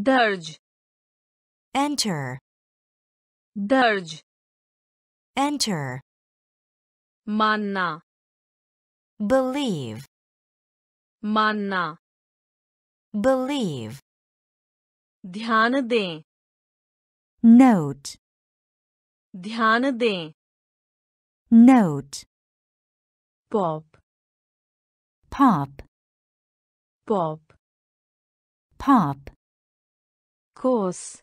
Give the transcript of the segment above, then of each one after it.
दर्ज enter, दर्ज enter, मानना believe, मानना believe, ध्यान दें note, ध्यान दें note, pop pop, pop pop, कोस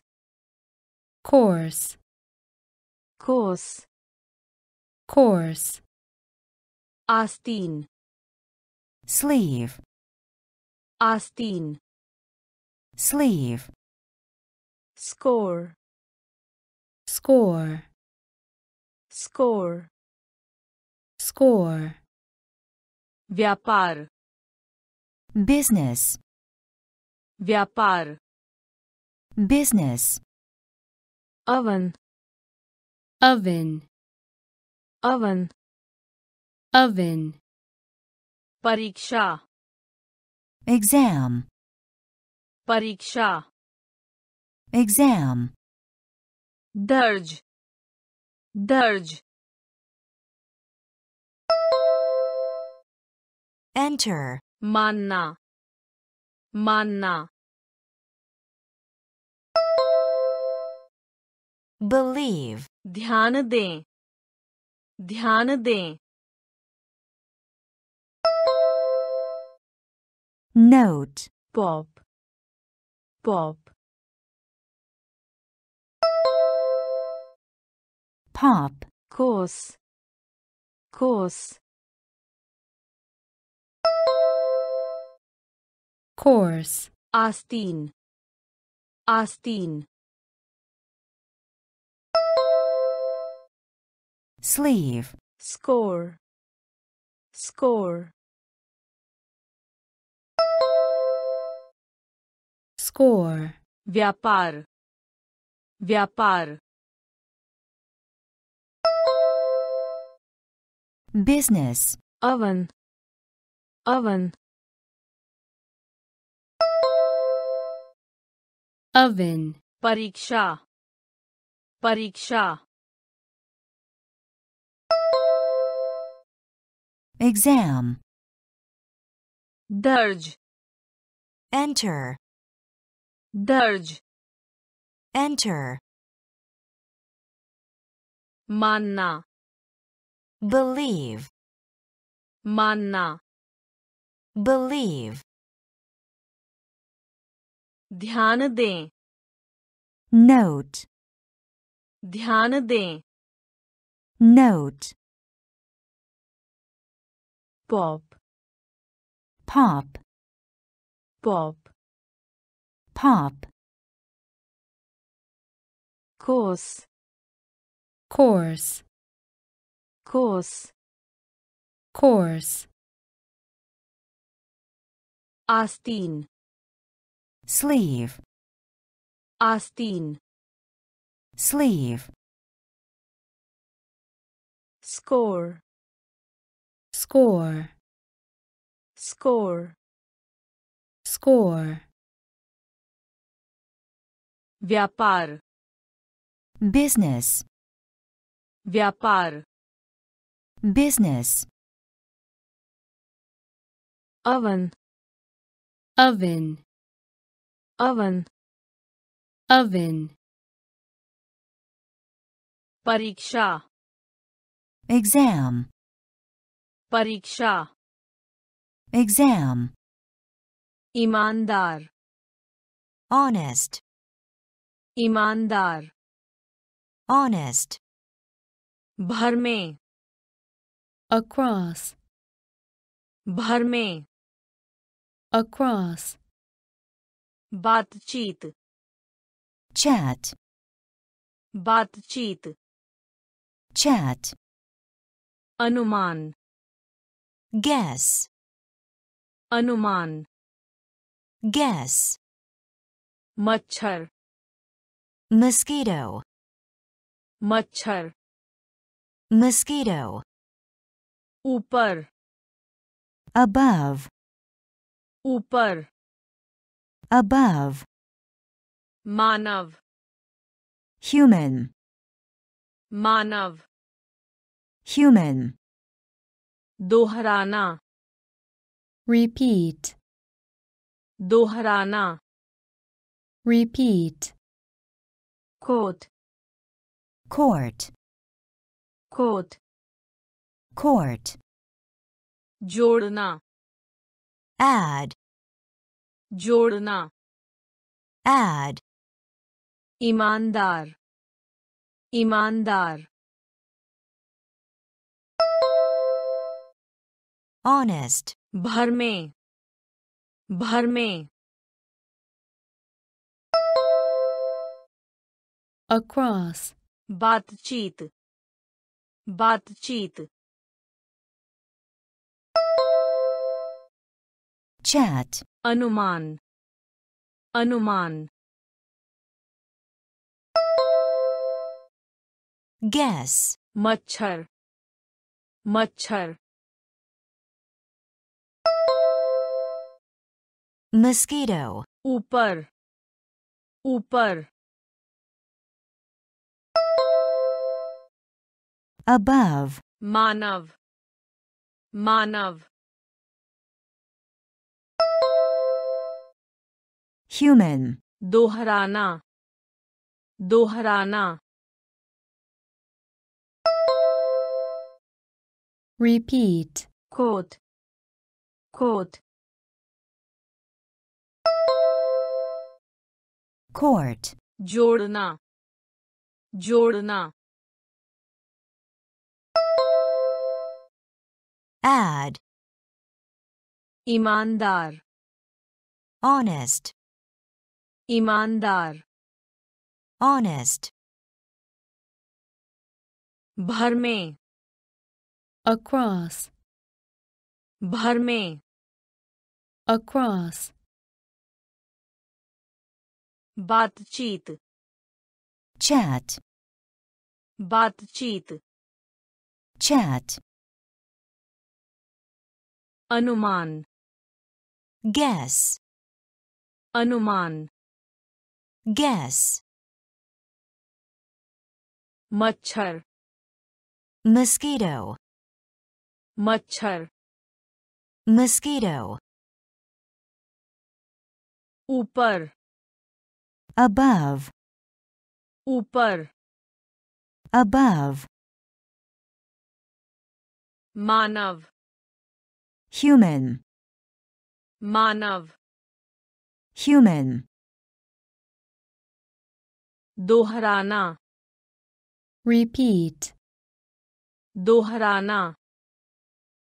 course, कोस course, आस्तीन sleeve, आस्तीन sleeve, score score, score score, व्यापार business, व्यापार business. Oven. Oven. Oven. Oven. Pariksha. Exam. Pariksha. Exam. Dirge. Dirge. Enter. Manna. Manna. believe, ध्यान दें ध्यान दें note, पॉप पॉप pop, कोस कोस course, आस्तीन आस्तीन sleeve, स्कोर स्कोर score, व्यापार व्यापार business, अवन अवन oven, परीक्षा परीक्षा exam, दर्ज enter, दर्ज enter, मानना believe, मानना believe, ध्यान दें note, ध्यान दें note, pop pop. Pop pop. Course. Course. Course. Course. Austin. sleeve. Austin. sleeve. Score score, score score, व्यापार business, व्यापार business, oven oven, oven oven, परीक्षा exam, परीक्षा exam, ईमानदार honest, ईमानदार honest, भर में across, भर में across, बातचीत chat, बातचीत chat, अनुमान guess, अनुमान guess, मच्छर mosquito, मच्छर mosquito, ऊपर above, ऊपर above, मानव human, मानव human, दोहराना repeat, दोहराना repeat, coat court, coat court, जोड़ना add, जोड़ना add, ईमानदार ईमानदार honest, भर में भर में across, बातचीत बातचीत chat, अनुमान अनुमान guess, मच्छर मच्छर mosquito, ऊपर ऊपर above, मानव मानव human, दोहराना दोहराना repeat, कोट कोट court, जोड़ना जोड़ना add, ईमानदार honest, ईमानदार honest, भर में across, भर में across, बातचीत। चैट बातचीत। चैट अनुमान। गैस अनुमान। गैस मच्छर। मस्कीटो मच्छर। मस्कीटो ऊपर। above, ऊपर above, मानव human, मानव human, दोहराना repeat, दोहराना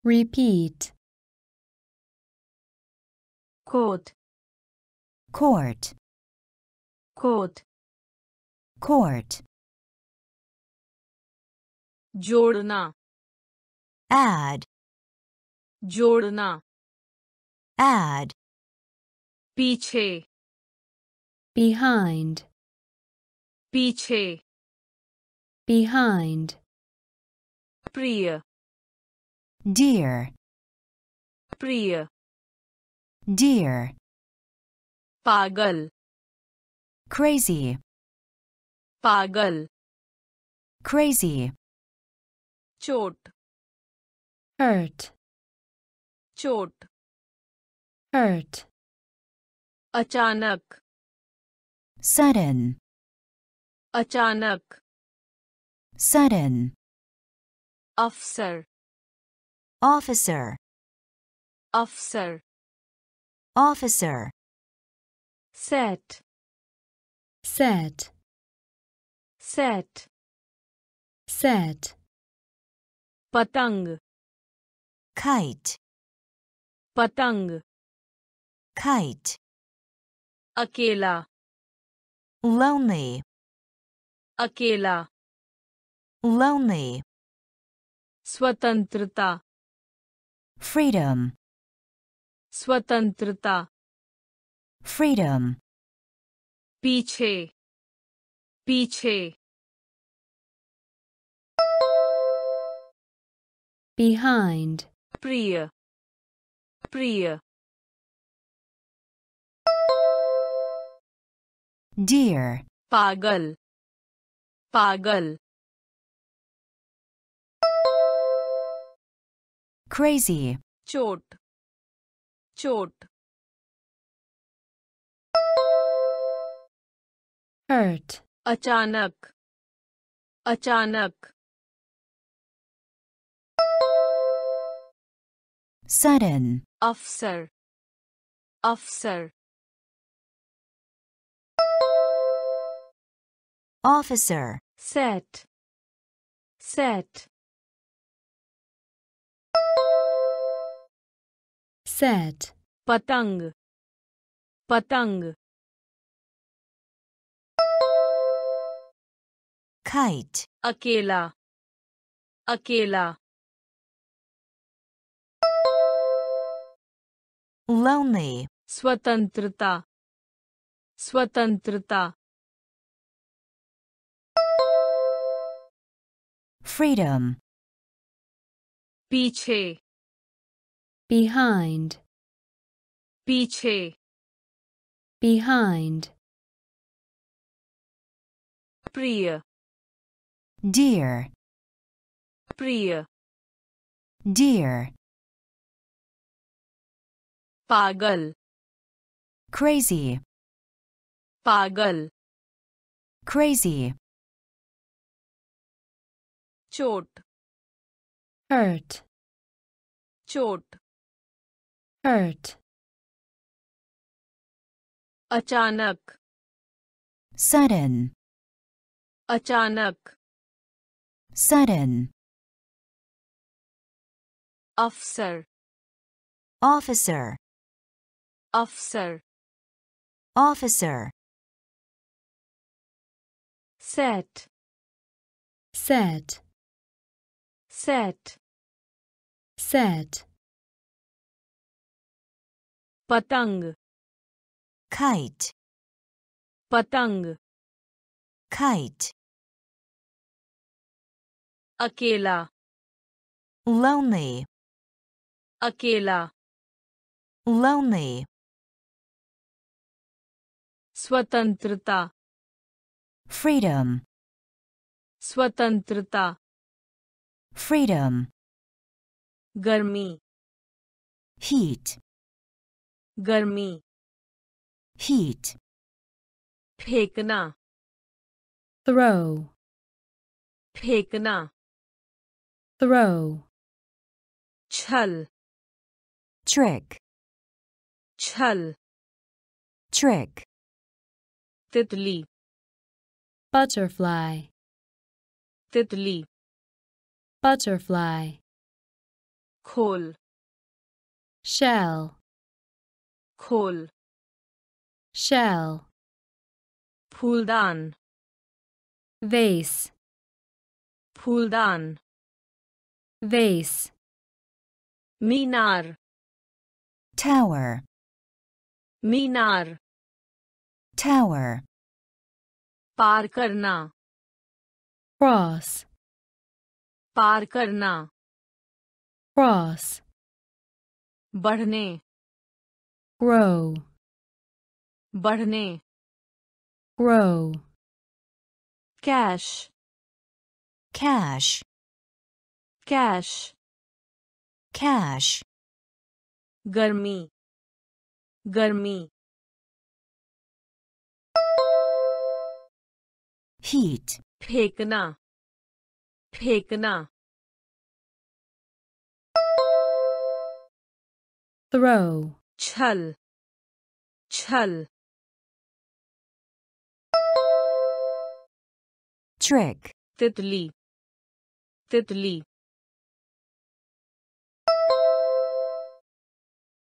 repeat, coat court, coat court, जोड़ना add, जोड़ना add, पीछे behind, पीछे behind, प्रिय dear, प्रिय dear, पागल crazy, पागल crazy, चोट hurt, चोट hurt, अचानक sudden, अचानक sudden, अफसर officer, अफसर officer, set set. Set. Set. Patang. Kite. Patang. Kite. Akela. Lonely. Akela. Lonely. Swatantrata. Freedom. Swatantrata. Freedom. पीछे पीछे behind priya priya dear pagal pagal crazy chot chot hurt, अचानक अचानक sudden, अफसर अफसर officer, set set set, पतंग पतंग kite, अकेला अकेला lonely, स्वतंत्रता स्वतंत्रता freedom, पीछे behind, पीछे behind, प्रिय dear, प्रिय dear, पागल crazy, पागल crazy, चोट hurt, चोट hurt, अचानक sudden, अचानक sudden. Officer. Officer. Officer. Officer. Set. Set. Set. Set. Patang. Kite. Patang. Kite. अकेला lonely, अकेला lonely, स्वतंत्रता freedom, स्वतंत्रता freedom, गर्मी heat, गर्मी heat, फेंकना throw, फेंकना Throw. Chal. Trick. Chal. Trick. Titli. Butterfly. Titli. Butterfly. Khol. Shell. Khol. Shell. Pooldan. Vase. Pooldan. vase, मीनार tower, मीनार tower, पार करना cross, पार करना cross, बढ़ने grow, बढ़ने grow, cash cash, cash cash, गर्मी गर्मी heat, फेंकना फेंकना throw, छल छल trick, तितली तितली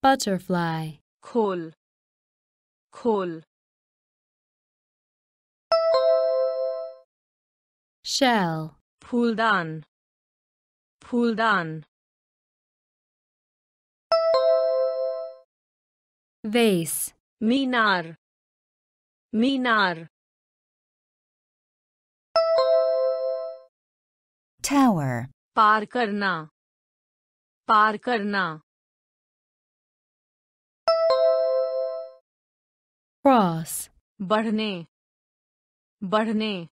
butterfly, खोल खोल shell, फूलदान फूलदान vase, मीनार मीनार tower, पार करना पार करना cross, बढ़ने बढ़ने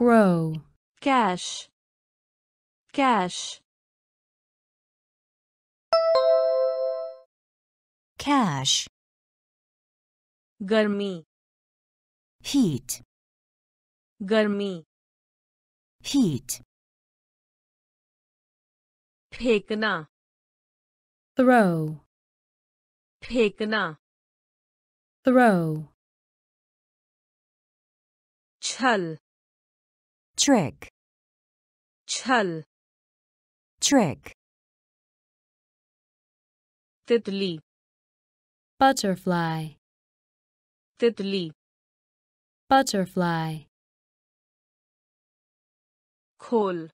grow, कैश कैश cash, गर्मी heat, गर्मी heat, फेंकना throw, फेंकना throw, छल trick, छल trick, तितली butterfly, तितली butterfly, खोल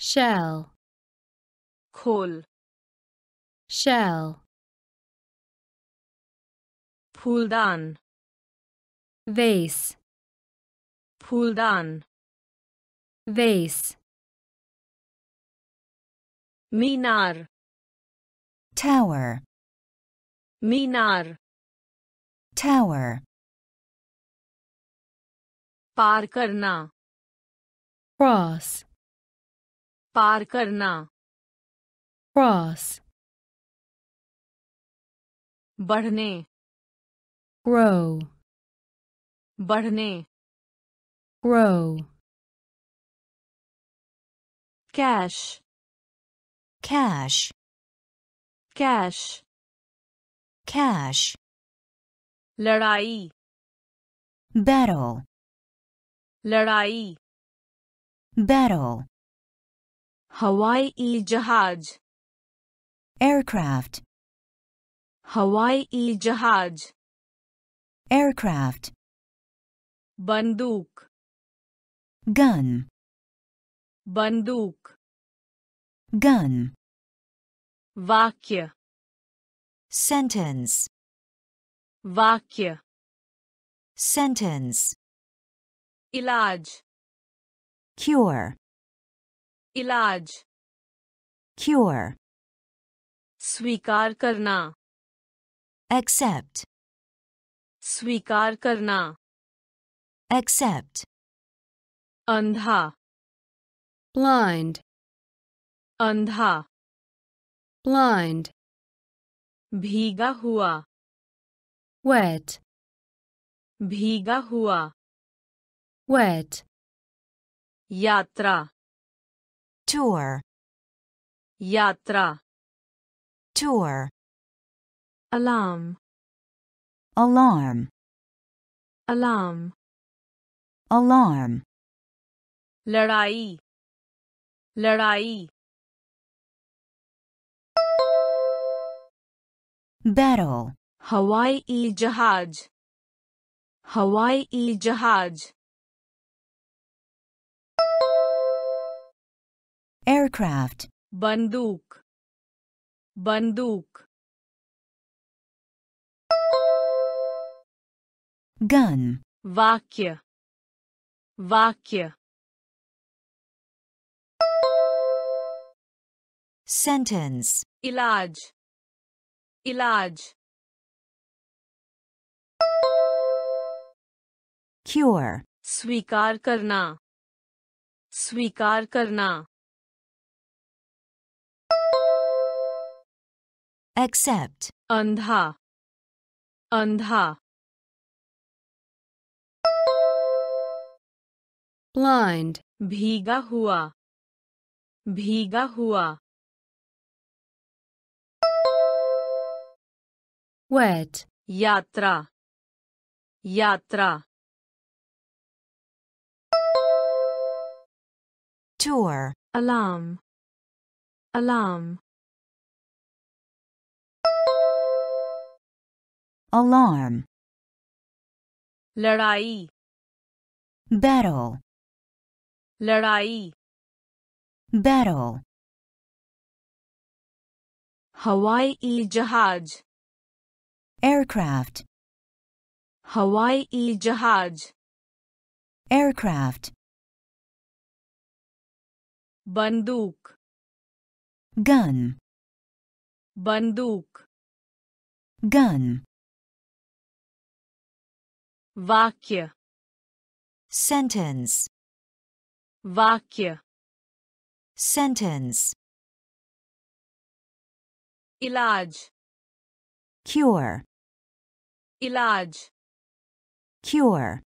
shell, खोल shell, फूलदान vase, फूलदान vase, मीनार tower, मीनार tower, पार करना cross, पार करना cross, बढ़ने grow, बढ़ने grow, cash cash, cash cash, लड़ाई battle, लड़ाई battle, हवाई जहाज aircraft, हवाई जहाज aircraft, बंदूक gun, बंदूक gun, वाक्य sentence, वाक्य sentence, इलाज cure, इलाज cure, स्वीकार करना accept, स्वीकार करना accept, अंधा blind, अंधा blind, भीगा हुआ wet, भीगा हुआ wet, यात्रा tour, यात्रा tour, alarm alarm, alarm alarm, लड़ाई लड़ाई battle, हवाई जहाज हवाई जहाज aircraft, बंदूक बंदूक Gun, वाक्य वाक्य sentence, इलाज इलाज cure, स्वीकार करना स्वीकार करना accept, अंधा अंधा blind, भीगा हुआ भीगा हुआ wet, यात्रा यात्रा tour, अलार्म अलार्म alarm, लड़ाई battle, लड़ाई battle, हवाई जहाज aircraft, हवाई जहाज aircraft, बंदूक gun, बंदूक gun, वाक्य sentence, वाक्य sentence, इलाज cure, इलाज cure,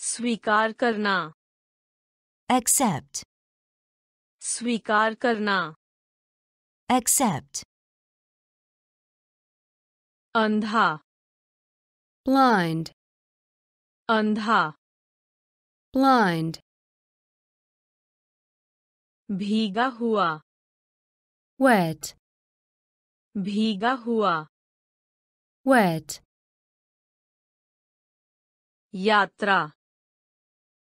स्वीकार करना accept, स्वीकार करना accept, अंधा blind, अंधा blind, भीगा हुआ wet, भीगा हुआ wet, यात्रा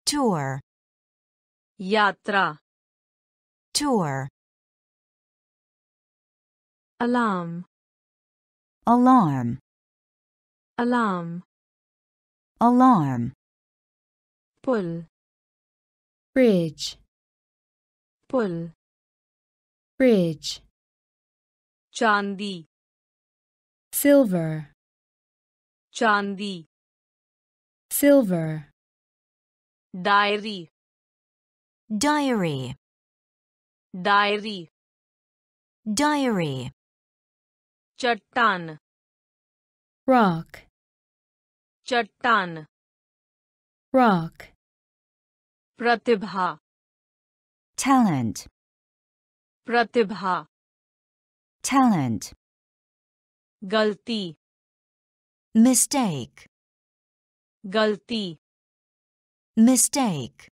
tour, यात्रा tour, alarm alarm, alarm alarm, पुल bridge, पुल bridge, चांदी silver, चांदी silver, diary diary, diary diary, चट्टान rock, चट्टान rock, प्रतिभा talent, प्रतिभा talent, गलती mistake, गलती mistake,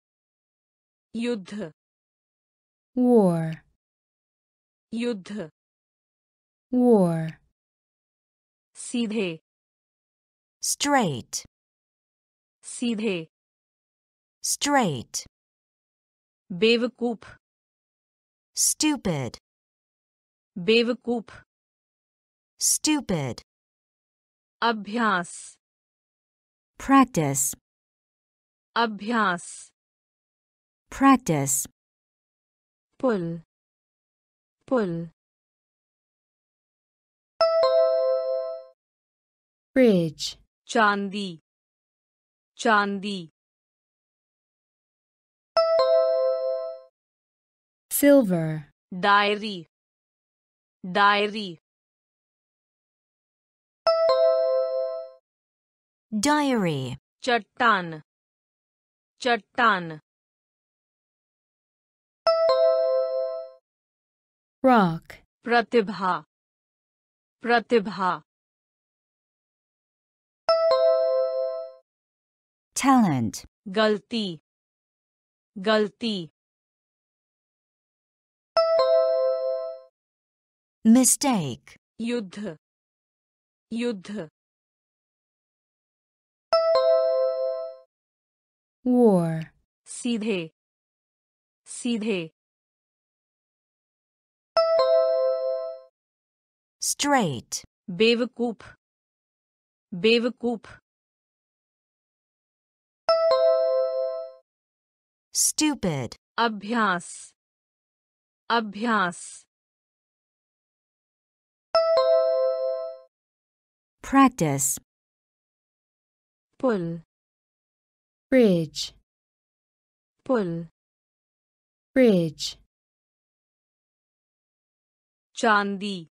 युद्ध war, युद्ध war, सीधे straight, सीधे straight, बेवकूफ stupid, बेवकूफ stupid, अभ्यास practice, अभ्यास practice, पुल पुल bridge, चांदी चांदी silver, डायरी डायरी diary, चट्टान चट्टान rock, प्रतिभा प्रतिभा talent, गलती गलती Mistake. Yudh. Yudh. War. Sidhe. Sidhe. Straight. Bevkoop. Bevkoop. Stupid. Abhyas. Abhyas. practice. Pull. Bridge. Pull. Bridge. Chandi.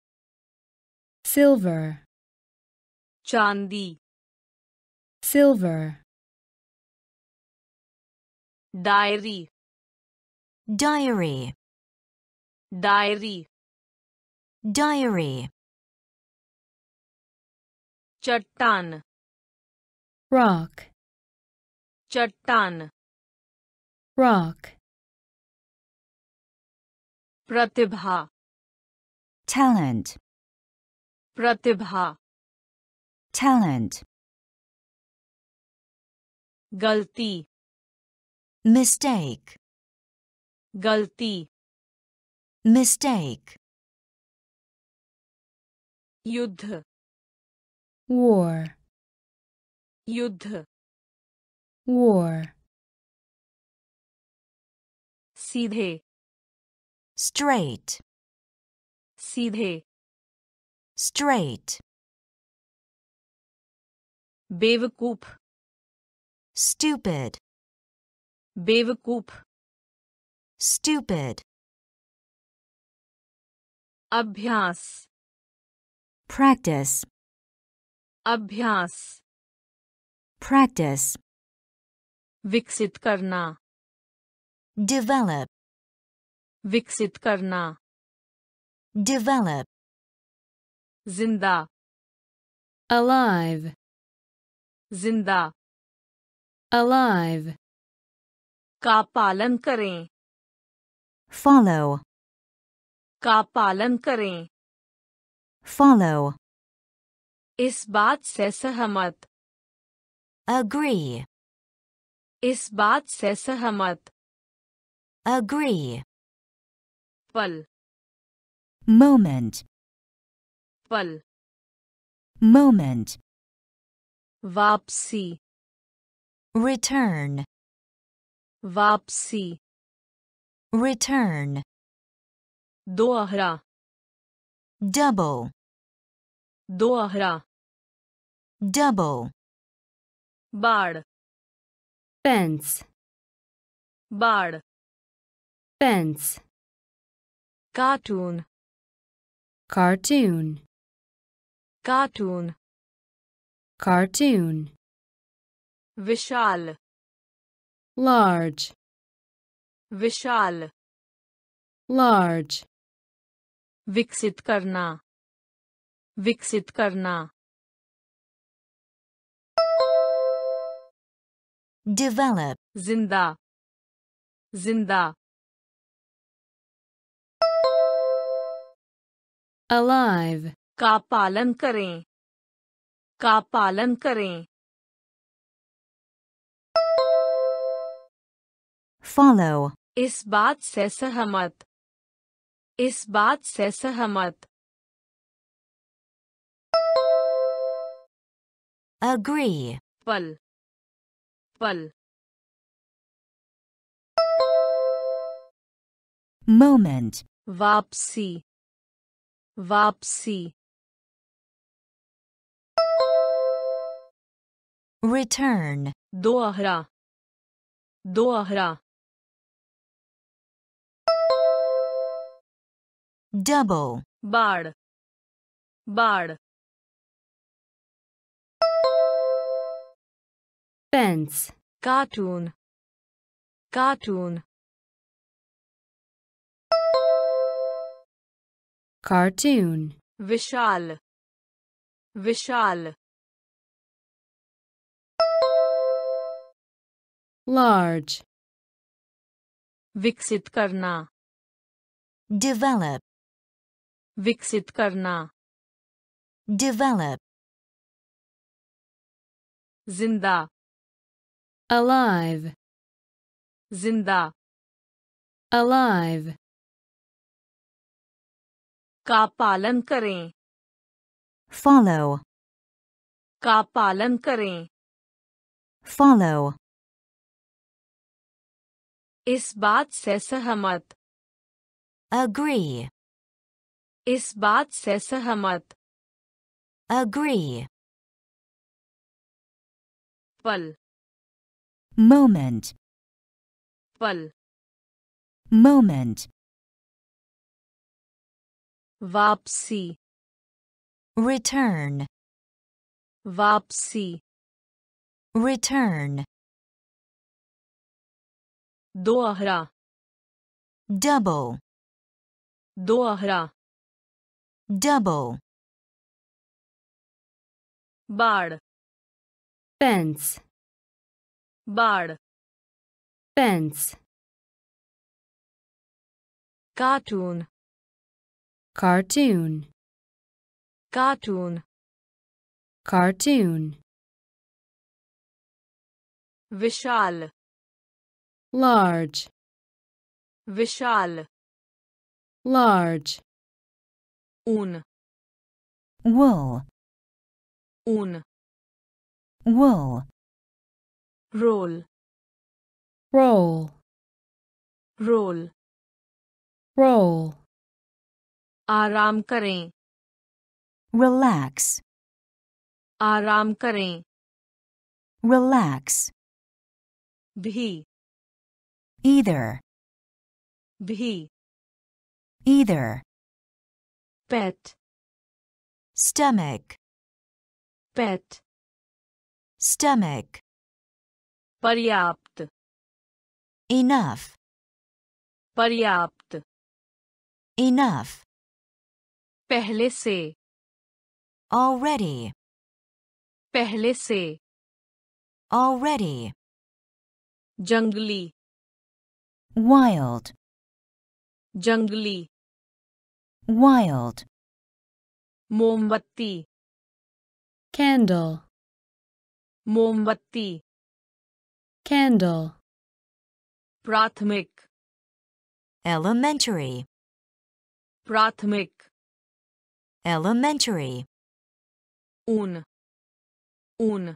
Silver. Chandi. Silver. Diary. Diary. Diary. Diary. चट्टान। Rock चट्टान। Rock प्रतिभा। Talent प्रतिभा। Talent गलती। Mistake गलती। Mistake युद्ध। war, युद्ध war, सीधे straight, सीधे straight, बेवकूफ stupid, बेवकूफ stupid, अभ्यास practice, अभ्यास प्रैक्टिस विकसित करना डिवेलप विकसित करना डिवेलप ज़िंदा अलाइव ज़िंदा अलाइव का पालन करें फॉलो का पालन करें फॉलो इस बात से सहमत agree, इस बात से सहमत agree, पल moment, पल moment, वापसी return, वापसी return, दोहरा double, दोहरा double, बाढ़ fence, बाढ़ fence, cartoon cartoon, cartoon cartoon, विशाल large, विशाल large, विकसित करना विकसित करना। Develop, ज़िंदा। ज़िंदा। Alive, का पालन करें। का पालन करें। Follow, इस बात से सहमत। इस बात से सहमत। Agree, पल पल moment, वापसी वापसी return, दोहरा दोहरा double, बाढ़ बाढ़ fence, कार्टून कार्टून cartoon, विशाल विशाल large, विकसित करना develop, विकसित करना develop, जिंदा Alive, ज़िंदा alive, का पालन करें follow, का पालन करें follow, इस बात से सहमत agree, इस बात से सहमत agree, पल moment, पल moment, वापसी return, वापसी return, दोहरा double, दोहरा double, बाढ़ fence, Bard. Fence. Cartoon. Cartoon. Cartoon. Cartoon. Vishal. Large. Vishal. Large. Un. Wool. Un. Wool role roll, role roll, आराम करें relax, आराम करें relax, भी either, भी either, पेट stomach, पेट stomach, पर्याप्त enough, पर्याप्त enough, पहले से already, पहले से already, जंगली wild, जंगली wild, मोमबत्ती candle, मोमबत्ती candle, प्राथमिक elementary, प्राथमिक elementary, ऊन ऊन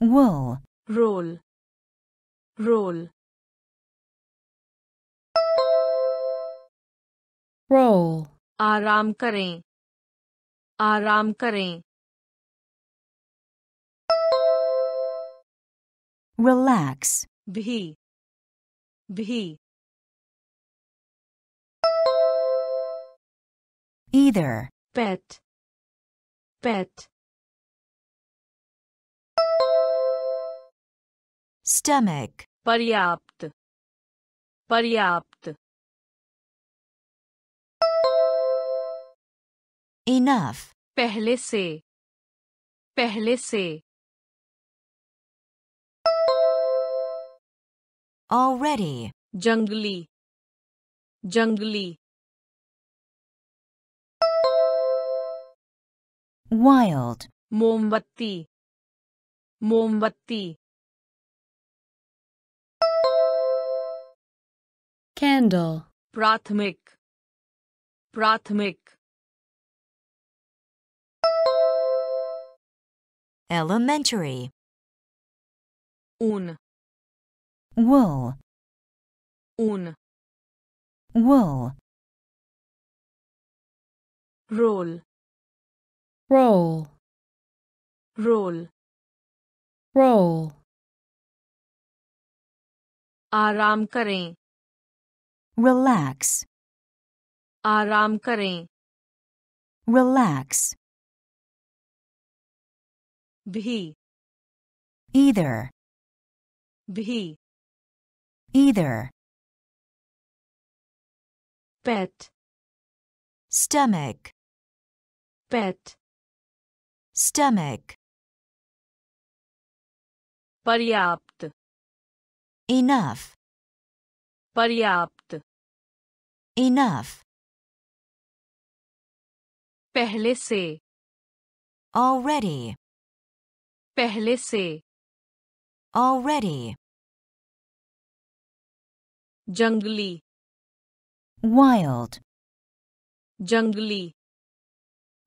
wool, रोल रोल roll, आराम करें आराम करें relax, भी भी either, पेट पेट stomach, पर्याप्त पर्याप्त enough, पहले से पहले से already, जंगली जंगली wild, मोमबत्ती मोमबत्ती candle, प्राथमिक प्राथमिक elementary, ऊन wool, ऊन wool, role roll, role roll, आराम करें relax, आराम करें relax, भी either, भी either, पेट stomach, पेट stomach, पर्याप्त enough, पर्याप्त enough, पहले से already, पहले से already, जंगली wild, जंगली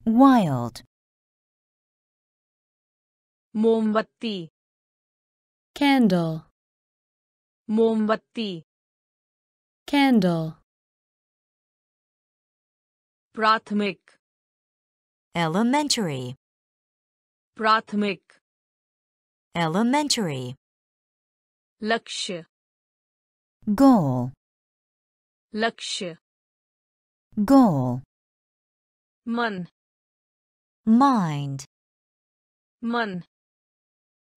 wild, मोमबत्ती candle, मोमबत्ती candle, प्राथमिक elementary, प्राथमिक elementary, लक्ष्य goal. Lakshya. Goal. Man mind. Man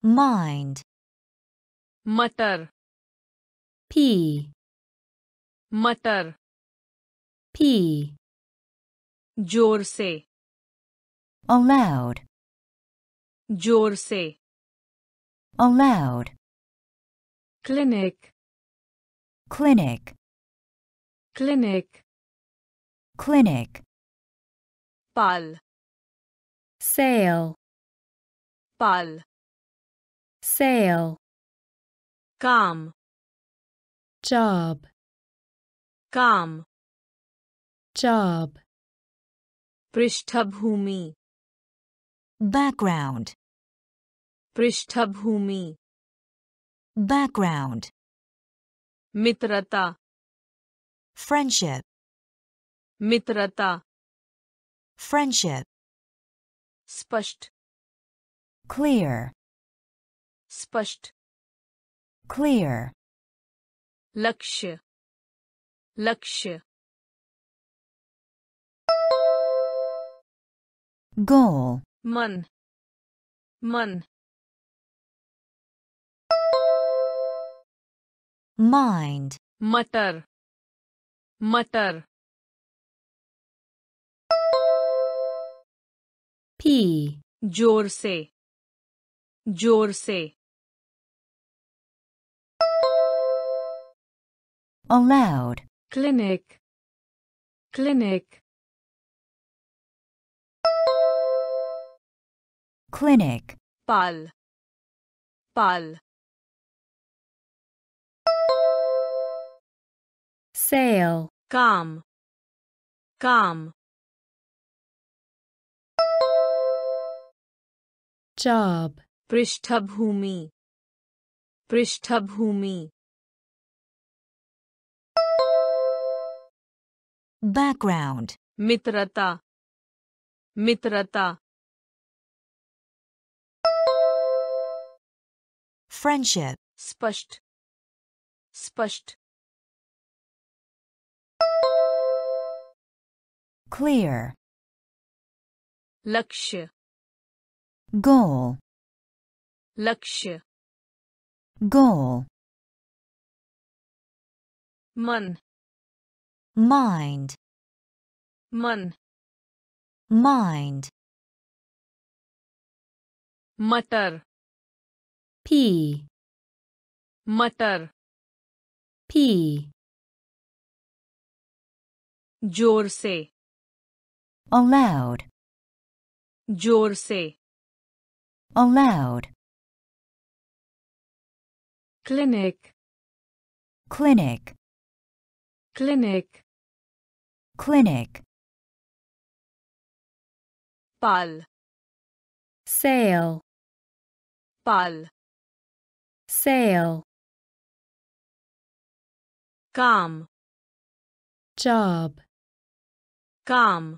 mind. Matar. P. Matar. P. Jor se. aloud Jor se. aloud clinic clinic, clinic clinic, पाल sail, पाल sail, काम job, काम job, पृष्ठभूमि background, पृष्ठभूमि background, मित्रता friendship, मित्रता friendship, स्पष्ट clear, स्पष्ट clear, लक्ष्य लक्ष्य goal, मन मन mind. Matar. Matar. P. Jor se. Jor se. aloud. Clinic. Clinic. Clinic. Pal. Pal. Sail. Come. Come. Job. पृष्ठभूमि. पृष्ठभूमि. Background. Mitrata. Mitrata. Friendship. Spasht. Spasht. clear, लक्ष्य goal, लक्ष्य goal, मन mind, मन mind, मटर P. मटर P. जोर से aloud जोर aloud clinic clinic. Clinic clinic. Pal sail. Pal sail. काम job. काम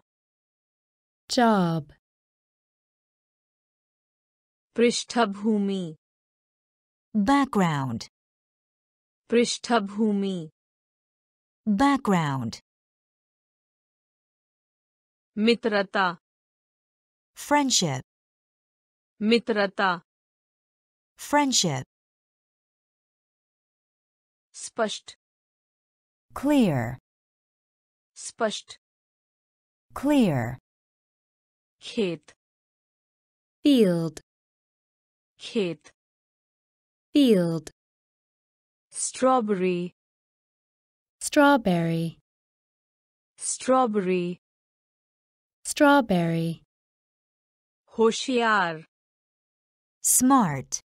Job. पृष्ठभूमि background, पृष्ठभूमि background, मित्रता friendship, मित्रता friendship, स्पष्ट clear, स्पष्ट clear, खेत Field. खेत Field. Strawberry Strawberry. Strawberry Strawberry. होशियार smart,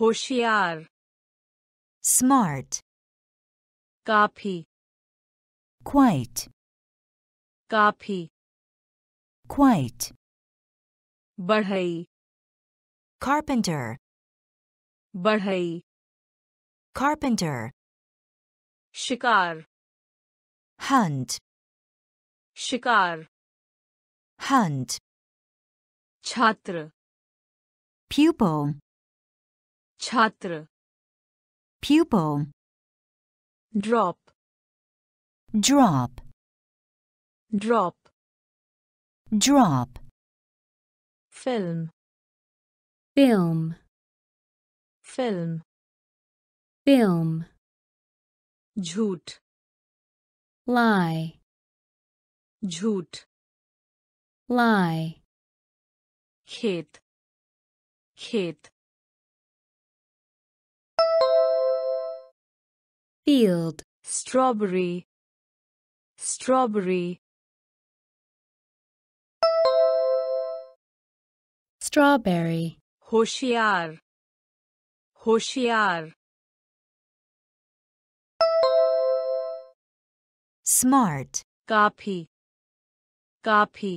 होशियार smart, काफी quite, काफी quite, बढ़ई carpenter, बढ़ई carpenter, शिकार hunt, शिकार hunt, छात्र pupil, छात्र pupil, drop drop, drop drop, film Film. Film Film. झूठ Lie. झूठ Lie. खेत खेत Field. Strawberry strawberry Strawberry. होशियार होशियार smart, काफी काफी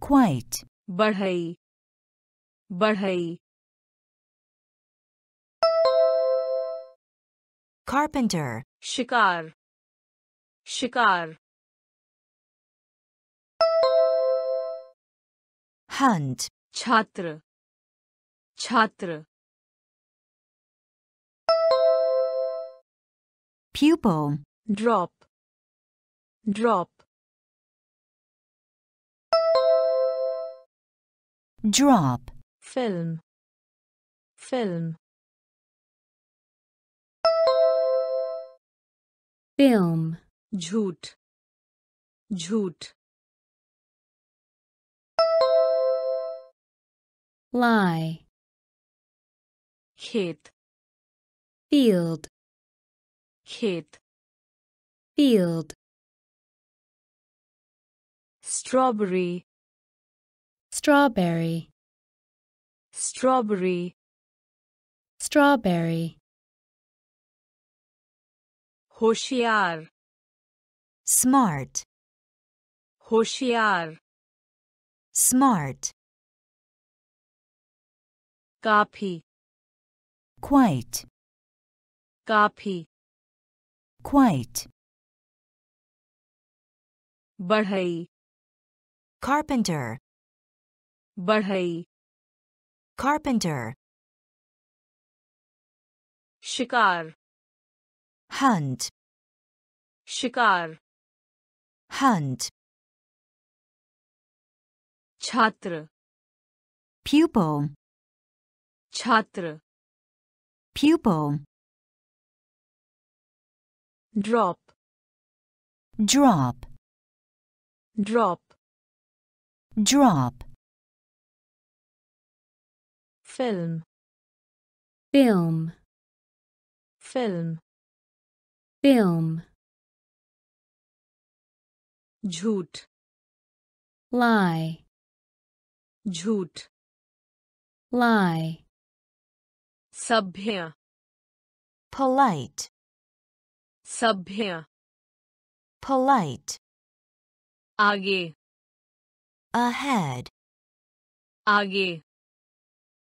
quite, बढ़ई बढ़ई carpenter, शिकार शिकार hunt, छात्र छात्र pupil, drop drop drop, film film film, झूठ झूठ lie, खेत field, खेत field, strawberry strawberry, strawberry strawberry, होशियार smart, होशियार smart, काफी quite, काफी quite, बढ़ई carpenter, बढ़ई carpenter, शिकार hunt, शिकार hunt, छात्र pupil, छात्र pupil, drop drop, drop drop, film film, film film, झूठ lie, झूठ lie, Subhia, Polite. Subhia, Polite. Age. Ahead. Age.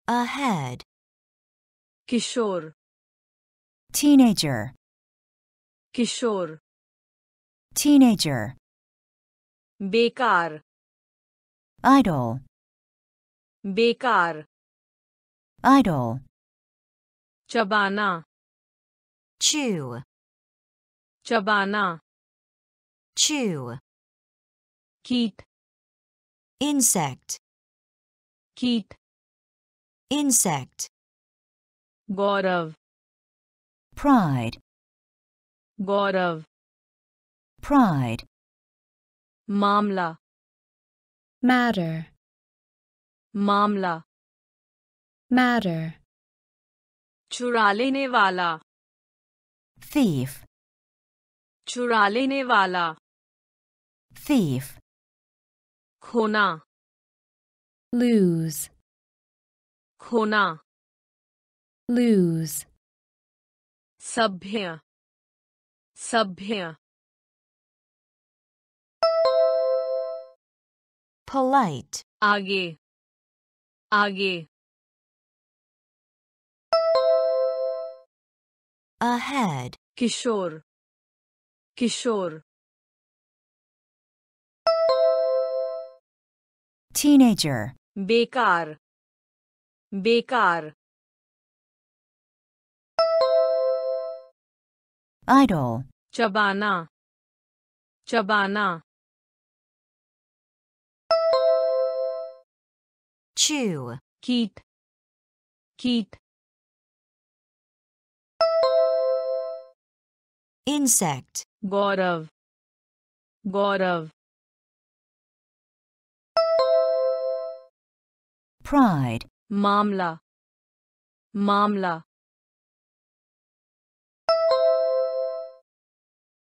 Ahead. Kishore. Teenager. Kishore. Teenager. Bekar. Idle. Bekar. Idle. चबाना chew, चबाना chew, कीट insect, कीट insect, गौरव pride, गौरव pride, मामला matter, मामला matter, चुरा लेने वाला thief, चुरा लेने वाला thief, खोना। Lose, खोना। Lose, सभ्य। सभ्य। Polite, आगे। आगे। ahead. Kishore. Kishore. Teenager. Bekar. Bekar. Idle. Chabana. Chabana. Chew. Keep. Keep. insect, गौरव गौरव pride, मामला मामला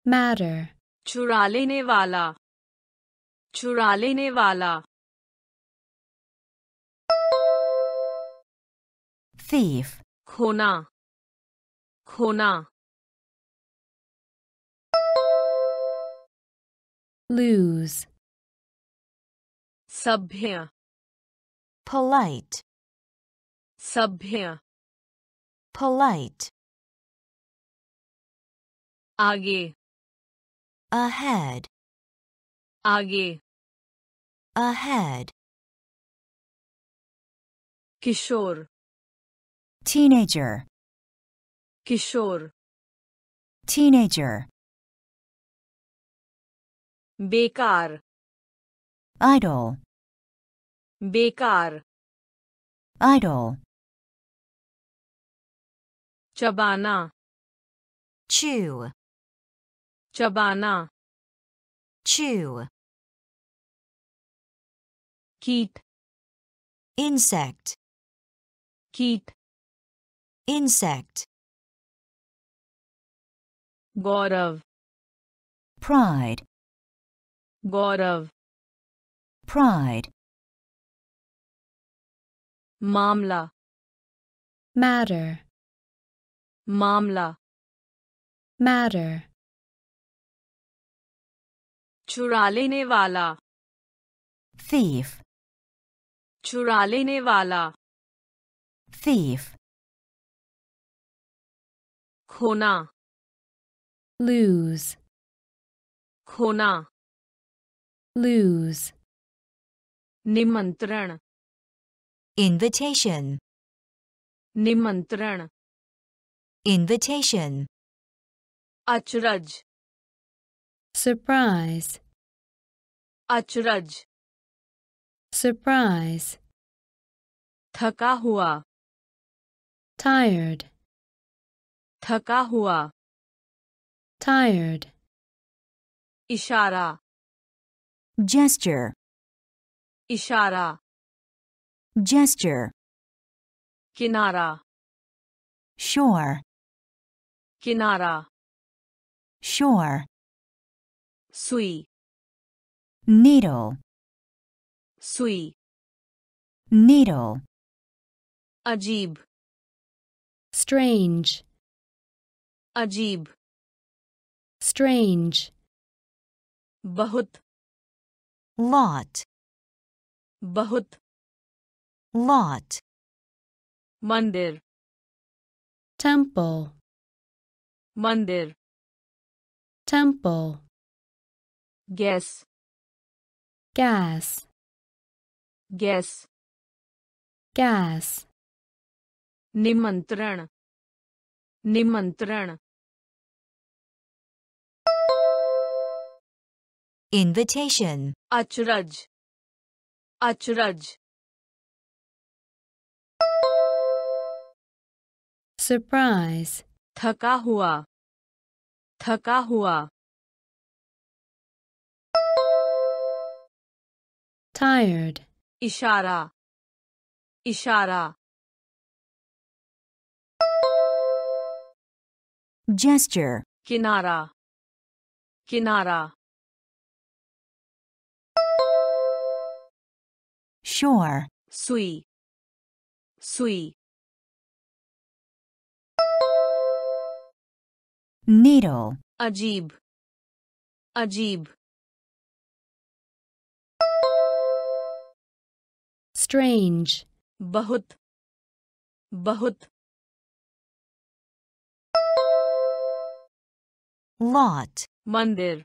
matter, चुरा लेने वाला चुरा लेने वाला thief, खोना खोना lose, सभ्य polite, सभ्य polite, आगे ahead, आगे ahead, किशोर teenager, किशोर teenager, बेकार idle. बेकार idle. चबाना chew. चबाना chew. कीट insect. कीट insect. गौरव pride. गौरव pride, मामला matter, मामला matter, चुरा लेने वाला thief, चुरा लेने वाला thief, खोना lose, खोना lose, निमंत्रण invitation, निमंत्रण invitation, अचरज surprise, अचरज surprise, थका हुआ tired, थका हुआ tired, इशारा gesture. Ishara. Gesture. Kinara. Shore. Kinara. Shore. Sui. Needle. Sui. Needle. Ajib. Strange. Ajib. Strange. Bahut. Lot, बहुत lot, मंदिर temple, मंदिर temple, गैस gas, गैस gas, निमंत्रण निमंत्रण invitation, अचरज अचरज surprise, थका हुआ थका हुआ tired, इशारा इशारा gesture, किनारा किनारा shore. Sui. Sui. Needle. Ajib. Ajib. Strange. Bahut. Bahut. Lot. Mandir.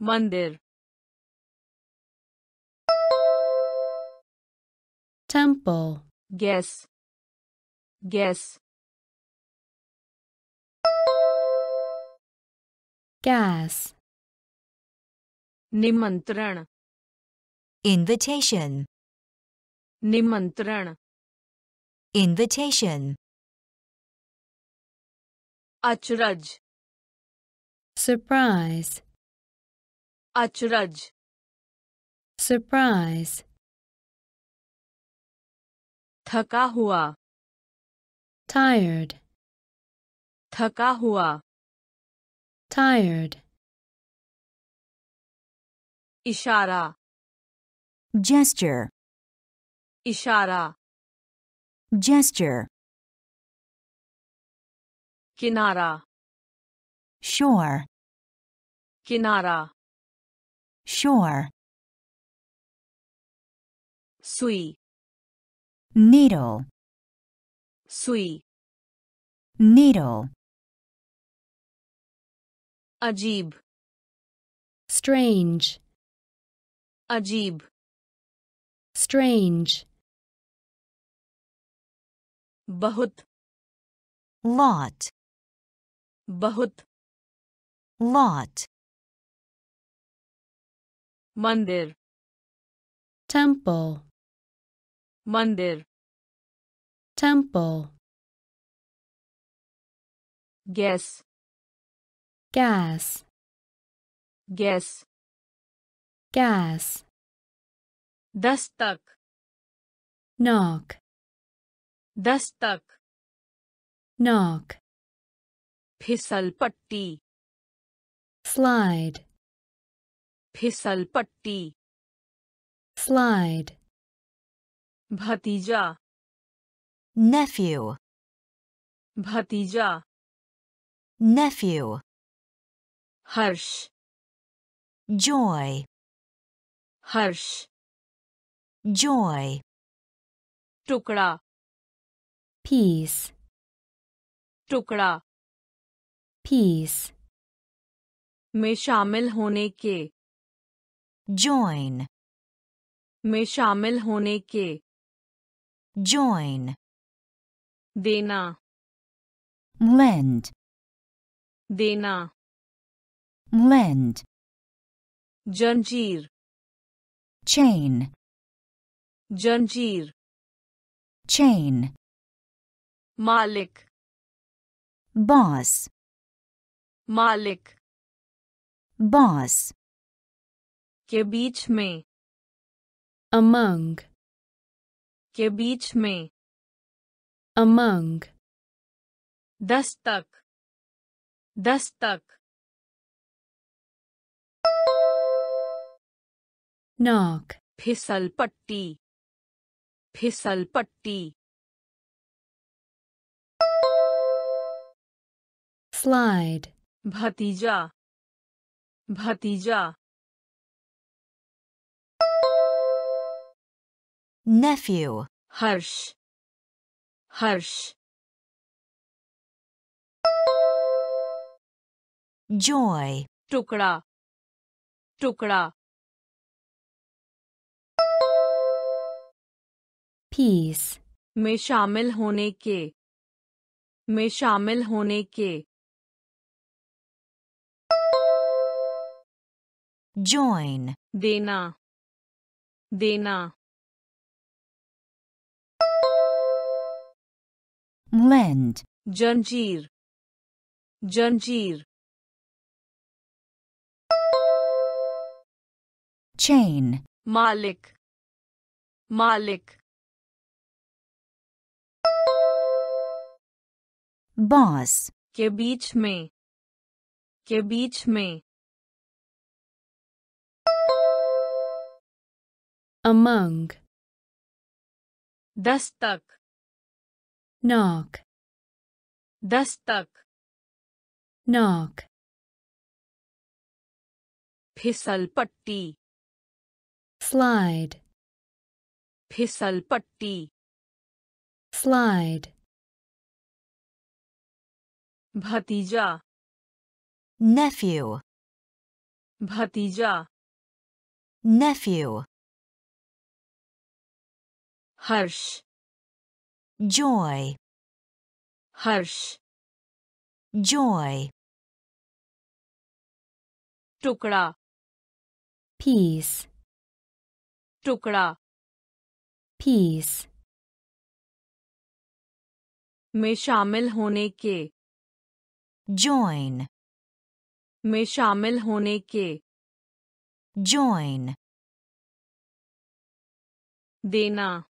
Mandir. temple, gas gas gas, निमंत्रण invitation, निमंत्रण invitation, अचरज surprise, अचरज surprise, थका हुआ tired, थका हुआ tired, इशारा gesture, इशारा gesture, किनारा shore, किनारा shore, सुई needle, सुई needle, अजीब strange, अजीब strange, बहुत lot, बहुत lot, मंदिर temple, मंदिर temple gas gas gas gas दस तक नॉक दस तक नॉक फिसल पट्टी स्लाइड फिसल पट्टी स्लाइड भतीजा। Nephew, भतीजा। Nephew, हर्ष। Joy, हर्ष। Joy, टुकड़ा। Piece, टुकड़ा। Piece, में शामिल होने के। Join, में शामिल होने के। join, देना lend, देना lend, जंजीर chain, जंजीर chain, मालिक boss, मालिक boss, के बीच में among, के बीच में। Among, दस्तक। दस्तक। Knock, फिसल पट्टी फिसल पट्टी slide, भतीजा। भतीजा। Nephew, हर्ष हर्ष joy, टुकड़ा टुकड़ा piece, में शामिल होने के में शामिल होने के join, देना देना lend, जंजीर जंजीर chain, मालिक मालिक boss, के बीच में के बीच में among, Dastak knock, Dastak knock, फिसल पट्टी slide, फिसल पट्टी slide, भतीजा nephew, भतीजा nephew, हर्ष joy, हर्ष joy, टुकड़ा piece, टुकड़ा piece, में शामिल होने के join, में शामिल होने के join, देना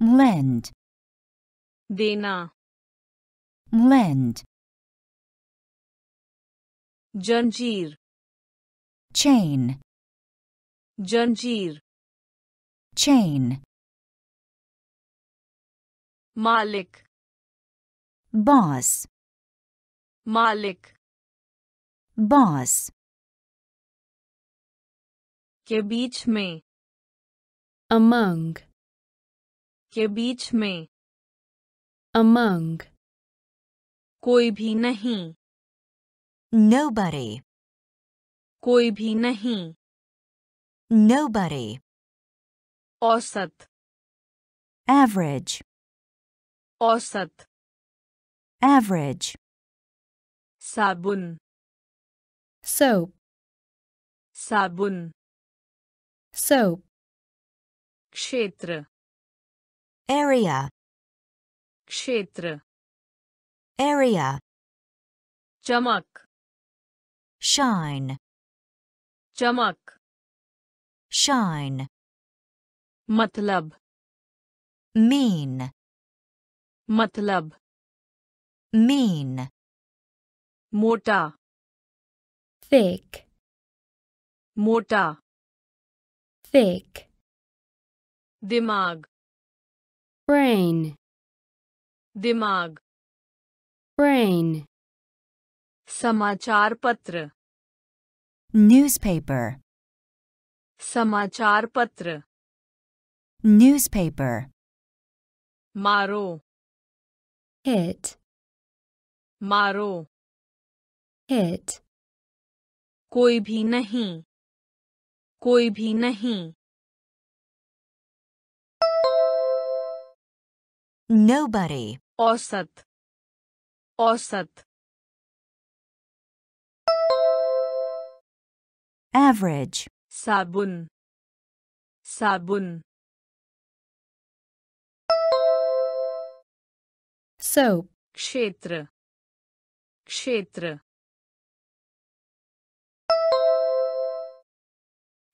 lend, देना lend, जंजीर chain, जंजीर chain, मालिक boss, मालिक boss, के बीच में among, के बीच में among, कोई भी नहीं nobody, कोई भी नहीं nobody, औसत average, औसत average, साबुन soap, साबुन soap, क्षेत्र area, क्षेत्र area, चमक shine, चमक shine, मतलब mean, मतलब mean, मोटा thick, मोटा thick, दिमाग brain, दिमाग brain, समाचार पत्र newspaper, समाचार पत्र newspaper, मारो hit, मारो hit, कोई भी नहीं कोई भी नहीं। nobody, औसत औसत average, साबुन साबुन soap, क्षेत्र क्षेत्र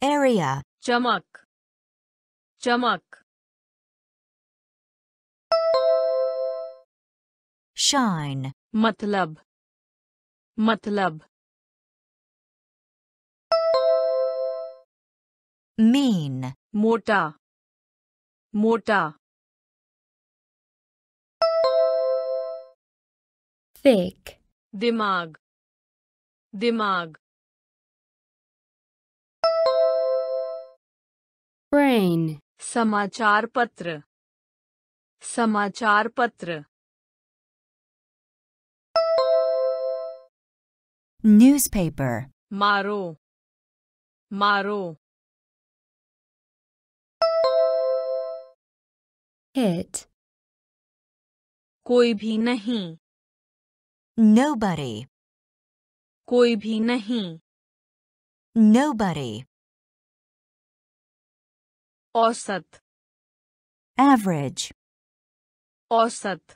area, चमक चमक Shine, मतलब मतलब। Mean, मोटा मोटा। Thick, दिमाग दिमाग। Brain, समाचार पत्र समाचार पत्र। newspaper, मारो मारो hit, कोई भी नहीं nobody, कोई भी नहीं nobody, औसत average, औसत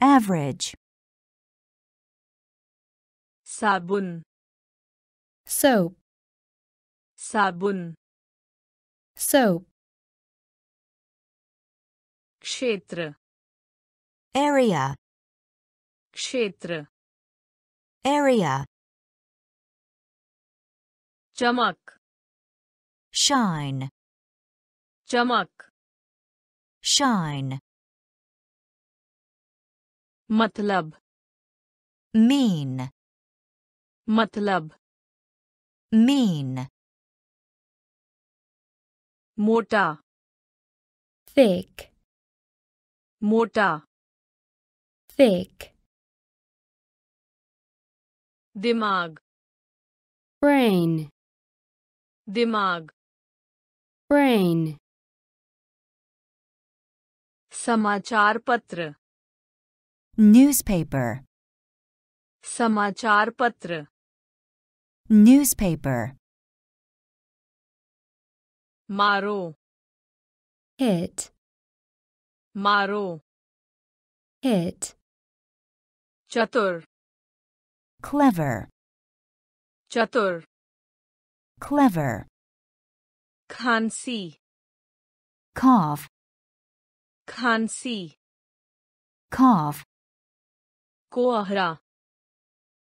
average, साबुन soap, साबुन soap, क्षेत्र area, क्षेत्र area, चमक shine, चमक shine, मतलब mean, मतलब mean, मोटा thick, मोटा thick, दिमाग brain, दिमाग brain, समाचार पत्र newspaper, समाचार पत्र newspaper. Maro hit. Maro hit. Chatur clever. Chatur clever. Khansi. Cough. Khansi. Cough. Kohra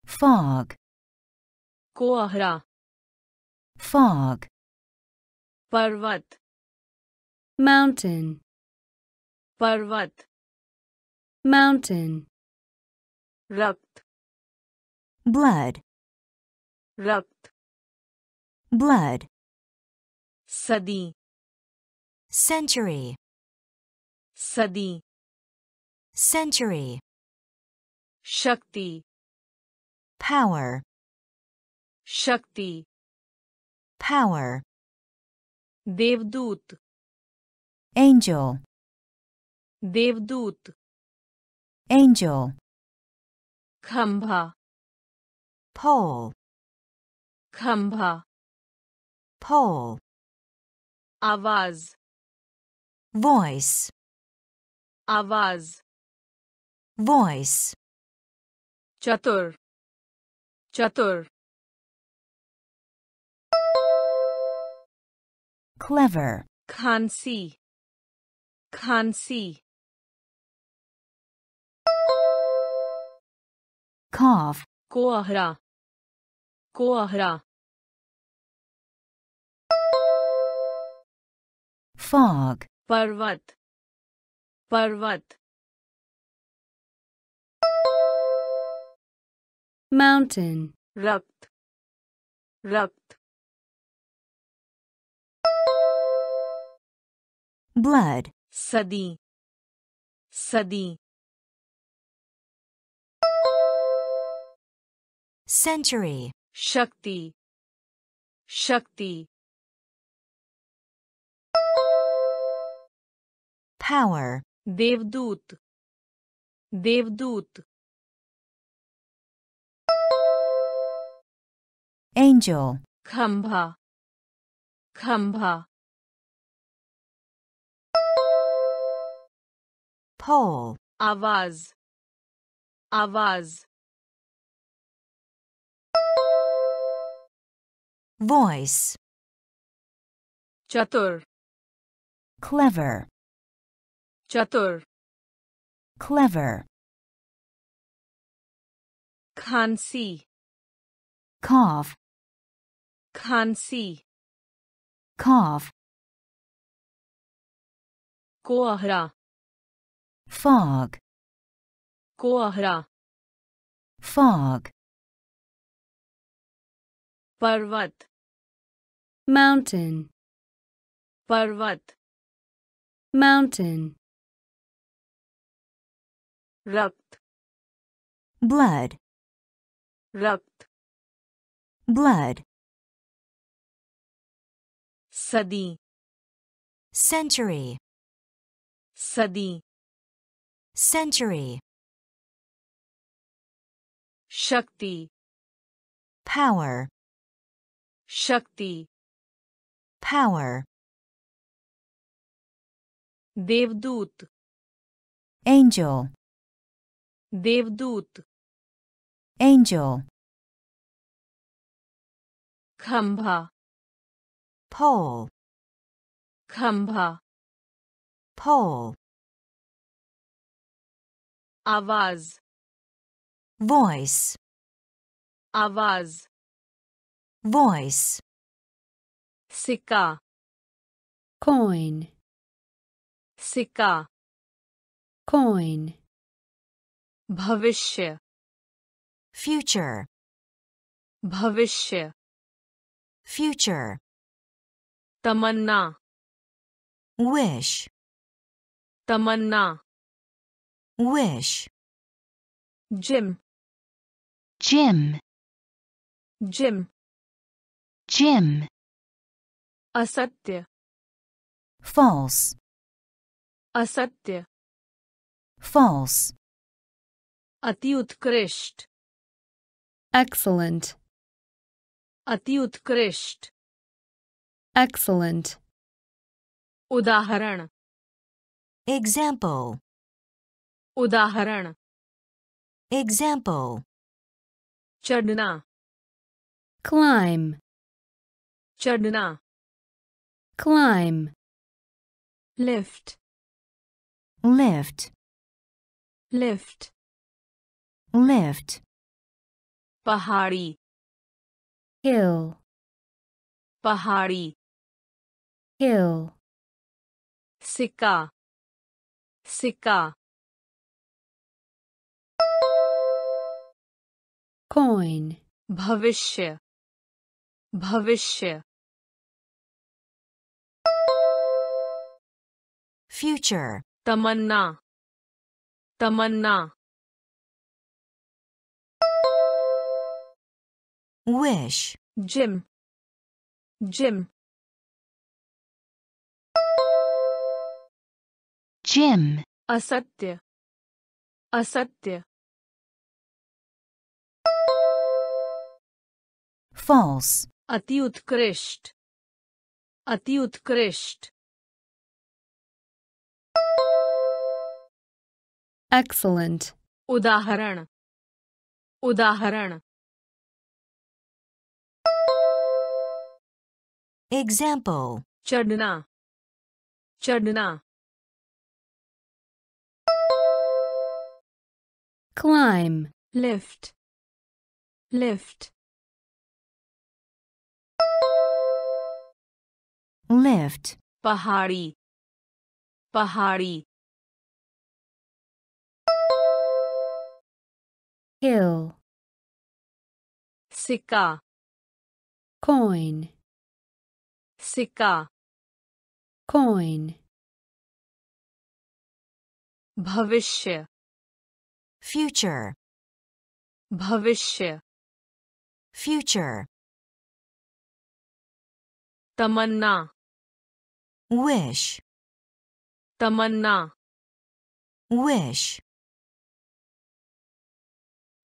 fog. कोहरा fog, पर्वत mountain, पर्वत mountain, रक्त blood, रक्त blood, सदी century, सदी century, शक्ति power, Shakti. Power. Devdut. Angel. Devdut. Angel. Kamba. Pole. Kamba. Pole. Avaz. Voice. Avaz. Voice. Chatur. Chatur. clever. Kansi. Kansi. Cough. Kohra. Kohra. Fog. Parvat. Parvat. Mountain. Rakt. Rakt. blood, सदी सदी century, शक्ति शक्ति power, देवदूत देवदूत angel, खंभा खंभा pole, आवाज आवाज voice, चतुर clever, चतुर clever, खांसी cough, खांसी cough, कोहरा fog, कोहरा fog, पर्वत mountain, पर्वत mountain, रक्त blood, रक्त blood, सदी century, सदी century, शक्ति power, शक्ति power, देवदूत angel, देवदूत angel, खंभा pole, खंभा pole, आवाज voice, आवाज voice, सिक्का coin, सिक्का coin, भविष्य future, भविष्य future, तमन्ना wish, तमन्ना Wish. Gym. Gym. Gym. Gym. Asatya. False. Asatya. False. Atiutkrisht. Excellent. Atiutkrisht. Excellent. Udaharan. Example. उदाहरण example, चढ़ना climb, चढ़ना climb, lift lift, lift lift, पहाड़ी hill, पहाड़ी hill, सिक्का सिक्का coin, भविष्य। भविष्य। Future, तमन्ना। तमन्ना। Wish, gym. जिम। Gym, असत्य। असत्य। False. Atiutkrisht. Atiutkrisht. Excellent. Udaharan. Udaharan. Example. Chadna. Chadna. Climb. Lift. Lift. lift, पहाड़ी पहाड़ी hill, सिक्का coin, सिक्का coin, भविष्य future, भविष्य future, तमन्ना wish, तमन्ना wish,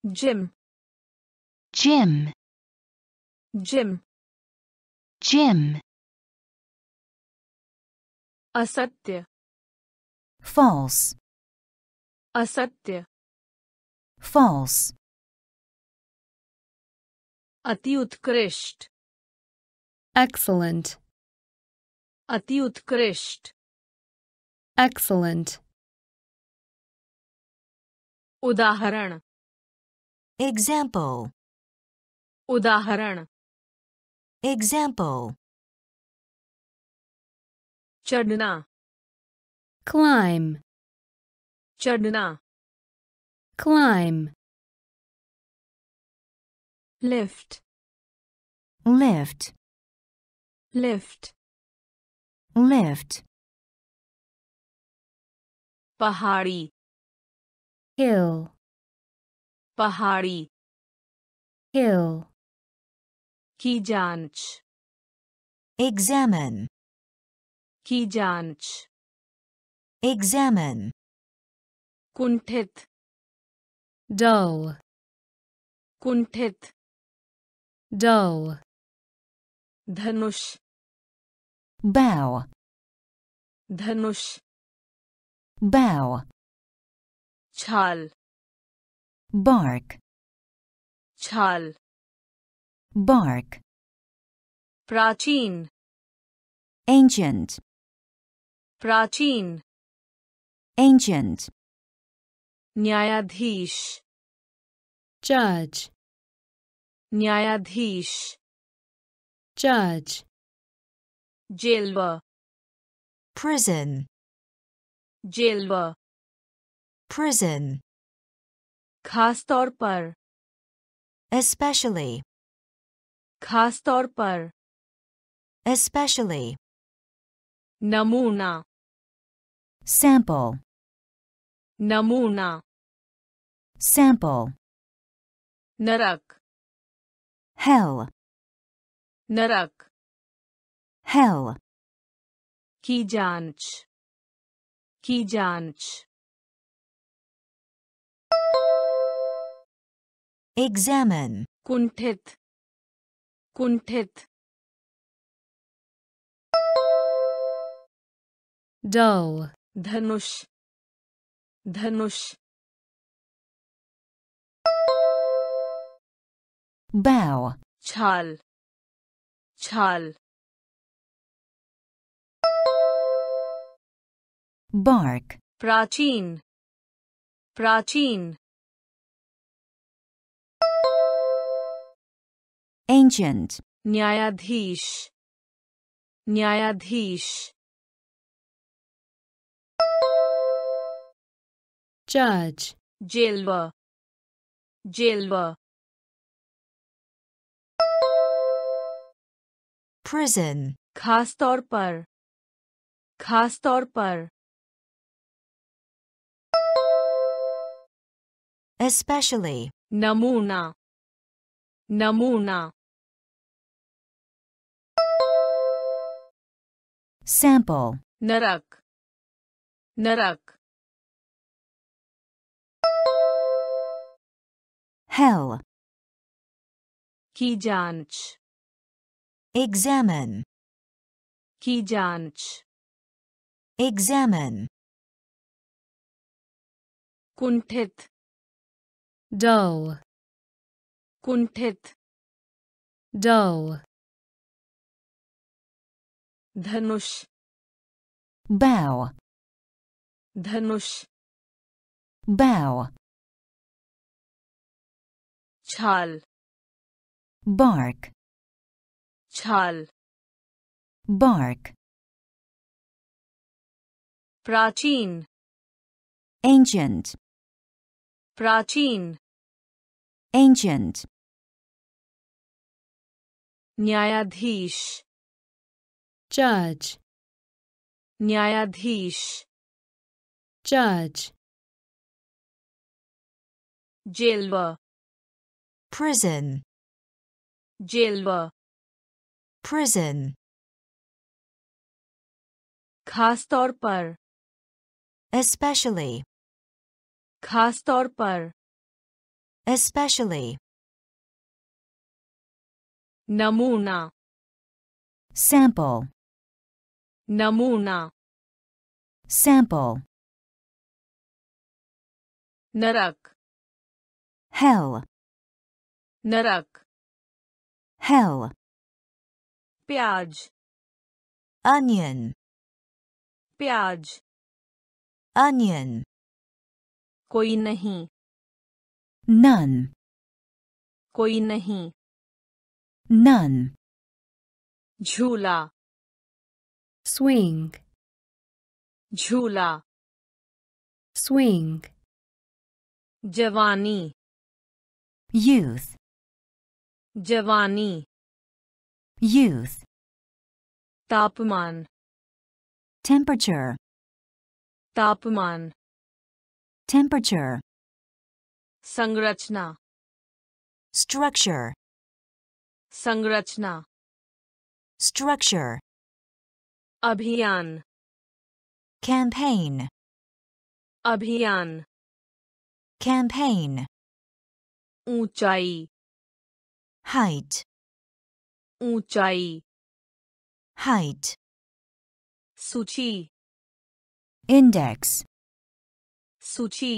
gym gym, gym gym, असत्य false, असत्य false, अति उत्कृष्ट excellent, Atiutkrisht. Excellent. उदाहरण Example. उदाहरण Example. चढ़ना Climb. चढ़ना Climb. Lift. Lift. Lift. lift, पहाड़ी hill, पहाड़ी hill, की जांच examine, की जांच examine, कुंठित dull, कुंठित dull, धनुष bow, धनुष bow, छाल bark, छाल bark, प्राचीन ancient, प्राचीन ancient, न्यायाधीश judge, न्यायाधीश judge, जेलवा prison, जेलवा prison, खास तौर पर especially, खास तौर पर especially, नमूना sample, नमूना sample, नरक hell, नरक Hell, की जाँच की जाँच examine, कुंठित कुंठित dull, धनुष धनुष bow, छाल छाल bark, प्राचीन। प्राचीन। Ancient, न्यायाधीश। न्यायाधीश। Judge, जेलवा। जेलवा। Prison, खास तौर पर। खास तौर पर। Especially. Namuna. Namuna. Sample. Narak. Narak. Hell. की जांच examine की जांच examine कुंठित dull, कुंठित dull, धनुष bow, धनुष bow, छाल bark, छाल bark, प्राचीन ancient, प्राचीन ancient, न्यायाधीश judge, न्यायाधीश judge, जेलवा prison, जेलवा prison, खास तौर पर especially, खास तौर पर especially, नमूना sample, नमूना sample, नरक hell, नरक hell, प्याज onion, प्याज onion, कोई नहीं none, कोई नहीं none, झूला swing, झूला swing, जवानी youth, जवानी youth, तापमान temperature, तापमान Temperature. Sangrachna. Structure. Sangrachna. Structure. Abhiyan. Campaign. Abhiyan. Campaign. Unchai. Height. Unchai. Height. Suchi. Index. सूची।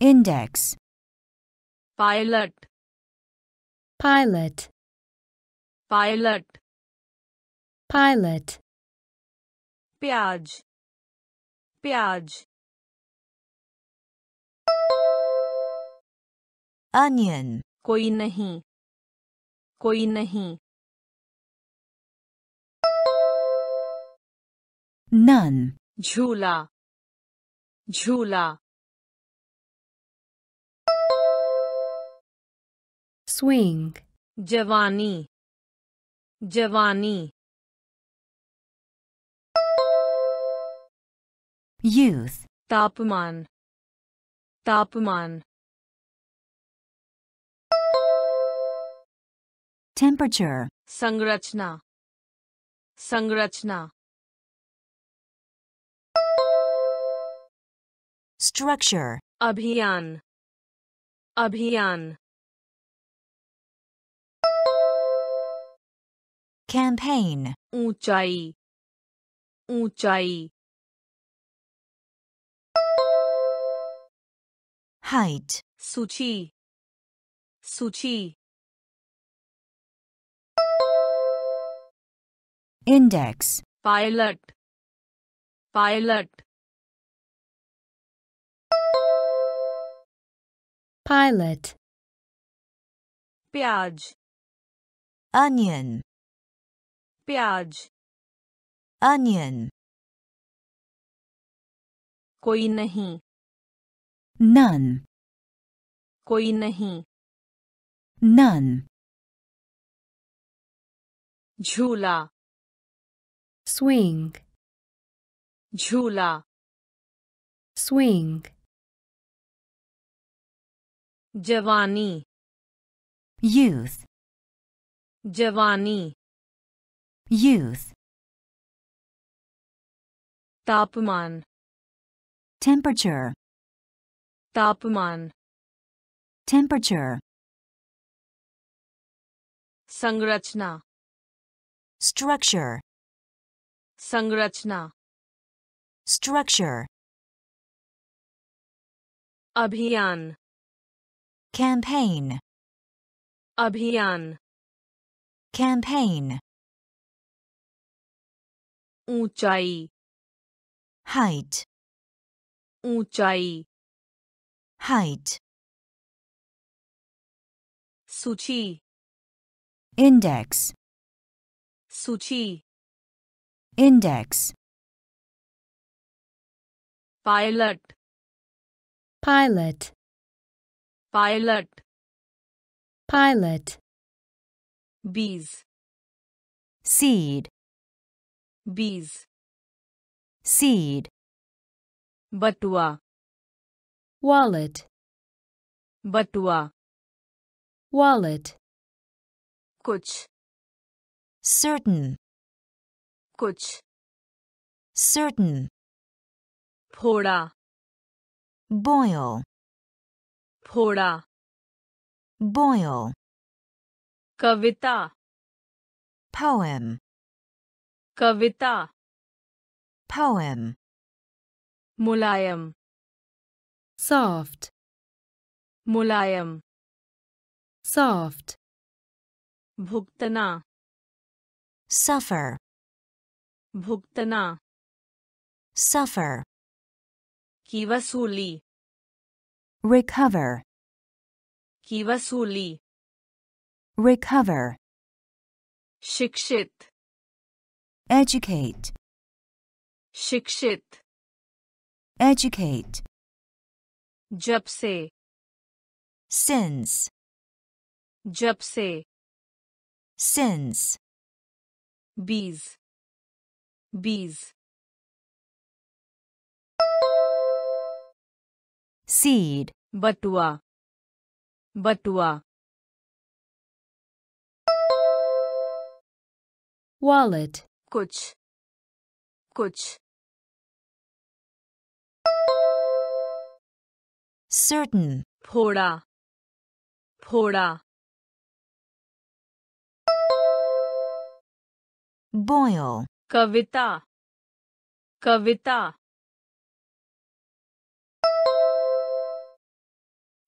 Index, pilot pilot, pilot pilot, प्याज प्याज onion, कोई नहीं कोई नहीं none, झूला झूला। Swing, जवानी। जवानी। Youth, तापमान। तापमान। Temperature, संरचना। संरचना। structure, अभियान अभियान campaign, ऊंचाई ऊंचाई height, सूची सूची index, पायलट पायलट pilot, प्याज onion, प्याज onion, कोई नहीं none, कोई नहीं none, झूला swing, झूला swing, Javani. Youth. Javani. Youth. Tapman. Temperature. Tapman. Temperature. Sangrachna. Structure. Sangrachna. Structure. Abhiyan campaign, अभियान campaign, ऊंचाई height, ऊंचाई height, सूची index, सूची index, pilot pilot, pilot. Pilot. Bees. Seed. Bees. Seed. Batua wallet. Batua wallet. Kuch. Certain. Kuch. Certain. Phoda. boil. फोड़ा boil, कविता poem, कविता poem, मुलायम soft, मुलायम soft, भुगतना suffer, भुगतना suffer, की वसूली recover, की वसूली recover, शिक्षित educate, शिक्षित educate, जब से since, जब से since, बीज बीज seed. batua batua wallet. kuch kuch certain. Phoda. Phoda. boil. kavita kavita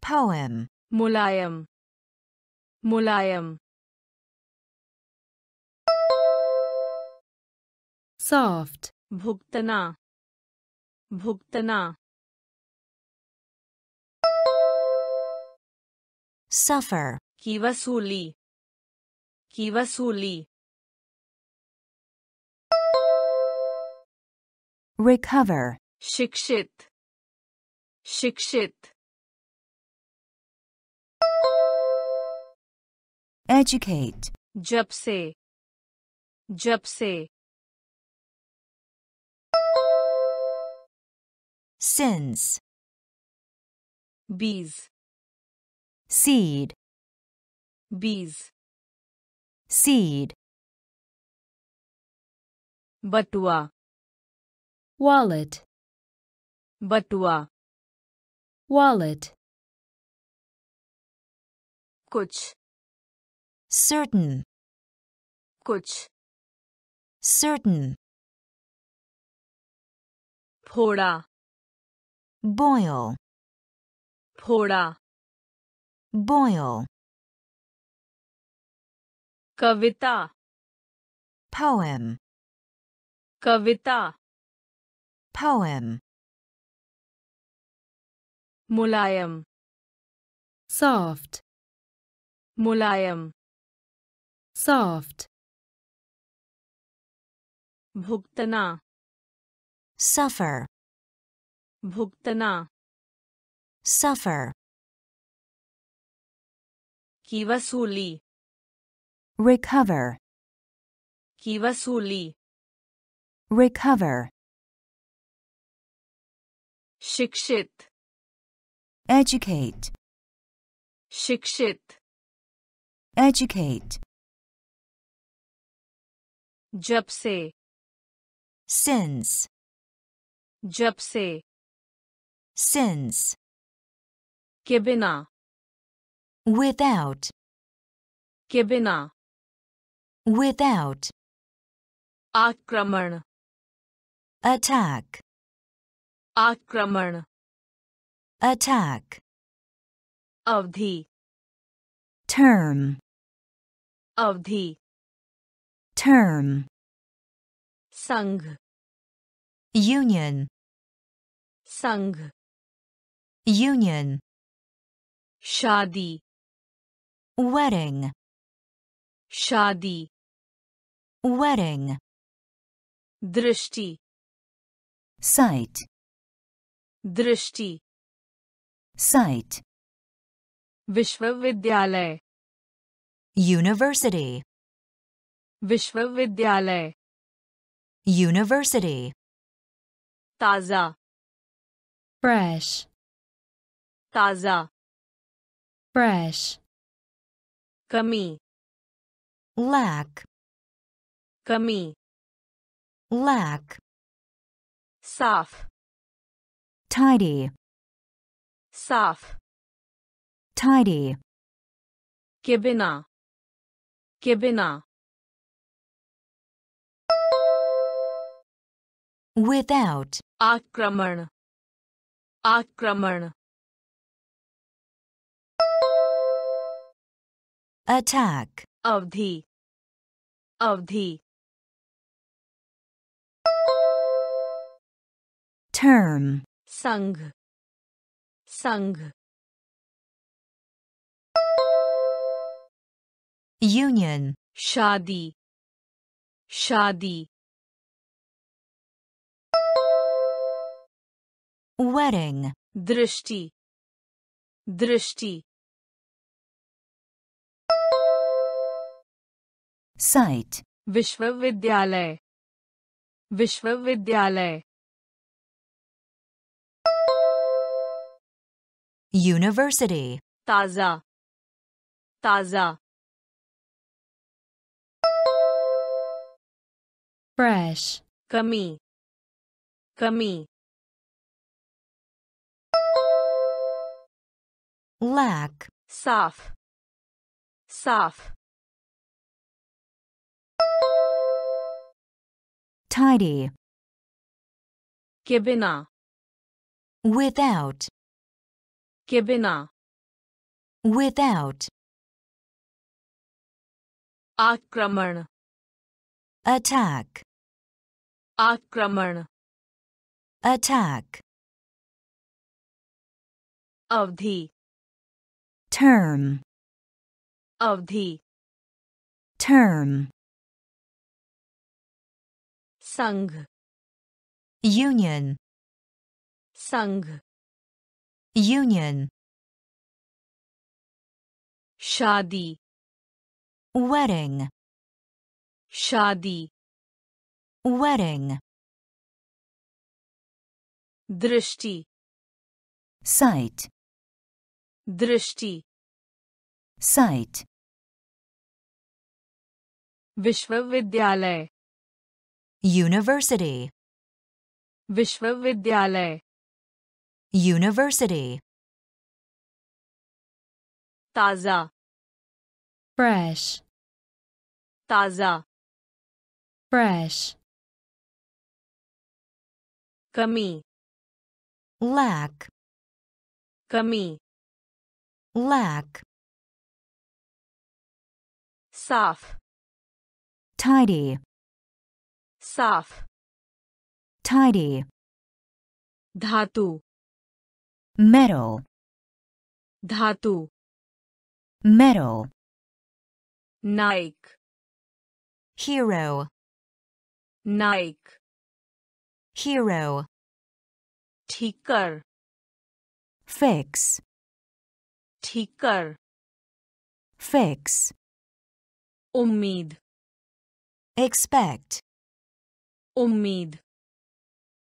poem, मुलायम मुलायम soft, भुगतना भुगतना suffer, की वसूली की वसूली recover, शिक्षित शिक्षित educate, जब से जब से since, बीज seed, बीज seed, बटुआ wallet, बटुआ wallet, कुछ certain, कुछ certain, फोड़ा boil, फोड़ा boil, कविता poem, कविता poem, मुलायम soft, मुलायम soft, भुगतना suffer, भुगतना suffer, की वसूली recover, की वसूली recover, शिक्षित educate, शिक्षित educate, जब से since, जब से since, के बिना without, के बिना without, आक्रमण attack, आक्रमण attack, अवधि term, अवधि term. Sang. union. Sang. union. Shadi. Wedding. Shadi. Wedding. Drishti. Sight Drishti. Sight Vishwavidyalay University. विश्वविद्यालय university, ताजा fresh, ताजा fresh, कमी lack, कमी lack, साफ tidy, साफ tidy, के बिना without, आक्रमण आक्रमण attack, अवधि अवधि term, संघ संघ union, शादी शादी Wedding, दृष्टि दृष्टि sight, विश्वविद्यालय विश्वविद्यालय university, ताज़ा ताज़ा fresh, कमी कमी lack, साफ साफ tidy, के बिना without, के बिना without, आक्रमण attack, आक्रमण attack, अवधि term, अवधि term, संघ union, संघ union, शादी wedding, शादी wedding, दृष्टि sight, दृष्टि sight, विश्वविद्यालय university, विश्वविद्यालय university, ताजा fresh, ताजा fresh, कमी lack, कमी lack, साफ tidy, साफ tidy, धातु metal, धातु metal, Naik hero, Naik hero, ठीक कर fix, ठीक कर फिक्स उम्मीद। एक्सपेक्ट उम्मीद।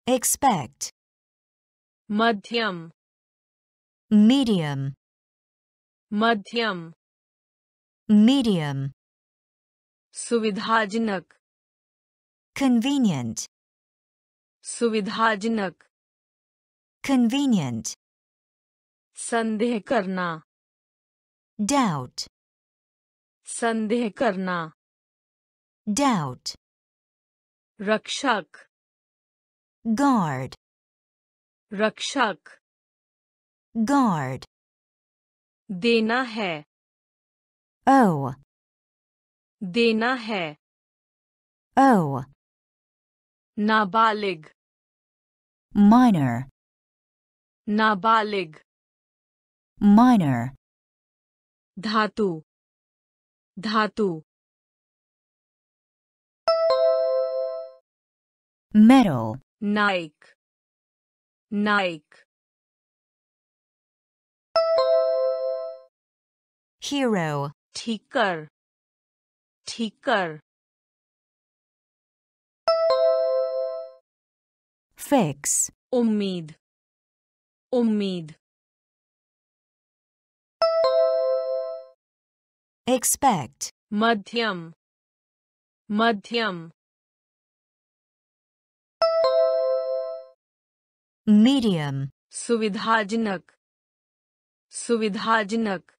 एक्सपेक्ट मध्यम। मीडियम मध्यम। मीडियम सुविधाजनक। कन्वीनियंट सुविधाजनक। कन्वीनियंट संदेह करना। Doubt, संदेह करना। Doubt, रक्षक। Guard, रक्षक। Guard, देना है। Owe, देना है। Owe, नाबालिग। Minor, नाबालिग। minor, धातु धातु metal, नाइक नाइक hero, ठीक कर ठीक कर fix, उम्मीद उम्मीद expect, मध्यम। मध्यम। Medium, सुविधाजनक। सुविधाजनक।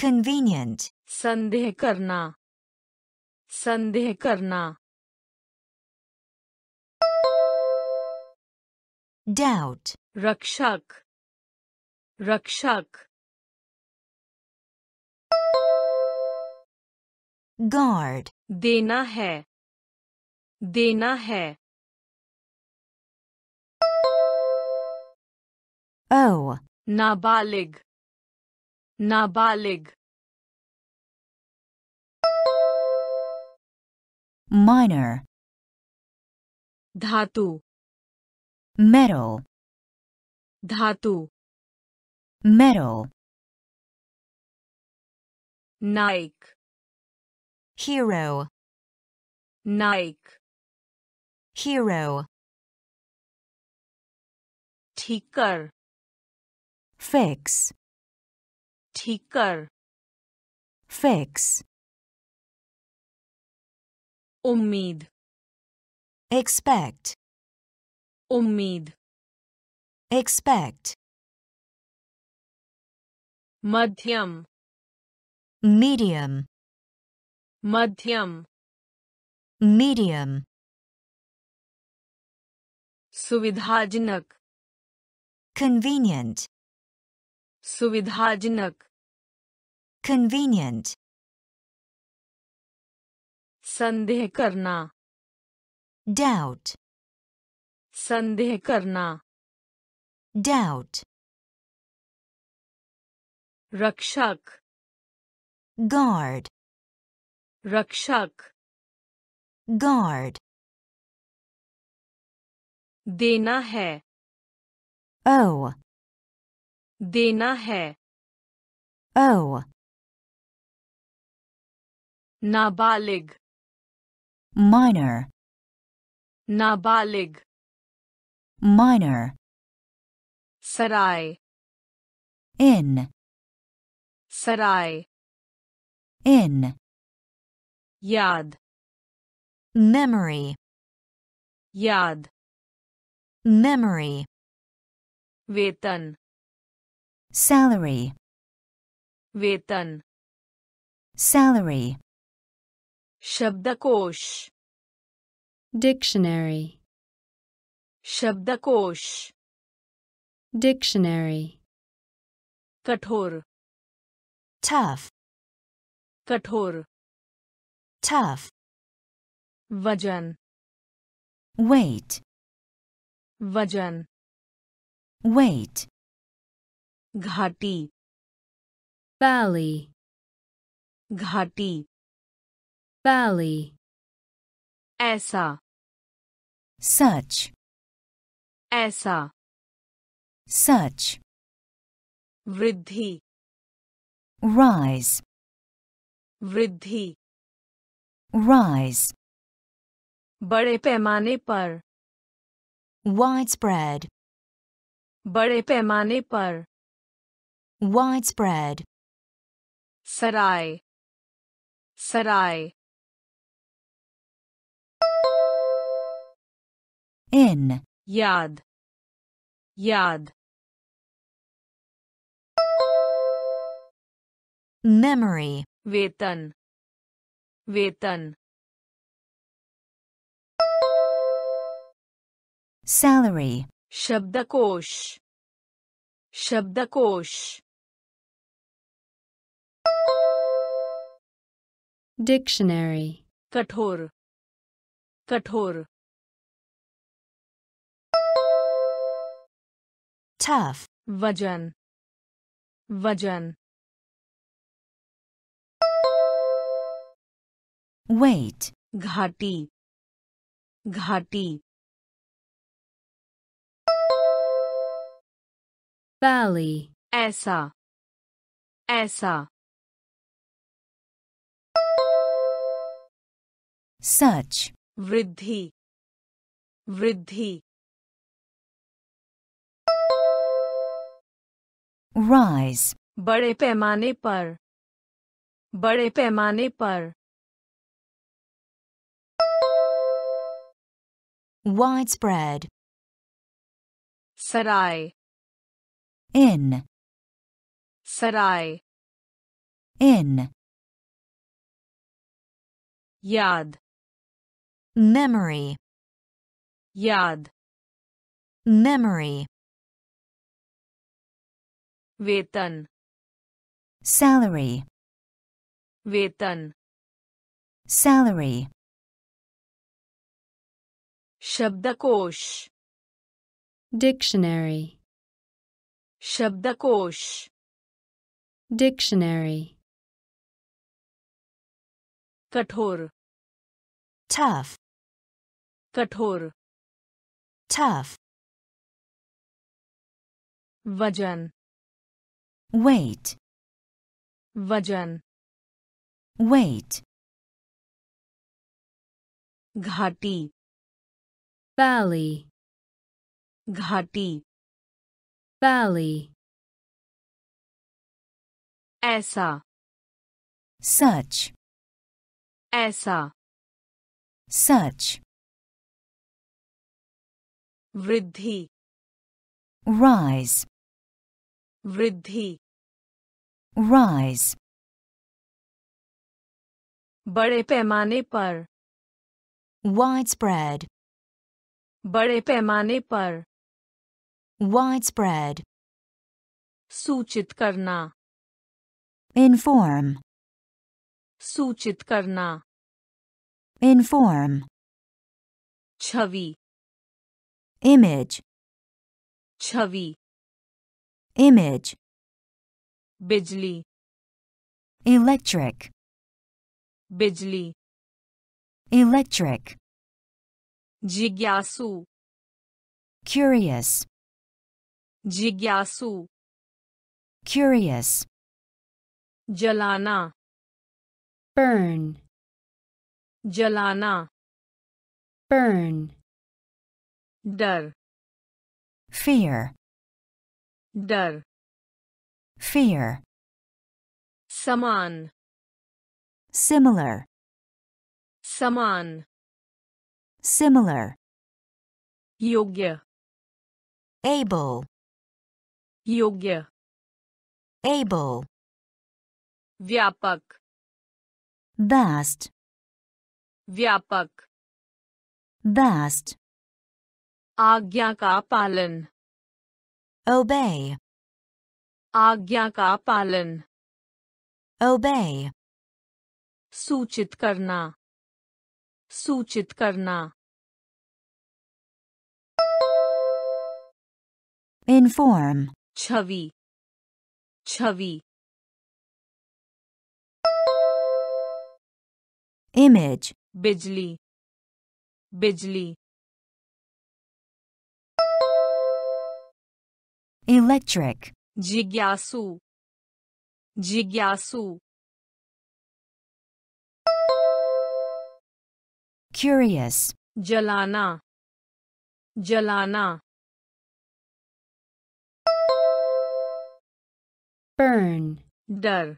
Convenient, संदेह करना। संदेह करना। Doubt, रक्षक। रक्षक। Guard, देना है। देना है। Owe, नाबालिग। नाबालिग। Minor, धातु। Metal, धातु। Metal. Nike. Hero. Nike. Hero. Ticker. Fix. Ticker. Fix. Umid. Expect. Umid. Expect. मध्यम मीडियम मध्यम मीडियम सुविधाजनक कन्वीनियंट सुविधाजनक कन्वीनियंट संदेह करना डाउट संदेह करना डाउट रक्षक गार्ड रक्षक गार्ड देना है ओ देना है ओ नाबालिग माइनर नाबालिग माइनर सराय inn Sarai. inn yad memory. yad memory. Vetan salary. vetan salary. shabdakosh dictionary. shabdakosh dictionary. Kathur. Tough, कठोर tough, वज़न weight, वज़न weight, घाटी valley, घाटी valley, ऐसा such, ऐसा such, वृद्धि rise, वृद्धि rise, बड़े पैमाने पर widespread, बड़े पैमाने पर widespread, सराय सराय in, याद याद memory, वेतन वेतन salary, शब्दकोश शब्दकोश Dictionary. कठोर कठोर tough, वज़न वज़न weight, घाटी। घाटी। Valley. ऐसा। ऐसा। Such, वृद्धि। वृद्धि। Rise, बड़े पैमाने पर। बड़े पैमाने पर। widespread, Sarai in, Sarai in, याद memory, याद memory, वेतन salary, वेतन salary, शब्दकोश Dictionary. शब्दकोश Dictionary. कठोर tough, कठोर tough, वजन weight, वजन weight, घाटी Valley. घाटी Valley. ऐसा such, ऐसा such, वृद्धि rise, वृद्धि rise, बड़े पैमाने पर widespread, बड़े पैमाने पर widespread, सूचित करना inform, सूचित करना inform, छवि image, छवि image, बिजली electric, बिजली electric, Jigyasu. Curious. Jigyasu. Curious. Jalana. Burn. Jalana. Burn. Dar. Fear. Dar. Fear. Saman. Similar. Saman similar Yogya able Yogya able व्यापक vast व्यापक vast आज्ञा का पालन obey आज्ञा का पालन obey सूचित करना सूचित करना। Inform, छवि। छवि। Image, बिजली। बिजली। Electric, जिज्ञासु। जिज्ञासु। Curious. Jalana. Jalana. Burn. Dar.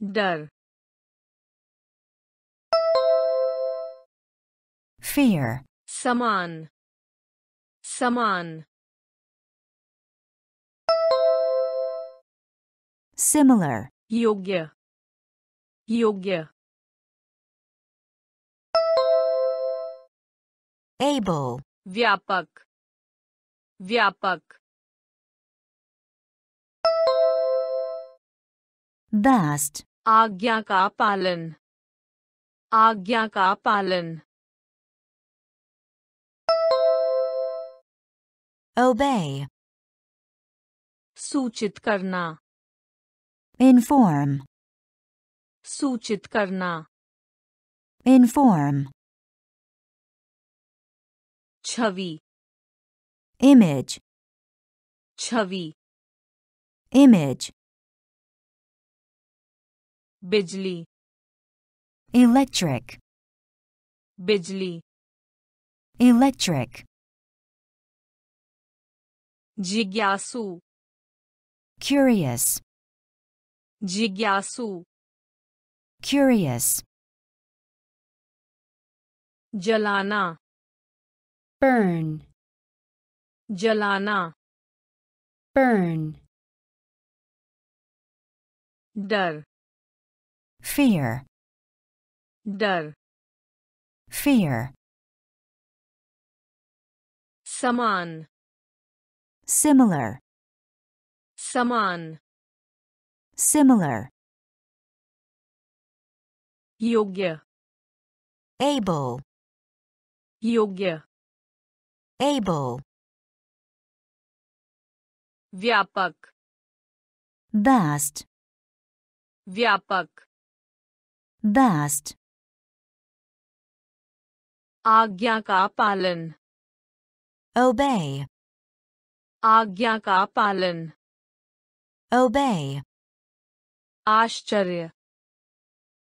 Dar. Fear. Saman. Saman. Similar. Yogya. Yogya. Able, व्यापक व्यापक vast, आज्ञा का पालन आज्ञा का पालन obey, सूचित करना inform, सूचित करना inform, छवि image, छवि image, बिजली electric, बिजली electric, जिज्ञासु curious, जिज्ञासु curious, जलाना burn, जलाना burn, डर fear, डर fear, समान similar, समान similar, योग्य able, योग्य able, व्यापक vast, व्यापक vast, आज्ञा का पालन obey, आज्ञा का पालन obey, आश्चर्य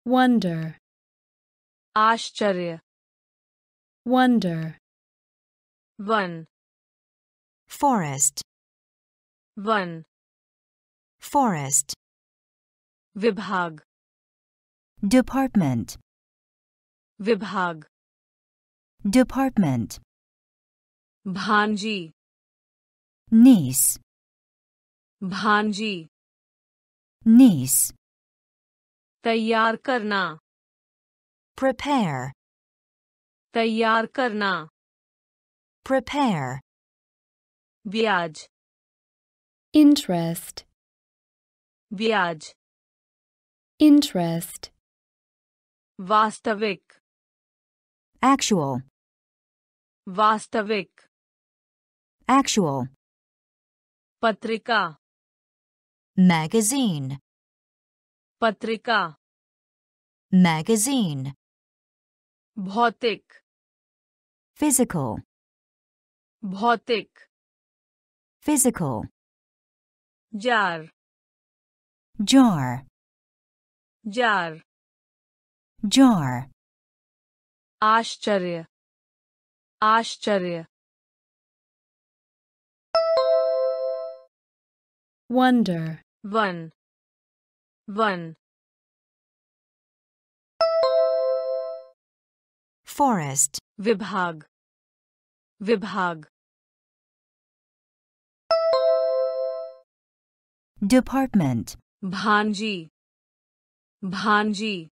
wonder, आश्चर्य wonder, वन फॉरेस्ट वन फॉरेस्ट विभाग डिपार्टमेंट विभाग डिपार्टमेंट भांजी नीस भांजी नीस तैयार करना प्रिपेयर तैयार करना Prepare. Biaj. Interest. Biaj. Interest. Vastavik. Actual. Vastavik. Actual. Patrika. Magazine. Patrika. Magazine. Bhotik. Physical. भौतिक physical, jar jar, jar jar, आश्चर्य आश्चर्य wonder, वन वन forest, विभाग विभाग। Department, भांजी। भांजी।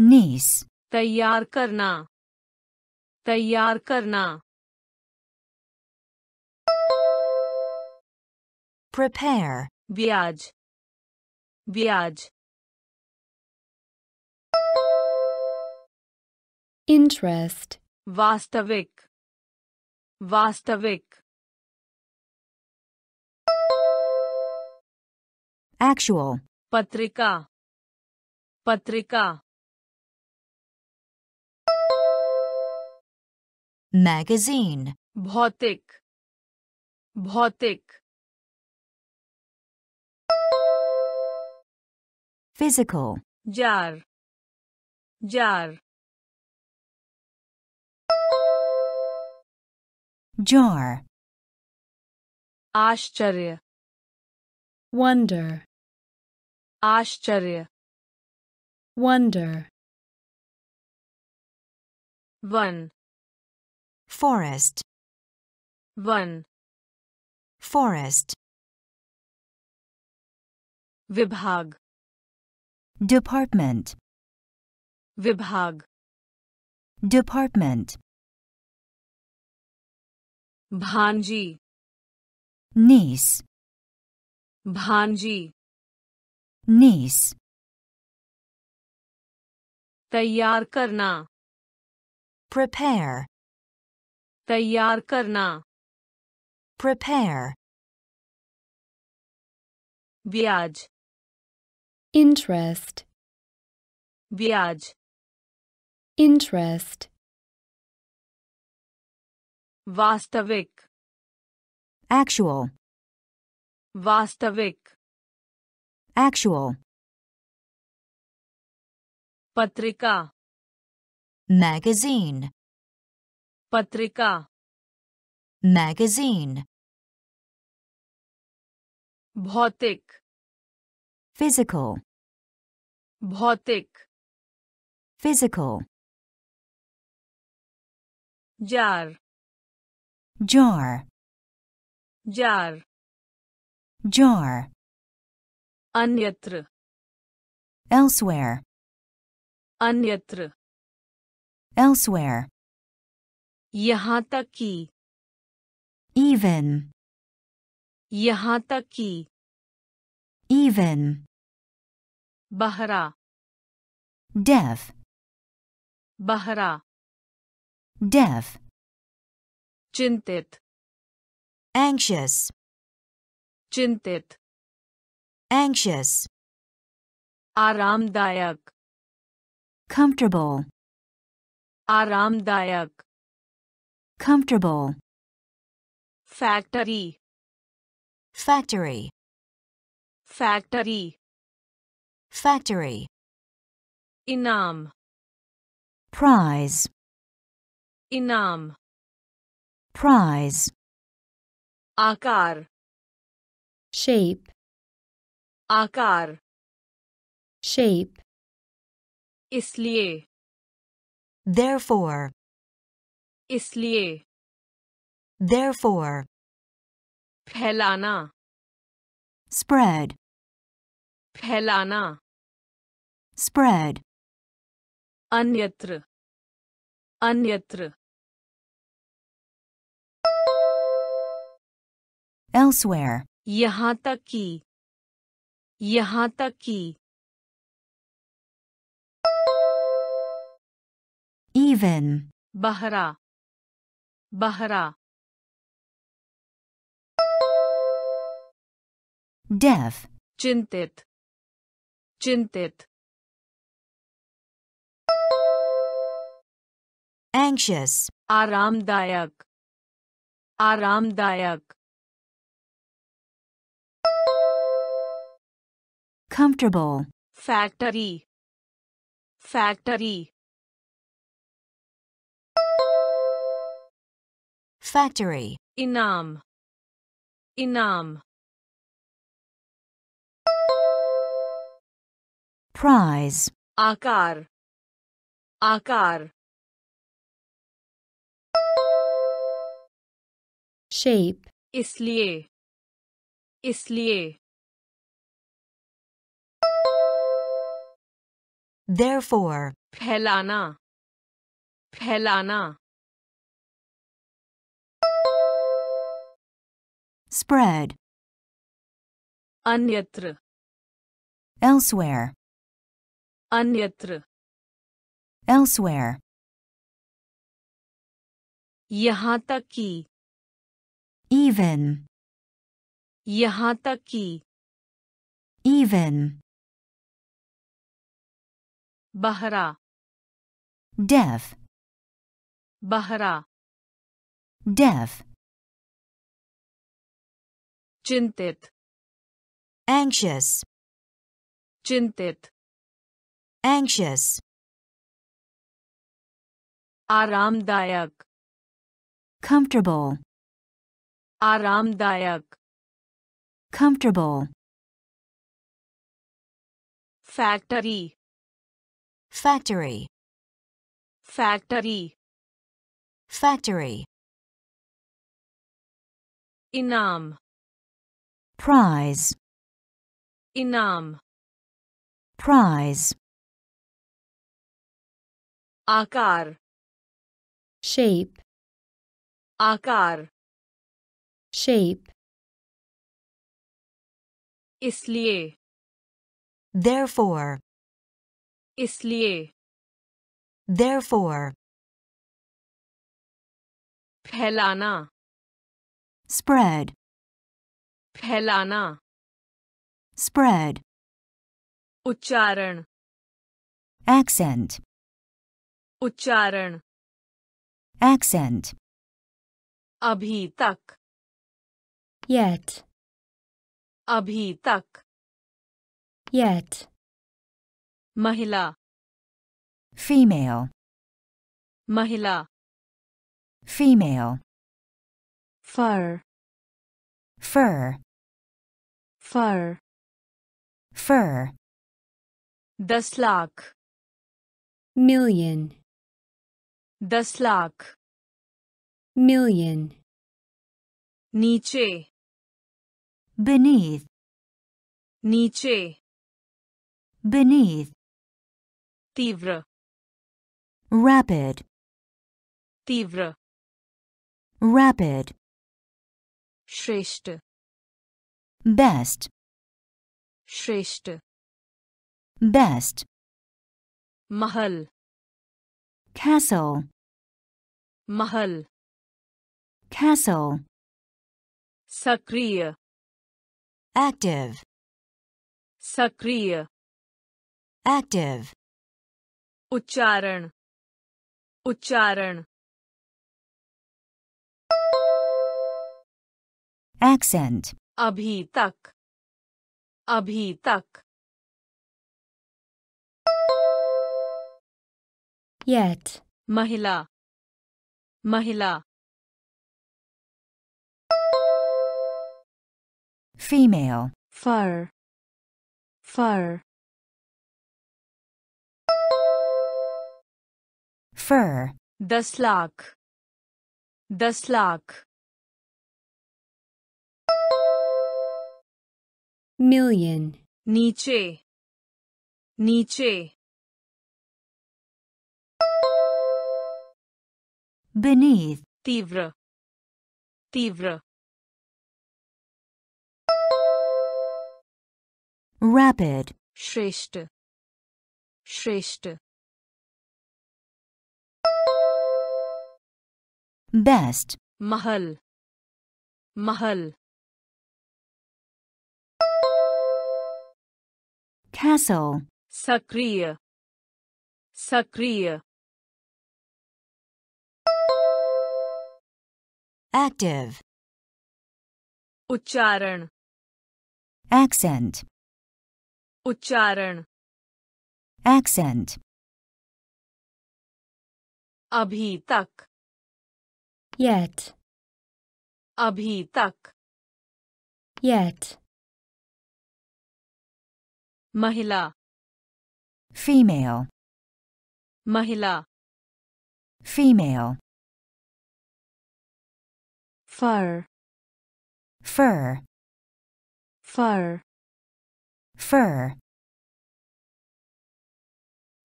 Niece, तैयार करना। तैयार करना। Prepare, ब्याज। ब्याज। Interest, वास्तविक वास्तविक actual, पत्रिका पत्रिका magazine, भौतिक भौतिक physical, जार जार jar, आश्चर्य wonder, आश्चर्य wonder, one forest, one forest, विभाग department, विभाग department, भांजी niece, भांजी niece, तैयार करना prepare, तैयार करना prepare, ब्याज interest, ब्याज interest, वास्तविक एक्चुअल वास्तविक एक्चुअल पत्रिका मैगजीन पत्रिका मैगजीन भौतिक फ़िज़िकल भौतिक physical jar jar, jar jar, अन्यत्र elsewhere, अन्यत्र elsewhere, यहाँ तक कि even, यहाँ तक कि even, बहरा deaf, बहरा deaf, Chintit. Anxious. Chintit. Anxious. Aramdayak. Comfortable. Aramdayak. Comfortable. Factory. Factory. Factory. Factory. Inam. Prize. Inam prize, आकार shape, आकार shape, इसलिए therefore, इसलिए therefore, फैलाना spread, फैलाना spread, अन्यत्र अन्यत्र elsewhere, यहाँ तक कि यहाँ तक कि even, बहरा बहरा deaf, चिंतित चिंतित anxious, आरामदायक आरामदायक comfortable, फैक्टरी फैक्टरी factory, इनाम इनाम prize, आकार आकार shape, इसलिए इसलिए therefore, फैलाना फैलाना spread, अन्यत्र elsewhere, अन्यत्र elsewhere, यहाँ तक कि even, यहाँ तक कि even, बहरा deaf, बहरा deaf, चिंतित anxious, चिंतित anxious, आरामदायक comfortable, आरामदायक comfortable, factory factory, factory factory, इनाम prize, इनाम prize, आकार shape, आकार shape, इसलिए therefore, इसलिए therefore, फैलाना spread, फैलाना spread, उच्चारण accent, उच्चारण accent, अभी तक yet, अभी तक yet, महिला female, महिला female, फर fur, फर fur, दस लाख million, दस लाख million, नीचे beneath, नीचे beneath, तीव्र rapid, तीव्र rapid, श्रेष्ठ best, श्रेष्ठ best, महल castle, महल castle, सक्रिय active, सक्रिय active, उच्चारण उच्चारण। Accent, अभी तक अभी तक। Yet, महिला महिला। Female, फर फर fur, दस लाख दस लाख million, नीचे नीचे beneath, तीव्र तीव्र rapid, श्रेष्ठ श्रेष्ठ best, महल महल castle, सक्रिय सक्रिय active, उच्चारण accent, उच्चारण accent, अभी तक Yet. Abhi tak. Yet. Mahila. Female. Mahila. Female. Fur. Fur. Fur. Fur.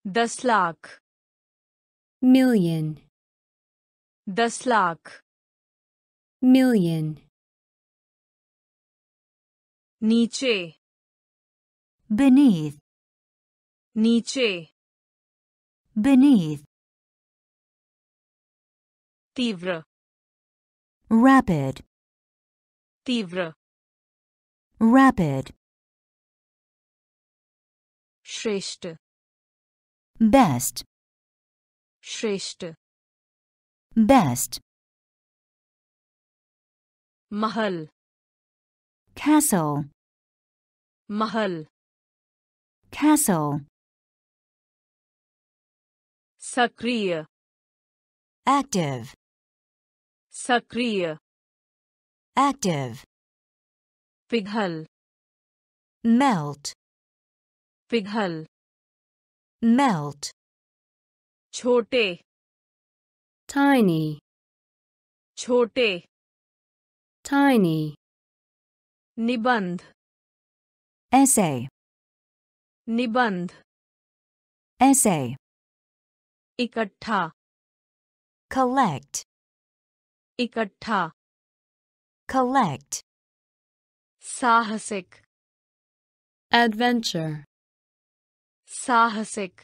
Das lakh. Million. दस लाख million, नीचे beneath, नीचे beneath, तीव्र rapid, तीव्र rapid, श्रेष्ठ best, श्रेष्ठ best, महल castle, महल castle, सक्रिय active, सक्रिय active, पिघल melt, पिघल melt, छोटे Tiny, छोटे tiny, निबंध essay, निबंध essay, इकट्ठा collect, इकट्ठा collect, साहसिक adventure, साहसिक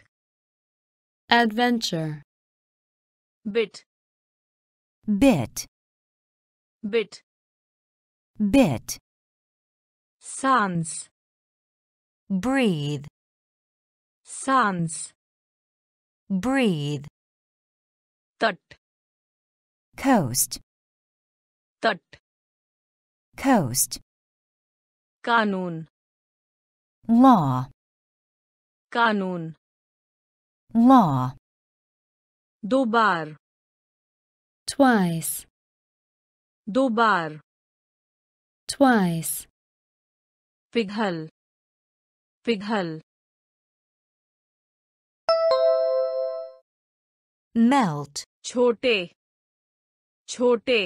adventure, bit bit, bit bit, सांस breathe, सांस breathe, तट coast, तट coast, कानून law, कानून law, दो बार twice, दो बार twice, पिघल पिघल melt, छोटे छोटे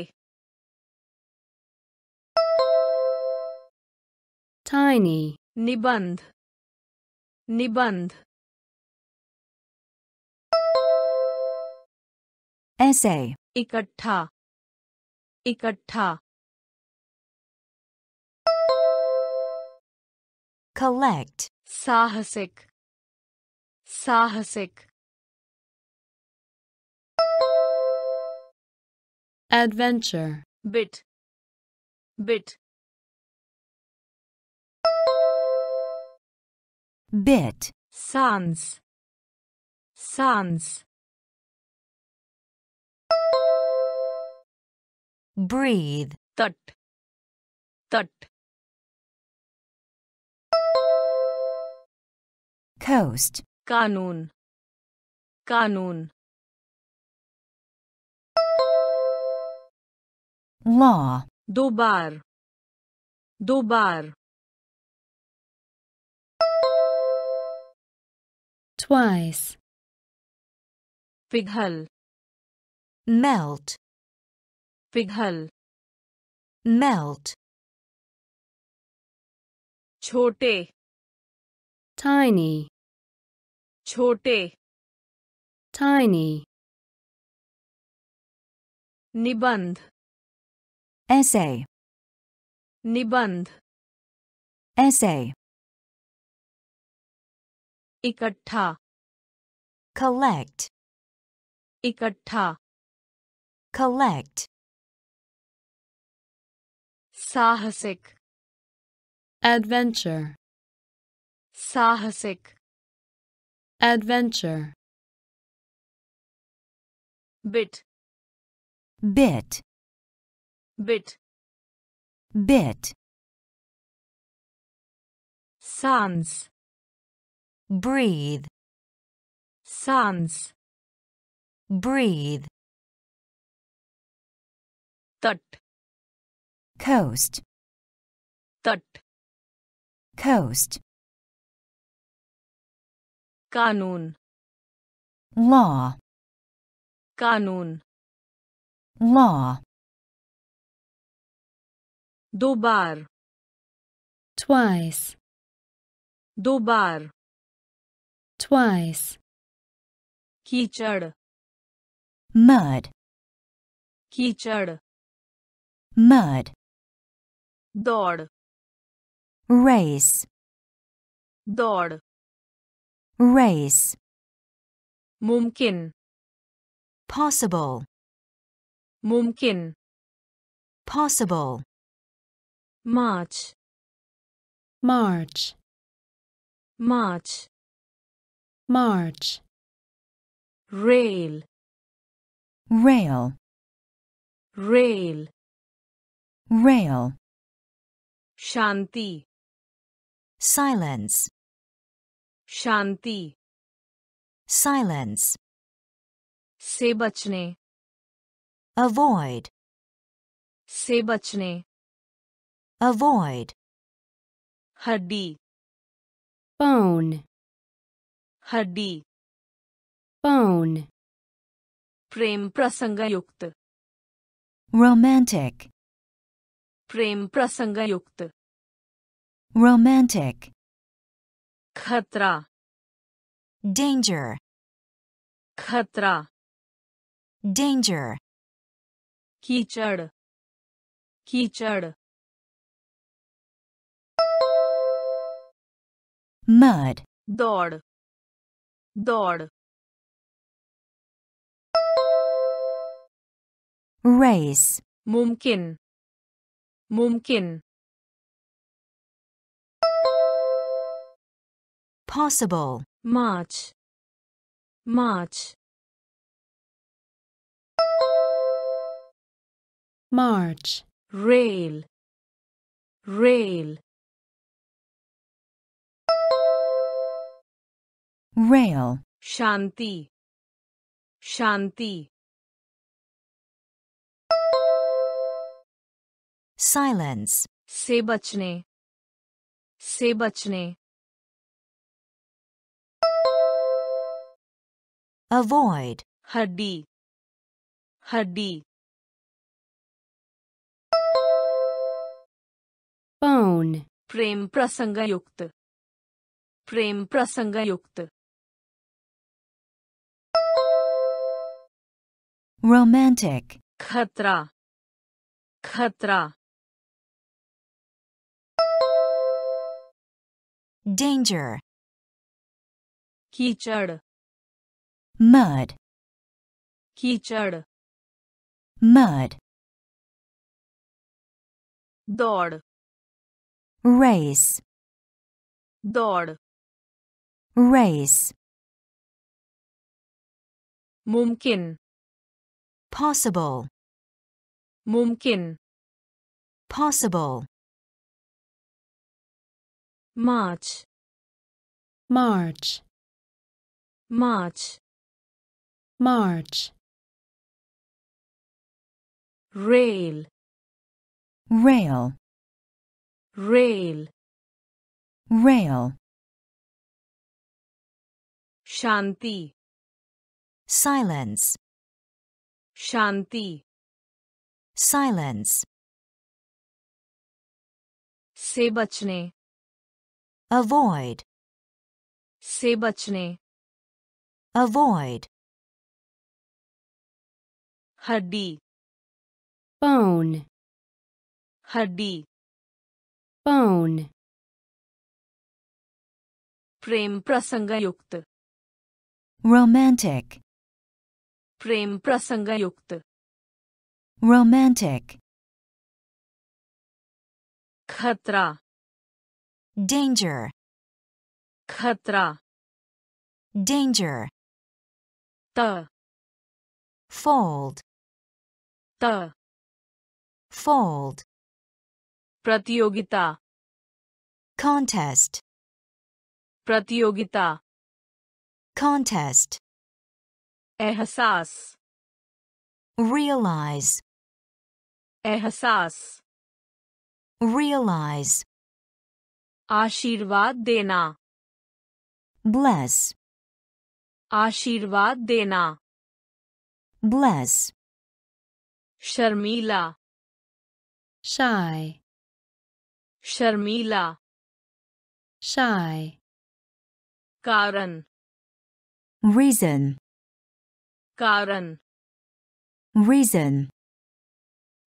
tiny, निबंध निबंध Essay. Ikattha. Ikattha. Collect. Sahasik. Sahasik. Adventure. Bit. Bit. Bit. Sans. Sans. breathe, तट तट coast, कानून कानून law, दो बार दो बार twice, पिघल melt, पिघल melt, छोटे tiny, छोटे tiny, निबंध essay, निबंध essay, इकट्ठा collect, इकट्ठा collect, साहसिक adventure, साहसिक adventure, bit bit, bit bit, सांस breathe, सांस breathe, तट coast, तट coast, कानून law, कानून law, दो बार twice, दो बार twice, कीचड़ mud, कीचड़ mud, Dor. Race. Dor. Race. Mumkin. Possible. Mumkin. Possible. March. March. March. March. Rail. Rail. Rail. Rail. शांति silence, शांति silence, से बचने avoid, से बचने avoid, हड्डी bone, हड्डी bone, प्रेम प्रसंग युक्त romantic, प्रेम प्रसंग युक्त romantic, खतरा danger, खतरा danger, कीचड़ कीचड़ mud, दौड़ दौड़ race, मुमकिन मुमकिन possible, march march march, rail rail rail, शांति शांति silence, से बचने से बचने Avoid. Haddi. Haddi. Bone. Prem prasangayukt. Prem prasangayukt. Romantic. Khatra. Khatra. Danger. Kichad mud, कीचड़ mud, दौड़ race, दौड़ race, मुमकिन possible, मुमकिन possible, march march, march march, rail rail, rail rail, शांति silence, शांति silence, से बचने avoid, से बचने avoid, हड्डी bone, हड्डी bone, प्रेम प्रसंग युक्त romantic, प्रेम प्रसंग युक्त romantic, खतरा danger, खतरा danger, त fold, त fold, प्रतियोगिता contest, प्रतियोगिता contest, एहसास realize, एहसास realize, आशीर्वाद देना bless, आशीर्वाद देना bless, शर्मीला shy, शर्मीला shy, कारण reason, कारण reason,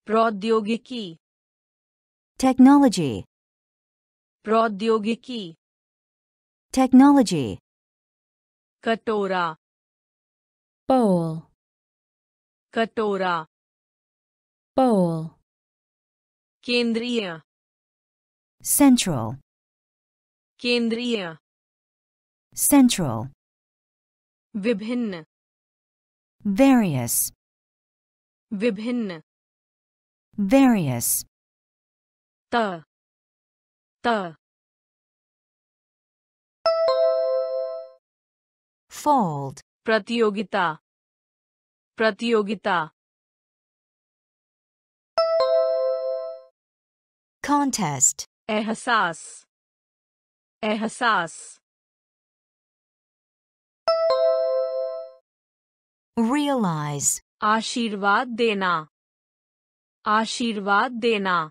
प्रौद्योगिकी technology, प्रौद्योगिकी technology, कटोरा bowl, कटोरा bowl, केंद्रीय central, केंद्रीय central, विभिन्न various, विभिन्न various, त त fold, प्रतियोगिता प्रतियोगिता contest, एहसास। एहसास। Realize, आशीर्वाद देना। आशीर्वाद देना।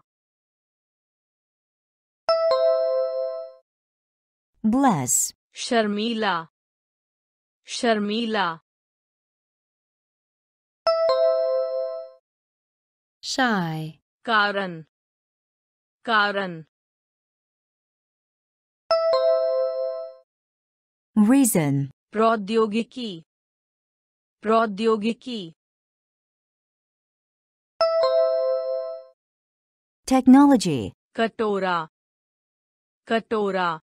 Bless, शर्मीला। शर्मीला। Shy, कारण। कारण। Reason, प्रौद्योगिकी। प्रौद्योगिकी। Technology, कटोरा। कटोरा।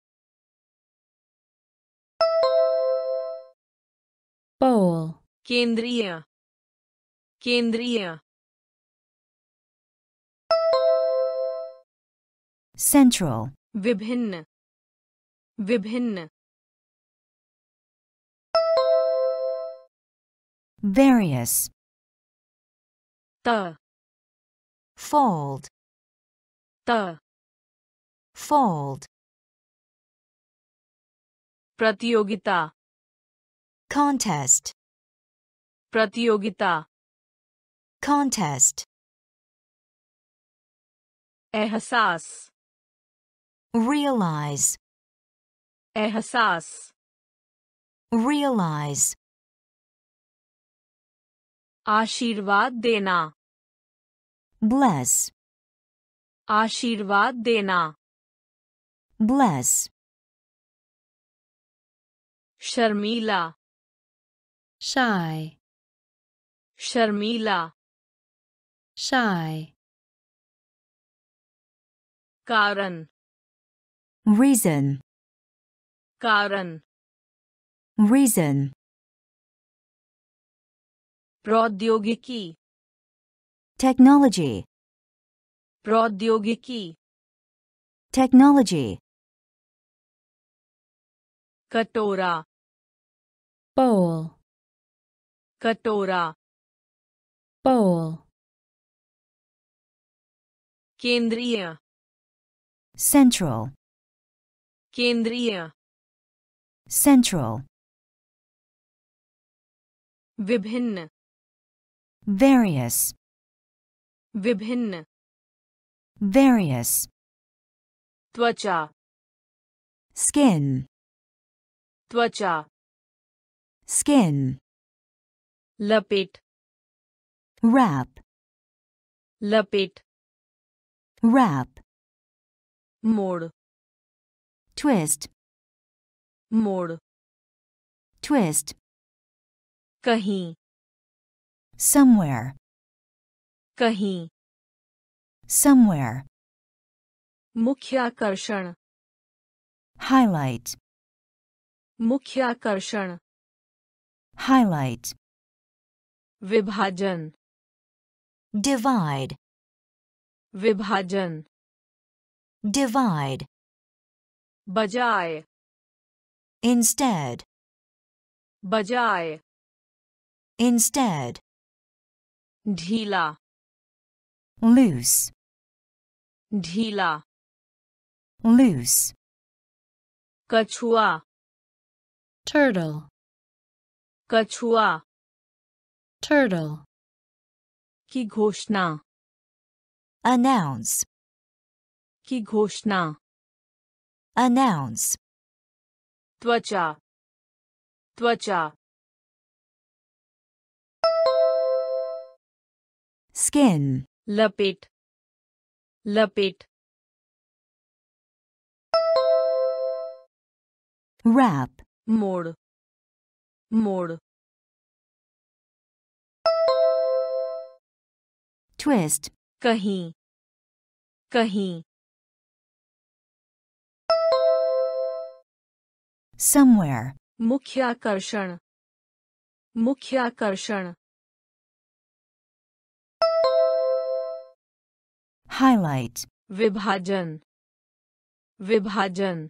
Bowl, केंद्रीय। केंद्रीय। Central. Vibhinna. Vibhinna. Various. The. Fold. The. Fold. Pratyogita. Contest. Pratyogita. Contest. Ehsas realize, एहसास realize, आशीर्वाद देना bless, आशीर्वाद देना bless, शर्मीला shy, शर्मीला shy, कारण reason, कारण reason, प्रौद्योगिकी technology, प्रौद्योगिकी technology, कटोरा bowl, कटोरा bowl, केंद्रीय central, केंद्रीय central, विभिन्न various, विभिन्न various, त्वचा skin, त्वचा skin, लपेट wrap, लपेट wrap, मोड़ twist, मोड़ twist, कहीं somewhere, कहीं somewhere, मुख्य आकर्षण highlight, मुख्य आकर्षण highlight, विभाजन divide, विभाजन divide, बजाय instead, बजाय instead, ढीला loose, ढीला loose, कछुआ turtle, कछुआ turtle, की घोषणा announce, की घोषणा announce, त्वचा त्वचा skin, लपेट लपेट wrap, मोड़ मोड़ twist, कहीं कहीं somewhere, मुख्य आकर्षण मुख्य आकर्षण highlight, विभाजन विभाजन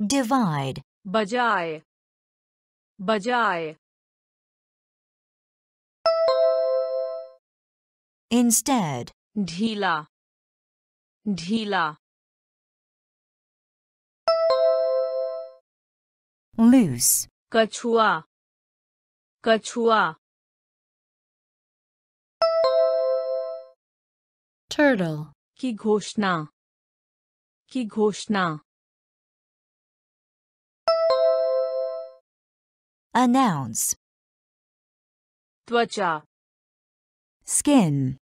divide, बजाय बजाय instead, ढीला ढीला loose, कछुआ कछुआ turtle, की घोषणा की घोषणा Announce. त्वचा Skin.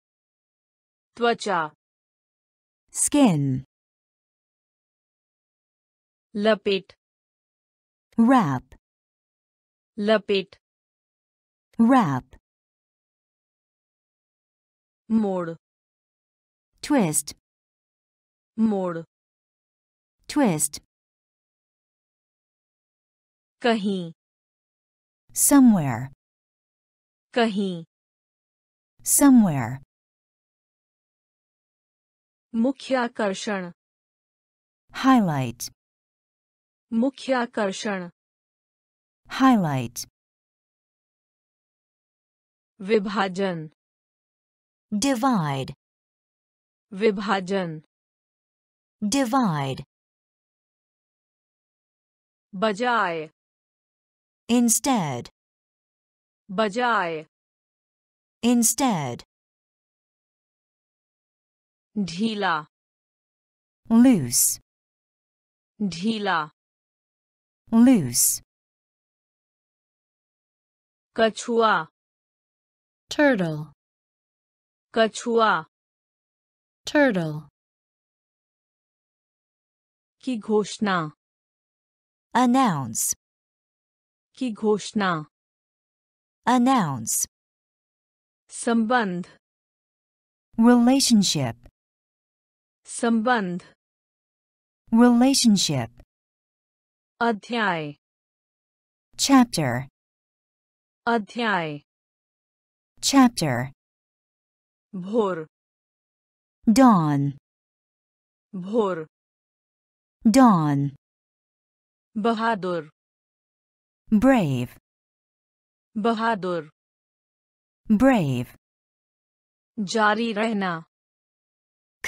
त्वचा Skin. लपेट Wrap. लपेट Wrap. मोड़ Twist. मोड़ Twist. कहीं Somewhere. कहीं Somewhere. मुख्य आकर्षण Highlight. मुख्य आकर्षण Highlight. विभाजन Divide. विभाजन Divide. बजाय Instead. बजाय Instead. ढीला Loose. ढीला Loose. कछुआ turtle, कछुआ turtle, की घोषणा Announce. की घोषणा Announce. संबंध Relationship. संबंध Relationship. अध्याय। चैप्टर अध्याय। चैप्टर भोर। डॉन भोर। डॉन बहादुर। ब्रेव बहादुर। ब्रेव जारी रहना।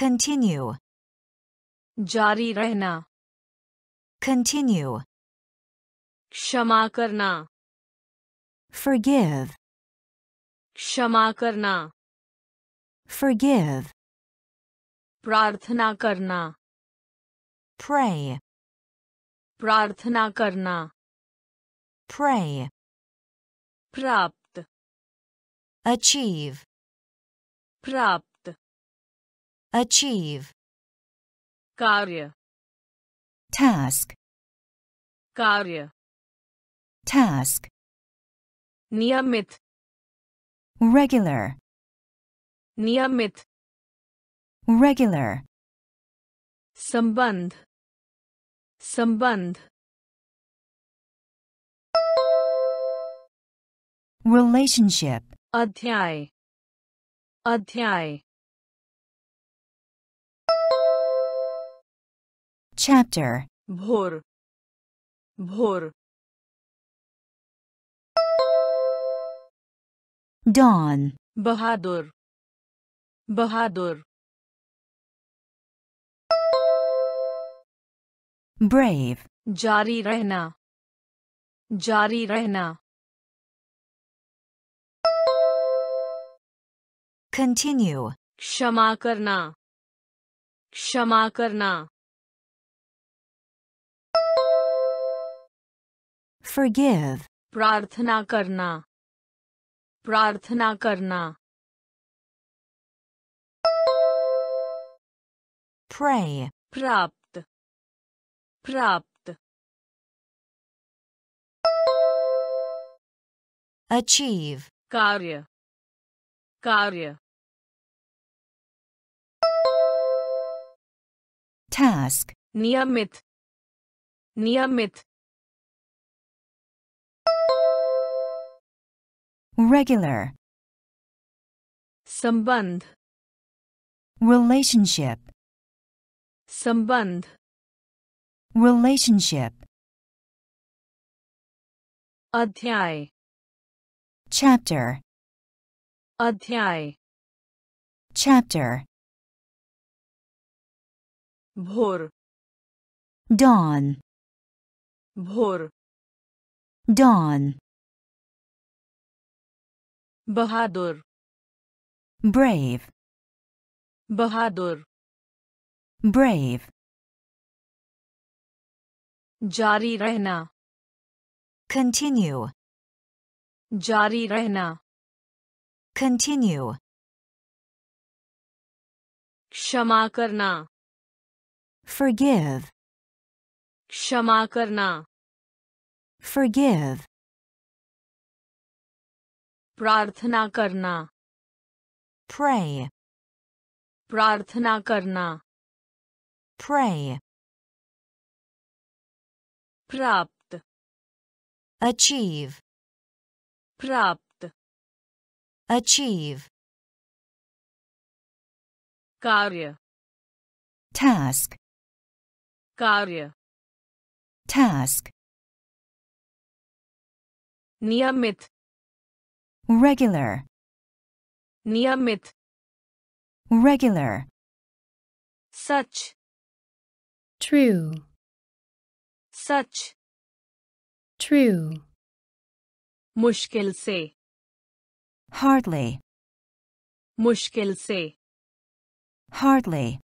कंटिन्यू जारी रहना। Continue. क्षमा करना Forgive. क्षमा करना Forgive. प्रार्थना करना Pray. प्रार्थना करना Pray. प्राप्त Achieve. प्राप्त Achieve. कार्य Task. कार्य Task. नियमित Regular. नियमित Regular. संबंध संबंध Relationship. अध्याय अध्याय Chapter. Bhor. Bhor. Dawn. Bahadur. Bahadur. Brave. Jari rehna. Jari rehna. Continue. shama karna. shama karna. Forgive. प्रार्थना करना प्रार्थना करना Pray. प्राप्त प्राप्त Achieve. कार्य कार्य Task. नियमित नियमित Regular. संबंध Relationship. संबंध Relationship. अध्याय Chapter. अध्याय Chapter. भोर Dawn. भोर Dawn. बहादुर Brave. बहादुर Brave. जारी रहना continue, जारी रहना continue, क्षमा करना forgive, क्षमा करना forgive, प्रार्थना करना। Pray, प्रार्थना करना। Pray, प्राप्त। Achieve, प्राप्त। Achieve, कार्य। Task, कार्य। Task, नियमित। regular, नियमित regular, सच true, सच true, मुश्किल से hardly, मुश्किल से hardly,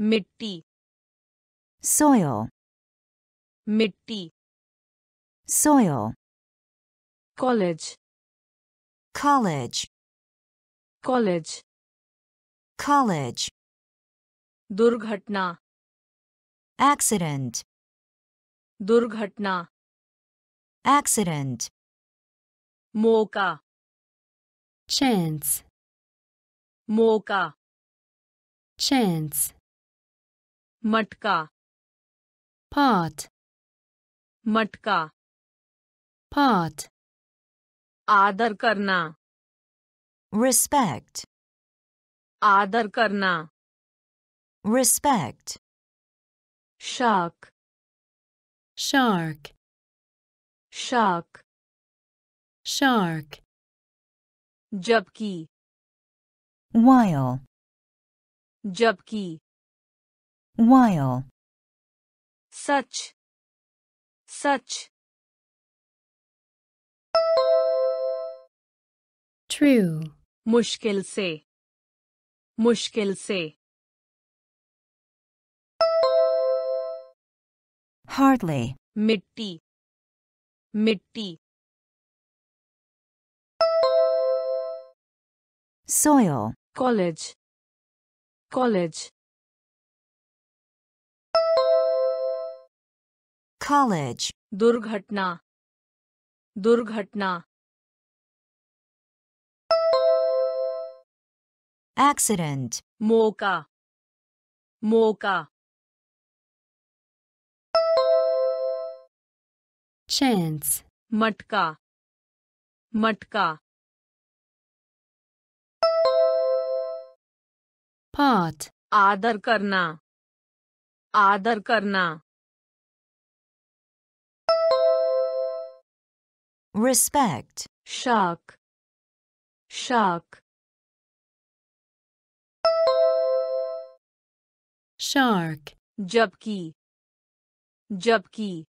मिट्टी soil, मिट्टी soil, college college, college college, दुर्घटना accident, दुर्घटना accident, मौका chance, मौका chance, मटका pot, मटका pot, आदर करना respect, आदर करना respect, शाक shark, शाक shark, जबकि while, जबकि while, सच सच true, मुश्किल से मुश्किल से hardly, मिट्टी मिट्टी soil, कॉलेज कॉलेज college, दुर्घटना दुर्घटना accident, मौका मौका chance, मटका मटका pot, आदर करना आदर करना respect, शाक शाक shark, जबकि जबकि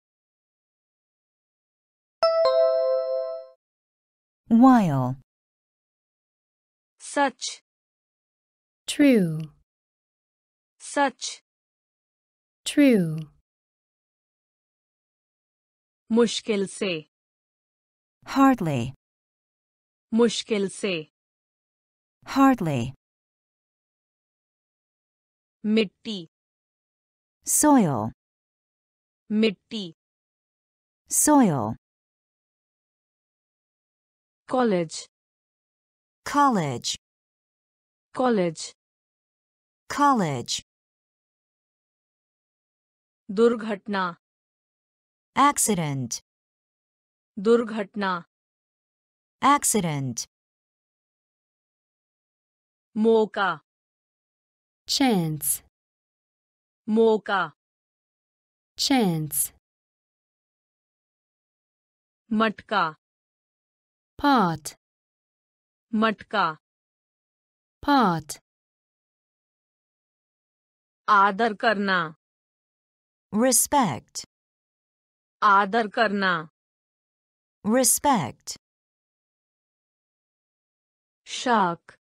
while, सच true, सच true, मुश्किल से hardly, मुश्किल से hardly, मिट्टी सोयो मिट्टी soil college college college college दुर्घटना एक्सीडेंट दुर्घटना एक्सीडेंट मौका chance, मौका chance, मटका pot, मटका pot, आदर करना respect, आदर करना respect, शाक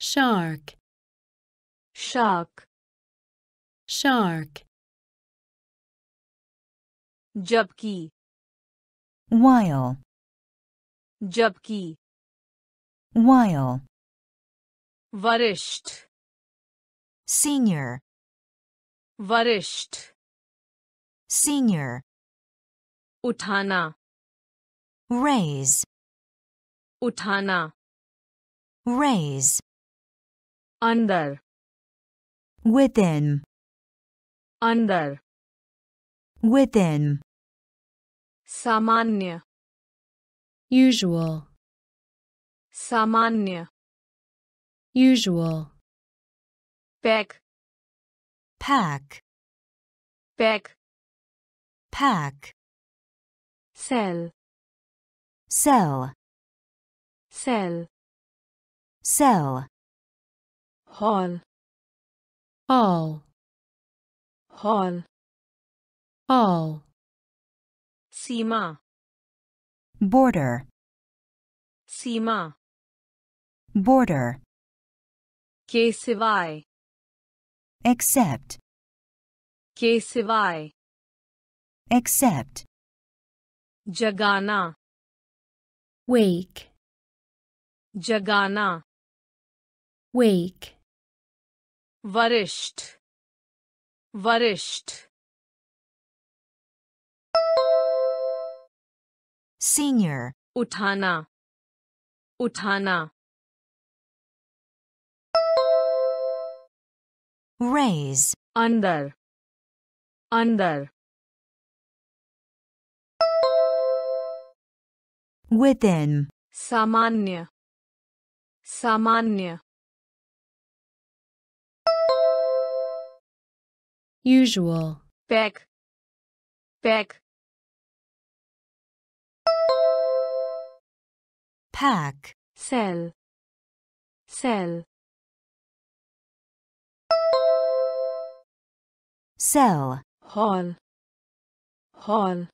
shark, शाक shark, जबकि while, जबकि while, वरिष्ठ senior, वरिष्ठ senior, उठाना raise, उठाना raise, अंदर Within. Under. Within. Samanya. Usual. Samanya. Usual. Pack. Pack. Pack. Pack. Sell. Sell. Sell. Sell. Hall hall hall hall Sima. Border. Sima. Border. Ke sivai. Except. Ke sivai. Except. Jagana. Wake. Jagana. Wake. वरिष्ठ वरिष्ठ। Senior, उठाना उठाना। raise, अंदर अंदर। within, सामान्य सामान्य। usual. Back back pack. Sell. Sell. Sell. Hall hall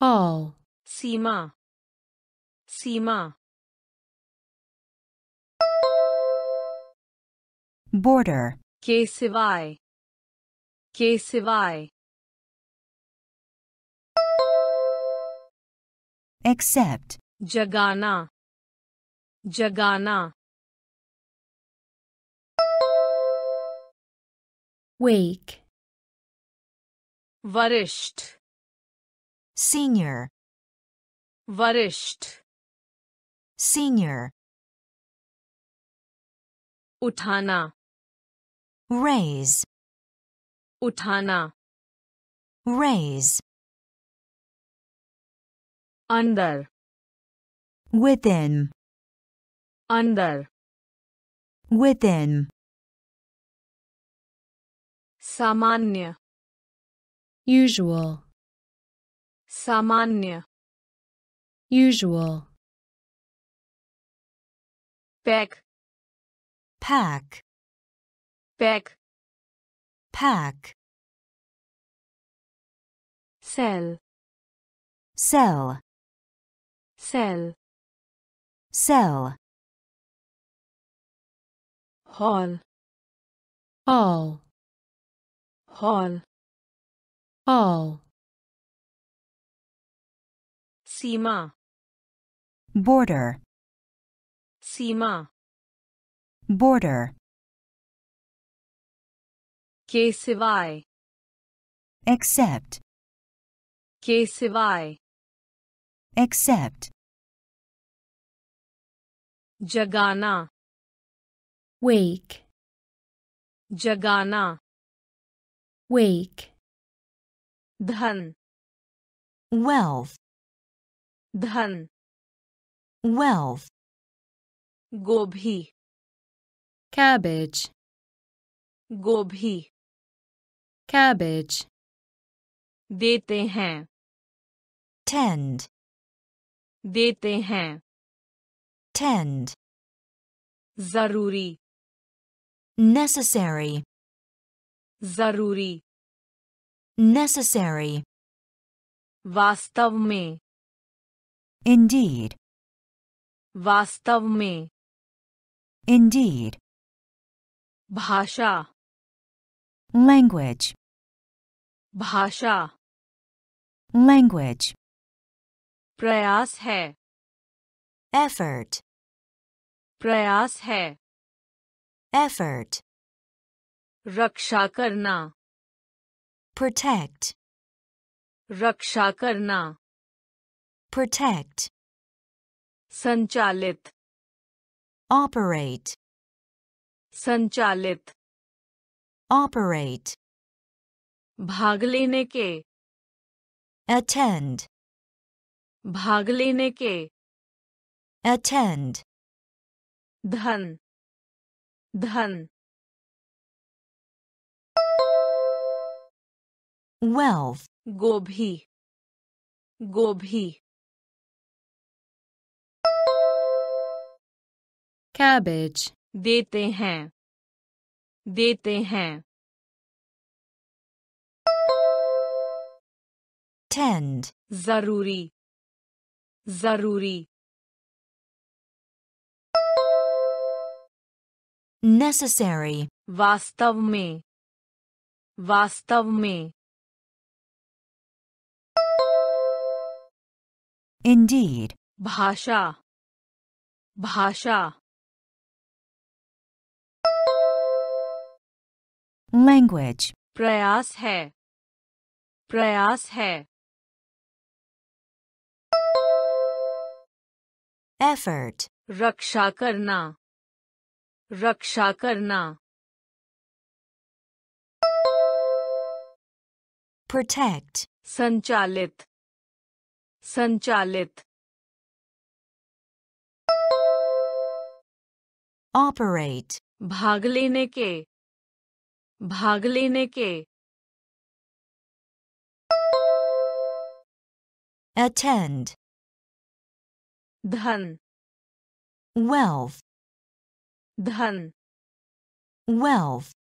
all sima. Sima. border, के सिवाय के सिवाय except, जगाना जगाना wake, वरिष्ठ senior, वरिष्ठ senior, उठाना raise, उठाना raise, अंदर within, अंदर within, सामान्य usual, सामान्य usual, pack pack, pack pack. Sell. Sell. Sell. Sell. Hall all hall all Sima. Border. Sima. Border. के सिवाय except, के सिवाय except, जगाना wake, जगाना wake, धन wealth, धन wealth, गोभी cabbage, गोभी cabbage, देते हैं tend, देते हैं tend, जरूरी necessary, जरूरी necessary, वास्तव में indeed, वास्तव में indeed, भाषा language, भाषा language, प्रयास है effort, प्रयास है effort, रक्षा करना protect, रक्षा करना protect, संचालित operate, संचालित operate, भाग लेने के। अटेंड भाग लेने के। अटेंड धन। धन। वेल्थ गोभी। गोभी। कैबेज देते हैं। देते हैं। Tend, ज़रूरी। ज़रूरी। Necessary, वास्तव में। वास्तव में। Indeed, भाषा। भाषा। Language, प्रयास है। प्रयास है। Effort, रक्षा करना। रक्षा करना। Protect, संचालित। संचालित। Operate, भाग लेने के। भाग लेने के। Attend, धन wealth, धन wealth,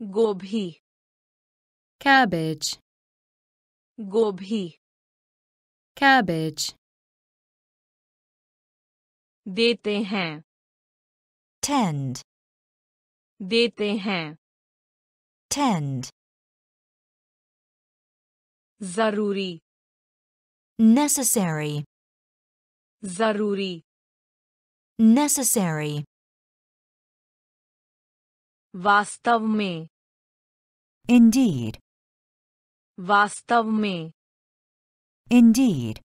गोभी cabbage, गोभी cabbage, देते हैं tend, देते हैं tend, ज़रूरी necessary, जरूरी necessary, वास्तव में indeed, वास्तव में indeed,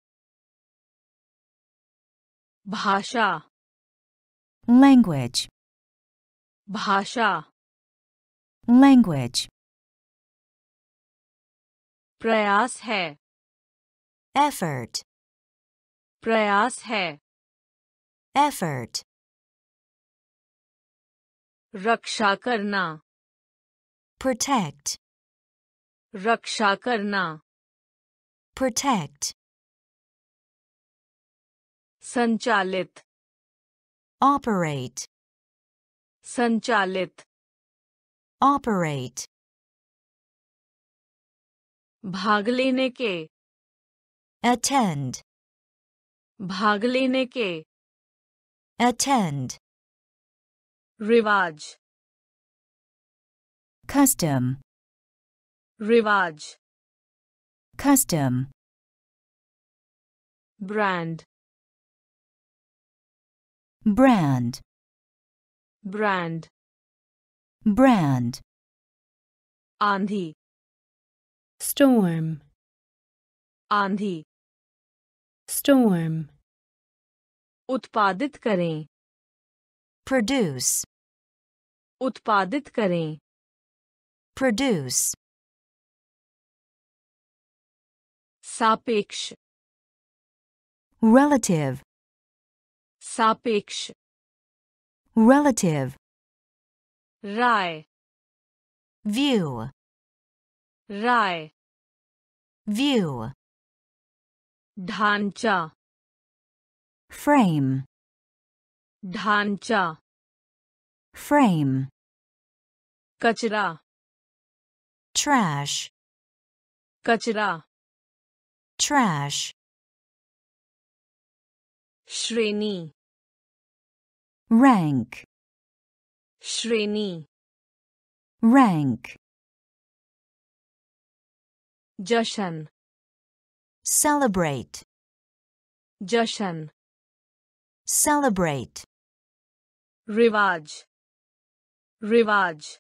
भाषा language, भाषा language, प्रयास है effort, प्रयास है effort, रक्षा करना protect, रक्षा करना protect, संचालित operate, संचालित operate, भाग लेने के attend, भाग लेने के attend, रिवाज custom, रिवाज custom, brand brand, brand brand, आंधी storm, आंधी storm, उत्पादित करें produce, उत्पादित करें produce, सापेक्ष relative, सापेक्ष relative, राय view, राय view, ढांचा frame, ढांचा frame, कचरा trash, कचरा trash, श्रेणी rank, श्रेणी rank, जशन celebrate. Jashan celebrate. Rivaj rivaj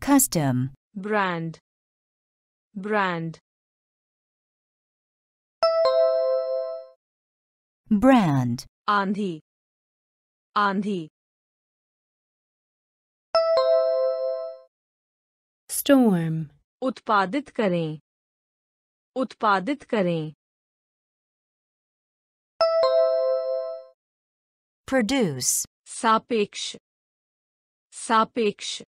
custom. Brand. Brand. Brand. Andhi andhi storm, उत्पादित करें। उत्पादित करें। Produce, सापेक्ष। सापेक्ष।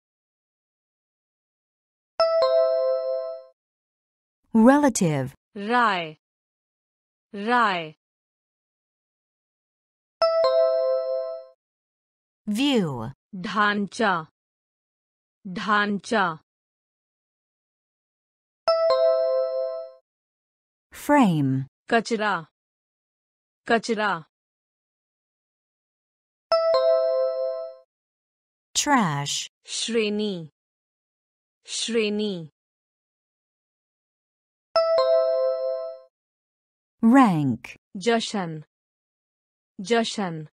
Relative, राय। राय। View, ढांचा। ढांचा। frame. Kachra kachra trash. Shreni. Shreni. Rank. Jashan. Jashan.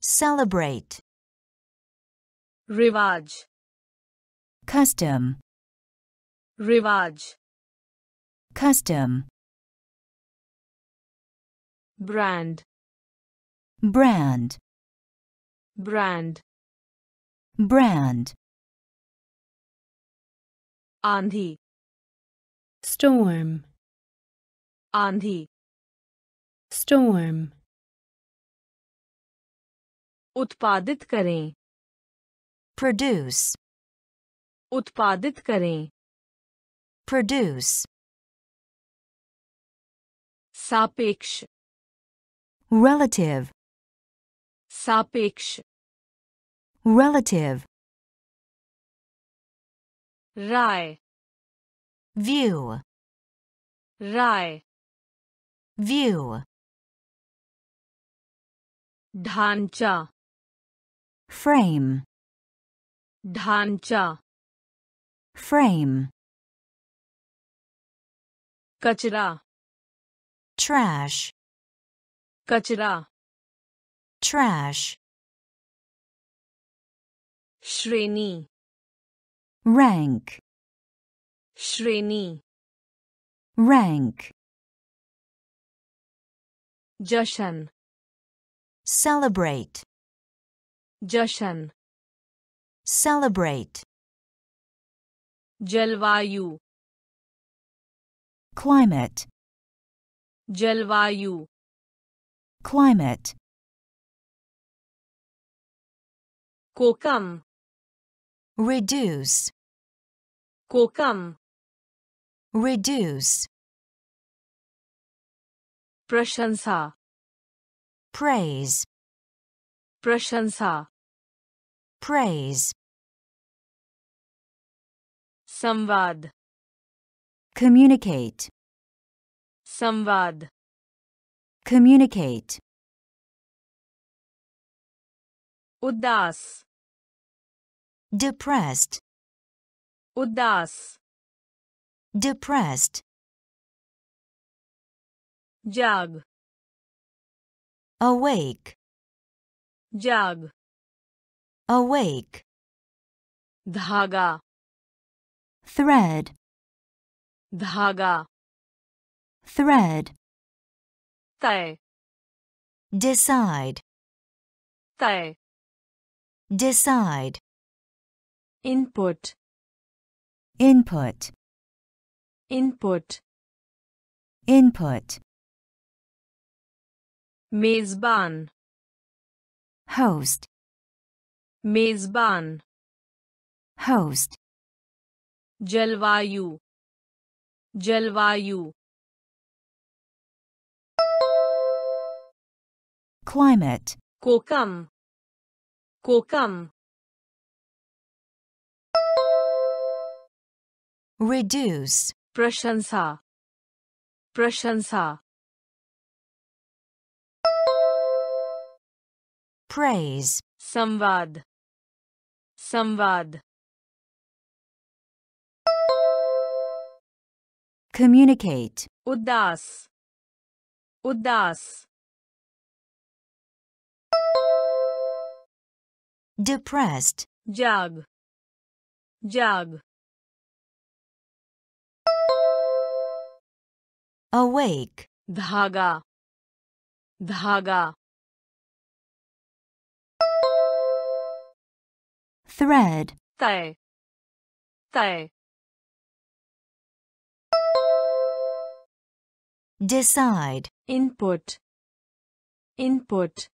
Celebrate. Rivaj custom. रिवाज। Custom brand brand brand brand आंधी स्टोर्म आंधी स्टोर्म उत्पादित करें प्रोड्यूस उत्पादित करें produce, सापेक्ष relative, सापेक्ष relative, राय view, राय view, ढांचा frame, ढांचा frame, Kachra. Trash. Kachra. Trash. Shreni. Rank. Shreni. Rank. Jashan. Celebrate. Jashan. Celebrate. Jalvayu. climate, जलवायु climate, कोकम reduce, कोकम reduce, प्रशंसा praise, प्रशंसा praise, संवाद communicate, संवाद communicate, उदास depressed, उदास depressed, जाग awake, जाग awake, धागा thread, धागा thread, तय decide, तय decide, input input, input input, मेजबान host, मेजबान host, जलवायु जलवायु climate, कोकम कोकम reduce, प्रशंसा प्रशंसा praise, संवाद संवाद communicate, उदास उदास depressed, जाग जाग awake, धागा धागा thread, तय तय Decide. Input. Input.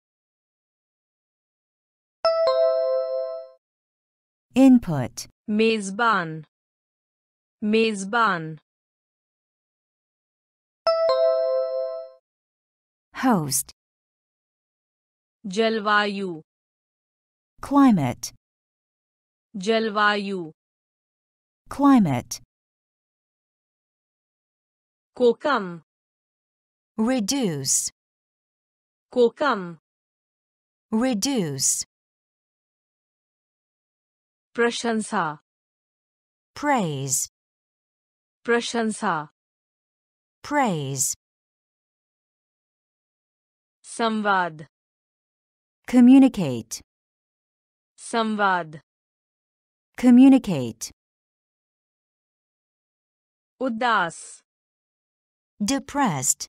Input. Mezban. Mezban. Host. Jalvayu. Climate. Jalvayu. Climate. Kokam reduce, कोकम reduce, प्रशंसा praise, प्रशंसा praise, संवाद communicate, संवाद communicate, उदास depressed,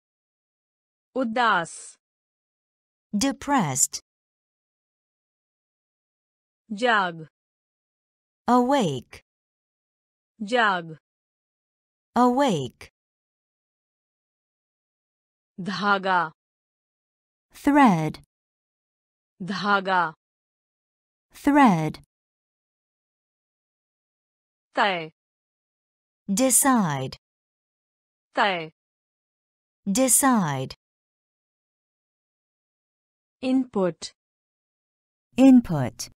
उदास depressed, जाग awake, जाग awake, धागा thread, धागा thread, तय decide, तय decide, input. Input.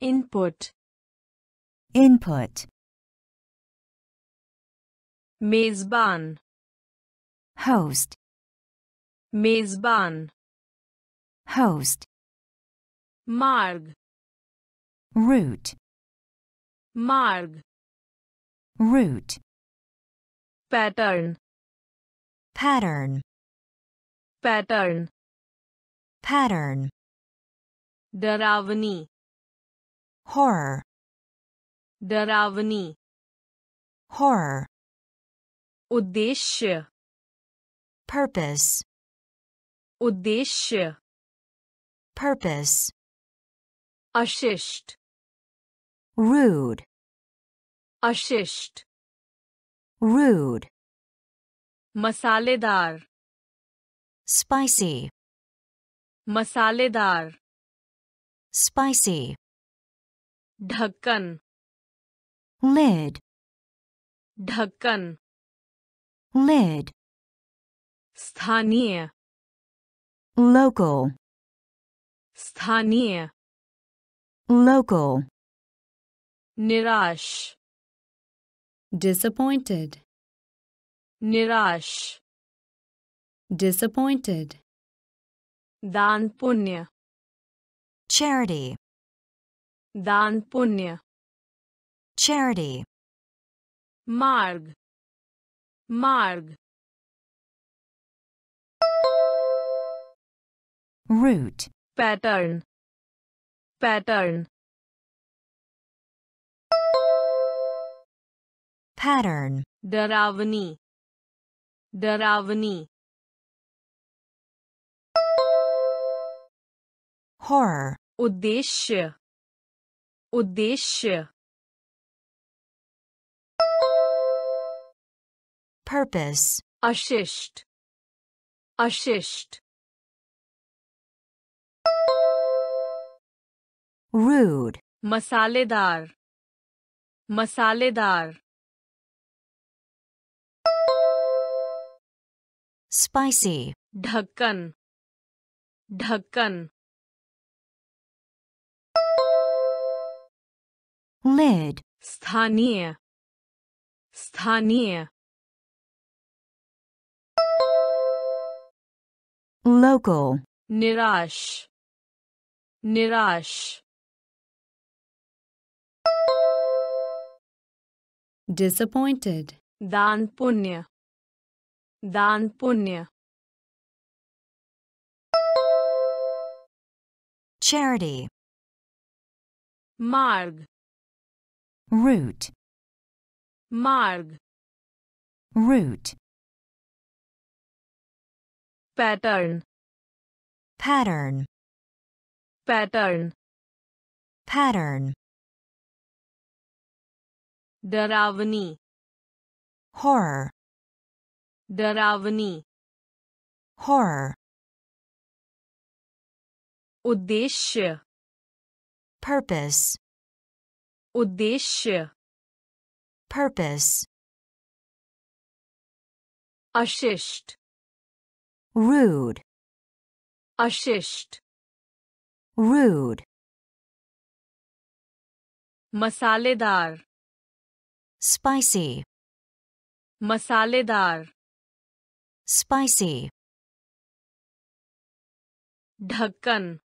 Input. Input. Mezban. Host. Mezban. Host. Marg. Root marg. Root pattern. Pattern. Pattern pattern, डरावनी horror, डरावनी horror, उद्देश्य purpose, उद्देश्य purpose, अशिष्ट rude, अशिष्ट rude, मसालेदार spicy, मसालेदार spicy, ढक्कन lid, ढक्कन lid, स्थानीय local, स्थानीय local, निराश disappointed, निराश disappointed, दान पुण्य charity, दान पुण्य charity, मार्ग मार्ग route, पैटर्न पैटर्न pattern, डरावनी डरावनी Horror, उद्देश्य। उद्देश्य। Purpose, अशिष्ट। अशिष्ट। Rude, मसालेदार। मसालेदार। Spicy, ढक्कन। ढक्कन। lid, स्थानीय स्थानीय local, निराश निराश disappointed, दान पुण्य दान पुण्य charity, मार्ग route, मार्ग route, pattern pattern, pattern pattern, डरावनी horror, डरावनी horror, उद्देश्य purpose, उद्देश्य। Purpose, अशिष्ट। Rude, अशिष्ट। Rude, मसालेदार। Spicy, मसालेदार। Spicy, ढक्कन।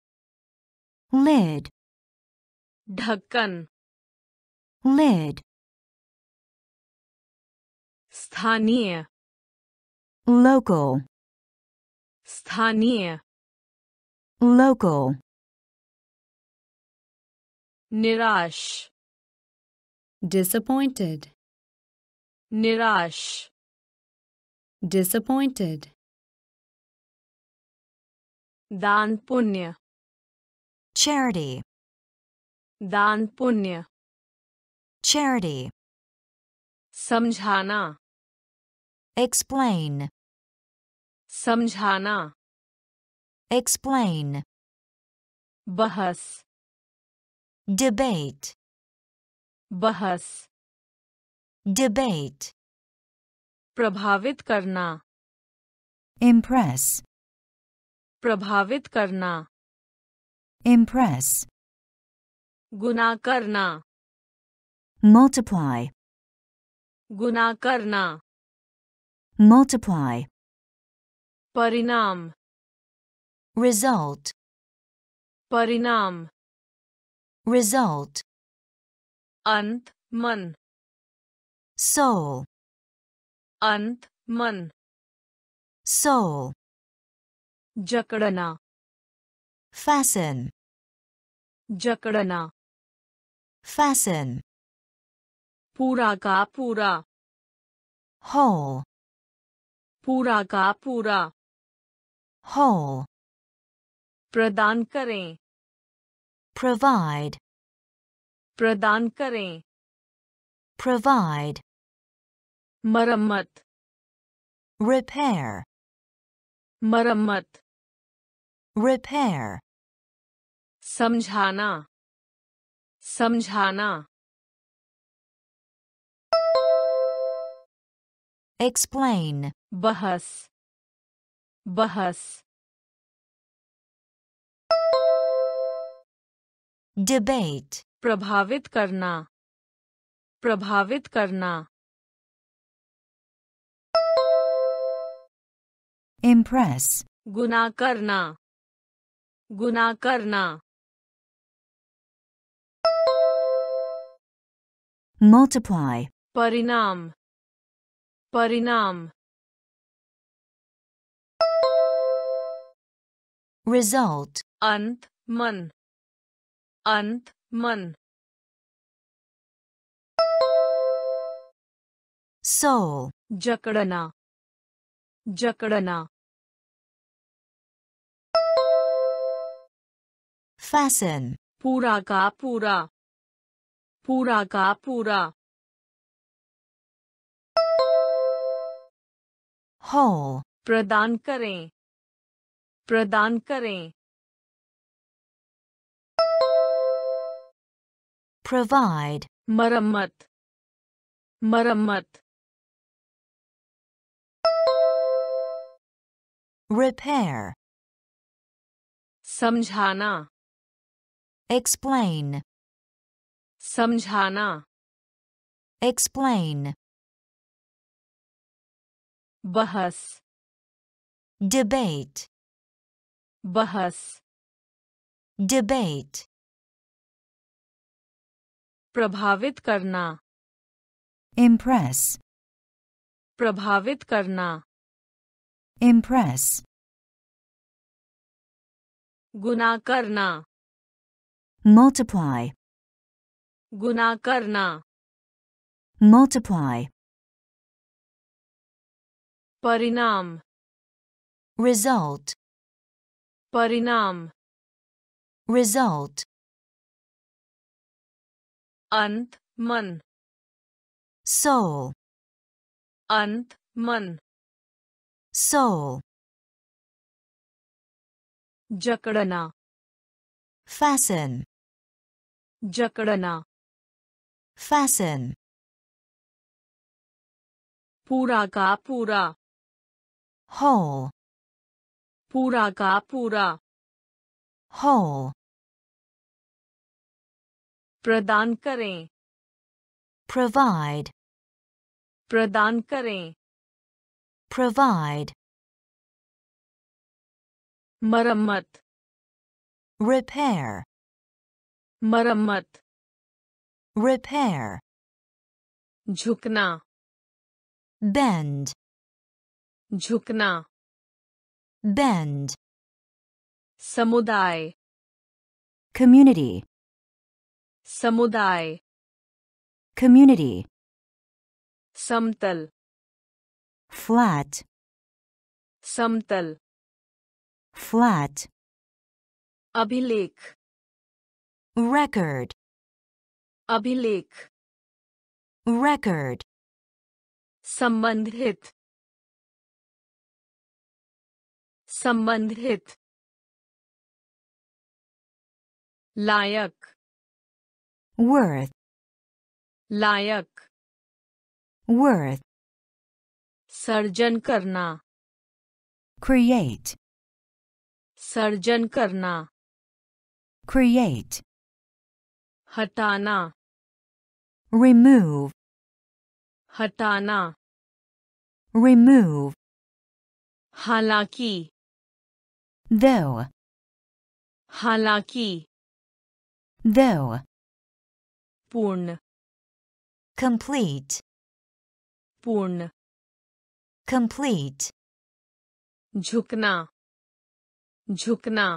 Lid, ढक्कन। Lid. Sthaniya. Local. Sthaniya. Local. Nirash. Disappointed. Nirash. Disappointed. Danpunya. Charity. Danpunya. charity, समझाना explain, समझाना explain, बहस debate, बहस debate, प्रभावित करना impress, प्रभावित करना impress, गुना करना multiply, गुना करना multiply, परिणाम result, परिणाम result, अंत मन soul, अंत मन soul, जकड़ना fasten, जकड़ना fasten, पूरा का पूरा। Whole, पूरा का पूरा। Whole, प्रदान करें। Provide, प्रदान करें। Provide, मरम्मत। Repair, मरम्मत। Repair, समझाना। समझाना। Explain, बहस। बहस। Debate, प्रभावित करना। प्रभावित करना। Impress, गुना करना। गुना करना। Multiply, परिणाम। परिणाम। Result, अंत मन। अंत मन। Soul, जकड़ना। जकड़ना। Fasten, पूरा का पूरा। पूरा का पूरा। Whole, प्रदान करें प्रदान करें provide, मरम्मत मरम्मत repair, समझाना explain, समझाना explain, बहस डिबेट बहस डिबेट प्रभावित करना इम्प्रेस प्रभावित करना इम्प्रेस गुना करना मल्टीप्लाई गुना करना multiply परिणाम result, परिणाम result, अंत मन soul, अंत मन soul, जकड़ना fasten, जकड़ना fasten, पूरा का पूरा Whole, पूरा का पूरा whole, प्रदान करें provide, प्रदान करें provide, मरम्मत repair, मरम्मत repair, झुकना bend, झुकना bend, समुदाय community, समुदाय community, समतल flat, समतल flat, अभिलेख record, अभिलेख record, संबंधित संबंधित लायक worth, लायक worth, सर्जन करना create, सर्जन करना create, हटाना remove, हटाना remove, हालाँकि though, हालांकि though, पूर्ण complete, पूर्ण complete, झुकना झुकना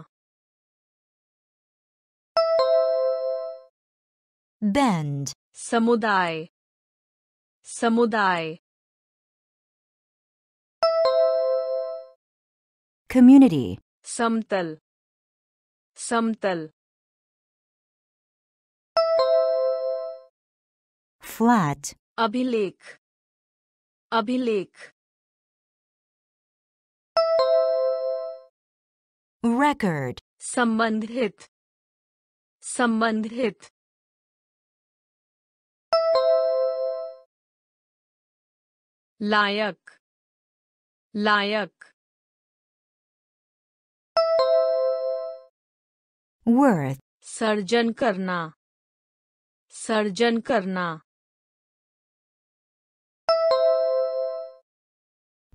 bend, समुदाय समुदाय community, समतल समतल। Flat, अभिलेख अभिलेख। Record, संबंधित संबंधित। लायक लायक। Worth, सर्जन करना। सर्जन करना।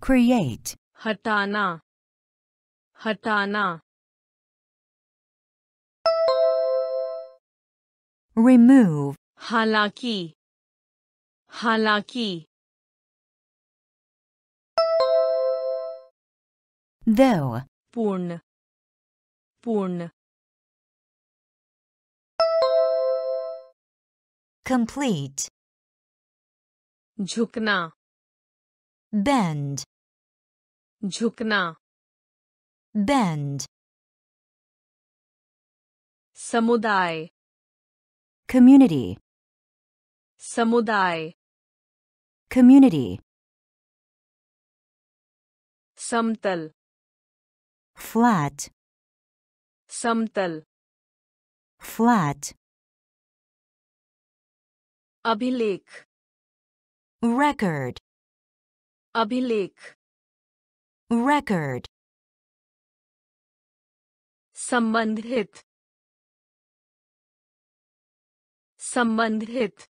Create, हटाना। हटाना। Remove, हालाँकि। हालाँकि। Though, पूर्ण। पूर्ण। complete, झुकना bend, झुकना bend, समुदाय community, समुदाय community, समतल flat, समतल flat, अभिलेख record, अभिलेख record, संबंधित संबंधित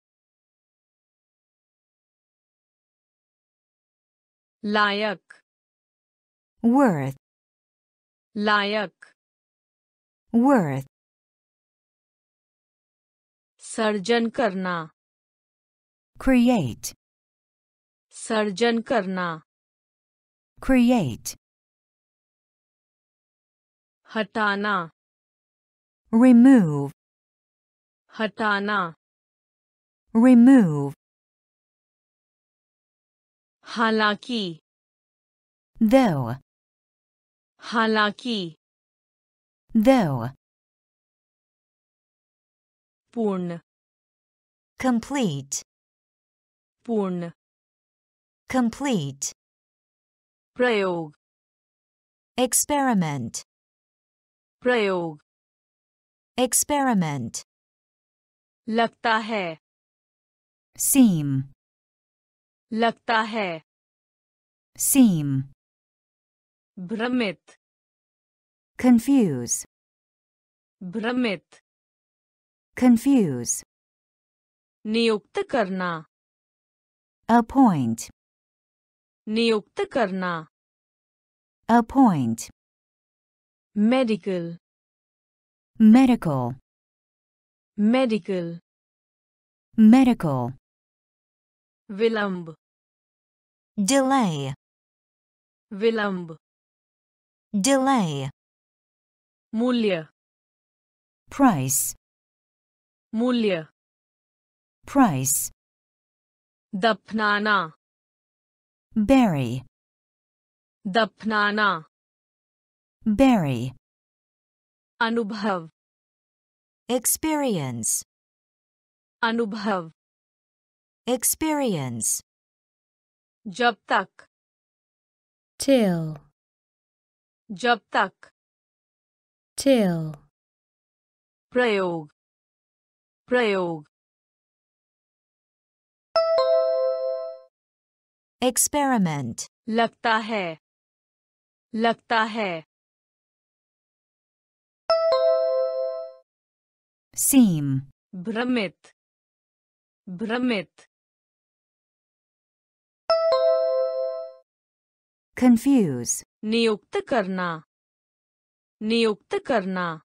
लायक worth, लायक worth, सर्जन करना create, सर्जन करना create, हटाना remove, हटाना remove, हालांकि though, हालांकि though, पूर्ण complete, पूर्ण complete, प्रयोग experiment, प्रयोग experiment, लगता है seem, लगता है seem, भ्रमित confuse, भ्रमित confuse, नियुक्त करना appoint, नियुक्त करना appoint, medical medical, medical medical, विलंब delay, विलंब delay, मूल्य price, मूल्य price, The Dapnana. Bury. The Dapnana. Bury. Anubhav. Experience. Anubhav. Experience. Jabtak. Till. Jabtak. Till. Prayog. Prayog. Experiment, लगता है। लगता है। Seem, भ्रमित। भ्रमित। Confuse, नियुक्त करना। नियुक्त करना।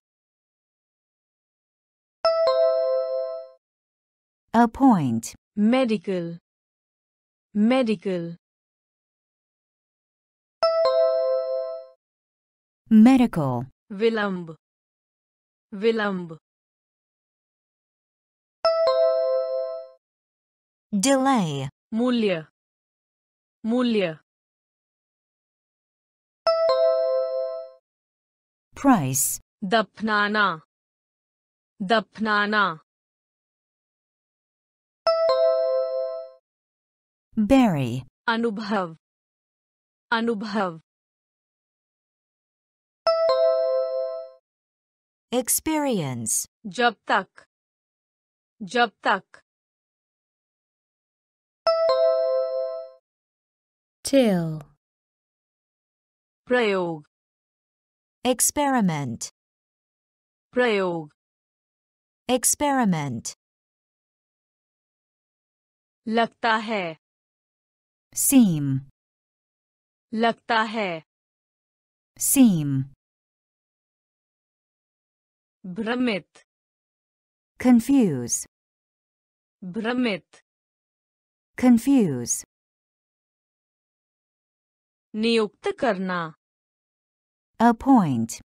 Appoint, medical मेडिकल medical, विलंब विलंब delay, मूल्य मूल्य price, दफनाना दफनाना bury, अनुभव अनुभव experience, जब तक जब तक till, प्रयोग experiment, प्रयोग experiment, लगता है seem, लगता है seem, भ्रमित confuse, भ्रमित confuse, नियुक्त करना appoint,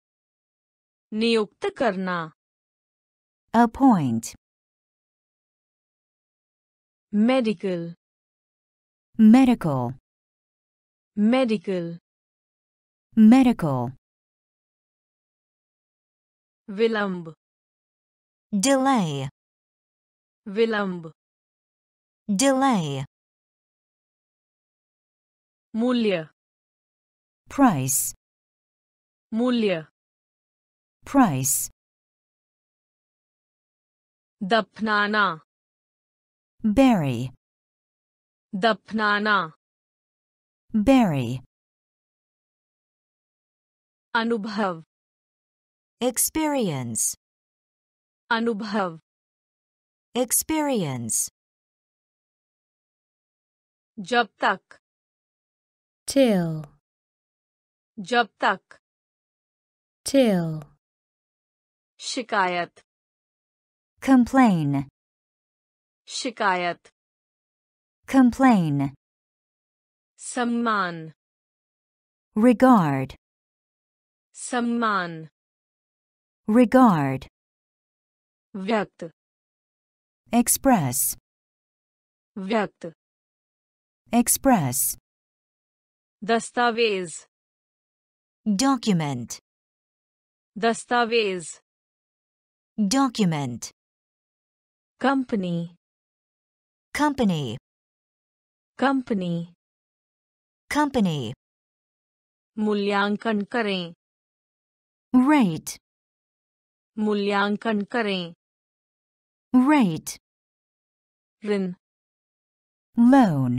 नियुक्त करना appoint, medical medical. Medical. Medical. Vilamb. Delay. Vilamb. Delay. Mulia. price. Mulia. price. The dapnana Bury. Dapnana. Bury. Anubhav. Experience. Anubhav. Experience. Jabtak. Till. Jabtak. Till. Shikayat. Complain. Shikayat complain, सम्मान regard, सम्मान regard, व्यक्त express, व्यक्त express, दस्तावेज document, दस्तावेज document, company company, company company, मूल्यांकन करें rate, मूल्यांकन करें rate, ऋण loan,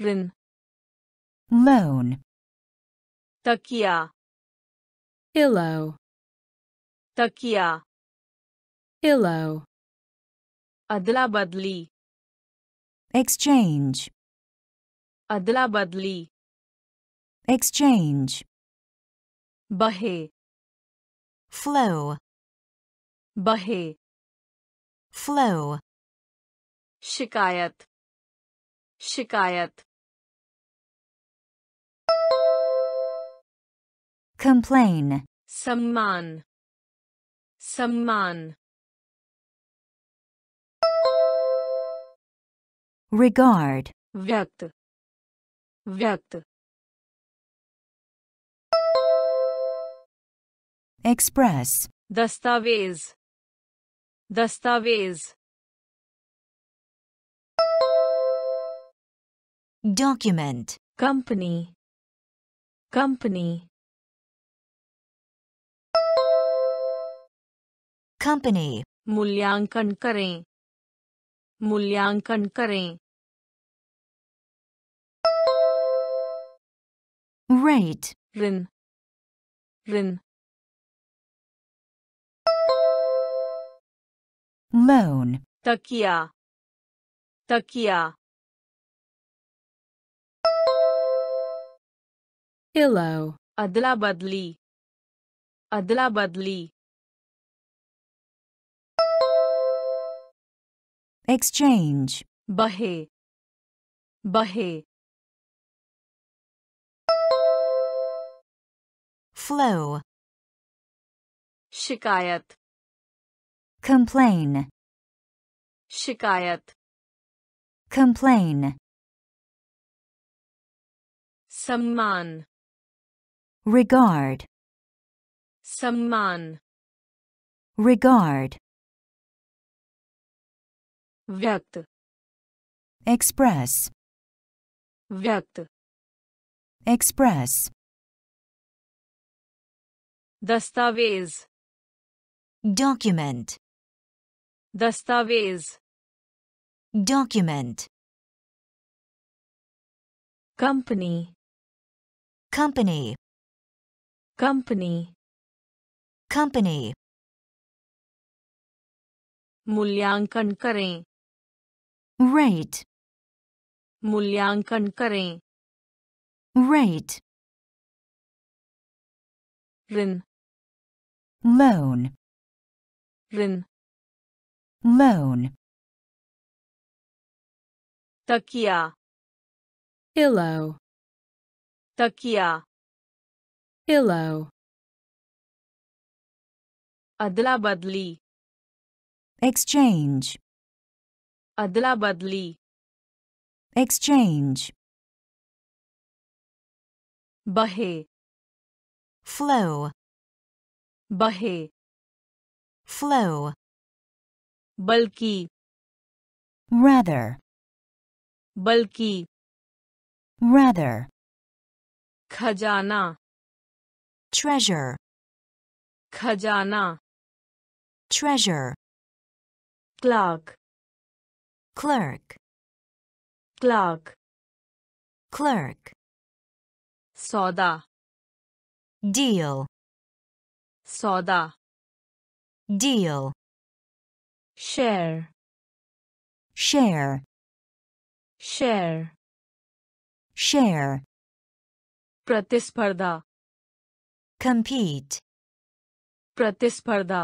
ऋण loan, तकिया pillow, तकिया pillow, अदला बदली exchange, अदला बदली exchange, बहे flow, बहे flow, शिकायत शिकायत complain, सम्मान सम्मान regard, व्यक्त व्यक्त express, दस्तावेज दस्तावेज document, कंपनी कंपनी company, मूल्यांकन करें मूल्यांकन करें rate. Ryn ryn loan takia. Takia. Illo. Adla badli adla badli exchange. Bahe. Bahe. flow, शिकायत complain, शिकायत complain, सम्मान regard, सम्मान regard, व्यक्त express, व्यक्त express, दस्तावेज document, दस्तावेज document, company company, company company, मूल्यांकन करें rate, मूल्यांकन करें rate, ऋण moan Rin. moan takia. Pillow takia. Pillow adla badli exchange. Adla badli exchange. Bahe. Flow. बहे flow, बल्कि rather, बल्कि rather, खजाना treasure, खजाना treasure, Clark clerk, Clark clerk, सौदा deal, सौदा deal, share share, share share, प्रतिस्पर्धा compete, प्रतिस्पर्धा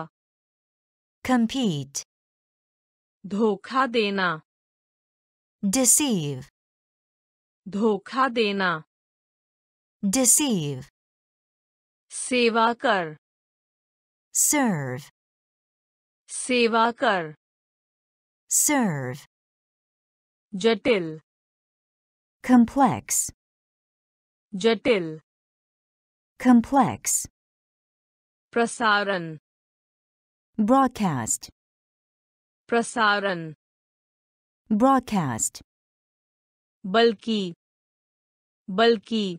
compete, धोखा देना deceive, धोखा देना deceive, सेवा कर serve, सेवा कर serve, जटिल complex, जटिल complex, प्रसारण broadcast, प्रसारण broadcast, बल्कि बल्कि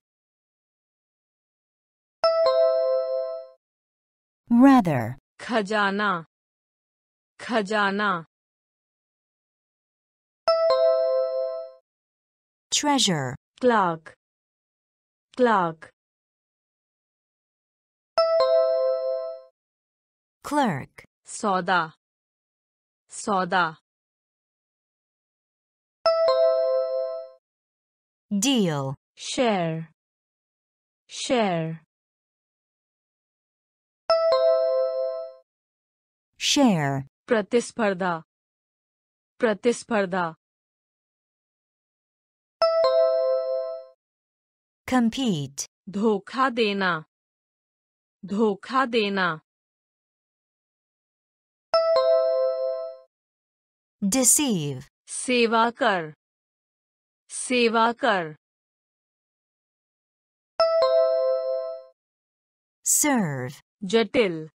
rather, खजाना खजाना treasure, क्लार्क क्लार्क clerk, सौदा सौदा deal, शेयर शेयर share, प्रतिस्पर्धा। प्रतिस्पर्धा। Compete, धोखा देना। धोखा देना। Deceive, सेवा कर। सेवा कर। Serve, जटिल।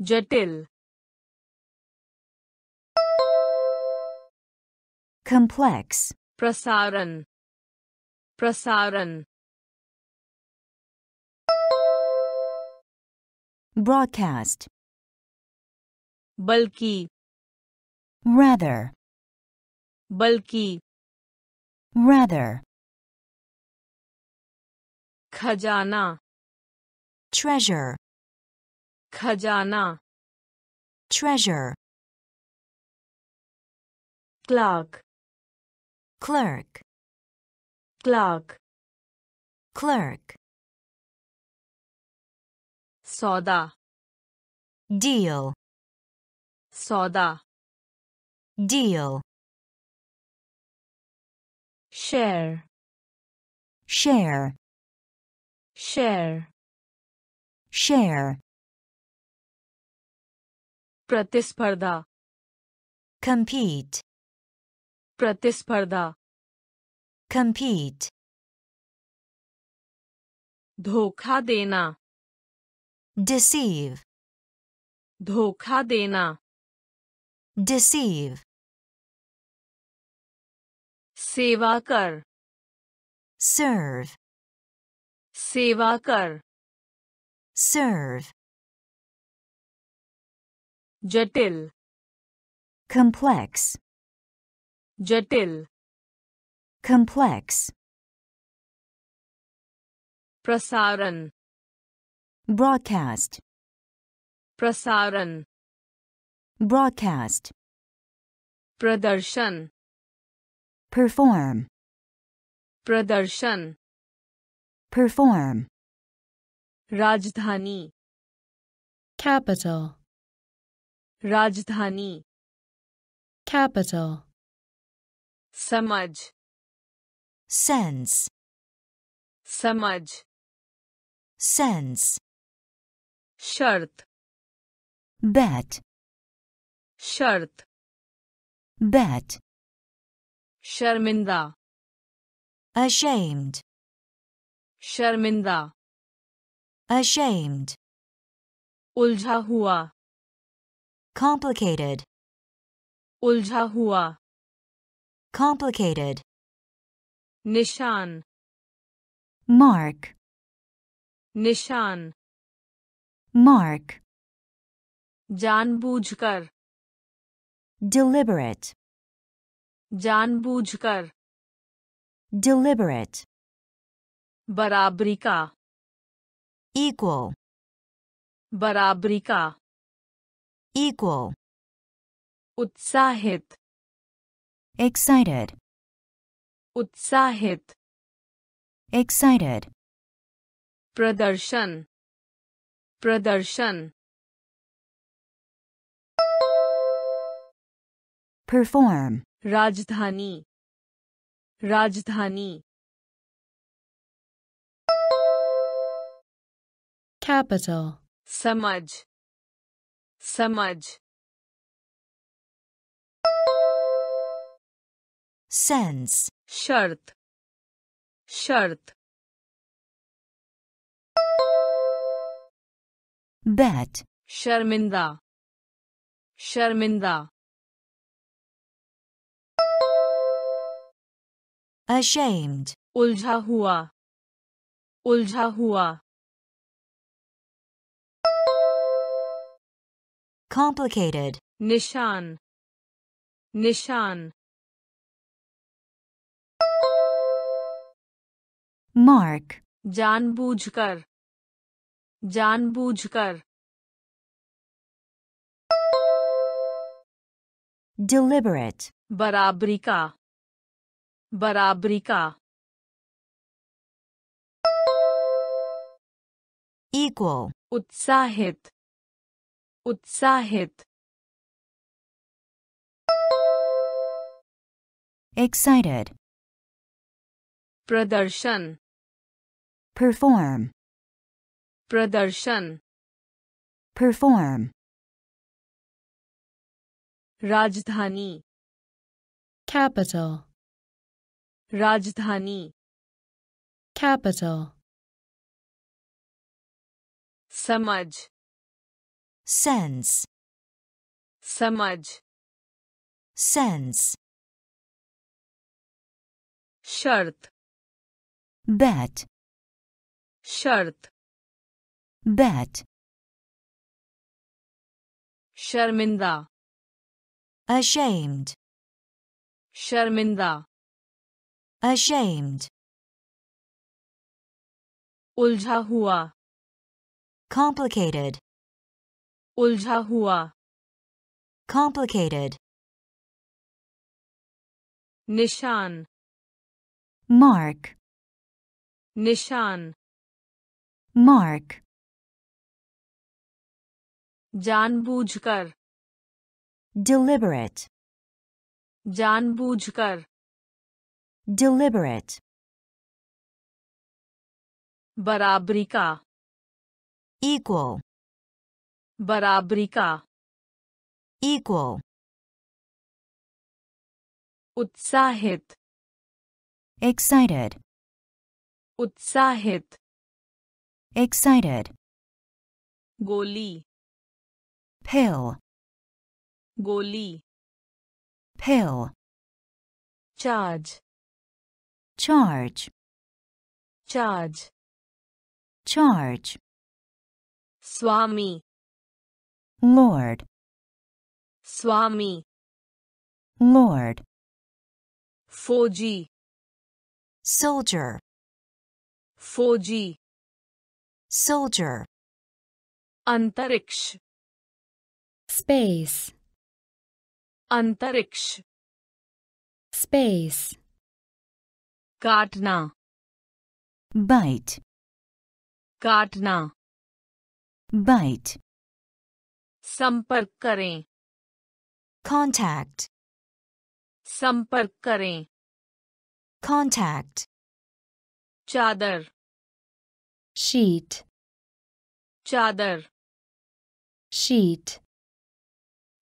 जटिल complex, प्रसारण प्रसारण broadcast, बल्कि rather, बल्कि rather, खजाना treasure, खजाना treasure, Clark clerk, Clark clerk, सौदा deal, सौदा deal, share share, share share, प्रतिस्पर्धा compete, प्रतिस्पर्धा compete, धोखा देना deceive, धोखा देना deceive, सेवा कर serve, सेवा कर serve, जटिल complex, जटिल complex, प्रसारण broadcast, प्रसारण broadcast, प्रदर्शन perform, प्रदर्शन perform, राजधानी capital, राजधानी capital, समझ sense, समझ sense, शर्त bet, शर्त bet, शर्मिंदा ashamed, शर्मिंदा ashamed, उलझा हुआ complicated, उलझा हुआ complicated, निशान mark, निशान mark, जानबूझकर deliberate, जानबूझकर deliberate, बराबरी का equal, बराबरी का equal, उत्साहित excited, उत्साहित excited, प्रदर्शन प्रदर्शन perform, राजधानी राजधानी capital, समझ समझ sense, शर्त शर्त bet, शर्मिंदा शर्मिंदा ashamed, उलझा हुआ उलझा हुआ complicated, निशान। निशान। Mark, जानबूझकर। जानबूझकर। Deliberate, बराबरी का। बराबरी का। Equal, उत्साहित। उत्साहित excited, प्रदर्शन perform, प्रदर्शन perform, राजधानी capital, राजधानी capital, समझ sense, समझ sense, शर्त bet, शर्त bet, शर्मिंदा ashamed, शर्मिंदा ashamed, उलझा हुआ complicated, उलझा हुआ complicated, निशान mark, निशान mark, जानबूझकर deliberate, जानबूझकर deliberate, बराबरी का equal, बराबरी का equal, उत्साहित excited, उत्साहित excited, गोली pill, गोली pill, charge charge, charge charge, स्वामी Lord. Swami. Lord. Foji. Soldier. Foji. Soldier. Antariksh. Space. Antariksh. Space. Katna. Bite. Katna. Bite. संपर्क करें। कॉन्टैक्ट संपर्क करें। कॉन्टैक्ट चादर। शीट चादर। शीट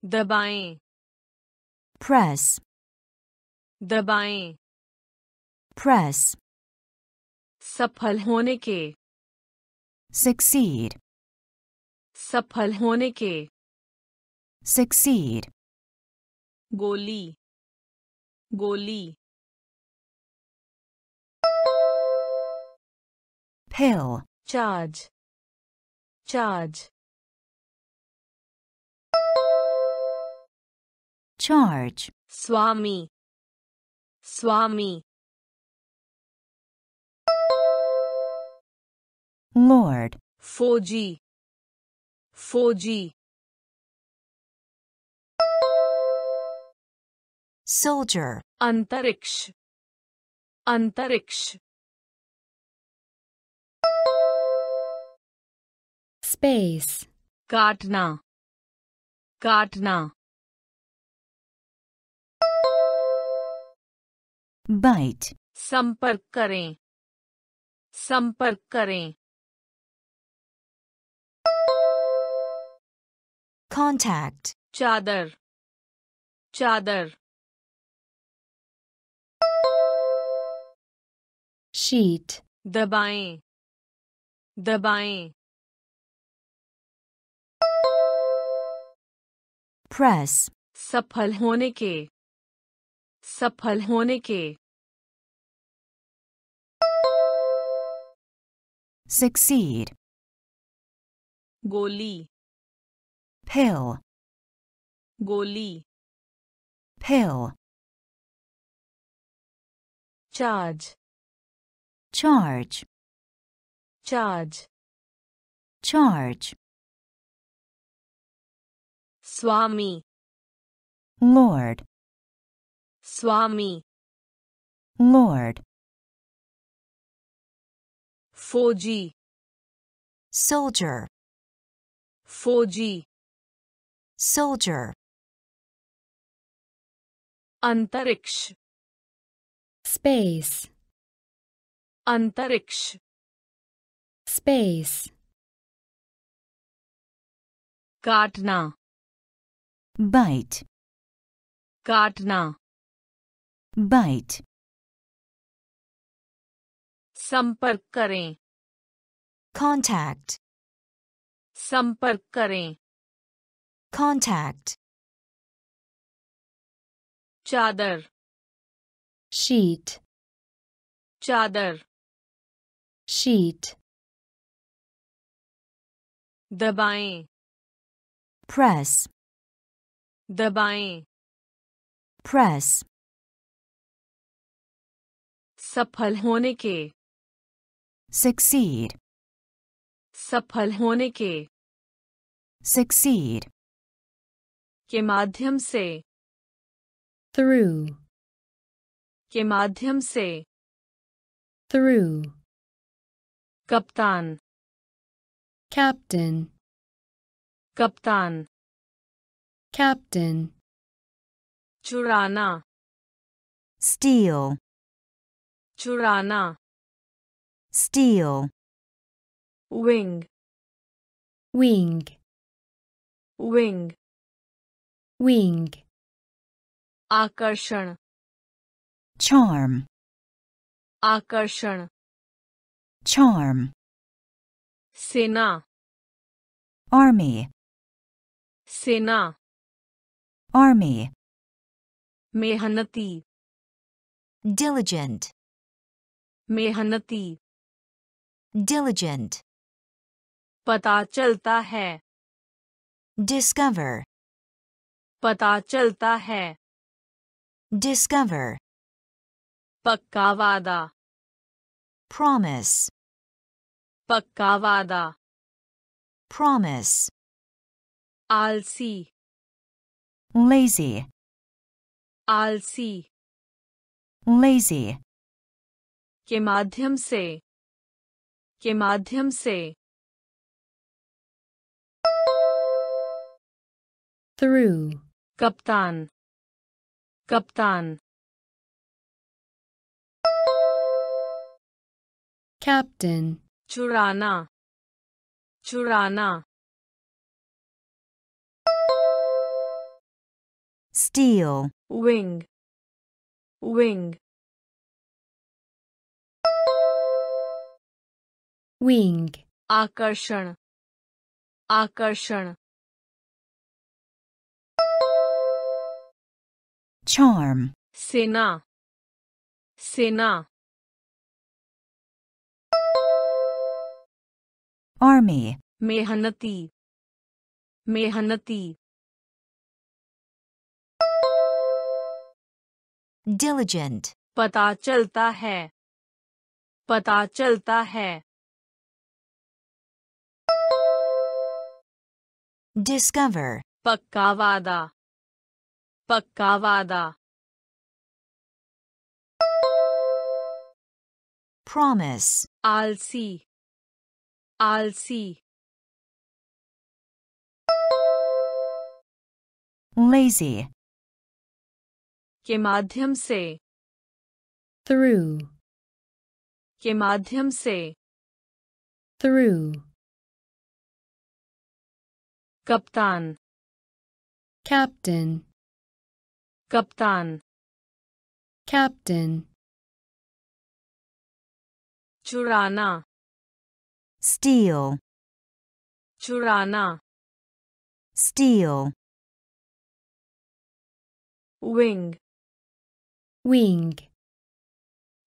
दबाएँ। प्रेस दबाएँ। प्रेस सफल होने के। सक्सीड सफल होने के। succeed. Goli. Goli. Pill. Charge. Charge. Charge. Swami. Swami. Lord. 4g 4g soldier, अंतरिक्ष। अंतरिक्ष। Space, काटना। काटना। Bite, संपर्क करें। संपर्क करें। Contact, चादर। चादर। Sheet, दबाएँ। दबाएँ। Press, सफल होने के। सफल होने के। Succeed, गोली। Pill, गोली। Pill, charge. charge. Charge. Charge. Swami. Lord. Swami. Lord. 4G. soldier. 4G. soldier. Antariksh. Space. अंतरिक्ष। स्पेस काटना। बाइट काटना। बाइट संपर्क करें। कॉन्टैक्ट संपर्क करें। कॉन्टैक्ट चादर। शीट चादर। Sheet, दबाएँ press, दबाएँ press, सफल होने के succeed, सफल होने के succeed, के माध्यम से through, के माध्यम से through, Captain. Captain. Captain. Captain. Churana. Steal. Churana. Steal. Wing. Wing. Wing. Wing. Akarshan. Charm. आकर्षण charm, सेना army, सेना army, मेहनती diligent, मेहनती diligent, पता चलता है discover, पता चलता है discover, पक्का वादा promise, पक्का वादा। Promise, आलसी। Lazy, आलसी। Lazy, के माध्यम से। के माध्यम से। Through, कप्तान। कप्तान। Captain, Churana. Churana. Steal. Wing. Wing. Wing. Akarshan. Akarshan. Charm. Sena. Sena. army, मेहनती मेहनती diligent, पता चलता है पता चलता है discover, पक्का वादा पक्का वादा promise, आलसी आलसी lazy, के माध्यम से through, के माध्यम से through, कप्तान captain, कप्तान captain, चुराना Steal. churana. Steal. wing. Wing.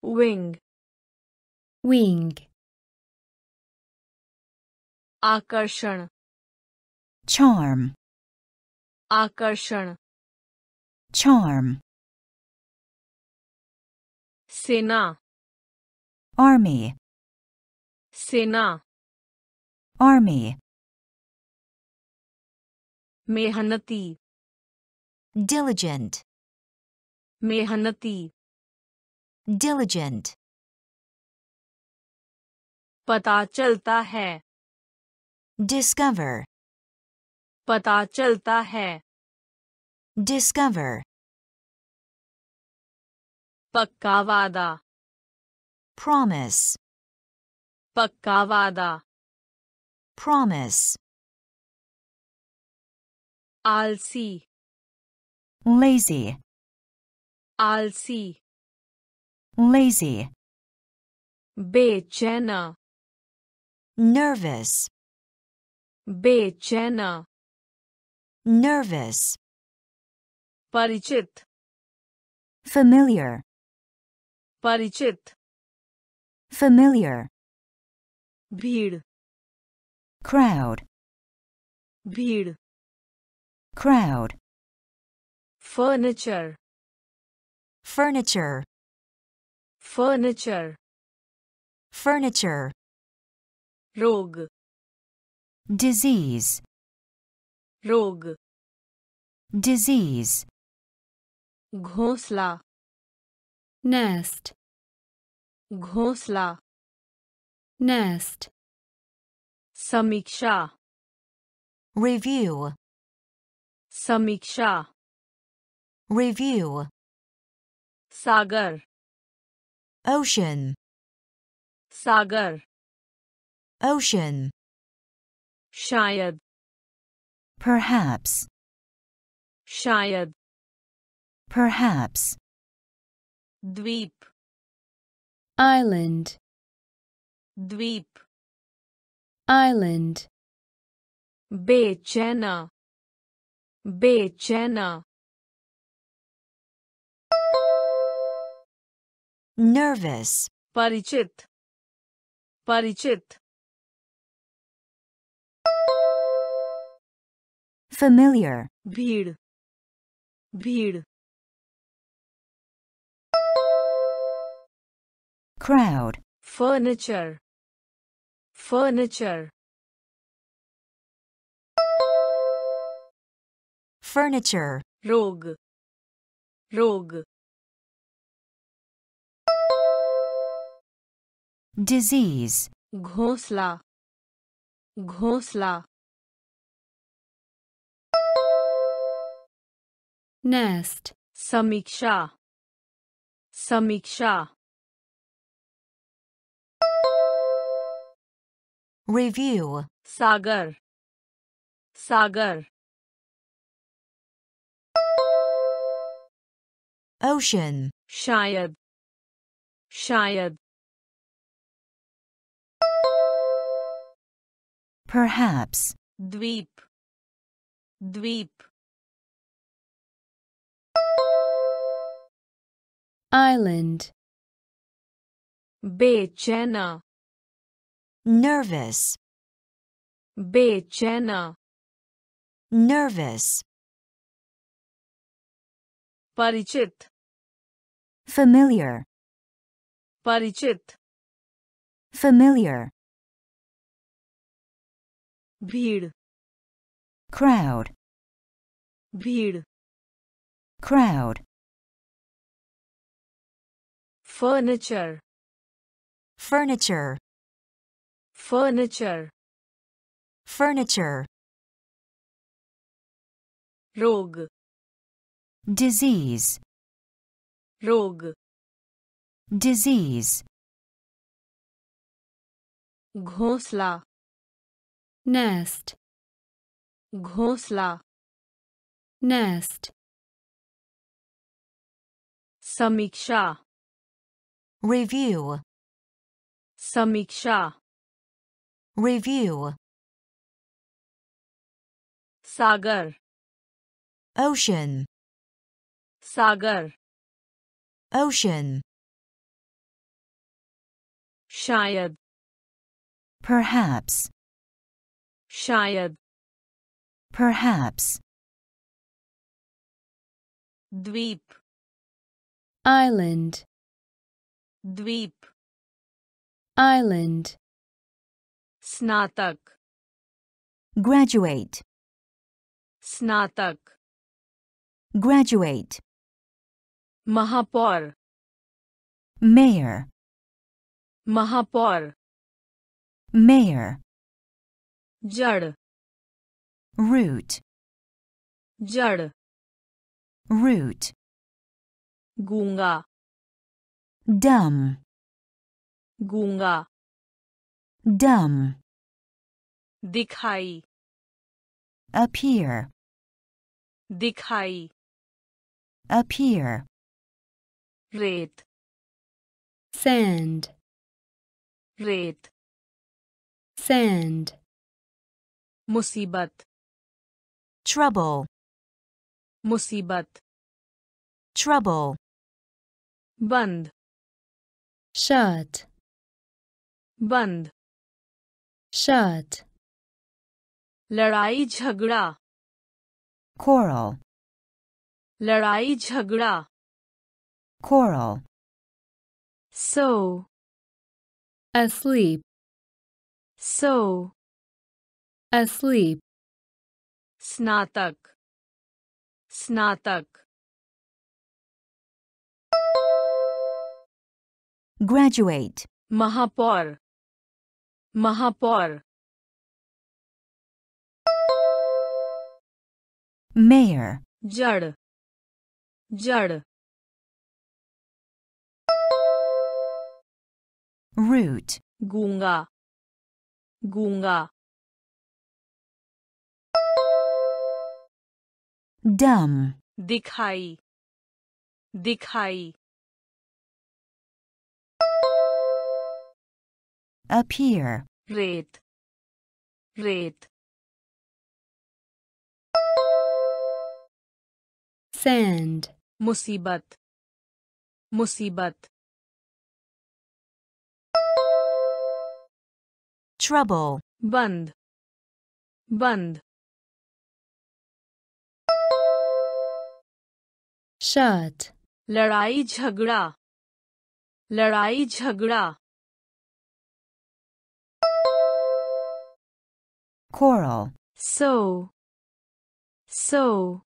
Wing. Wing. Akarshan charm. Akarshan charm. Sena. Army. सेना। आर्मी मेहनती। डिलिजेंट मेहनती। डिलिजेंट पता चलता है। डिस्कवर पता चलता है। डिस्कवर पक्का वादा। Promise पक्का वादा promise, आलसी lazy, आलसी lazy, बेचैन nervous, बेचैन nervous, परिचित familiar, परिचित familiar, भीड़ crowd, भीड़ crowd, furniture furniture, furniture furniture, रोग disease, रोग disease, घोंसला nest, घोंसला Nest. Samiksha. Review. Samiksha. Review. Sagar. Ocean. Sagar. Ocean. Shayad. Perhaps. Shayad. Perhaps. Dweep. Island. द्वीप island, बेचैन बेचैन nervous, परिचित परिचित familiar, भीड़ भीड़ crowd, फर्नीचर फर्नीचर furniture, रोग रोग disease, घोंसला घोंसला nest, समीक्षा समीक्षा review. Sagar. Sagar. Ocean. Shayad. Shayad. Perhaps. Dweep. Dweep. Island. Bechena nervous, बेचैन nervous, परिचित familiar, परिचित familiar, भीड़ crowd, भीड़ crowd, furniture furniture, furniture. Furniture. Rog disease. Rog disease. Ghosla. Nest. Ghosla. Nest. Samiksha. Review. Samiksha. Review. Sagar. Ocean. Sagar. Ocean. Shayad. Perhaps. Shayad. Perhaps. Dweep. Island. Dweep. Island. स्नातक graduate, स्नातक graduate, महापौर mayor, महापौर mayor, जड़ root, जड़ root, गूंगा dumb, गूंगा dumb, दिखाई appear, दिखाई appear, रेत sand, रेत sand, मुसीबत trouble, मुसीबत trouble, बंद shut, बंद shut, लड़ाई झगड़ा quarrel, लड़ाई झगड़ा quarrel, so asleep, so asleep, स्नातक स्नातक graduate, महापौर महापौर Mayor. Jad. Jad. Root. Gunga. Gunga. Dumb. Dikhai. Dikhai. Appear. Rate. Rate. sand, मुसीबत मुसीबत trouble, बंद बंद shut, लड़ाई झगड़ा लड़ाई झगड़ा quarrel, so so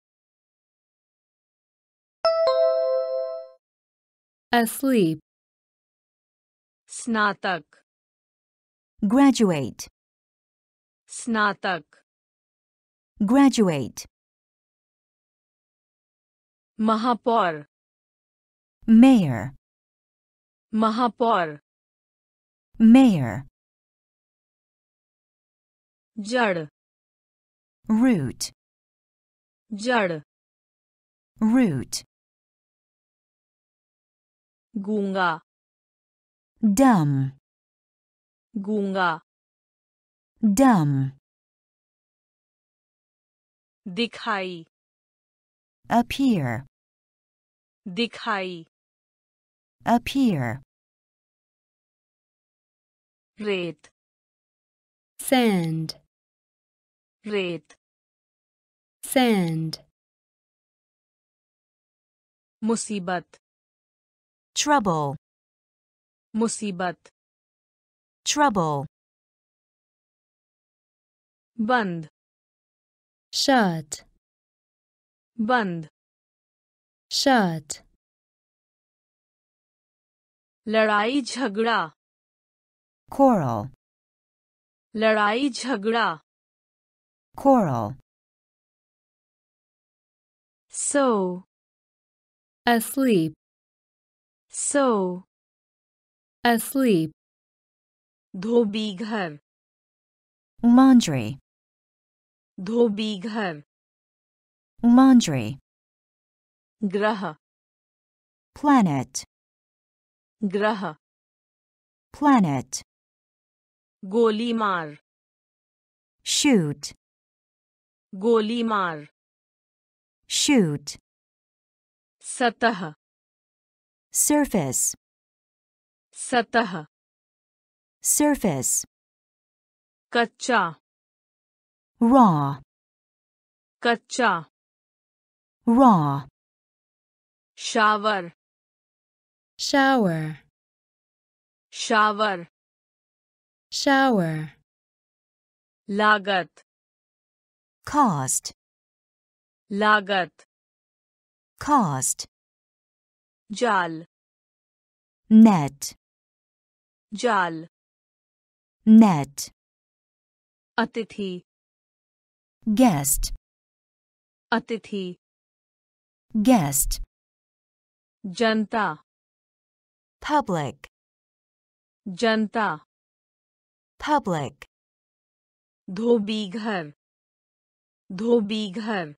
asleep, स्नातक graduate, स्नातक graduate, महापौर mayor, महापौर mayor, जड़ root, जड़ root, Gunga. Dumb. Gunga. Dumb. Dikhai. Appear. Dikhai. Appear. Rate. Sand. Rate. Sand. Musibat trouble, मुसीबत trouble, बंद shut, बंद shut, लड़ाई झगड़ा quarrel, लड़ाई झगड़ा quarrel, so asleep, so asleep, धोबी घर laundry, धोबी घर laundry, ग्रह planet, ग्रह planet, गोली मार shoot, गोली मार shoot, सतह surface. satah surface. kacha raw. kacha raw. Shower shower. Shower shower. Lagat cost. Lagat cost. जाल नेट जाल नेट अतिथि गेस्ट अतिथि गेस्ट जनता पब्लिक जनता पब्लिक धोबी घर धोबी घर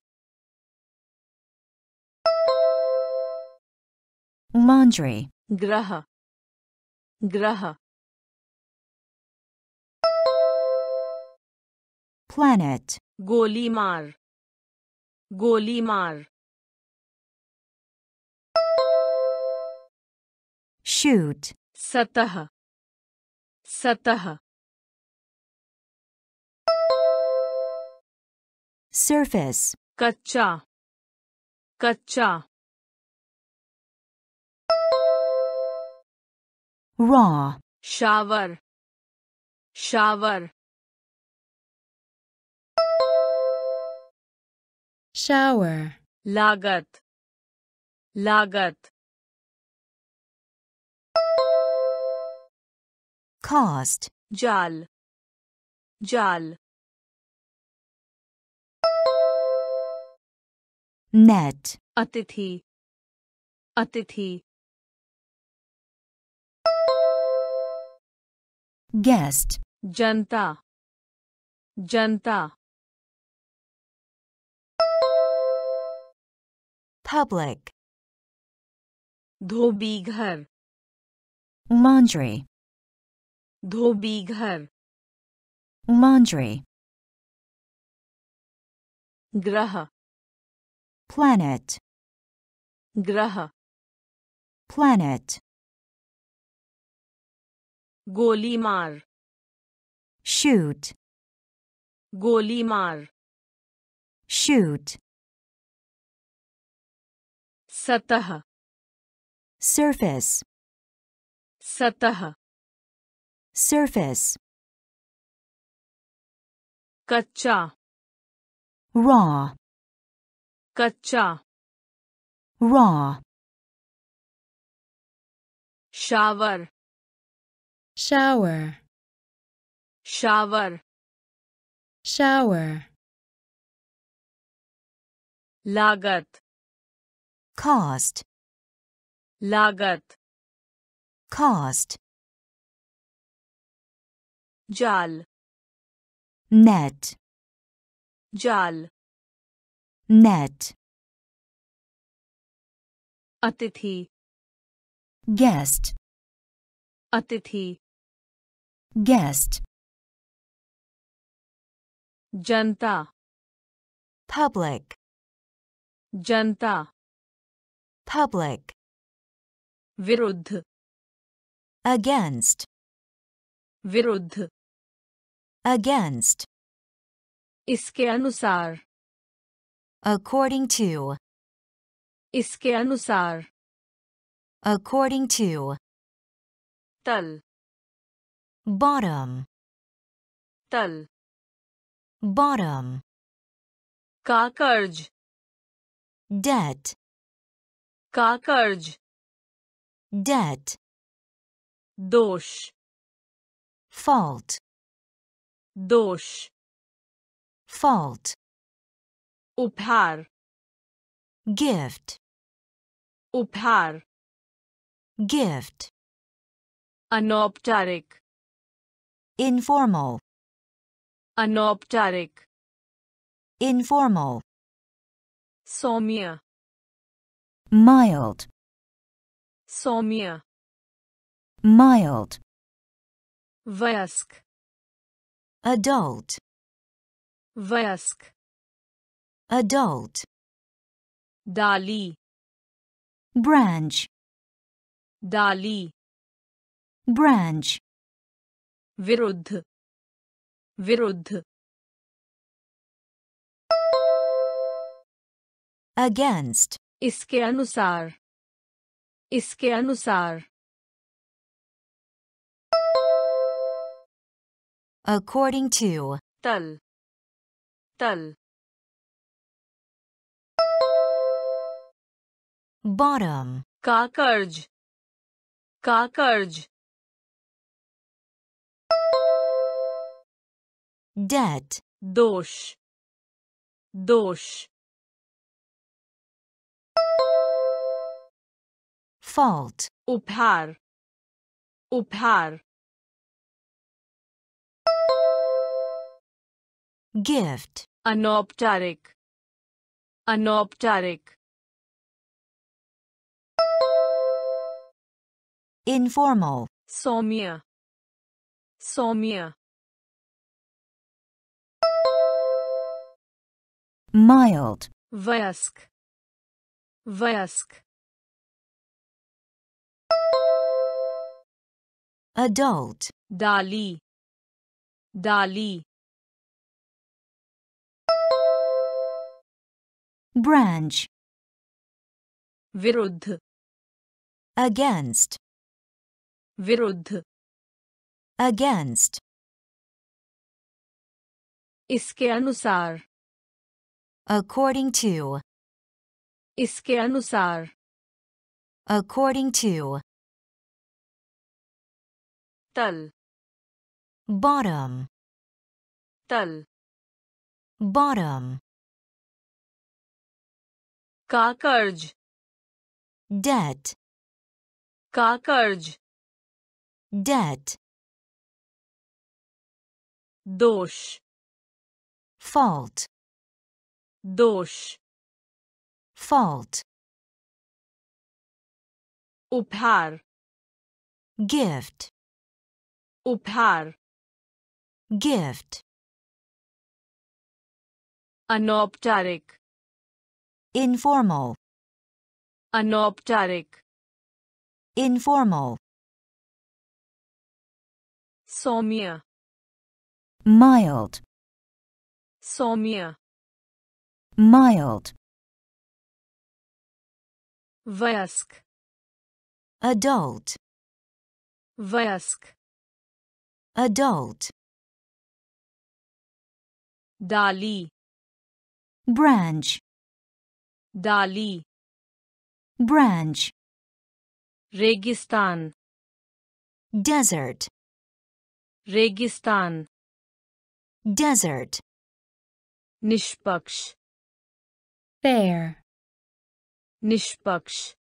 Mandri. Graha. Graha. Planet. Golimar. Golimar. Shoot. Sataha. Sataha. Surface. Kacha. Kacha. Raw, shower shower shower, लागत लागत cost, जाल जाल net, अतिथि अतिथि guest, जनता जनता public, धोबी घर laundry, धोबी घर laundry, ग्रह planet, ग्रह planet, गोली मार शूट गोली मार शूट सतह। सरफेस सतह। सरफेस कच्चा। रॉ कच्चा। Raw shower. shower. Shower. Shower. Lagat. Cost. Lagat. Cost. Jal. Net. Jal. Net. Atithi. Guest. Atithi guest, जनता public, जनता public, विरुद्ध against, विरुद्ध against, इसके अनुसार according to, इसके अनुसार according to, तल bottom, तल bottom, का कर्ज debt, का कर्ज debt, दोष fault, दोष fault, उपहार gift, उपहार gift, अनौपचारिक informal, अनौपचारिक informal, सौम्य mild, सौम्य mild, वयस्क adult, वयस्क adult, डाली branch, डाली branch, विरुद्ध विरुद्ध। Against, इसके अनुसार इसके अनुसार। According to, तल तल। Bottom, का कर्ज debt, दोष दोष fault, उपहार उपहार gift, अनौपचारिक अनौपचारिक informal, सौम्य सौम्य mild, वयस्क वयस्क adult, डाली डाली branch, विरुद्ध against, विरुद्ध against, इसके अनुसार according to, इसके अनुसार according to, तल bottom, तल bottom, का कर्ज debt, का कर्ज debt, दोष fault, दोष fault, उपहार gift, उपहार gift, अनौपचारिक informal, अनौपचारिक informal, सौम्य mild, सौम्य mild. Веск. Adult. Веск. Adult. Dali. Branch. Dali. Branch. Registan. Desert. Registan. Desert. Nishpaksh. Fair. Nishpaksh.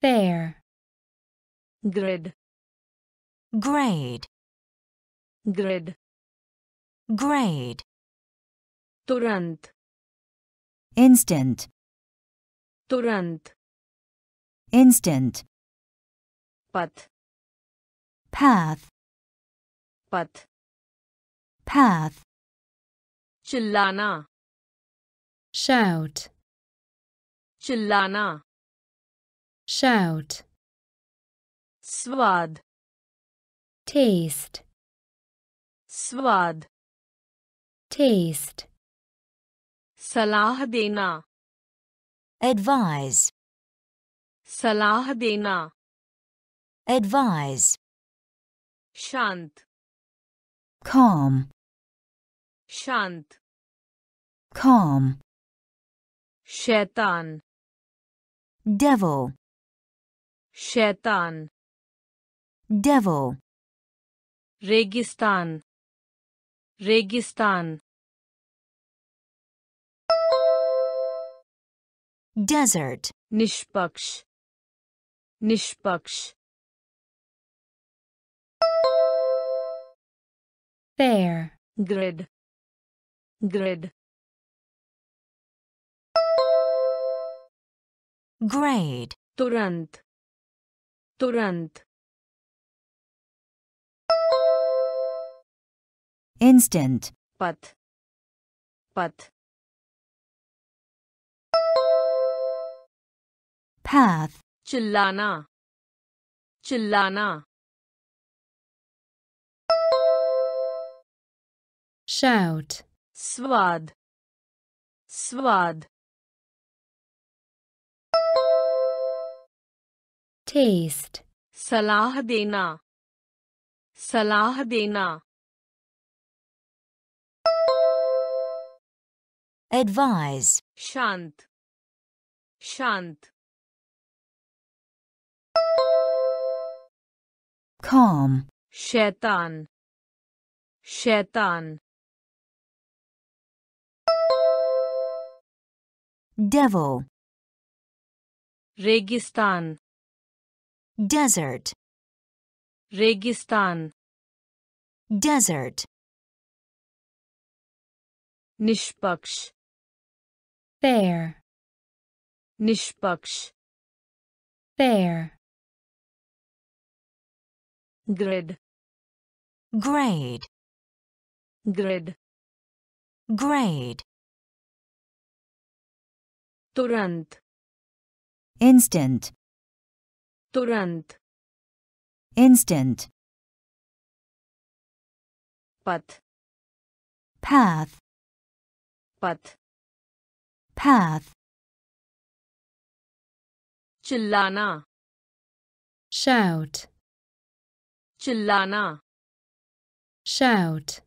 Fair. Grid. Grade. Grid. Grade. Turant. Instant. Turant. Instant. Path. Path. Path. Path. Chillana shout, चिल्लाना shout, स्वाद taste, स्वाद taste, सलाह देना advise, सलाह देना advise, शांत calm, शांत calm, Shaitan. Devil. Shaitan. Devil. Registan. Registan. Desert. Nishpaksh. Nishpaksh. Fair. Grid. Grid. grade. Turant turant instant. Pat. Pat. Path. Chilana. Chilana. shout. Swad. Swad. taste, सलाह देना सलाह देना advise, शांत शांत calm, शैतान शैतान devil, रेगिस्तान Desert. Registan. Desert. Nishpaksh. Fair. Nishpaksh. Fair. Grid. Grade. Grid. Grade. Turant. Instant. Turant. Instant. Path. Path. Path. Path. Chillana. Shout. Chillana. Shout.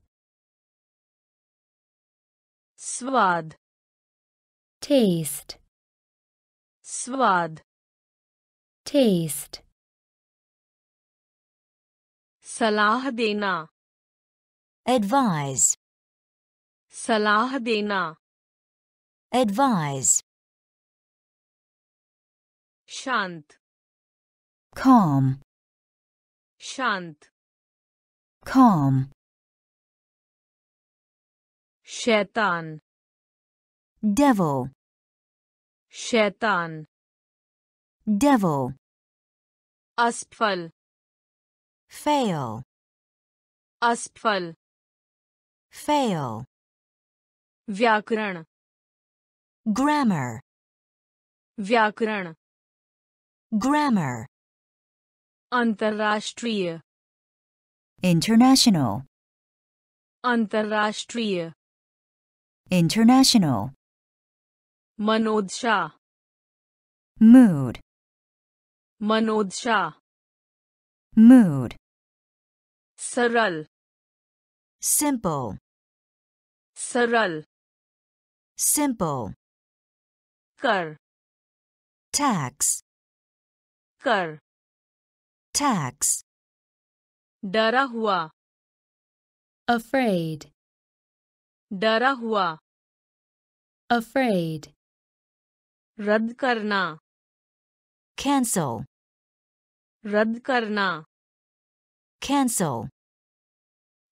Swad. Taste. Swad taste, सलाह देना advise, सलाह देना advise, शांत calm, शांत calm, शैतान devil, शैतान devil, असफल fail, असफल fail, व्याकरण grammar, व्याकरण grammar, अंतर्राष्ट्रीय international, अंतर्राष्ट्रीय international, मनोदशा mood, मनोदशा mood, सरल simple, सरल simple, कर tax, कर tax, डरा हुआ afraid, डरा हुआ afraid, रद्द करना cancel, रद्द करना cancel,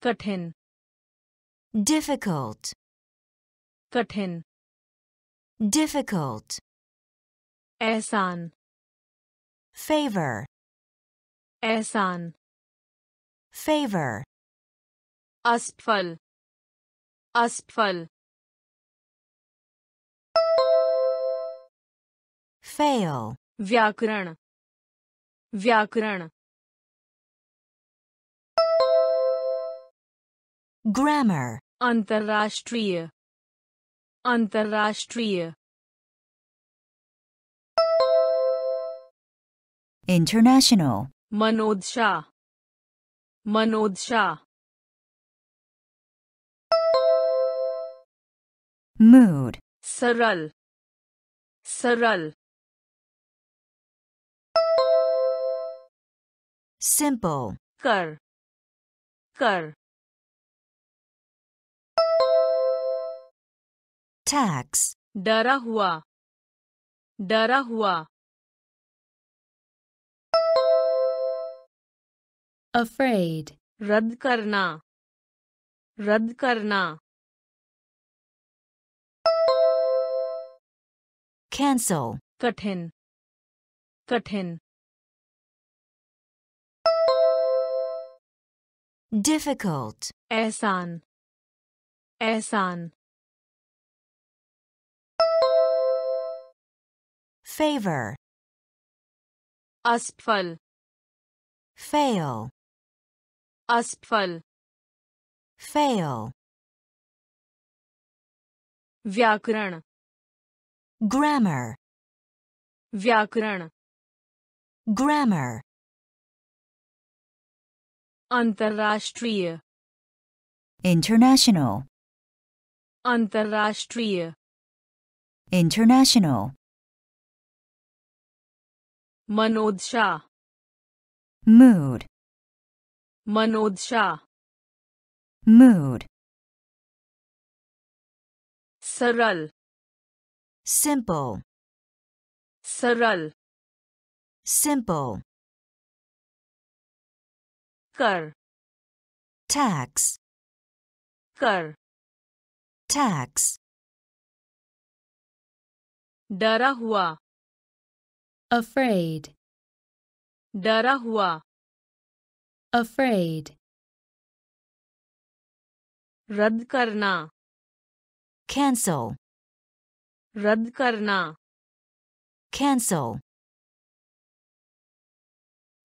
कठिन difficult, कठिन difficult, एहसान favor, एहसान favor, असफल असफल fail, व्याकरण व्याकरण ग्रामर अंतर्राष्ट्रीय अंतर्राष्ट्रीय international, मनोदशा मनोदशा mood, सरल सरल simple, कर कर tax, डरा हुआ डरा हुआ afraid, रद्द करना रद्द करना cancel, कठिन कठिन difficult, एहसान एहसान favor, असफल fail, असफल fail, व्याकरण grammar, व्याकरण grammar, अंतर्राष्ट्रीय international, अंतर्राष्ट्रीय international, मनोदशा mood, मनोदशा mood, सरल simple, सरल simple, कर टैक्स कर टैक्स डरा हुआ अफ्रेड डरा हुआ अफ्रेड रद्द करना कैंसल रद्द करना कैंसल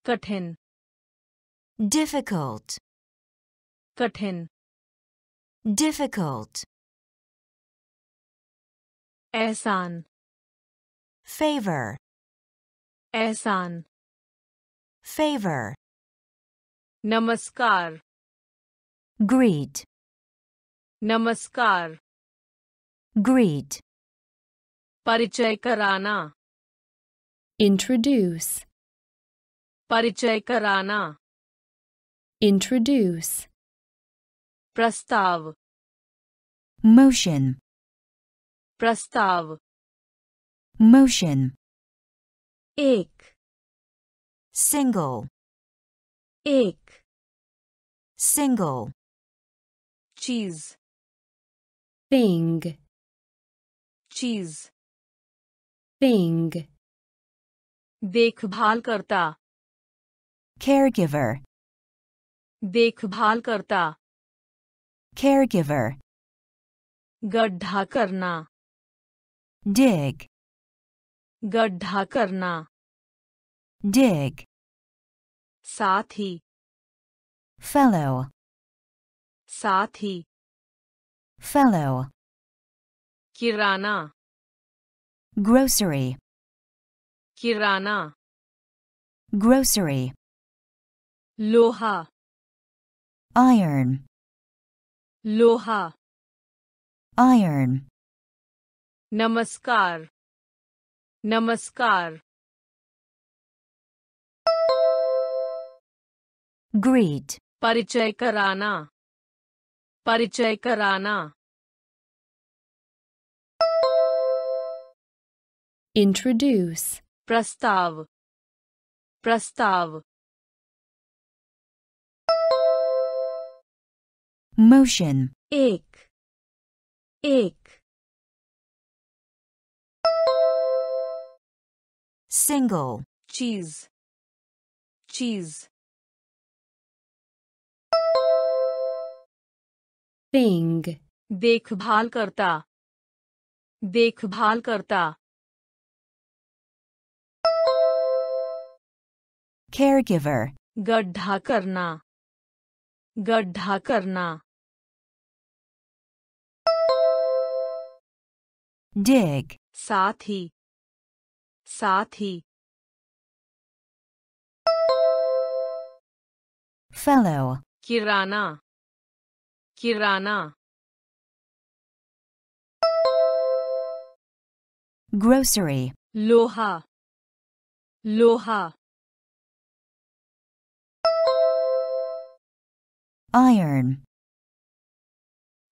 कठिन। difficult, कठिन difficult, एहसान favor, एहसान favor, नमस्कार greet, नमस्कार greet, परिचय कराना introduce, परिचय कराना introduce, प्रस्ताव motion, प्रस्ताव motion, एक single, एक single, चीज thing, चीज thing, देखभाल करता caregiver, देखभाल करता caregiver, गड्ढा करना dig, गड्ढा करना dig, साथ ही fellow, साथ ही fellow, किराना grocery, किराना grocery, लोहा iron, लोहा iron, नमस्कार नमस्कार greet, परिचय कराना परिचय कराना introduce, प्रस्ताव प्रस्ताव Motion, एक एक single, चीज़ चीज़ thing, देखभाल करता. देखभाल करता. Caregiver, गड्ढा करना. गड्ढा करना. dig, साथ ही साथ ही fellow, किराना किराना grocery, लोहा लोहा iron,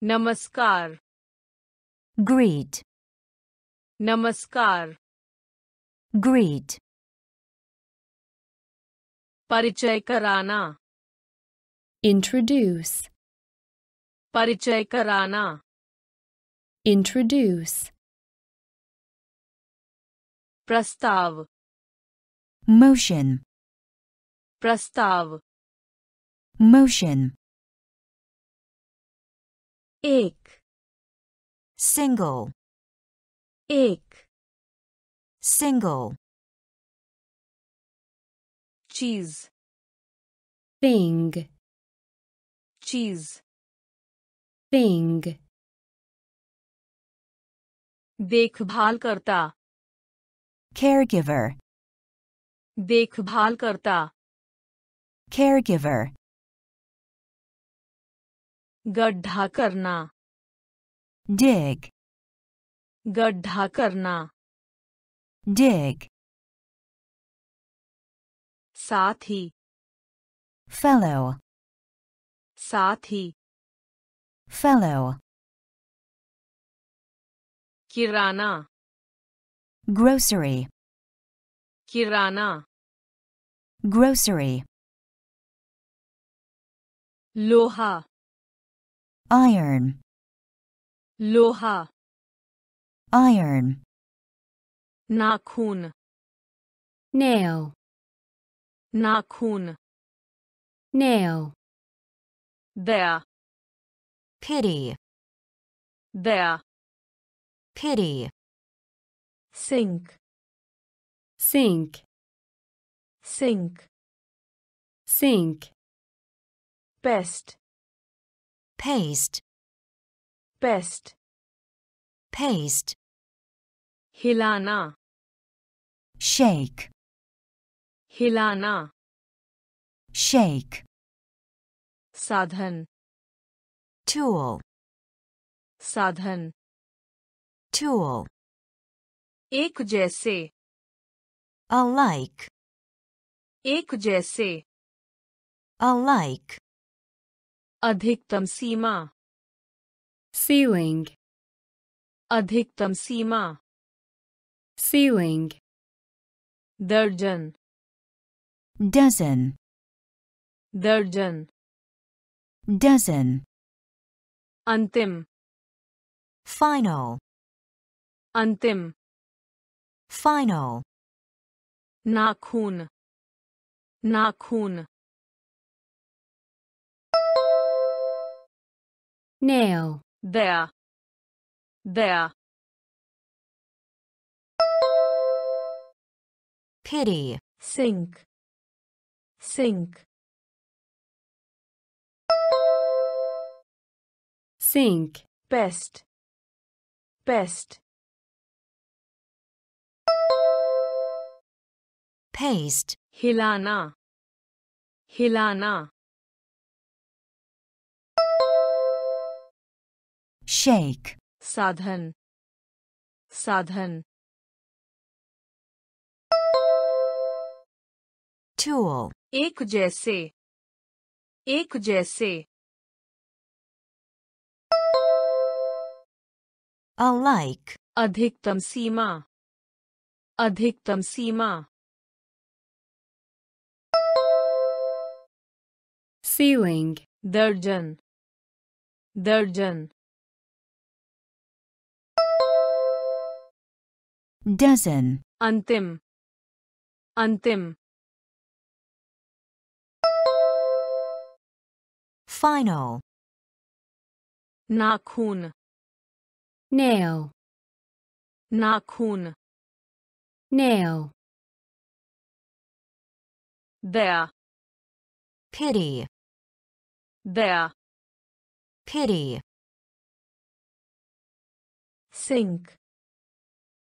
नमस्कार greet, नमस्कार greet, परिचय कराना introduce, परिचय कराना introduce, प्रस्ताव motion, प्रस्ताव motion, एक single, एक सिंगल चीज़ पिंग चीज़ पिंग देखभाल करता केयरगिवर देखभाल करता केयरगिवर गड्ढा करना डेग गड्ढा करना dig, साथ ही fellow, साथ ही fellow, किराना grocery, किराना grocery, लोहा iron, लोहा iron nakhun nail. Nakhun nail. There pity. There pity. Sink. Sink. Sink. Sink. Best paste. Best paste. हिलाना shake, हिलाना shake, साधन tool, साधन tool, एक जैसे alike, एक जैसे alike, अधिकतम सीमा ceiling, अधिकतम सीमा ceiling. Darjan dozen. Darjan dozen. Antim. Final. Antim. Final. Nakhun. Nakhun. Nail. There there pity. Sink. Sink. Sink. Best. Best. Paste. Hilana. Hilana. Shake. Sadhan. Sadhan. Tool, एक जैसे। एक जैसे। Alike, अधिकतम सीमा। अधिकतम सीमा। Ceiling, दर्जन। दर्जन। Dozen, अंतिम। अंतिम। Final. Nakun. Nail. Nakun. Nail. There. Pity. There. Pity. Sink.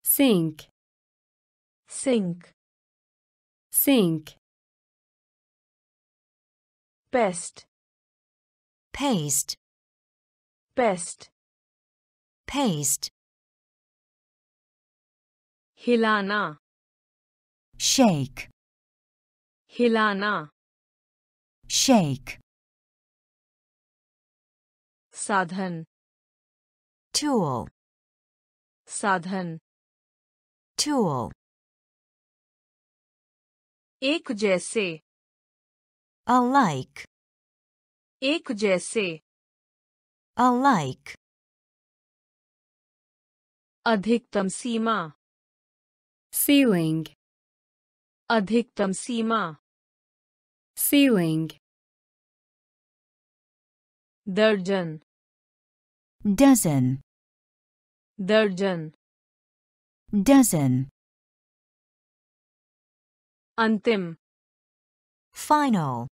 Sink. Sink. Sink. Best. Paste, paste paste, हिलाना shake, हिलाना shake, साधन tool, साधन tool, एक जैसे alike, एक जैसे alike, अधिकतम सीमा ceiling, अधिकतम सीमा ceiling, दर्जन dozen, दर्जन dozen, अंतिम final,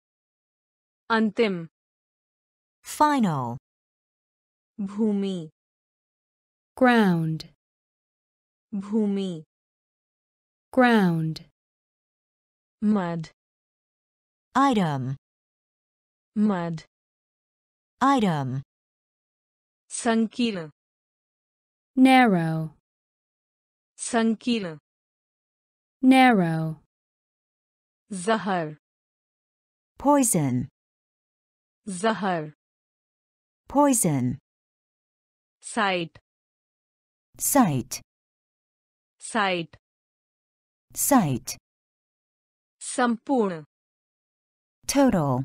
अंतिम Final. Bhumi. Ground. Bhumi. Ground. Mud. Item. Mud. Item. Sankila. Narrow. Sankila. Narrow. Zahar. Poison. Zahar. Poison. Sight. Sight. Sight. Sight. Sampoorn. Total.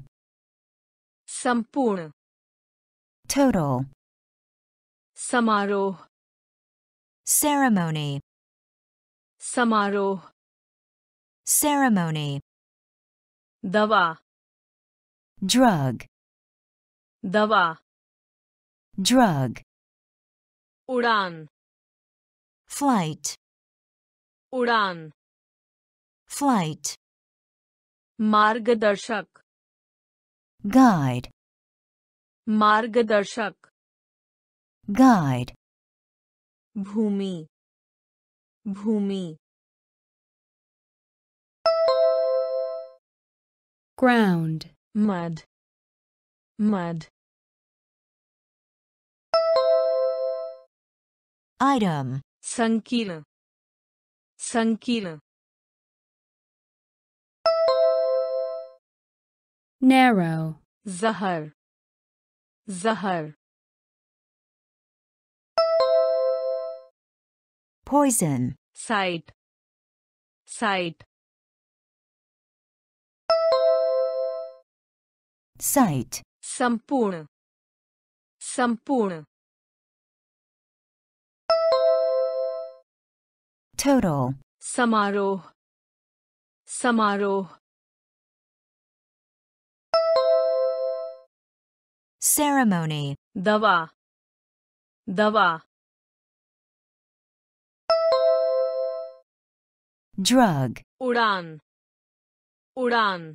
Sampoorn. Total. Samaroh. Ceremony. Samaroh. Ceremony. Dawa. Drug. Dawa drug, उड़ान flight, उड़ान flight, मार्गदर्शक guide, मार्गदर्शक guide, भूमि भूमि ground, mud mud item, संकीर्ण संकीर्ण narrow, जहर जहर poison, site site site, संपूर्ण संपूर्ण Total. Samaroh. Samaroh. Ceremony. Dawa. Dawa. Drug. Uran. Uran.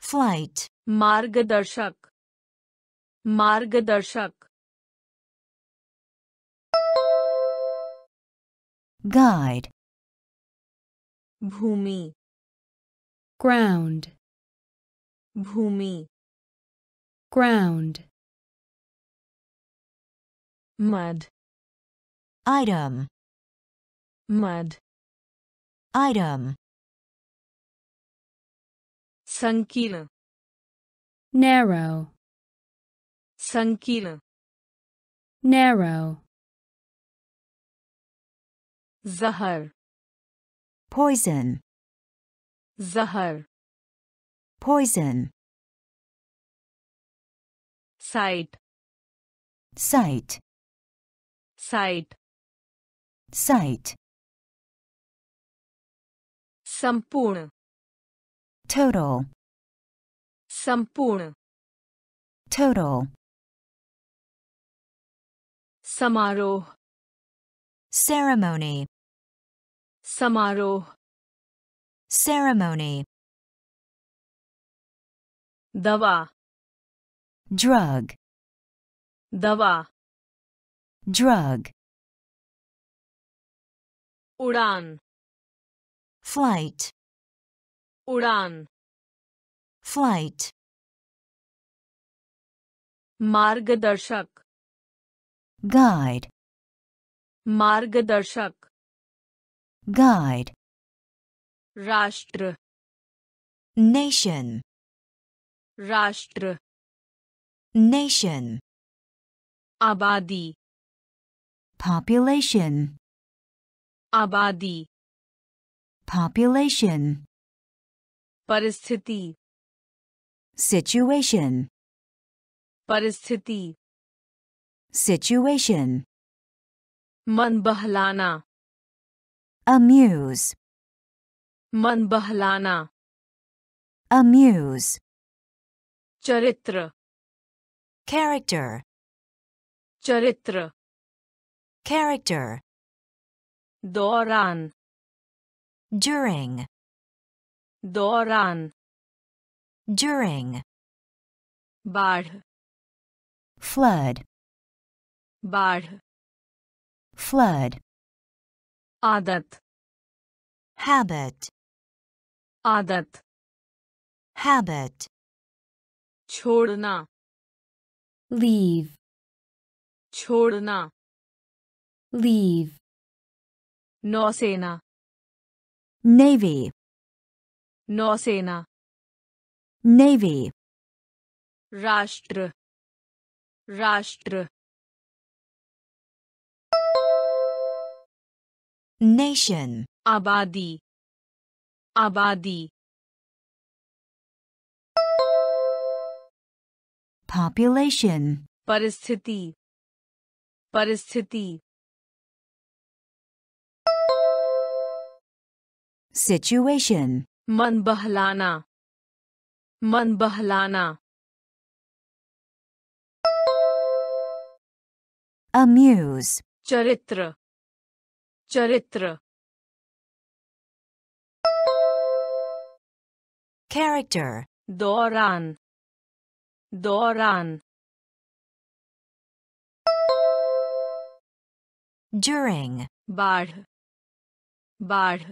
Flight. Margadarshak. Margadarshak. guide. Bhumi. Ground. Bhumi. Ground. Mud. Item. Mud. Item. Sankila. narrow. Sankila. narrow. जहर poison, जहर poison, site site, site site, संपूर्ण total, संपूर्ण total, समारोह ceremony, समारोह ceremony, दवा drug, दवा drug, उड़ान flight, उड़ान flight, मार्गदर्शक guide, मार्गदर्शक guide, राष्ट्र nation, राष्ट्र nation, आबादी population, आबादी population, परिस्थिति situation, परिस्थिति situation, मन बहलाना amuse, मन बहलाना amuse, चरित्र character, चरित्र character, दौरान during, दौरान during, बाढ़ flood, बाढ़ flood, आदत habit, आदत habit, छोड़ना leave, छोड़ना leave, नौसेना navy, नौसेना navy, राष्ट्र राष्ट्र nation, आबादी आबादी population, परिस्थिति परिस्थिति situation, मन बहलाना मन बहलाना amuse, चरित्र चरित्र character, दौरान दौरान during, बाढ़ बाढ़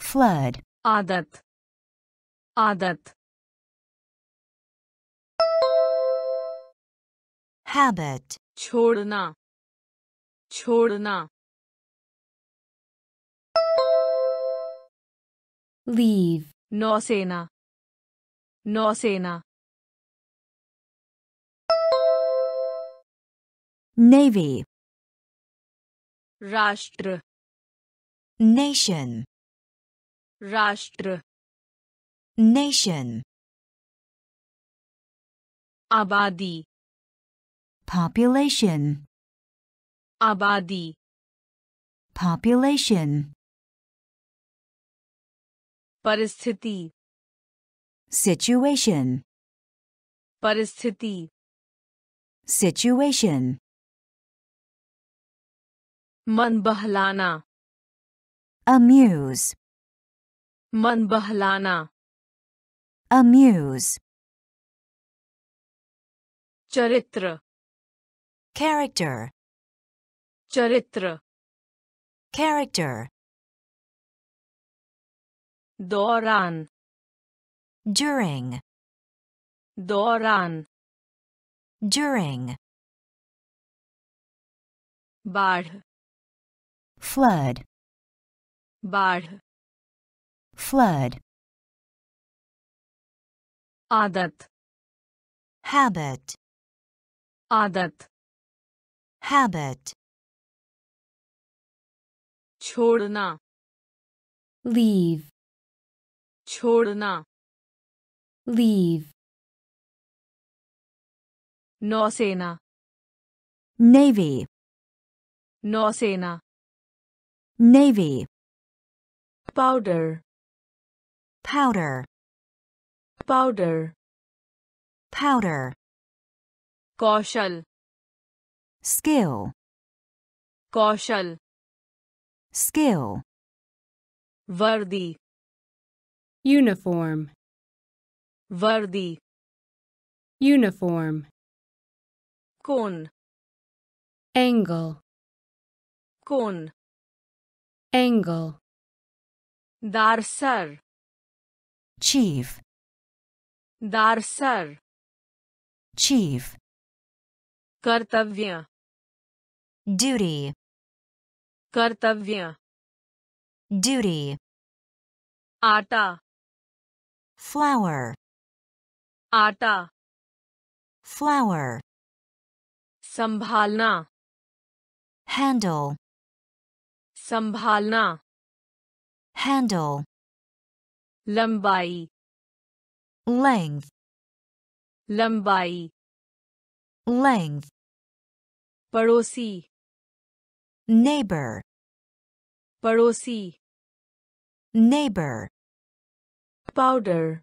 flood, आदत आदत habit, छोड़ना छोड़ना। Leave, नौसेना नौसेना। Navy, राष्ट्र। नेशन राष्ट्र। नेशन आबादी। population, आबादी population, परिस्थिति situation, परिस्थिति situation, मन बहलाना amuse, मन बहलाना amuse, चरित्र character, चरित्र character, दौरान during, दौरान during, बाढ़ flood, बाढ़ flood, आदत habit, आदत habit, छोड़ना leave, छोड़ना leave, नौसेना navy, नौसेना navy, powder powder, powder powder, कौशल skill, कौशल skill, वर्दी uniform, वर्दी uniform, कोन angle, कोन angle, दारसर chief, दारसर chief, कर्तव्य duty, कर्तव्य duty, आटा flour, आटा flour, संभालना handle, संभालना handle, लंबाई length, लंबाई length, पड़ोसी neighbor, पड़ोसी neighbor, पाउडर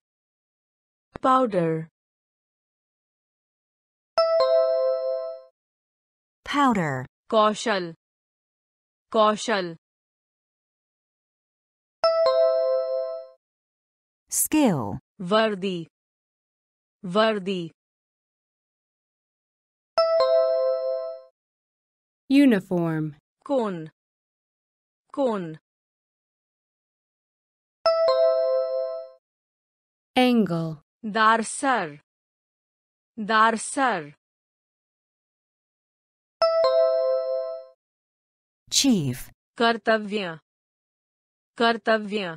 पाउडर powder, कौशल कौशल skill, वर्दी वर्दी uniform, कोन कोन angle, दारसर दारसर chief, कर्तव्य कर्तव्य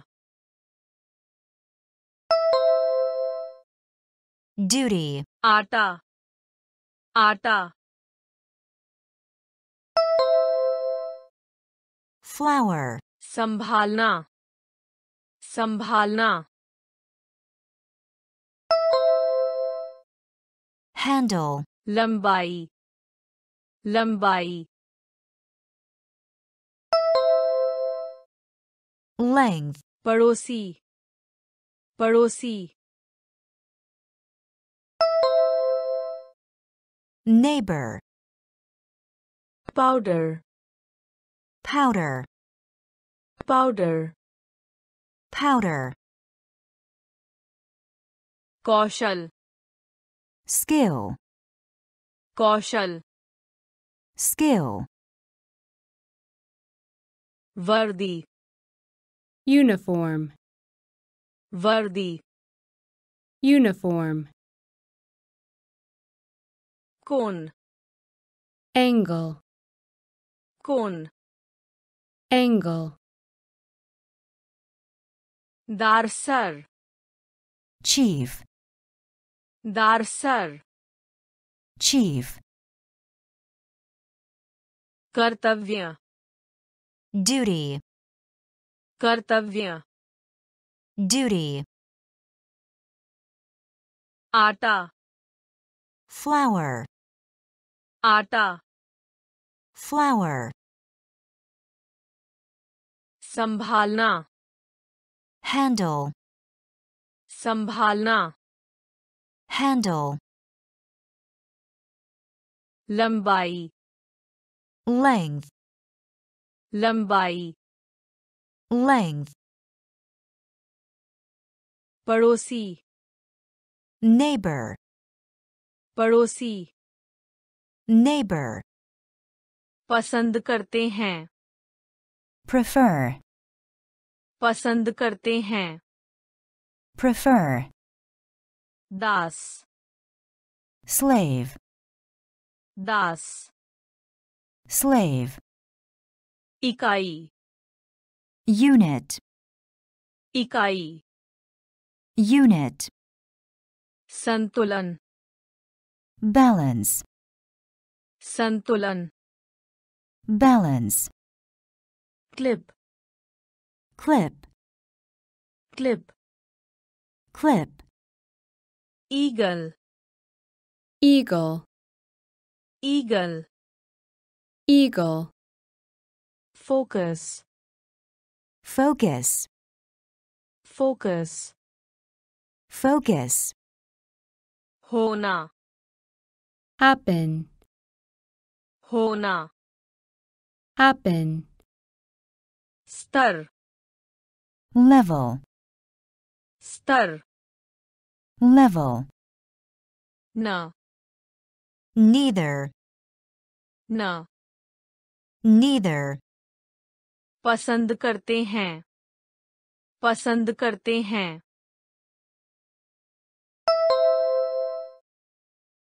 duty, आटा आटा flour. संभालना संभालना handle. लंबाई लंबाई length. पड़ोसी पड़ोसी neighbor. Powder powder, powder powder, कौशल skill, कौशल skill, वर्दी uniform, वर्दी uniform, कोन angle, कोन Angle. Darsar. Chief. Darsar. Chief. Kartavya. Duty. Kartavya. Duty. Ata. Flour. Ata. Flour. संभालना handle, संभालना handle, लंबाई length, लंबाई length, पड़ोसी neighbor, पड़ोसी neighbor, पसंद करते हैं prefer, पसंद करते हैं prefer, दास slave, दास slave, इकाई unit, इकाई unit, संतुलन balance, संतुलन balance, clip clip. Clip. Clip. Eagle. Eagle. Eagle. Eagle. Focus. Focus. Focus. Focus. Hona. Happen. Hona. Happen. Star. Level, स्तर level, न neither, न neither, पसंद करते हैं पसंद करते हैं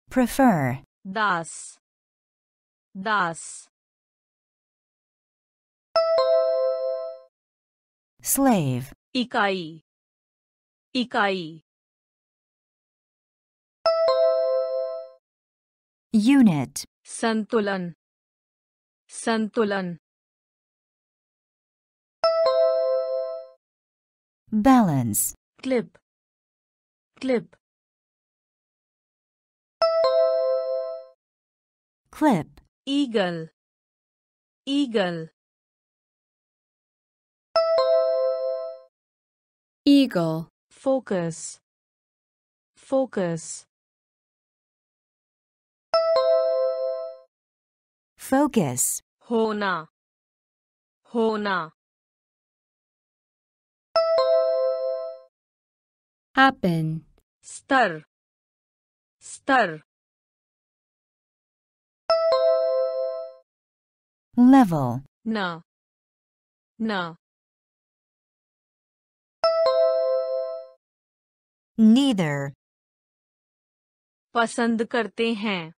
prefer, दास दास slave, इकाई इकाई unit, संतुलन संतुलन balance, clip clip clip, eagle eagle eagle. Focus. Focus. Focus. Hona. Hona. Happen. Star. Star. Level. Na. Na. neither, पसंद करते हैं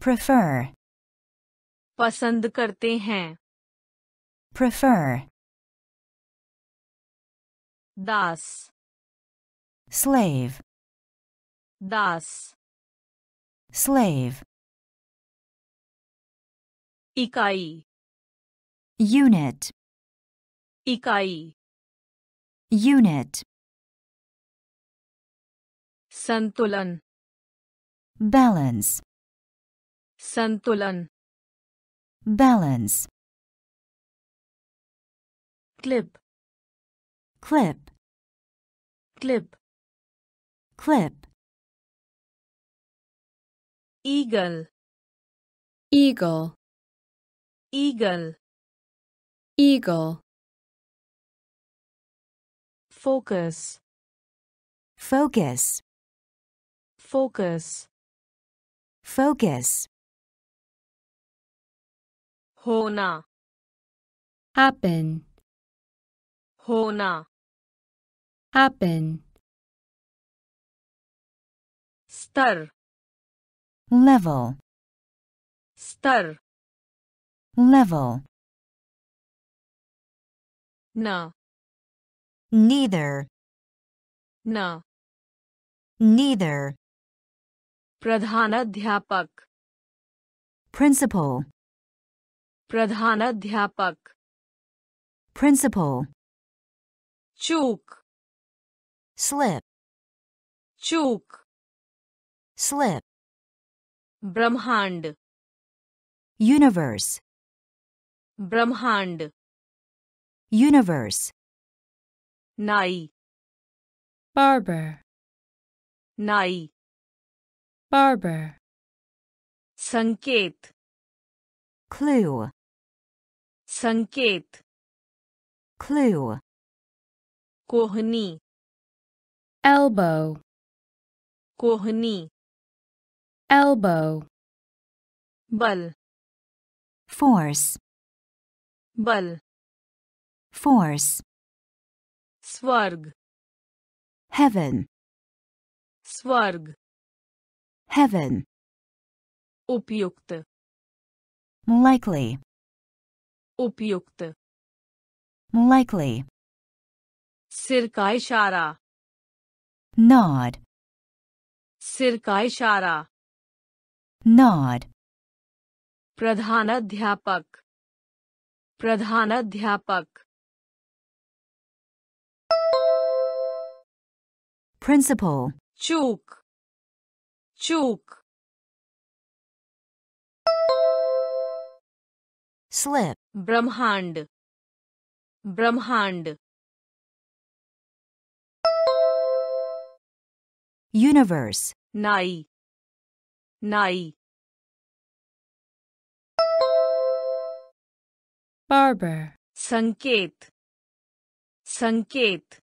prefer, पसंद करते हैं prefer, दास slave, दास slave, इकाई unit, इकाई unit, संतुलन balance, संतुलन balance, clip clip, clip clip, eagle eagle, eagle eagle, focus focus, focus. Focus. Hona. Happen. Hona. Happen. Star. Level. Star. Level. No neither. No neither. प्रधानाध्यापक principal, प्रधानाध्यापक principal, चूक slip, चूक slip, ब्रह्मांड universe, ब्रह्मांड universe, नाई barber, नाई barber, संकेत clue, संकेत clue, कोहनी elbow, कोहनी elbow, बल force, बल force, स्वर्ग heaven, स्वर्ग heaven, उपयुक्त likely, उपयुक्त likely, सिर का इशारा nod, सिर का इशारा nod, प्रधानाध्यापक प्रधानाध्यापक principal, चूक चूक slip, ब्रह्मांड ब्रह्मांड universe, नाई नाई barber, संकेत संकेत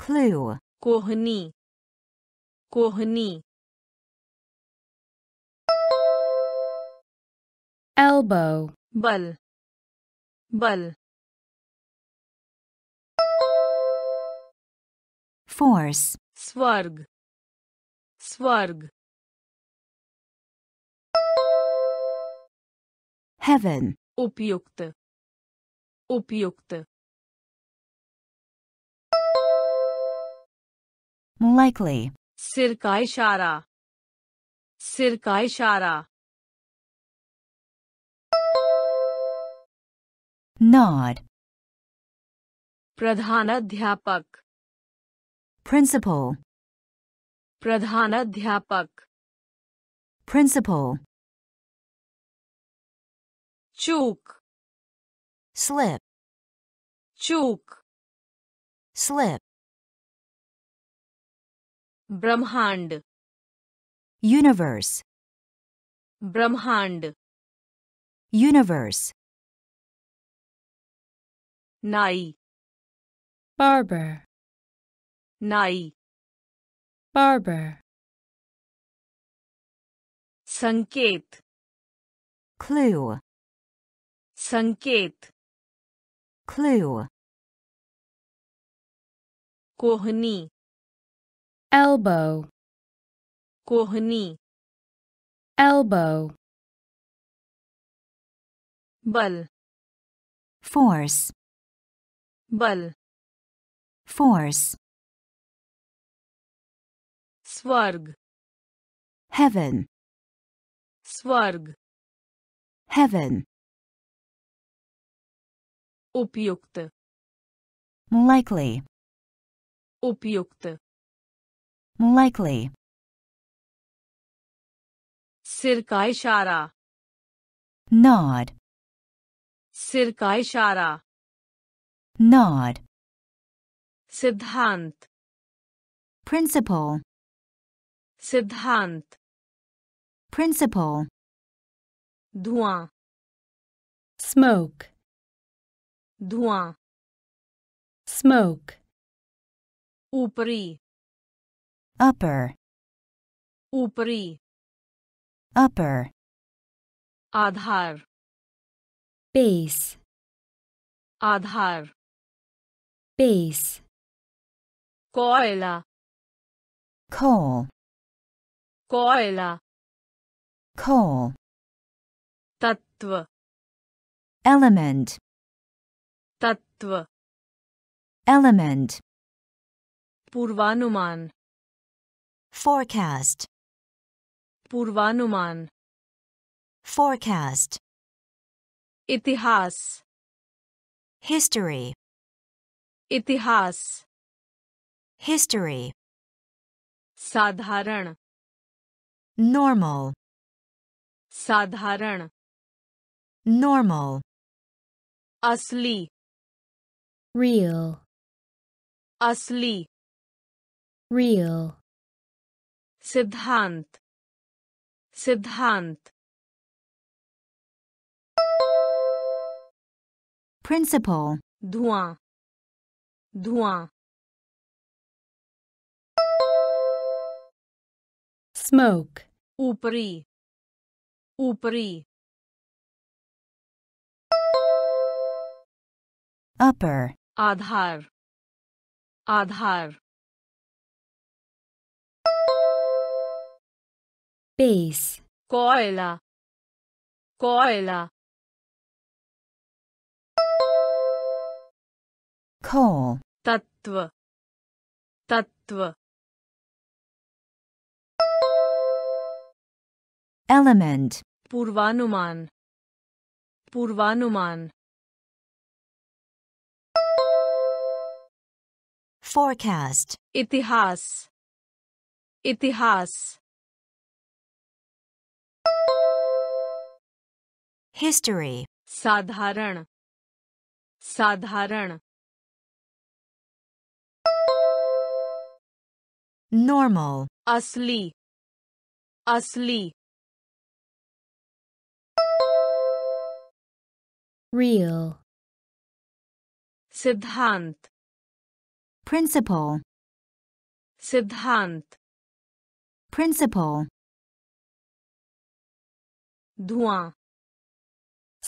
clue, कोहनी कोहनी elbow, बल बल force, स्वर्ग स्वर्ग heaven, उपयुक्त उपयुक्त likely, सिर का इशारा सिर का इशारा nod, प्रधानाध्यापक principal, प्रधानाध्यापक principal, चूक slip, चूक slip, ब्रह्मांड universe, ब्रह्मांड universe, नाई barber, नाई barber, संकेत clue, संकेत clue, कोहनी elbow, कोहनी elbow, बल force, बल force, स्वर्ग heaven, स्वर्ग heaven, उपयुक्त likely, उपयुक्त likely, सिर का इशारा nod, सिर का इशारा nod, सिद्धांत principal, सिद्धांत principal, धुआं smoke, धुआं smoke, ऊपरी upper, ऊपरी upper, आधार base, आधार base, कोयला coal, कोयला coal, तत्व element, तत्व element, पूर्वानुमान forecast, पूर्वानुमान forecast, इतिहास history, इतिहास history, साधारण normal, साधारण normal, असली real, असली real, सिद्धांत सिद्धांत principal, धुआं धुआं smoke, ऊपरी ऊपरी upper, Aadhaar Aadhaar base. Koila koila coal tattva. Tattva. Element. Purvanuman. Purvanuman. Forecast. Itihas. Itihas. history, साधारण साधारण normal, असली असली real, सिद्धांत principal, सिद्धांत principal, धुआं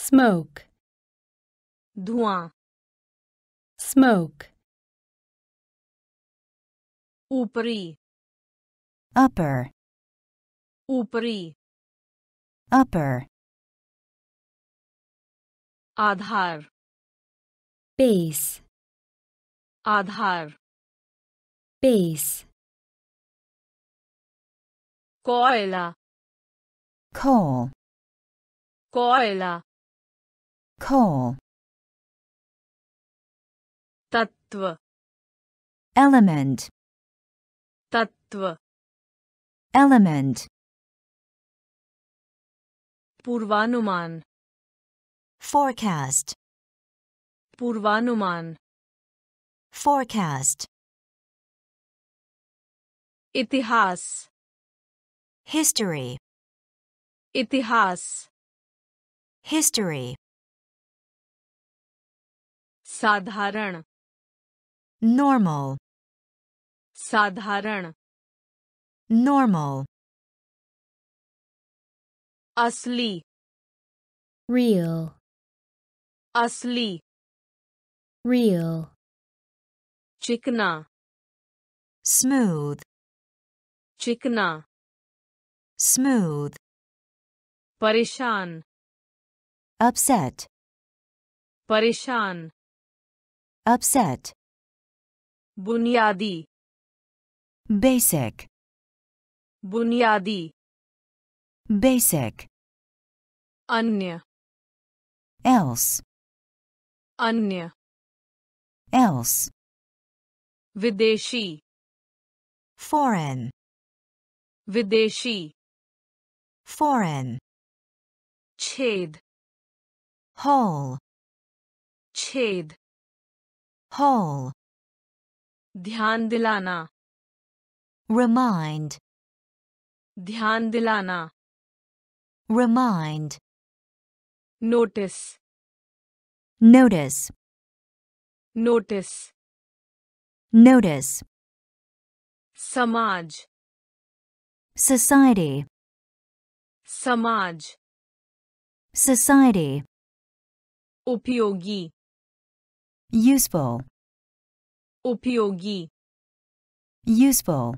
smoke, धुआं smoke, ऊपरी upper, ऊपरी upper, आधार base, आधार base, कोयला coal, कोयला coal, तत्व तत्व element, तत्व element, पूर्वानुमान forecast, पूर्वानुमान forecast, इतिहास history, इतिहास history, साधारण normal, साधारण normal, असली real, असली real, चिकना smooth, चिकना smooth, परेशान upset, परेशान upset, बुनियादी basic, बुनियादी basic, अन्य else, अन्य else, विदेशी foreign, विदेशी foreign, छेद whole, छेद whole, ध्यान दिलाना remind, ध्यान दिलाना remind, notice notice, notice notice, समाज society, समाज society, उपयोगी useful, उपयोगी useful,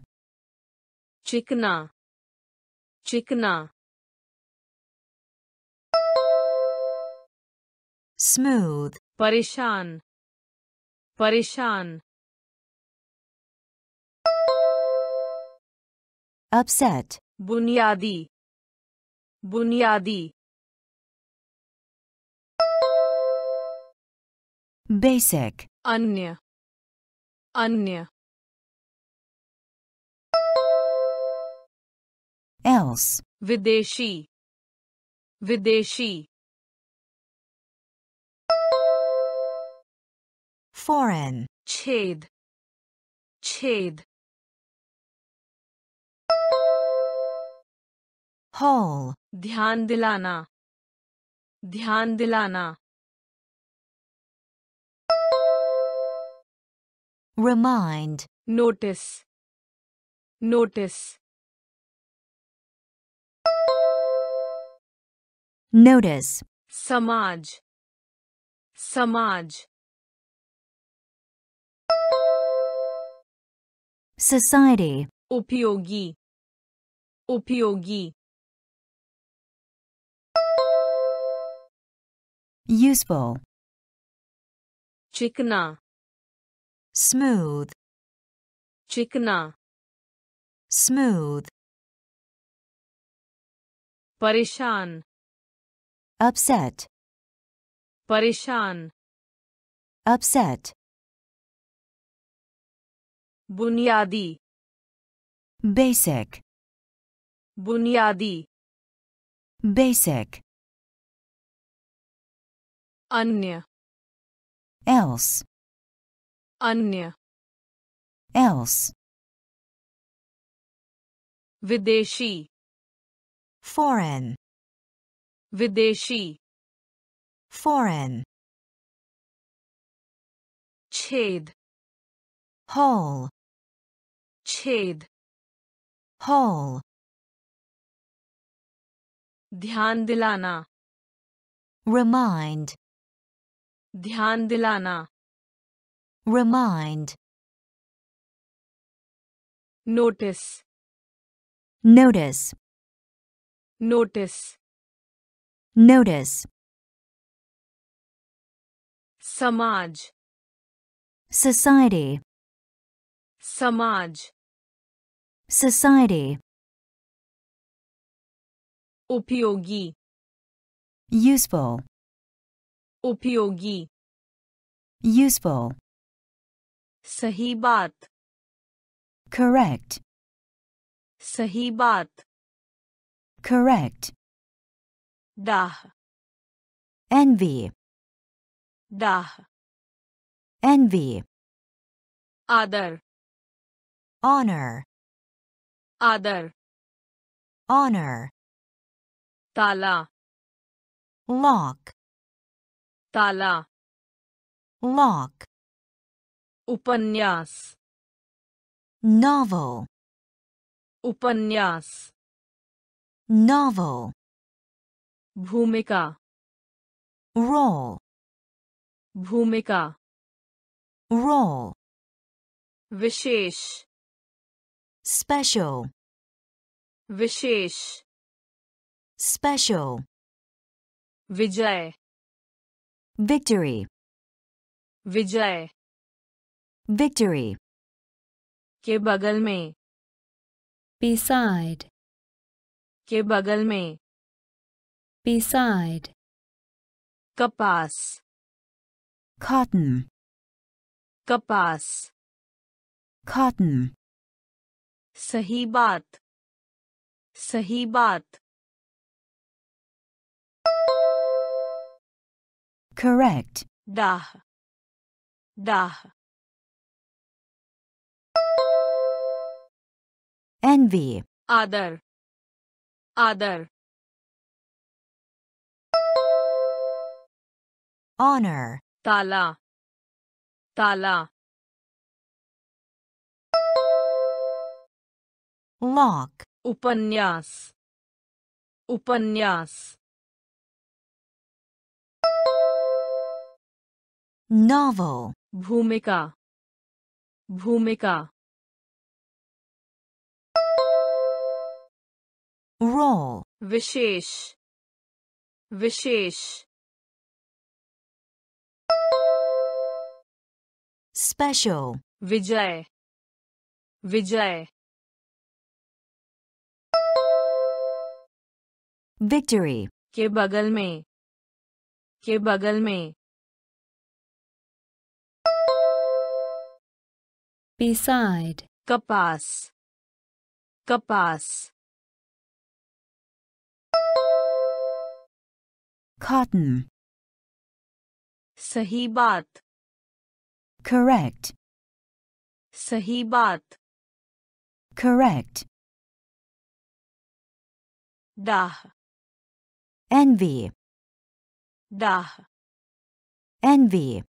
चिकना चिकना smooth, परेशान परेशान upset, बुनियादी बुनियादी Basic. Anya. Anya. Else. Videshi. Videshi. Foreign. Chhed. Chhed. Hall. Dhyan dilana. Dhyan dilana. Remind. Notice. Notice. Notice. Samaj. Samaj. Society. Upyogi. Upyogi. Useful. Chikna smooth, चिकना smooth, परेशान upset, परेशान upset, बुनियादी basic, बुनियादी basic, अन्य else, अन्य else, विदेशी foreign, विदेशी foreign, छेद whole, छेद whole, ध्यान दिलाना remind, ध्यान दिलाना Remind. Notice. Notice. Notice. Notice. Samaj. Society. Samaj. Society. Upyogi. Useful. Upyogi. Useful. सही बात correct, सही बात correct, डाह envy, डाह envy, आदर honor, आदर honor, ताला lock, ताला lock, उपन्यास novel, उपन्यास novel, भूमिका role, भूमिका role, विशेष special, विशेष special, विजय victory, विजय victory, के बगल में beside, के बगल में beside, कपास cotton, कपास cotton, सही बात सही बात correct, डाह डाह envy, आदर आदर honor, ताला ताला lock, उपन्यास उपन्यास novel, भूमिका भूमिका Role, विशेष। विशेष। Special, विजय। विजय। Victory, के बगल में। के बगल में। Beside, कपास। कपास। cotton, सही बात correct, सही बात correct, डाह envy, डाह envy,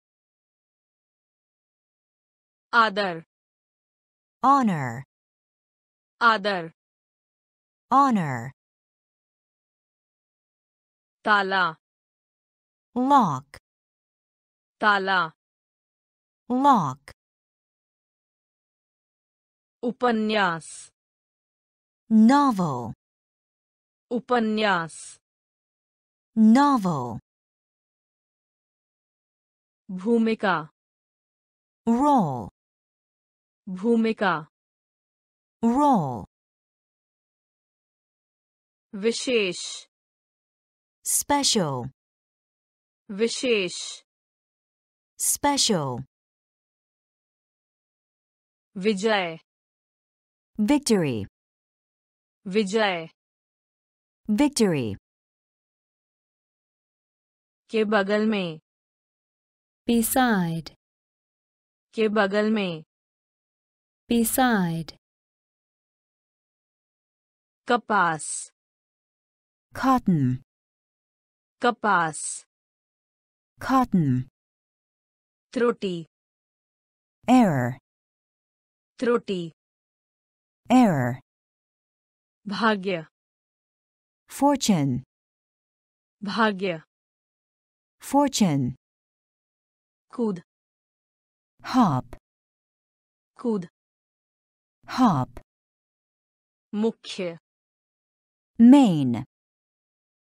आदर honor, आदर honor, ताला lock, ताला lock, उपन्यास novel, उपन्यास novel, भूमिका role, भूमिका role, विशेष special, विशेष special, विजय victory, विजय victory, के बगल में beside, के बगल में beside, कपास cotton, कपास। कॉटन त्रुटि। एरर त्रुटि। एरर भाग्य। फॉर्चून भाग्य। फॉर्चून कूद। हॉप कूद। हॉप मुख्य। मेन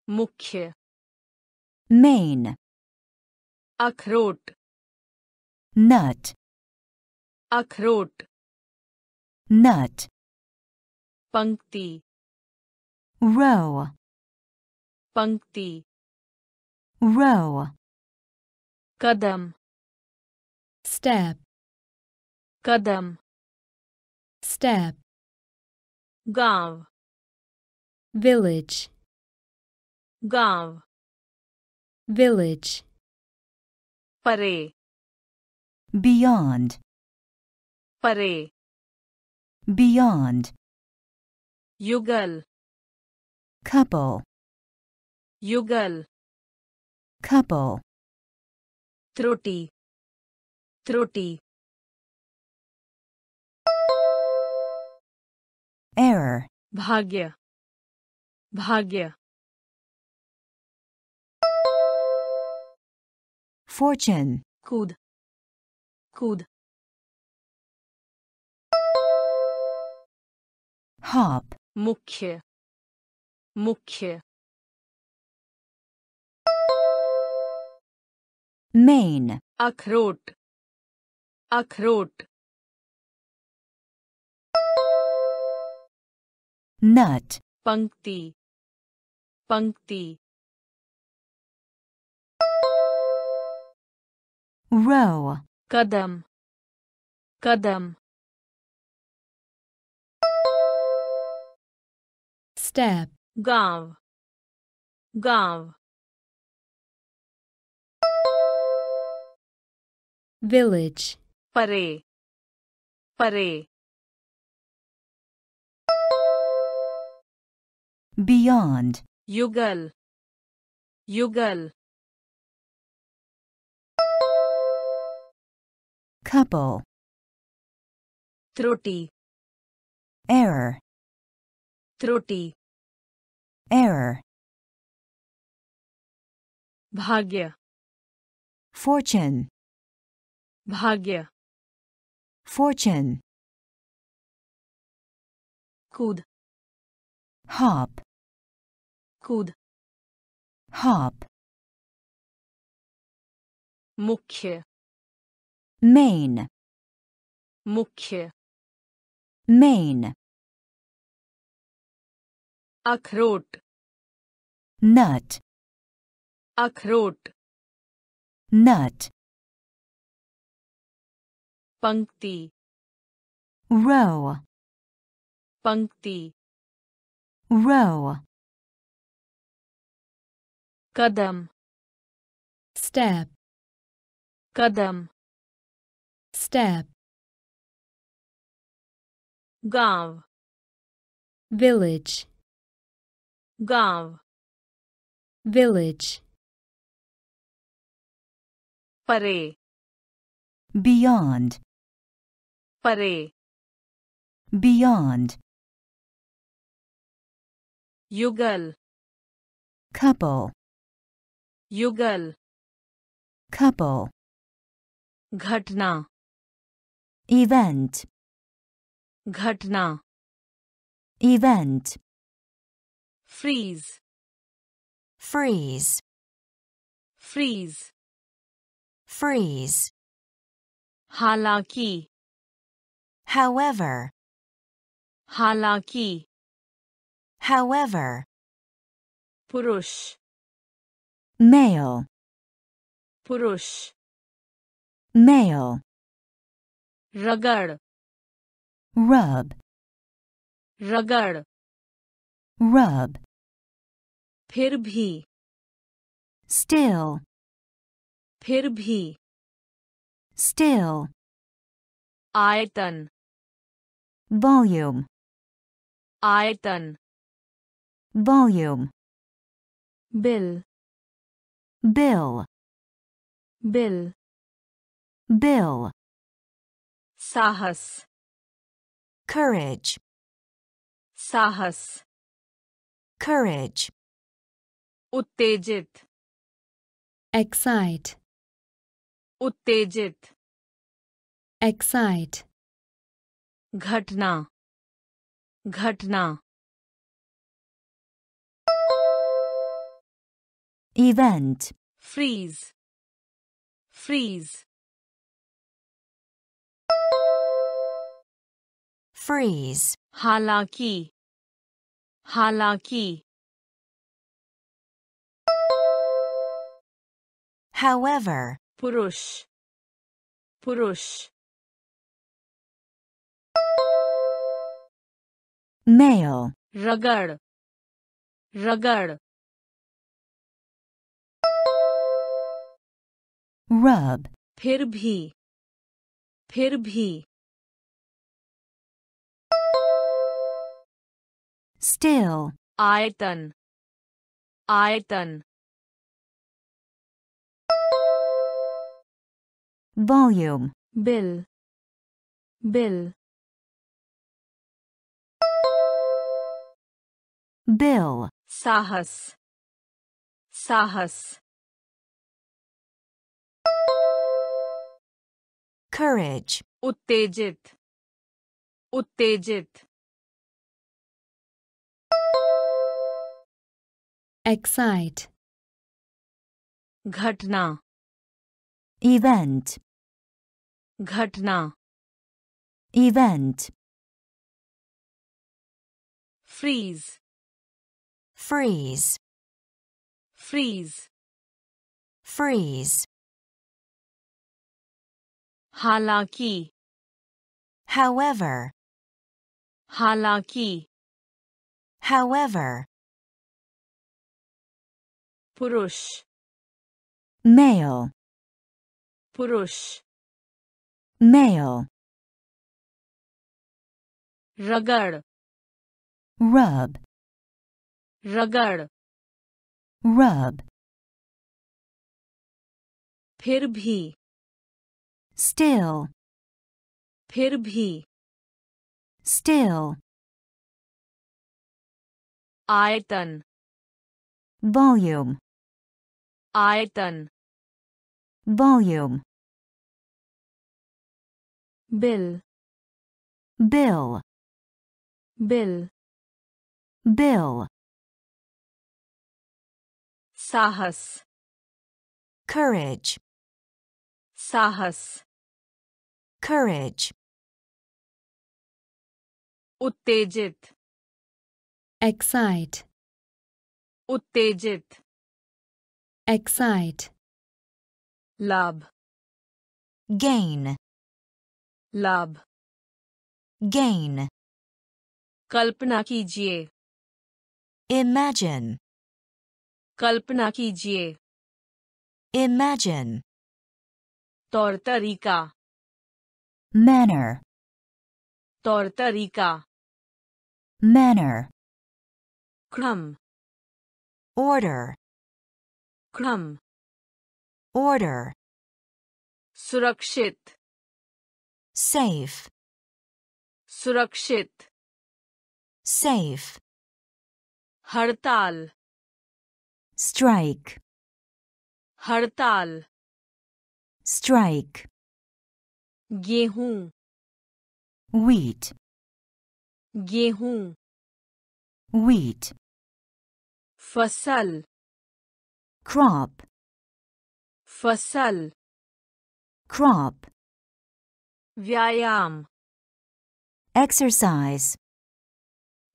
मुख्य। Main. Akhrot. Nut. Akhrot. Nut. Punkti. Row. Punkti. Row. Kadam. Step. Kadam. Step. Gav. Village. Gav village, परे beyond, परे beyond, युगल couple, युगल couple, त्रुटि त्रुटि error, भाग्य भाग्य fortune, कूद कूद hop, मुख्य मुख्य main, अखरोट अखरोट nut, पंक्ति पंक्ति row, कदम कदम step, गांव गांव village, परे परे beyond, युगल युगल couple, त्रुटि error, त्रुटि error, भाग्य fortune, भाग्य fortune, कूद hop, कूद hop, मुख्य main, मुख्य main, अखरोट nut, अखरोट nut, पंक्ति row, पंक्ति row, कदम step, कदम step, गांव village, गांव village, परे beyond, परे beyond, युगल couple, युगल couple, घटना event, घटना event, freeze freeze, freeze freeze, हालांकि however, हालांकि however, पुरुष male, पुरुष male, रगड़ rub, रगड़ rub, फिर भी still, फिर भी still, आयतन volume, आयतन volume, bill bill, bill bill, साहस courage, साहस courage, उत्तेजित excite, उत्तेजित excite, घटना घटना event, freeze freeze freeze. Halaki. Halaki. However. Purush. Purush. Male. Ragad. Ragad. Rub. Phir bhi. Phir bhi. still, आयतन आयतन volume, बिल बिल bill, साहस साहस courage, उत्तेजित उत्तेजित excite, घटना event, घटना event, freeze freeze, freeze freeze, हालांकि however, हालांकि however, पुरुष male, पुरुष male, रगड़ rub, रगड़ rub, फिर भी still, फिर भी still, आयतन volume, आयतन volume, bill bill, bill bill, साहस courage, साहस courage, उत्तेजित excite, उत्तेजित excite, लाभ gain, लाभ gain, कल्पना कीजिए imagine, कल्पना कीजिए imagine, तौर तरीका manner, तौर तरीका manner, क्रम order, क्रम order, सुरक्षित safe, सुरक्षित safe, हड़ताल strike, हड़ताल strike, गेहूं wheat, गेहूं wheat, फसल crop, फसल crop, व्यायाम exercise,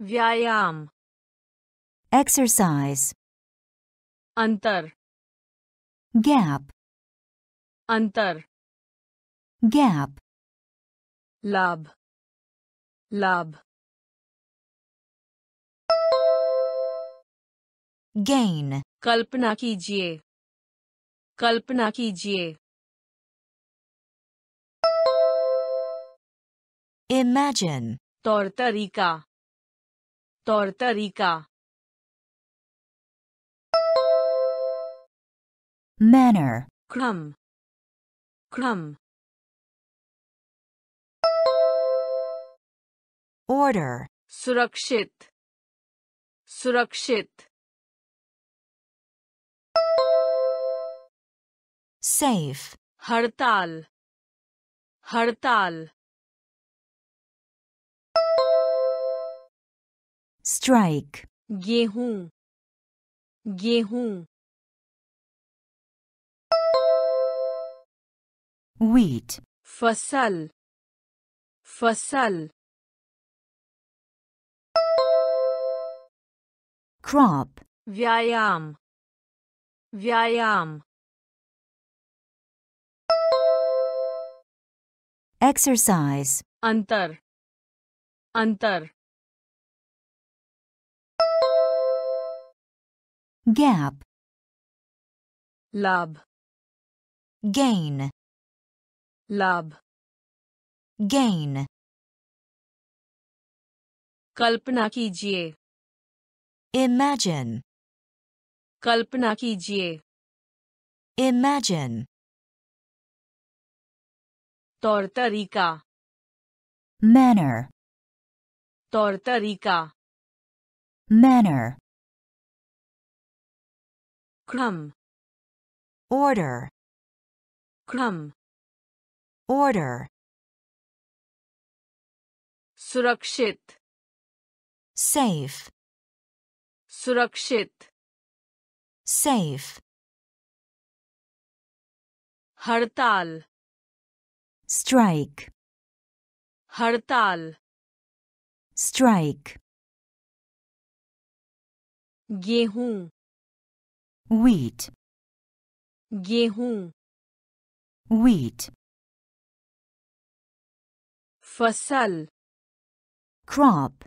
व्यायाम exercise, अंतर gap, अंतर gap, लाभ लाभ gain, कल्पना कीजिए। कल्पना कीजिए। Imagine, तौर तरीका। तौर तरीका। Manner, क्रम। क्रम। Order, सुरक्षित। सुरक्षित। Save. Hartal. Hartal. Strike. Gehun. Gehun. Wheat. Fasal. Fasal. Crop. Vyayam. Vyayam. Exercise. Antar. Antar. Gap. Lab. Gain. Lab. Gain. Kalpana kijiye. Imagine. Kalpana kijiye. Imagine. तौर तरीका manner, तौर तरीका manner, क्रम। Order, क्रम। Order, सुरक्षित। Safe, सुरक्षित। Safe, हड़ताल। strike, हड़ताल strike, गेहूं wheat, गेहूं wheat, फसल crop,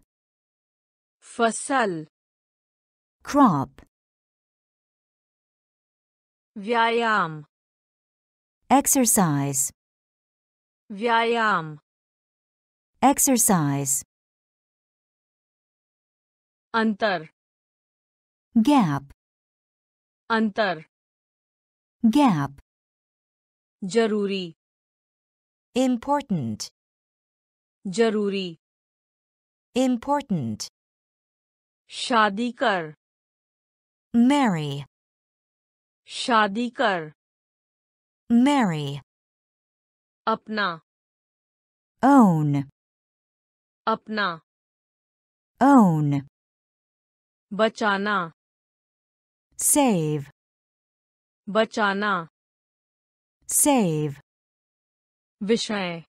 फसल crop, व्यायाम exercise, व्यायाम एक्सरसाइज अंतर गैप अंतर गैप ज़रूरी इम्पोर्टेंट ज़रूरी इम्पोर्टेंट शादी कर मैरी शादी कर मैरी अपना own, अपना own, बचाना save, बचाना save, विषय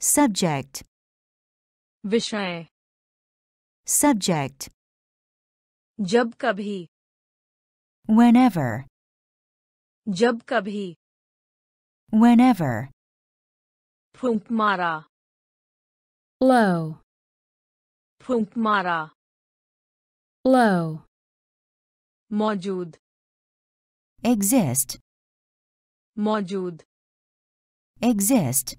subject, विषय subject, जब कभी whenever, जब कभी whenever, Pumpmara. Low. Pumpmara. Low. Mojud. Exist. Mojud. Exist.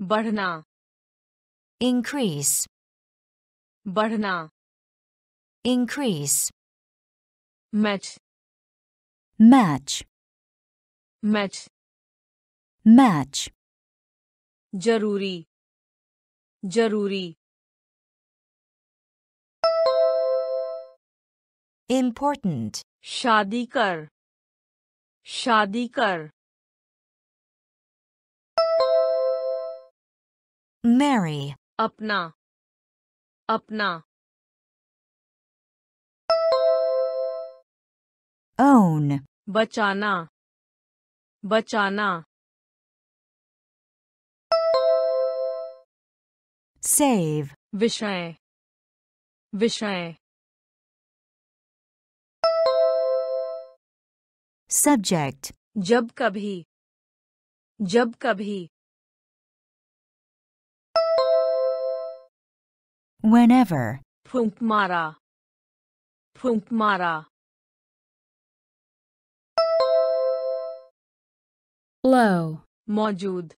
Barna. Increase. Barna. Increase. Match. Match. Match. Match. ज़रूरी ज़रूरी। Important, शादी कर शादी कर। Marry, अपना अपना। Own, बचाना बचाना। save, विषय विषय subject, जब कभी जब कभी whenever, फूंक मारा फूंक मारा blow, मौजूद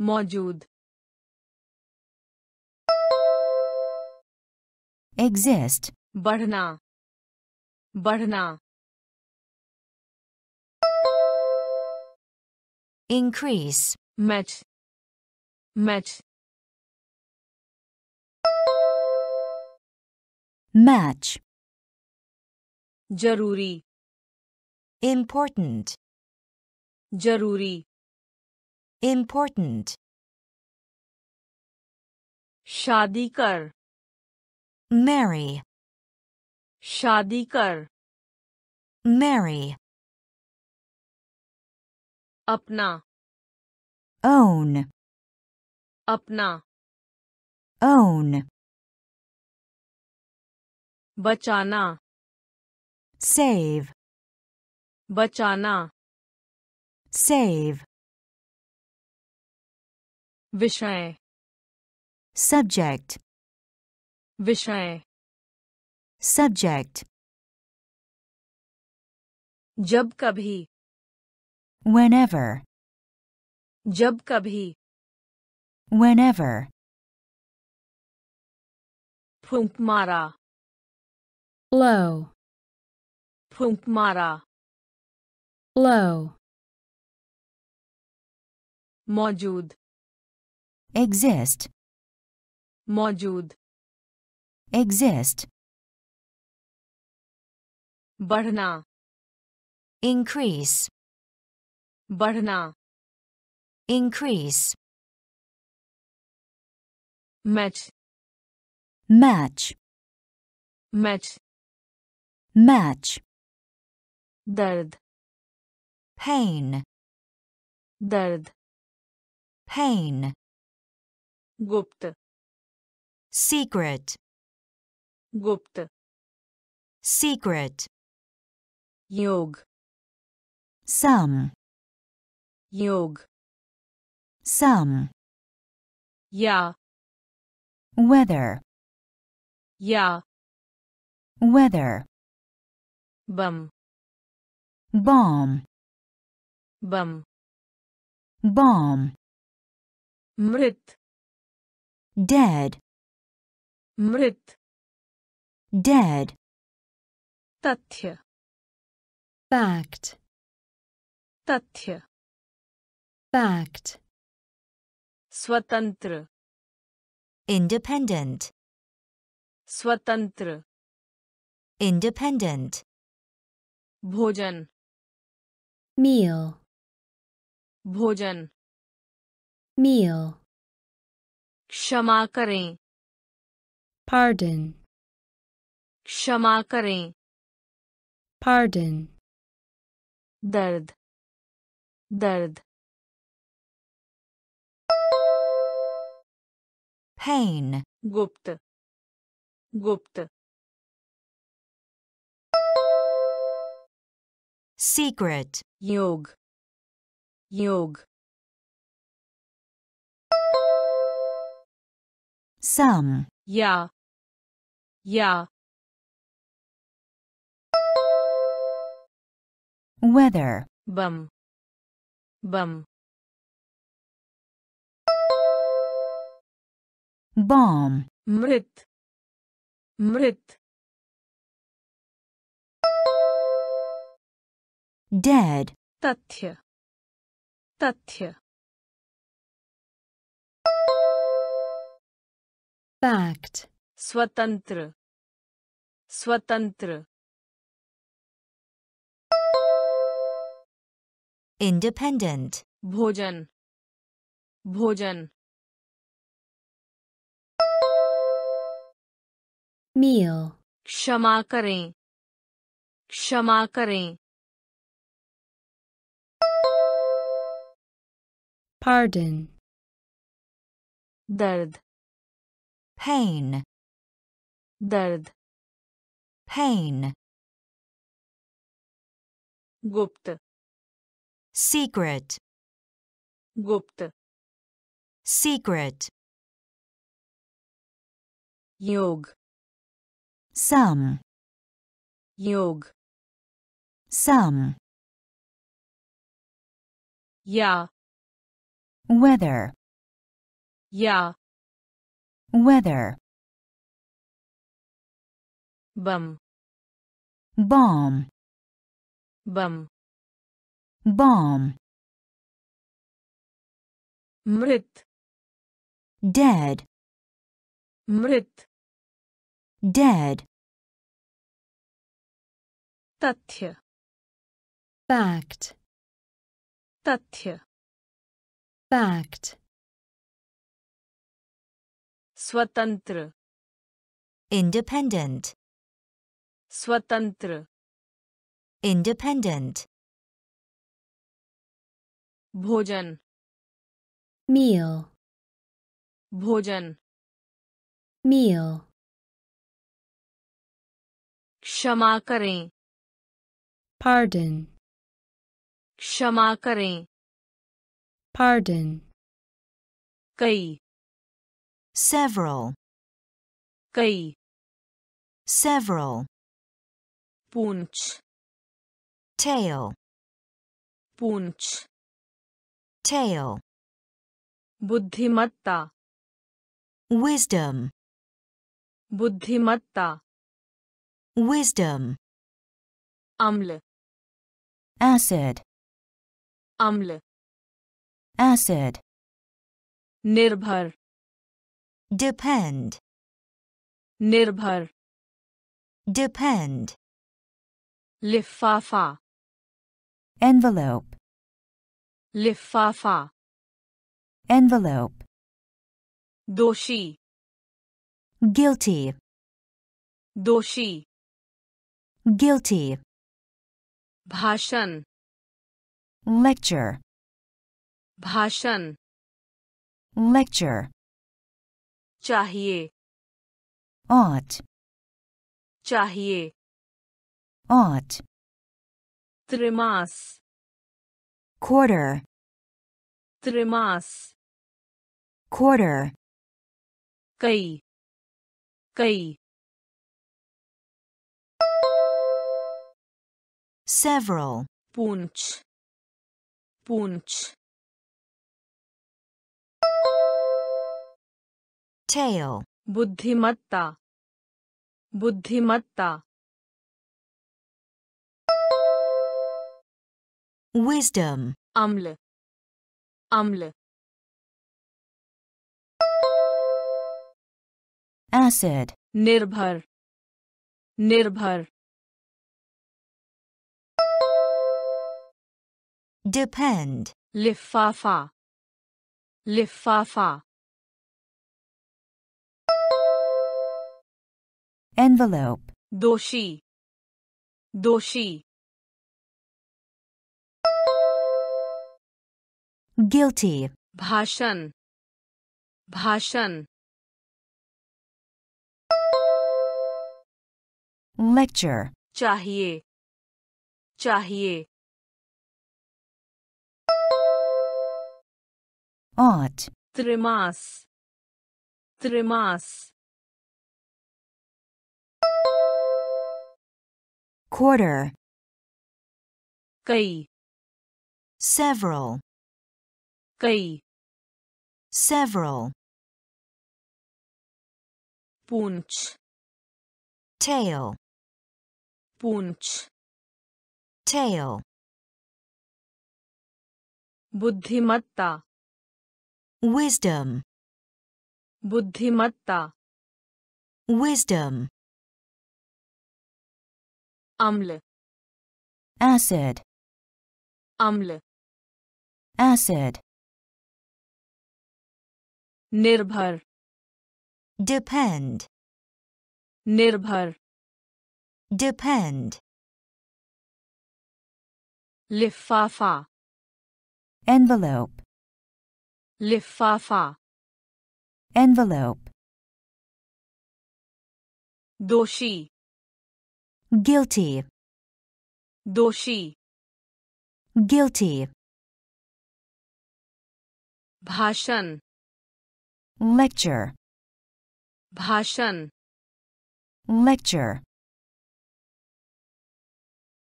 मौजूद exist, बढ़ना बढ़ना increase, मैच मैच match, ज़रूरी important, ज़रूरी important, शादी कर marry, शादी कर marry, अपना own, अपना own, बचाना save, बचाना save, विषय subject, विषय subject, जब कभी whenever, जब कभी whenever, फूंक मारा blow, फूंक मारा blow, मौजूद exist, मौजूद exist, बढ़ना increase, बढ़ना increase, match match, match match, दर्द pain, दर्द pain, गुप्त secret, गुप्त secret, योग some, योग some, या whether, या whether, बम bomb, बम bomb, मृत dead, मृत dead, तथ्य fact, तथ्य fact, स्वतंत्र independent, स्वतंत्र independent, भोजन meal, भोजन meal, क्षमा करें pardon, क्षमा करें। Pardon, दर्द। दर्द। Pain, गुप्त। गुप्त। Secret, योग। योग। Some, या। या। Weather. Bum. Bum. Bomb. Mrit. Mrit. Dead. Tathya. Tathya. Fact. Swatantra. Swatantra. Independent, भोजन भोजन meal, क्षमा करें क्षमा करें pardon, दर्द pain, दर्द pain, गुप्त secret, गुप्त secret, योग some, योग some, या whether, या whether, बम bomb, बम bomb, मृत dead, मृत dead, तथ्य fact, तथ्य fact, स्वतंत्र independent, स्वतंत्र independent, भोजन meal, भोजन meal, क्षमा करें pardon, क्षमा करें pardon, कई several, कई several, पूंछ tail, पूंछ tail, बुद्धिमत्ता wisdom, बुद्धिमत्ता wisdom, अम्ल acid, अम्ल acid, निर्भर depend, निर्भर depend, लिफाफा envelope, लिफाफा envelope, दोषी guilty, दोषी guilty, भाषण lecture, भाषण lecture, चाहिए ought, चाहिए ought, त्रिमास quarter, त्रिमास quarter, कई कई several, पूंछ पूंछ tail, बुद्धिमत्ता बुद्धिमत्ता Wisdom. Amle. Amle. Acid. Nirbhar. Nirbhar. Depend. Lifafa. Lifafa. Envelope. Doshi. Doshi. guilty, भाषण भाषण lecture, चाहिए चाहिए ought, त्रिमास त्रिमास quarter, कई several, Каи. Several. Punch. Tail. Punch. Tail. Buddhimatta. Wisdom. Buddhimatta. Wisdom. Amla. Acid. Amla. Acid. निर्भर depend, निर्भर depend, लिफाफा envelope, लिफाफा envelope, दोषी guilty, दोषी guilty, भाषण lecture, भाषण lecture,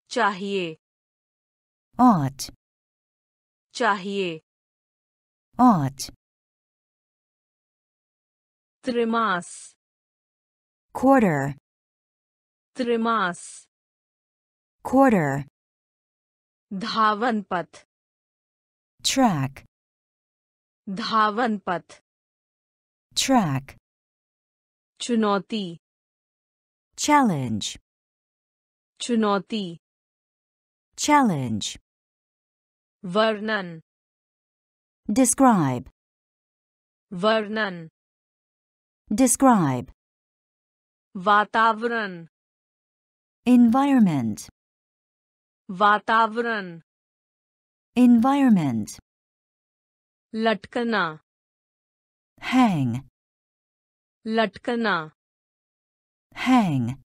चाहिए ought, चाहिए ought, त्रिमास quarter, त्रिमास quarter, धावन पथ track, धावन पथ track, चुनौती challenge, चुनौती challenge, वर्णन describe, वर्णन describe, वातावरण environment, वातावरण environment, लटकना hang, लटकना। हैंग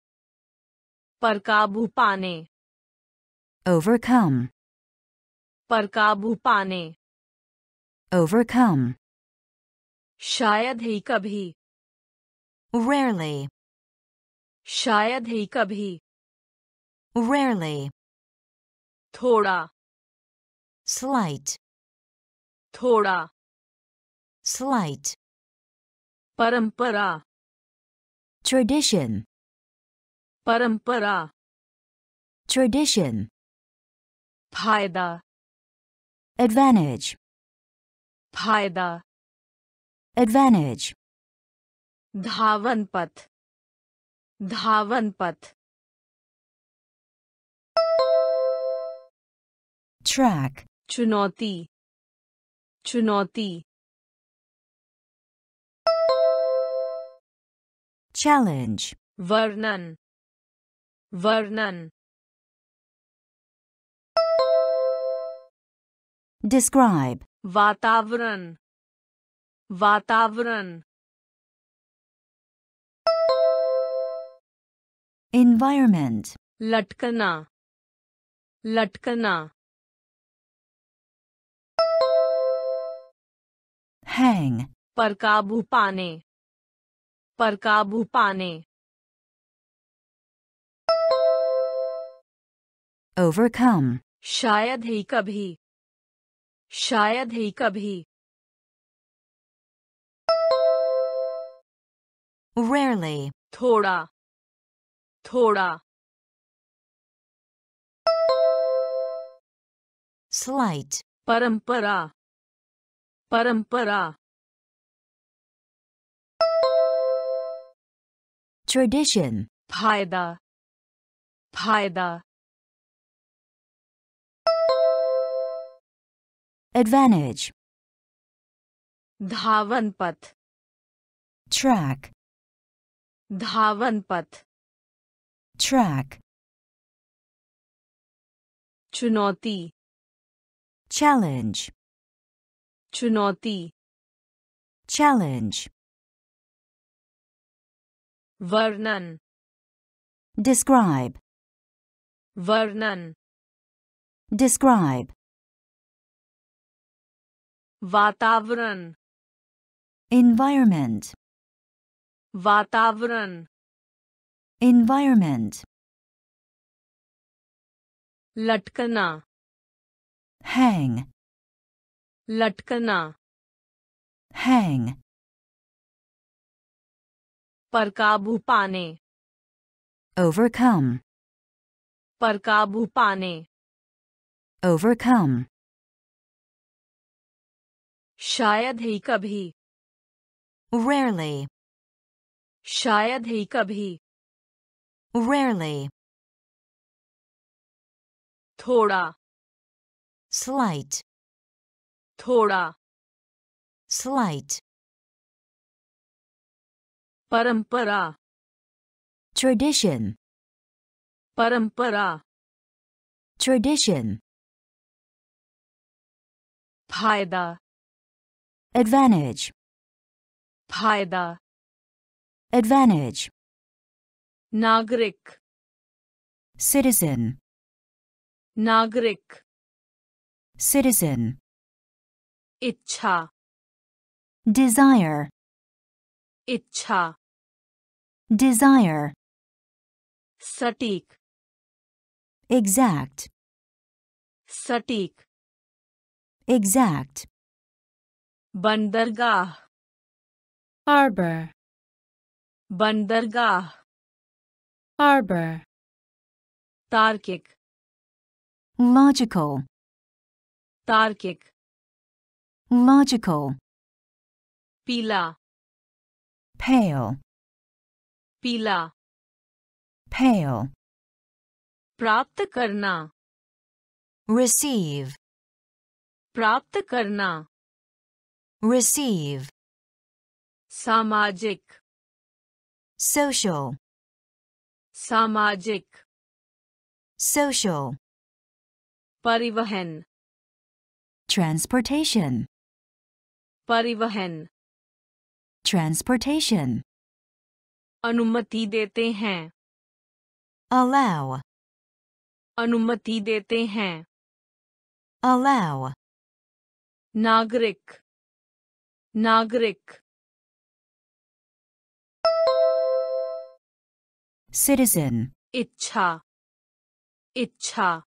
पर काबू पाने। ओवरकम पर काबू पाने। ओवरकम शायद ही कभी। रेयरले शायद ही कभी। रेयरले थोड़ा। स्लाइट थोड़ा। स्लाइट परंपरा tradition, परंपरा tradition, फ़ायदा advantage, फ़ायदा advantage, धावन पथ धावन पथ track, चुनौती चुनौती challenge, वर्णन वर्णन describe, वातावरण वातावरण environment, लटकना लटकना hang, पर काबू पाने पर काबू पाने। Overcome, शायद ही कभी। शायद ही कभी। Rarely, थोड़ा। थोड़ा। Slight, परंपरा। परंपरा। tradition, फायदा फायदा advantage, धावन पथ track, धावन पथ track, चुनौती challenge, चुनौती challenge, वर्णन describe, वर्णन describe, वातावरण environment, वातावरण environment, लटकना hang, लटकना hang, पर काबू पाने। ओवरकम पर काबू पाने। ओवरकम शायद ही कभी। रेयरले शायद ही कभी। रेयरले थोड़ा। स्लाइट थोड़ा। Slight परंपरा tradition, परंपरा tradition, फायदा advantage, फायदा advantage, नागरिक citizen, नागरिक citizen, इच्छा desire, इच्छा desire, सटीक exact, सटीक exact, बंदरगाह harbor, बंदरगाह harbor, तार्किक logical, तार्किक logical, पीला pale, पीला। पेल प्राप्त करना। रिसीव प्राप्त करना। रिसीव सामाजिक। सोशल सामाजिक। सोशल परिवहन। ट्रांसपोर्टेशन परिवहन। ट्रांसपोर्टेशन अनुमति देते हैं। Allow. अनुमति देते हैं। Allow. नागरिक। नागरिक। Citizen. इच्छा। इच्छा।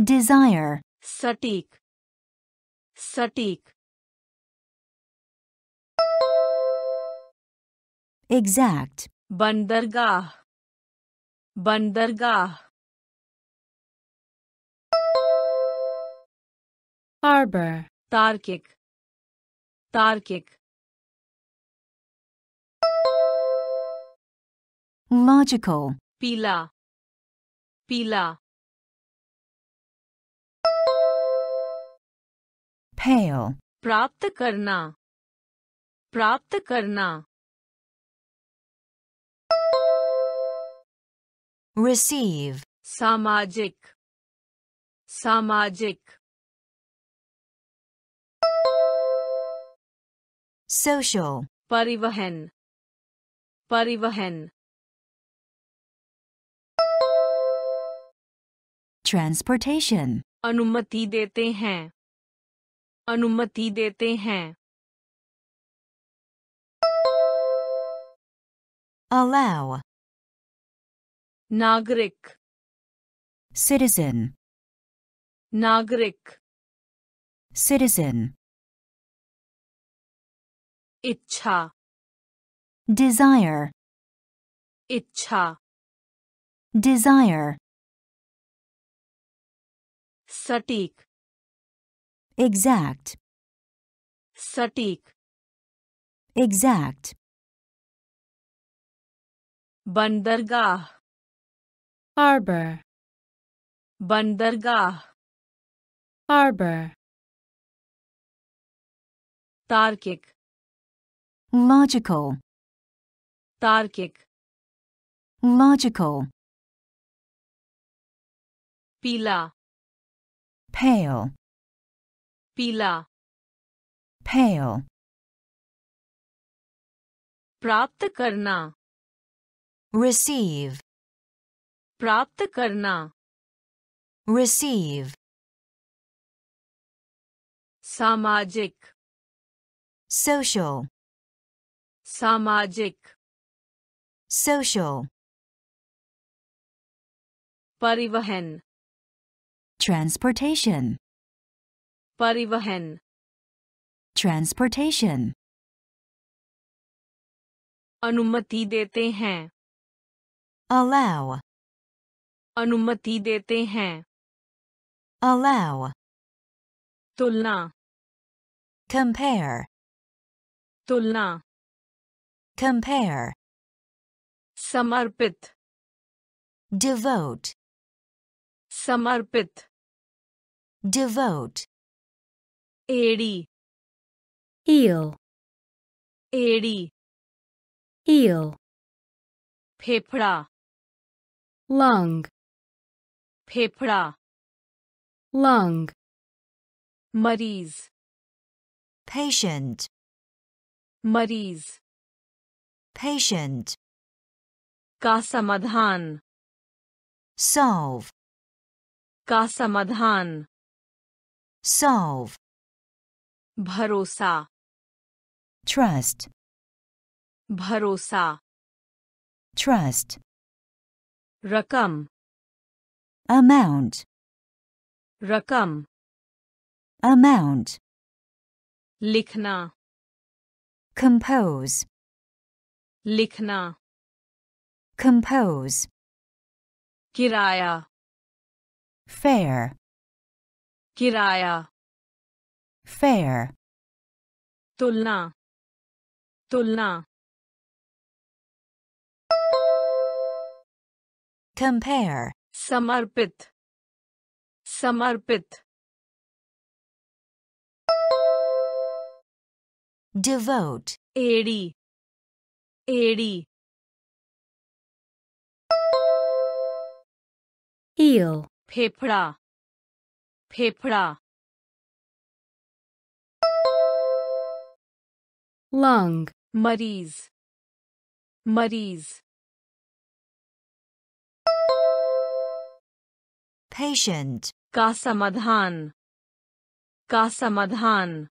Desire. सटीक। सटीक। exact, बंदरगाह बंदरगाह harbor, तार्किक तार्किक logical, पीला पीला pale, प्राप्त करना प्राप्त करना Receive, सामाजिक। सामाजिक। Social, परिवहन। परिवहन। Transportation, अनुमति देते हैं। अनुमति देते हैं। Allow, नागरिक citizen, नागरिक citizen, इच्छा desire, इच्छा desire, सटीक exact, सटीक exact, बंदरगाह harbor, बंदरगाह harbor, तार्किक logical, तार्किक logical, पीला pale, पीला pale, प्राप्त करना receive, प्राप्त करना receive, सामाजिक social, सामाजिक social, परिवहन transportation, परिवहन transportation, अनुमति देते हैं allow, अनुमति देते हैं allow, तुलना compare, तुलना compare, समर्पित devote, समर्पित devote, एड़ी eel, एड़ी eel, फेफड़ा lung, फेफड़ा लंग मरीज़ पेशेंट मरीज़ पेशेंट का समाधान सॉल्व का समाधान सॉल्व भरोसा ट्रस्ट भरोसा ट्रस्ट रकम amount. rakam amount. likhna compose. likhna compose. kiraya fair. kiraya fair. tulna tulna compare. समर्पित समर्पित। Devote, एड़ी एड़ी। Eel, फेफड़ा फेफड़ा। Lung, मरीज़ मरीज़। Patient, का समाधान। का समाधान।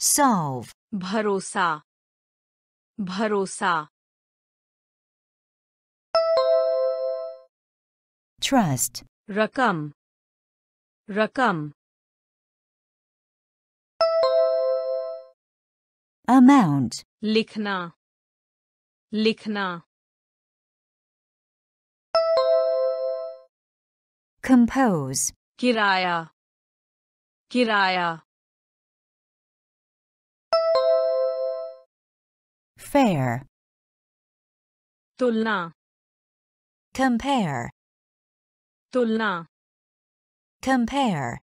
Solve, भरोसा। भरोसा। Trust, रकम। रकम। Amount, लिखना। लिखना। compose. Kiraya. Kiraya. Fair. Tulna. Compare. Tulna. Compare.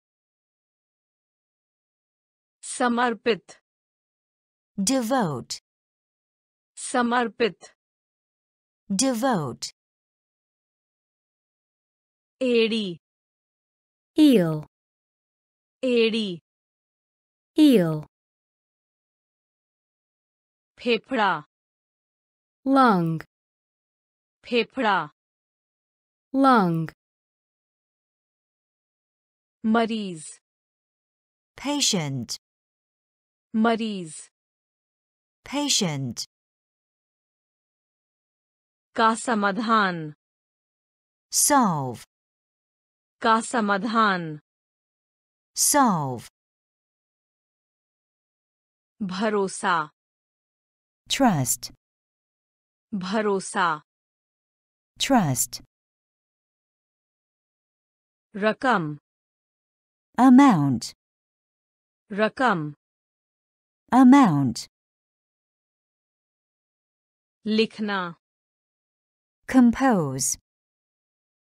Samarpit. Devote. Samarpit. Devote. एड़ी eel, एड़ी eel, फेफड़ा lung, फेफड़ा lung, मरीज patient, मरीज patient, का समाधान solve, का समाधान। सॉल्व भरोसा। ट्रस्ट भरोसा। ट्रस्ट रकम। अमाउंट रकम। अमाउंट लिखना। कंपोज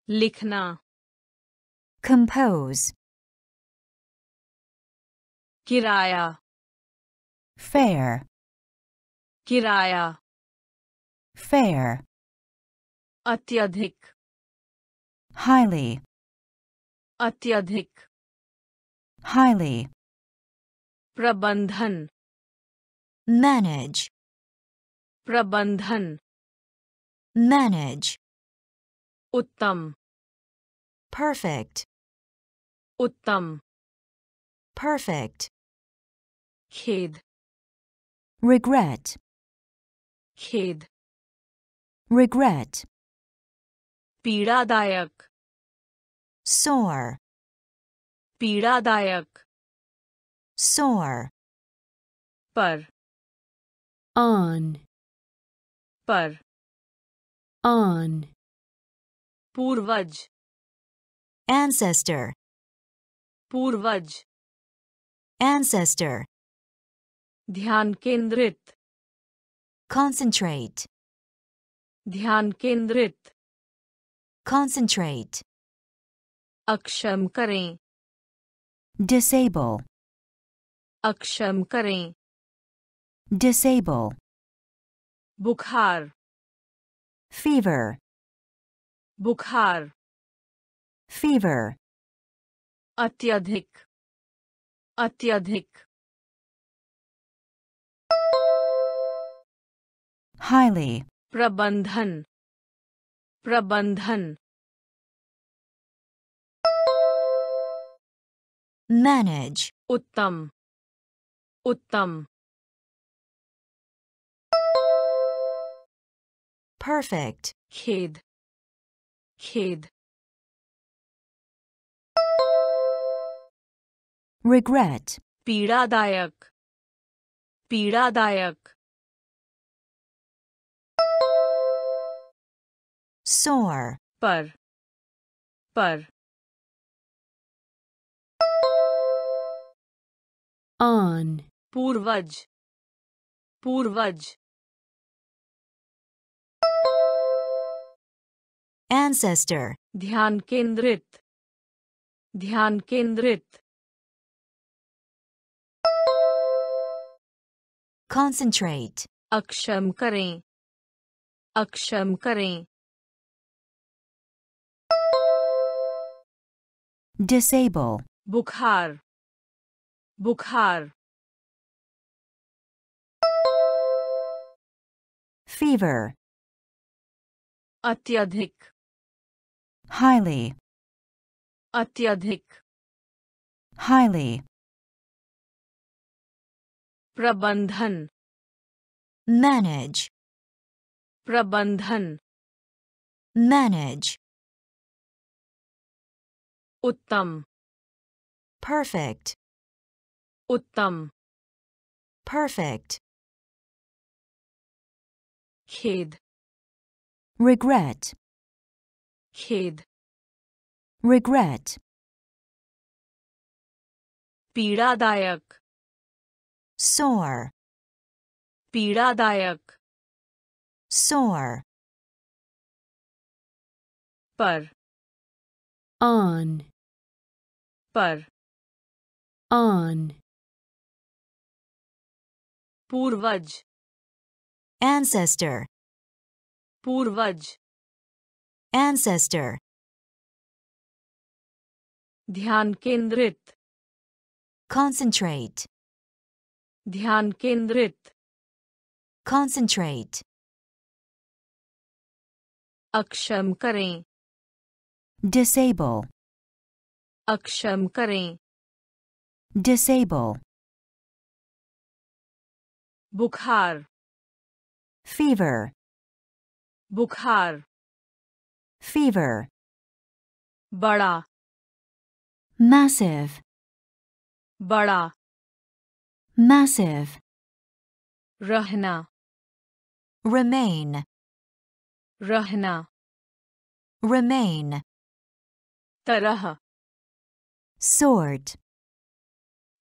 लिखना। compose, किराया fair, किराया fair, अत्यधिक highly, अत्यधिक highly, प्रबंधन manage, प्रबंधन manage, उत्तम perfect, Uttam. Perfect. Khed. Regret. Khed. Regret. Piradayak. Sore. Piradayak. Sore. Par. On. Par. On. Purvaj. Ancestor. पूर्वज ancestor, ध्यान केंद्रित concentrate, ध्यान केंद्रित concentrate, अक्षम करें disable, अक्षम करें disable, बुखार fever, बुखार fever, अत्यधिक अत्यधिक। Highly, प्रबंधन प्रबंधन। Manage, उत्तम उत्तम। Perfect, खेद खेद। Regret, पीड़ादायक। पीड़ादायक। Sore, पर। पर। On, पूर्वज। पूर्वज। Ancestor, ध्यान केंद्रित। ध्यान केंद्रित। Concentrate, अक्षम करें अक्षम करें disable, बुखार बुखार fever, अत्यधिक highly, अत्यधिक highly, प्रबंधन manage, प्रबंधन manage, उत्तम perfect, उत्तम perfect, खेद regret, खेद regret, पीड़ादायक sore, पीड़ादायक sore, पर on, पर on, पूर्वज ancestor, पूर्वज ancestor, ध्यान केंद्रित concentrate, ध्यान केंद्रित कॉन्सेंट्रेट अक्षम करें डिसेबल अक्षम करें डिसेबल बुखार फीवर बुखार फीवर बड़ा मैसिव बड़ा massive, रहना remain, रहना remain, तरह sort,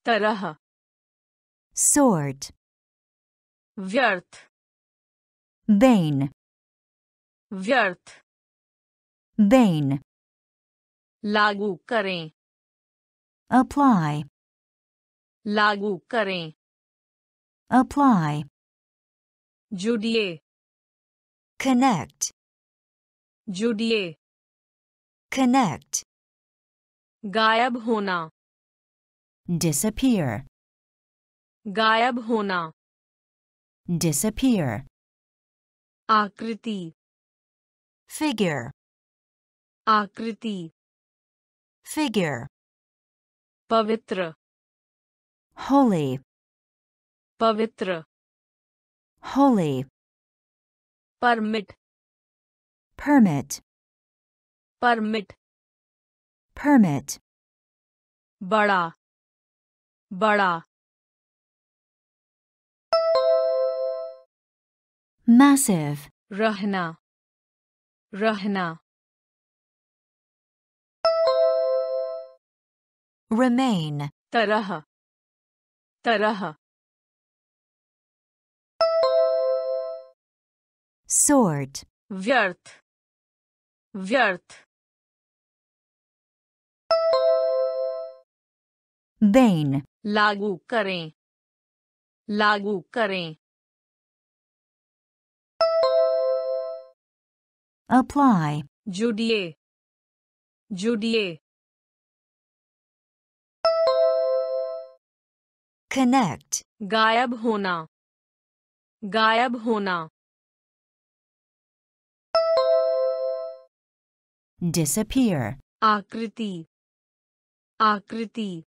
तरह sort, व्यर्थ vain, व्यर्थ vain, लागू करें apply, लागू करें। अप्लाई जुड़िए। कनेक्ट जुड़िए। कनेक्ट गायब होना। डिसअपियर गायब होना। डिसअपियर आकृति। फिगर आकृति। फिगर पवित्र। holy, पवित्र holy, permit permit, permit permit, बड़ा बड़ा massive, रहना रहना remain, तरह तरह। Sort, व्यर्थ। व्यर्थ। Vain, लागू करें। लागू करें। Apply, जुड़िए। जुड़िए। Connect, गायब होना। गायब होना। Disappear, आकृति। आकृति।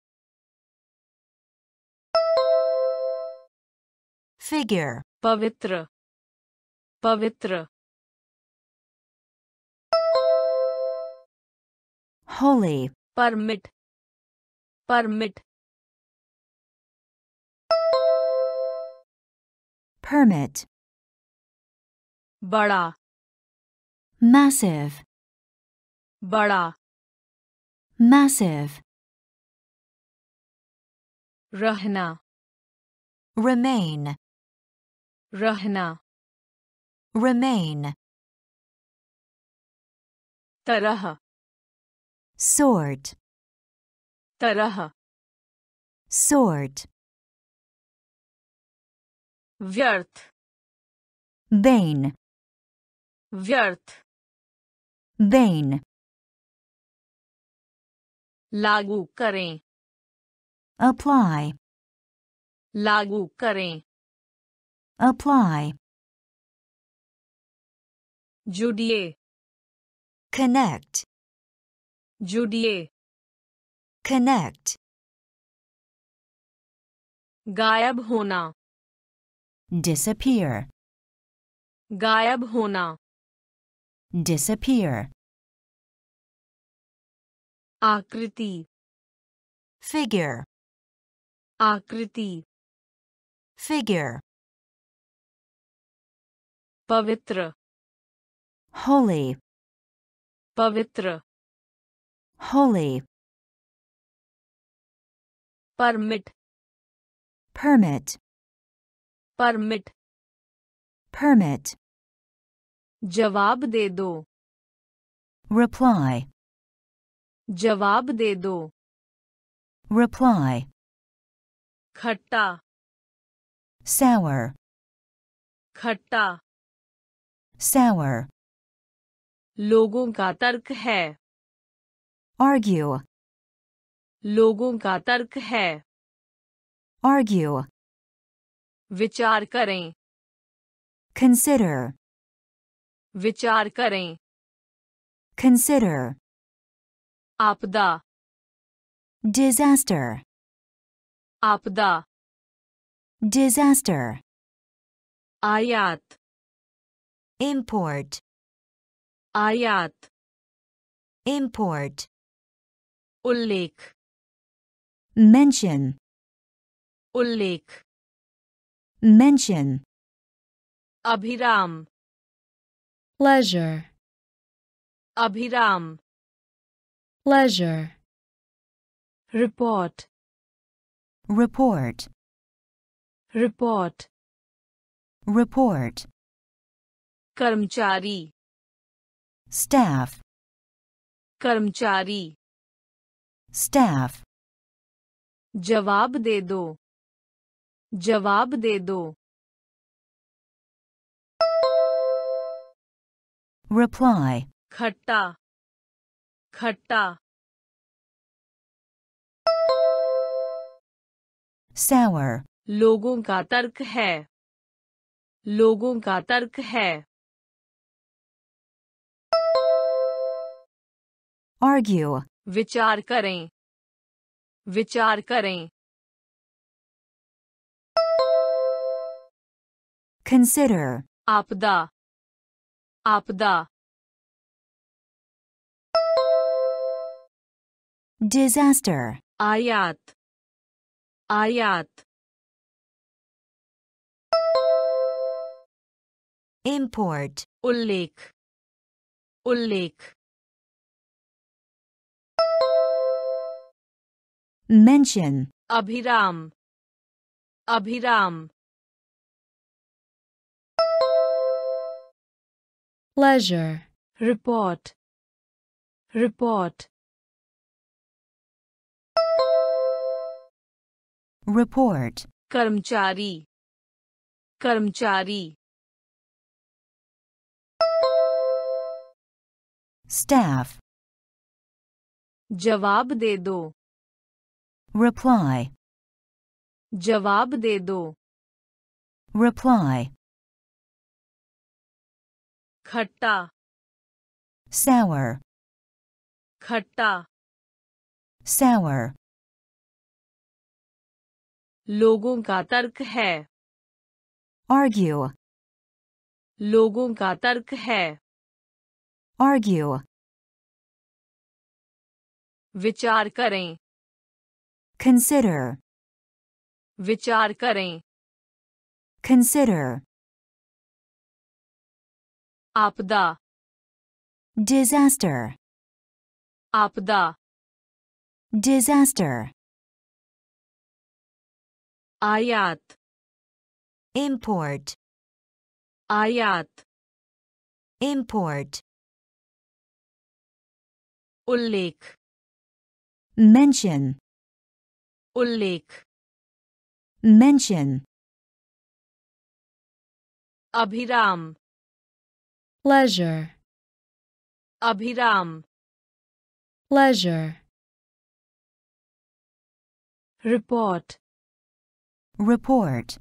Figure, पवित्र। पवित्र। Holy, permit. Permit. Permit. Bada. Massive. Bada. Massive. Rahna. Remain. Rahna. Remain. Taraha. Sort. Taraha. Sort. व्यर्थ देन व्यर्थ देन लागू करें अप्लाई लागू करें अप्लाई जुड़िए कनेक्ट जुड़िए कनेक्ट गायब होना disappear, गायब होना disappear, आकृति figure, आकृति figure, पवित्र holy, पवित्र holy, permit permit, Permit permit, जवाब दे दो reply, जवाब दे दो reply, खट्टा sour, खट्टा sour, लोगों का तर्क है argue, लोगों का तर्क है argue, विचार करें। कंसिडर विचार करें। कंसिडर आपदा। डिजास्टर आपदा। डिजास्टर आयात। इंपोर्ट आयात। इंपोर्ट उल्लेख। मेंशन उल्लेख। mention, अभिराम pleasure, अभिराम pleasure, report report, report report, कर्मचारी staff, कर्मचारी staff, जवाब दे दो जवाब दे दो। Reply, खट्टा। खट्टा। Sour, लोगों का तर्क है। लोगों का तर्क है। Argue, विचार करें। विचार करें। Consider. Apda. Apda. Disaster. Ayat. Ayat. Import. Ullek. Ullek. Mention. Abhiram. Abhiram. pleasure, report report report, कर्मचारी कर्मचारी staff, जवाब दे दो reply, जवाब दे दो reply, खट्टा sour, खट्टा sour, लोगों का तर्क है argue, लोगों का तर्क है argue, विचार करें consider, विचार करें consider, Apda. Disaster. Apda. Disaster. Ayat. Import. Ayat. Import. Ullik Mention. Ullik Mention. Abhiram pleasure, अभिराम pleasure, report report,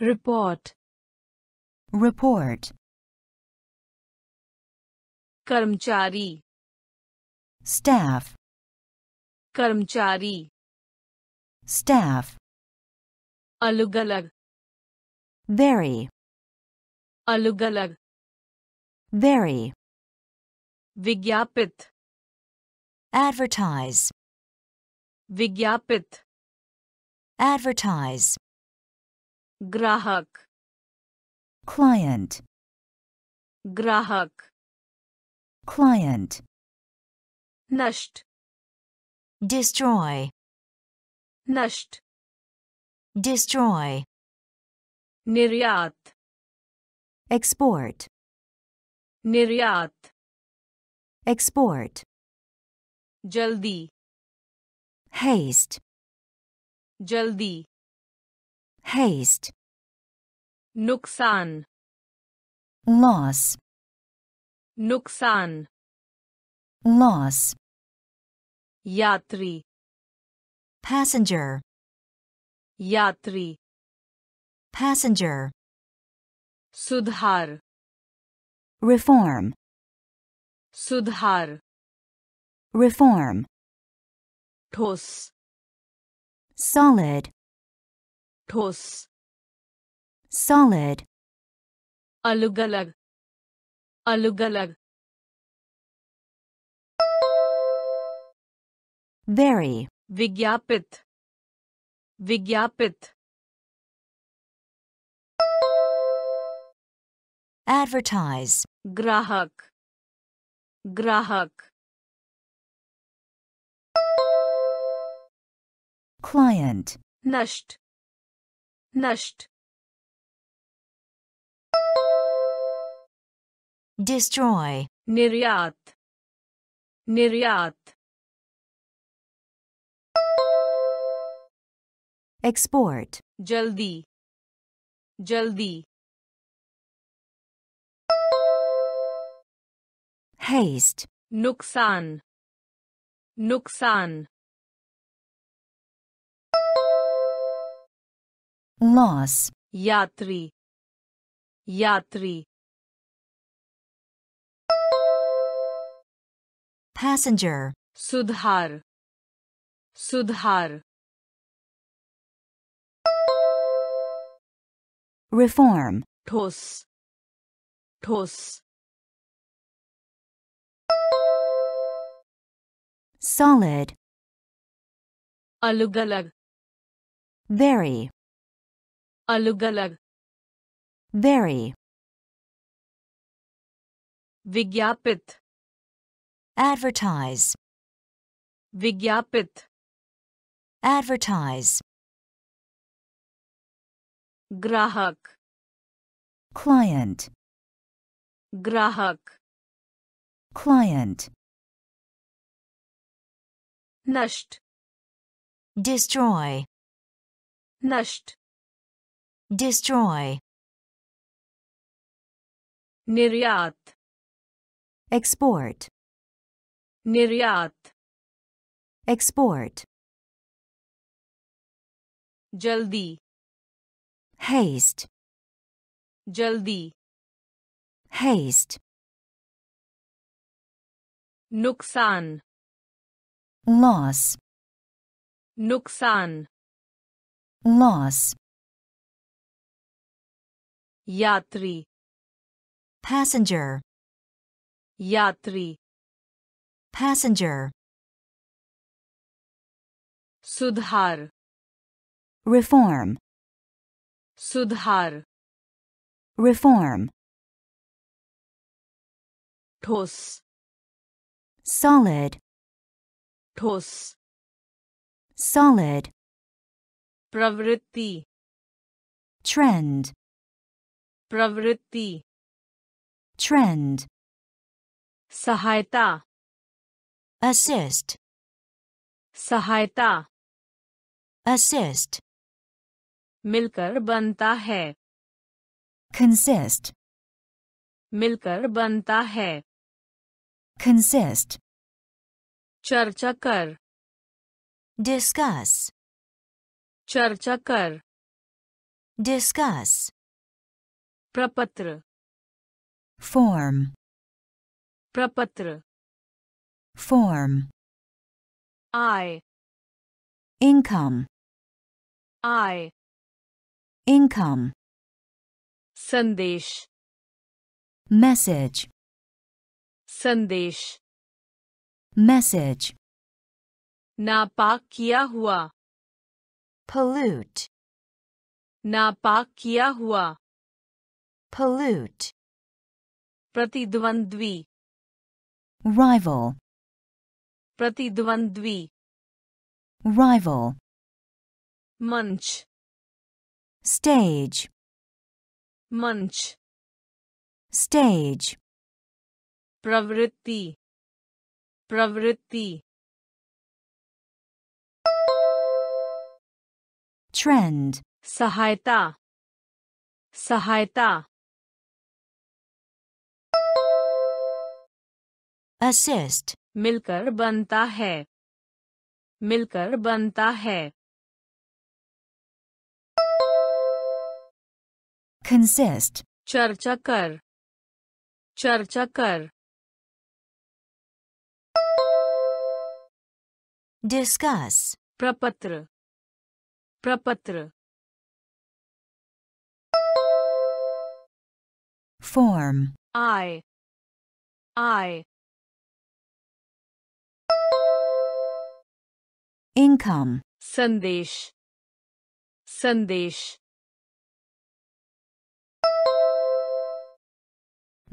report report, कर्मचारी staff, कर्मचारी staff, अलग अलग very, अलग अलग very. Vigyapit. Advertise. Vigyapit. Advertise. Grahak. Client. Grahak. Client. Nasht. Destroy. Nasht. Destroy. Niryat. Export. निर्यात export, जल्दी haste, जल्दी haste, नुकसान loss, नुकसान loss, यात्री passenger, यात्री passenger, सुधार reform, सुधार reform, ठोस solid, ठोस solid, अलग अलग अलग अलग very, विज्ञापित विज्ञापित Advertise. Grahak. Grahak. Client. Nasht. Nasht. Destroy. Niryat. Niryat. Export. Jaldi. Jaldi. haste, नुकसान नुकसान loss, यात्री यात्री passenger, सुधार सुधार reform, ठोस ठोस solid, अलग अलग very, अलग अलग very, विज्ञापित advertise, विज्ञापित advertise, ग्राहक client, ग्राहक client, नष्ट destroy, नष्ट destroy, निर्यात export, निर्यात export, जल्दी haste, जल्दी haste, नुकसान loss. Nuksan. Loss. Yatri. Passenger. Yatri. Passenger. Sudhar. Reform. Sudhar. Reform. ठोस solid. ठोस। सॉलिड प्रवृत्ति। ट्रेंड प्रवृत्ति। ट्रेंड सहायता। असिस्ट सहायता। असिस्ट मिलकर बनता है। कंसिस्ट मिलकर बनता है। कंसिस्ट चर्चा कर discuss, चर्चा कर discuss, प्रपत्र form, प्रपत्र form, आय income, आय income, संदेश message, संदेश message, नापाक किया हुआ pollute, नापाक किया हुआ pollute, प्रतिद्वंद्वी rival, प्रतिद्वंद्वी rival, मंच stage, मंच stage, प्रवृत्ति प्रवृत्ति। Trend, सहायता। सहायता। Assist, मिलकर बनता है। मिलकर बनता है। Consist, चर्चा कर। चर्चा कर। Discuss, प्रपत्र। प्रपत्र। Form, आय आय income, संदेश। संदेश।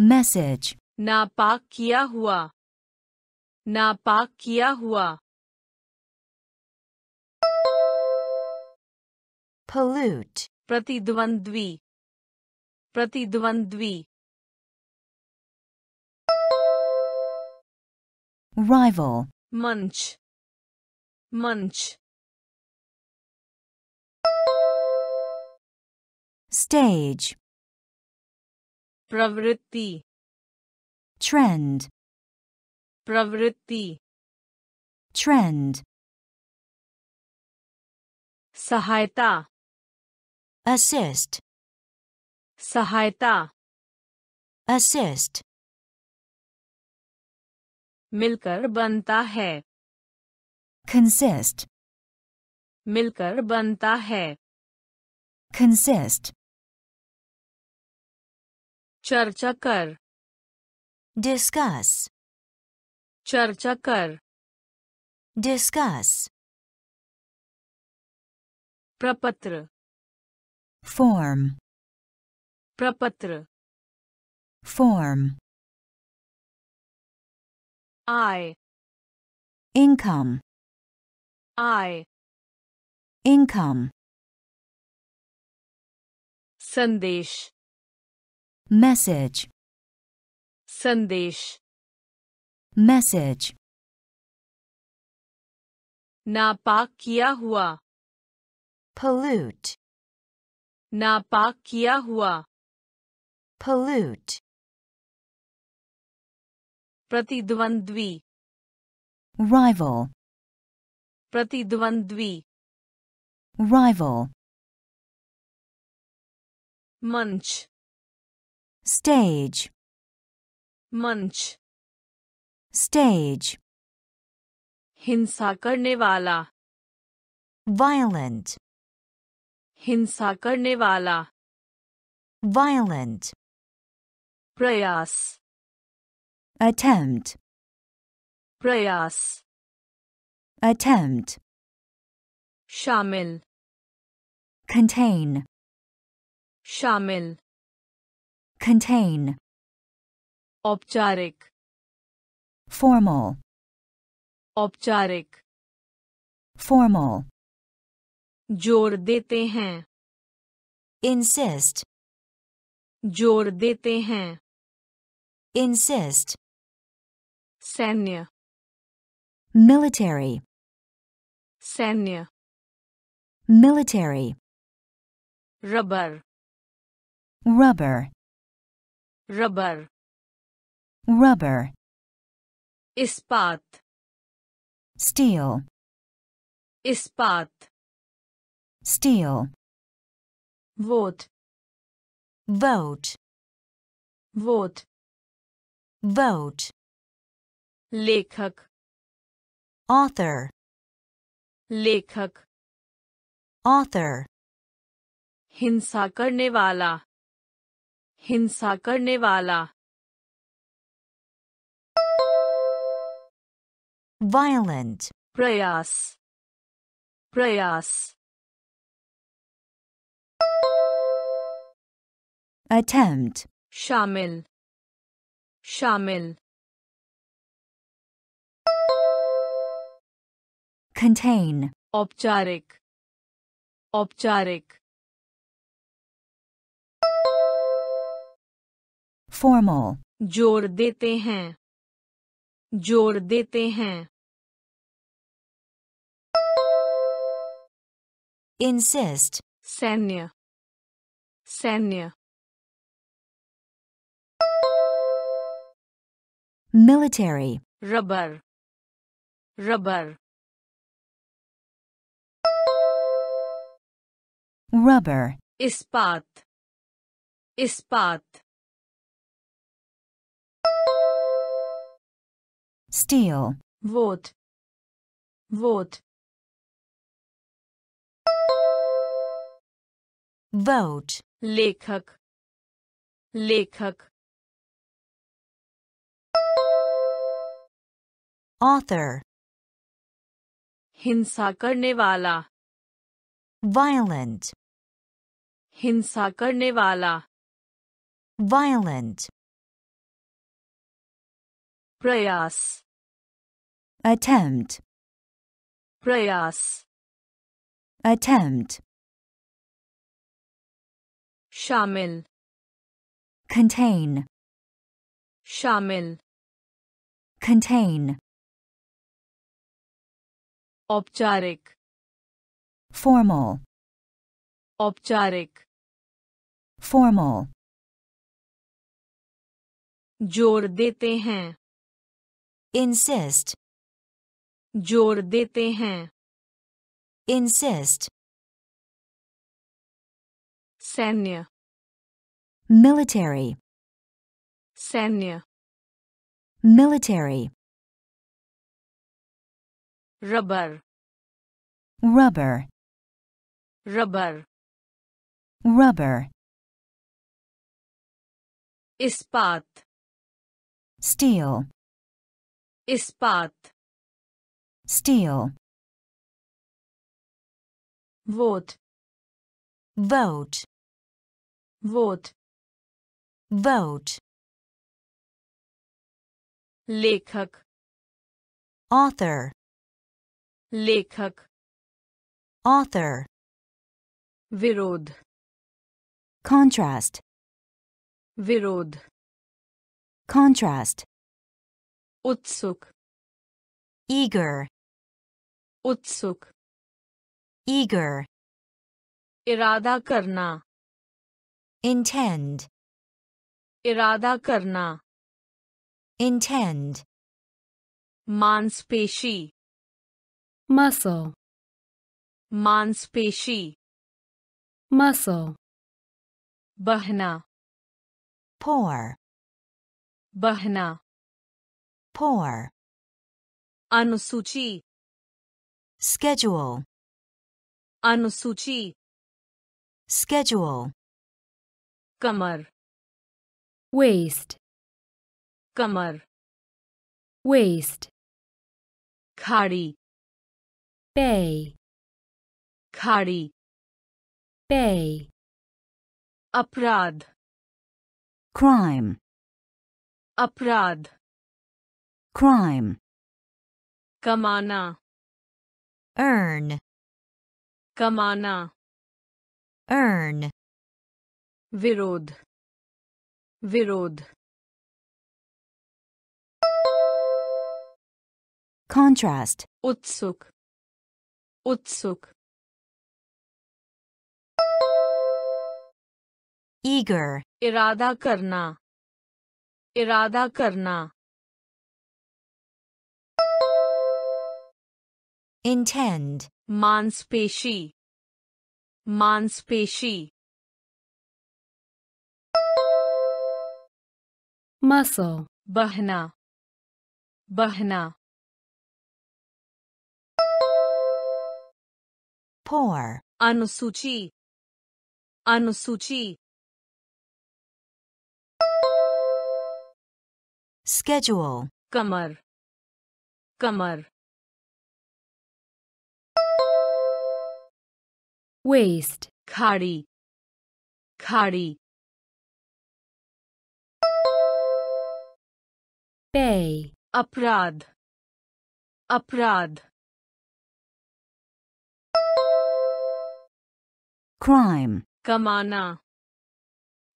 Message, नापाक किया हुआ। नापाक किया हुआ। pollute. pratidwandvi pratidwandvi rival. munch munch stage. pravritti trend. pravritti trend. sahayata assist, सहायता assist, मिलकर बनता है consist, मिलकर बनता है consist, चर्चा कर discuss, चर्चा कर discuss, प्रपत्र form, प्रपत्र form, आय income, आय income, संदेश message, संदेश message, नापाक किया हुआ pollute, नापाक किया हुआ। पलूट प्रतिद्वंद्वी। राइवल प्रतिद्वंद्वी। राइवल मंच। स्टेज मंच। स्टेज हिंसा करने वाला। वायलेंट हिंसा करने वाला violent, प्रयास attempt, प्रयास attempt, शामिल contain, शामिल contain, औपचारिक formal, औपचारिक formal, जोर देते हैं insist, जोर देते हैं insist, सैन्य military, सैन्य military, rubber rubber, rubber rubber, इस्पात steel, इस्पात steel, vote vote, vote vote, लेखक author, लेखक author, हिंसा करने वाला हिंसा करने वाला violent, प्रयास प्रयास attempt, शामिल शामिल contain, औपचारिक औपचारिक formal, जोर देते हैं जोर देते हैं insist, सैन्य सैन्य military, रबर रबर rubber, इस्पात इस्पात steel, वोट वोट vote, लेखक लेखक author, हिंसा करने वाला violent, हिंसा करने वाला violent, प्रयास attempt, प्रयास attempt, शामिल contain, शामिल contain, औपचारिक formal, औपचारिक formal, जोर देते हैं insist, जोर देते हैं insist, सैन्य military, सैन्य military, rubber rubber, rubber rubber, इस्पात steel, इस्पात steel, vote vote, vote vote, लेखक author, लेखक author, विरोध contrast, विरोध contrast, उत्सुक eager, उत्सुक eager, इरादा करना intend, इरादा करना intend, मांसपेशी muscle, मांसपेशी muscle, बहना pour, बहना pour, अनुसूची schedule, अनुसूची schedule, कमर waist, कमर waist, खाड़ी bay, खाड़ी bay, अपराध crime, अपराध crime, कमाना earn, कमाना earn, विरोध विरोध contrast, उत्सुक उत्सुक eager, इरादा करना इरादा करना intend, मांसपेशी मांसपेशी muscle, बहना बहना poor anusuchi. Anusuchi. Schedule. Kamar. Kamar. Waist. khari khari pay. Apradh apradh crime, कमाना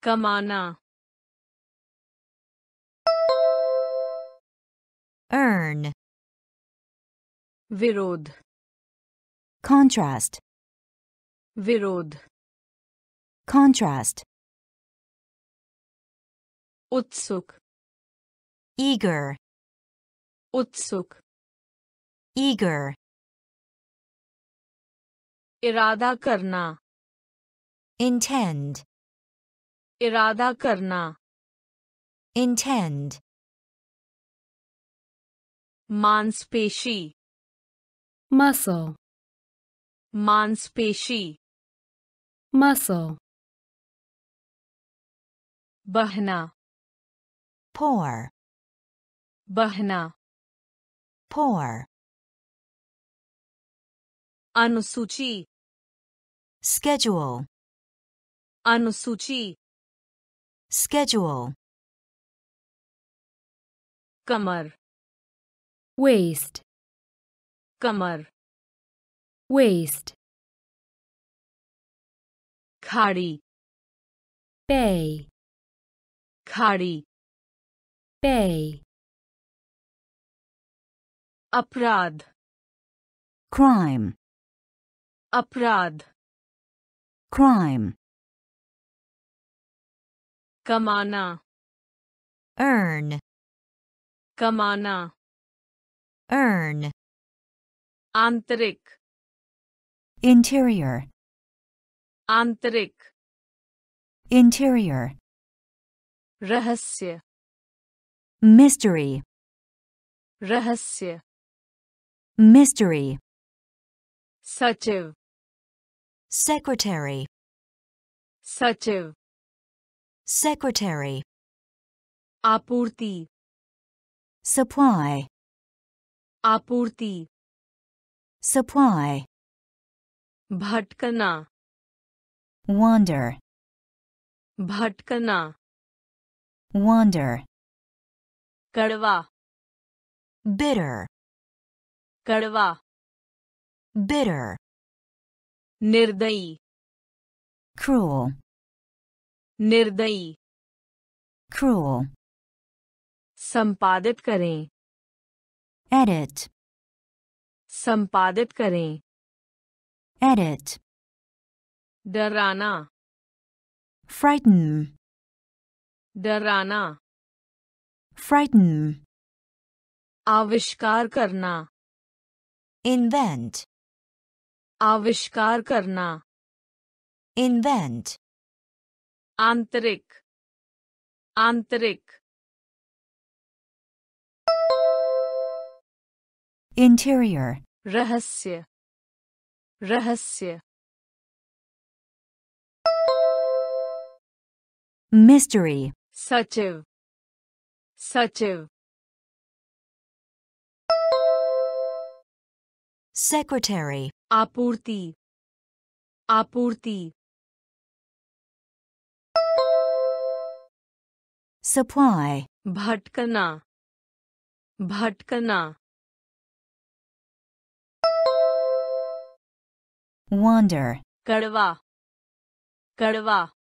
कमाना earn, विरोध contrast, विरोध contrast, उत्सुक eager, उत्सुक eager, इरादा करना intend, इरादा करना intend, मांसपेशी muscle, मांसपेशी muscle, बहना pour, बहना pour, अनुसूची schedule, अनुसूची schedule, कमर waste, कमर waste, खाड़ी bay, खाड़ी bay, अपराध crime, अपराध crime, कमाना earn, कमाना earn, आंतरिक interior, आंतरिक interior, रहस्य mystery, रहस्य mystery, सचिव secretary, सचिव Secretary. Apurti. Supply. Apurti. Supply. Bhatkana. Wander. Bhatkana. Wander. Kadwa. Bitter. Kadwa. Bitter. Nirdayi. Cruel. निर्दयी cruel, संपादित करें edit, संपादित करें edit, डराना frighten, डराना frighten, आविष्कार करना invent, आविष्कार करना invent, आंतरिक आंतरिक interior, रहस्य रहस्य mystery, सचिव सचिव secretary, आपूर्ति आपूर्ति supply, भटकना। भटकना। Wander, कड़वा। कड़वा।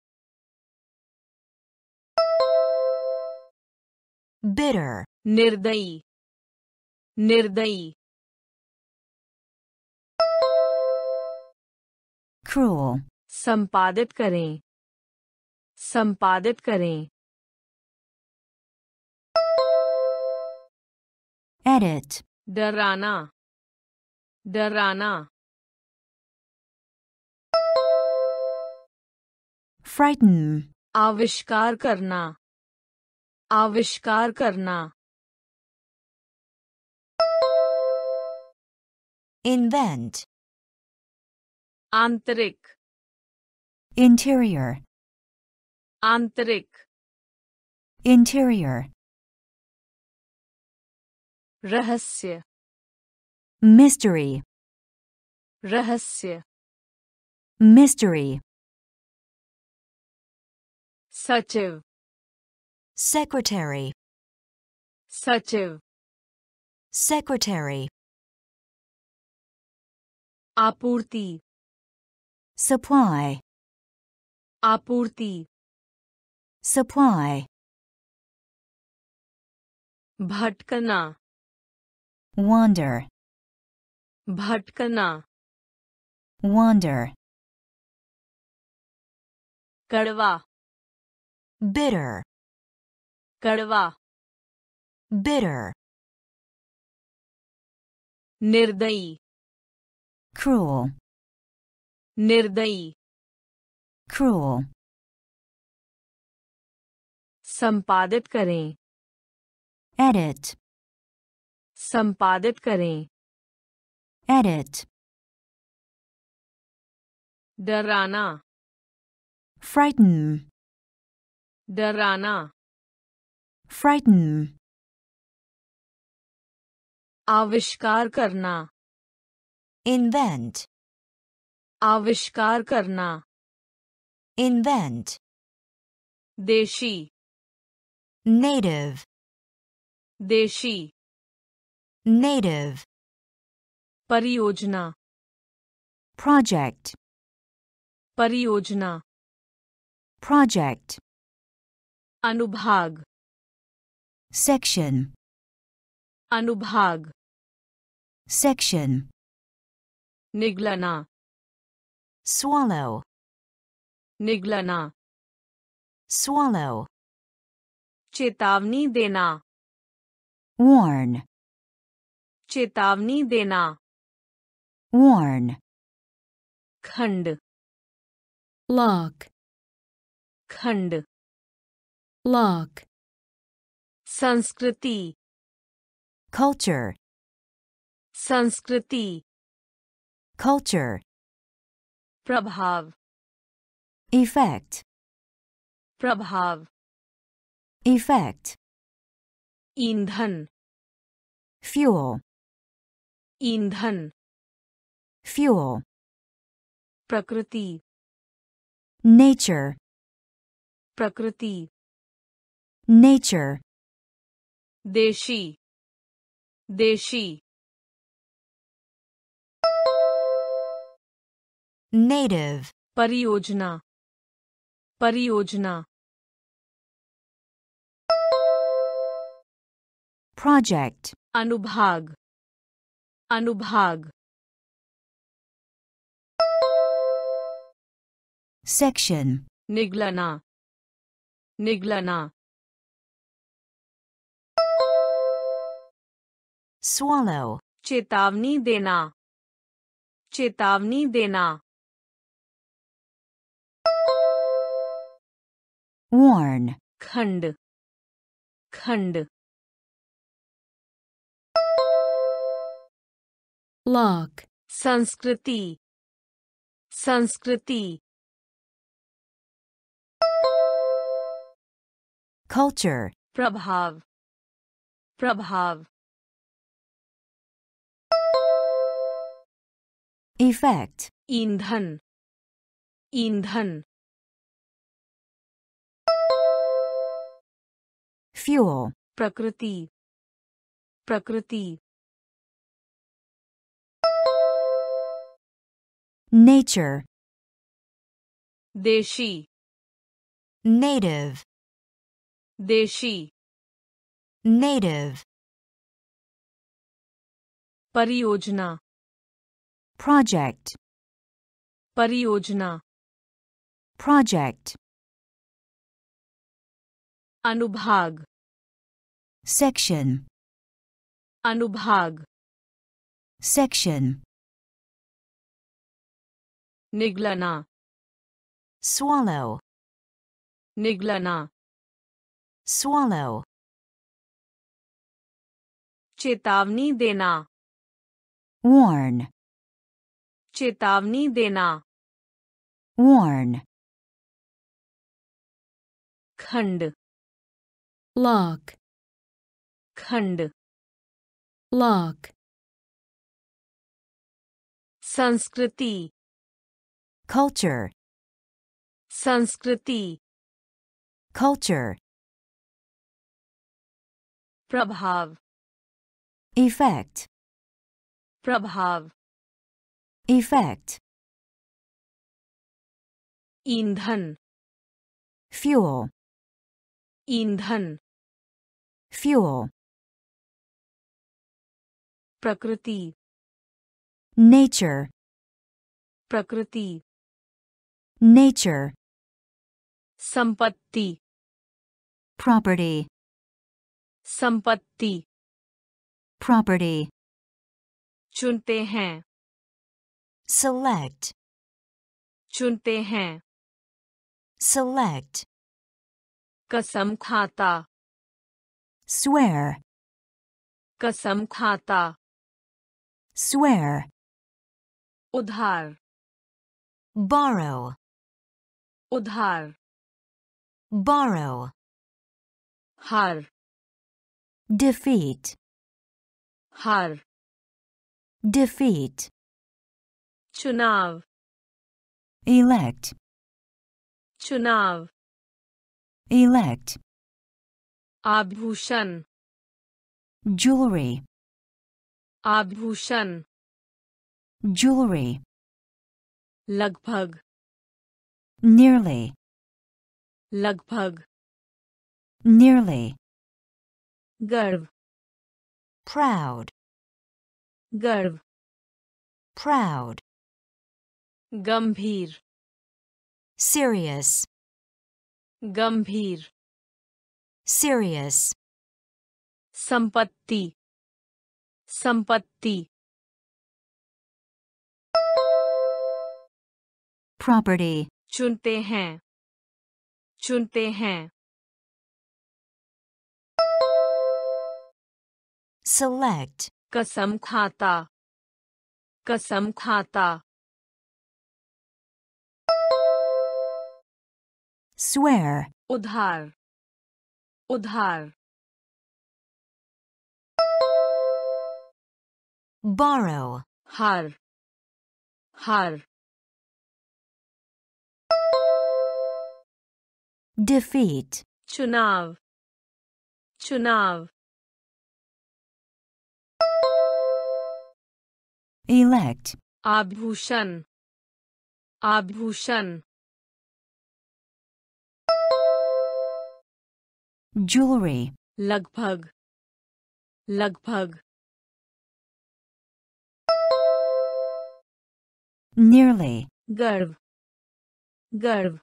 Bitter, निर्दयी। निर्दयी। Cruel, संपादित करें। संपादित करें। edit, डराना डराना frighten, आविष्कार करना आविष्कार करना invent, आंतरिक interior, आंतरिक interior, रहस्य मिस्ट्री रहस्य मिस्ट्री सचिव सेक्रेटरी सचिव सेक्रेटरी आपूर्ति सप्लाई आपूर्ति सप्लाई भटकना wander, भटकना wander, कड़वा bitter, कड़वा bitter, निर्दयी cruel, निर्दयी cruel, संपादित करें edit, संपादित करें। एडिट डराना। फ्राइटन डराना। फ्राइटन आविष्कार करना। इन्वेंट आविष्कार करना। इन्वेंट देशी। नेटिव देशी। native, परियोजना project, परियोजना project, अनुभाग section, अनुभाग section, निगलना swallow, निगलना swallow, चेतावनी देना warn, चेतावनी देना। वार्न खंड। लॉक खंड। लॉक संस्कृति। कल्चर संस्कृति। कल्चर प्रभाव। इफ़ेक्ट प्रभाव। इफ़ेक्ट ईंधन। फ्यूल ईंधन। Fuel, प्रकृति। Nature, प्रकृति। Nature, देशी। देशी। Native, परियोजना। परियोजना। Project, अनुभाग। अनुभाग। Section, निगलना। निगलना। Swallow, चेतावनी देना। चेतावनी देना। Warn, खंड। खंड। lock, संस्कृति संस्कृति culture, प्रभाव प्रभाव effect, ईंधन ईंधन fuel, प्रकृति प्रकृति nature, देशी native, देशी native, परियोजना project, परियोजना project, अनुभाग section, अनुभाग section, निगलना swallow, निगलना swallow, चेतावनी देना warn, चेतावनी देना warn, खंड lock, खंड lock, संस्कृति culture, संस्कृति culture, प्रभाव effect, प्रभाव effect, ईंधन fuel, ईंधन fuel, प्रकृति nature, प्रकृति nature, संपत्ति property, संपत्ति property, चुनते हैं select, चुनते हैं select, कसम खाता swear, कसम खाता swear, उधार borrow, Udhar. Borrow. Har. Defeat. Har. Defeat. Chunav. Elect. Chunav. Elect. Abhushan. Jewelry. Abhushan. Jewelry. Lagbhag nearly, लगभग nearly, गर्व proud, गर्व proud, गंभीर serious, गंभीर serious, संपत्ति संपत्ति property, चुनते हैं। चुनते हैं। Select, कसम खाता। कसम खाता। Swear, उधार। उधार। Borrow, हार। हार। defeat, चुनाव चुनाव elect, आभूषण आभूषण jewelry, लगभग लगभग nearly, गर्व गर्व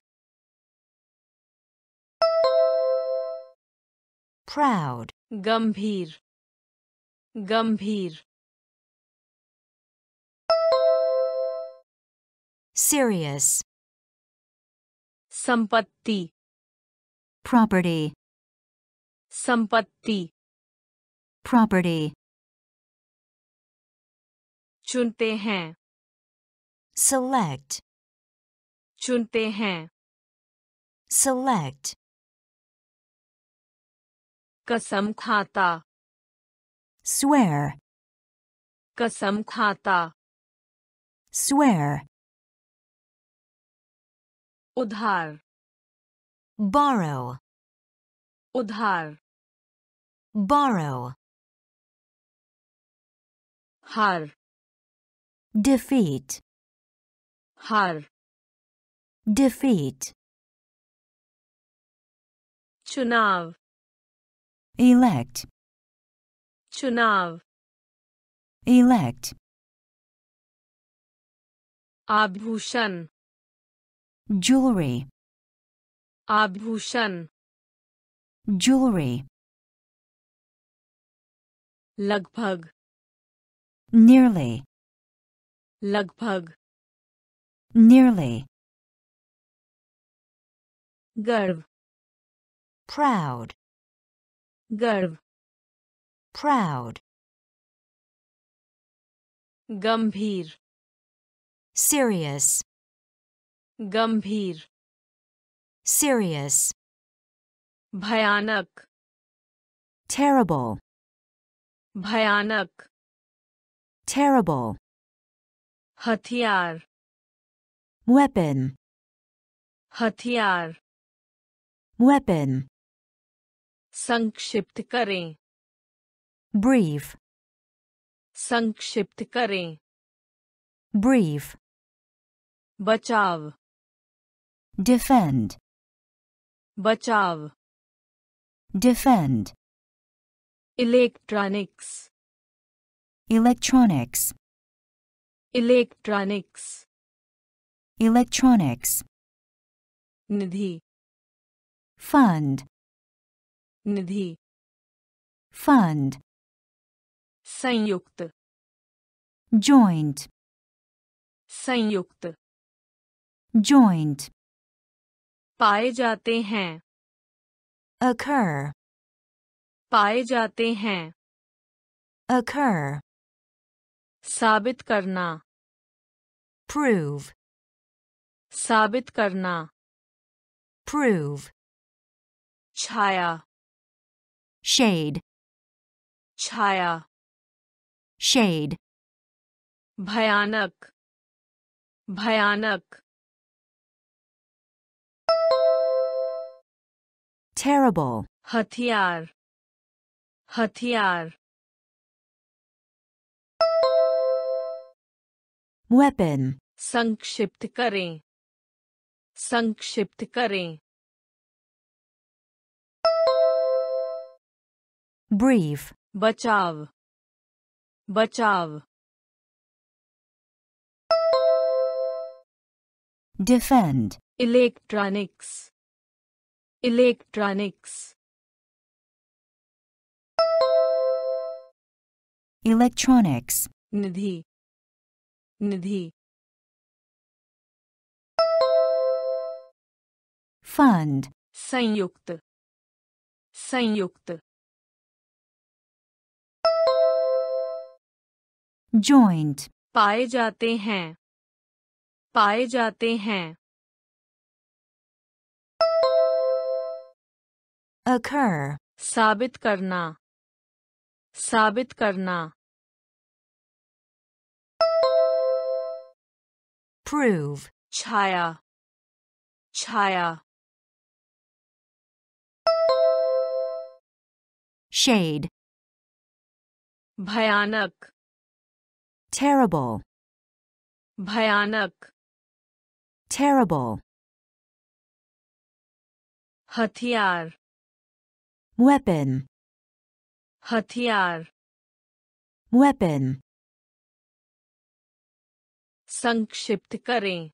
proud, गंभीर गंभीर serious, संपत्ति property, संपत्ति property, चुनते हैं select, चुनते हैं select, कसम खाता स्वेर कसम खाता स्वेर उधार। बारो उधार। बारो हार। डिफीट हर। डिफीट चुनाव। elect, चुनाव elect, आभूषण jewelry, आभूषण jewelry, लगभग nearly, लगभग nearly, गर्व proud, गर्व proud, गंभीर serious, गंभीर serious, भयानक terrible, भयानक terrible, हथियार weapon, हथियार weapon, संक्षिप्त करें। ब्रीव संक्षिप्त करें। ब्रीव बचाव। डिफेंड बचाव। Defend electronics electronics electronics electronics निधि। फंड निधि। फंड संयुक्त। Joint, संयुक्त। Joint, पाए जाते हैं। Occur, पाए जाते हैं। Occur, साबित करना। Prove, साबित करना। Prove, छाया। Shade, छाया। Shade, भयानक। भयानक। Terrible, हथियार। हथियार। Weapon, संक्षिप्त करें। संक्षिप्त करें। brief, बचाव बचाव defend, इलेक्ट्रॉनिक्स इलेक्ट्रॉनिक्स electronics, निधि निधि fund, संयुक्त संयुक्त joint, पाए जाते हैं। पाए जाते हैं। occur, साबित करना। साबित करना। prove, छाया। छाया। shade, भयानक। terrible, भयानक terrible, हथियार weapon, हथियार weapon, संक्षिप्त करें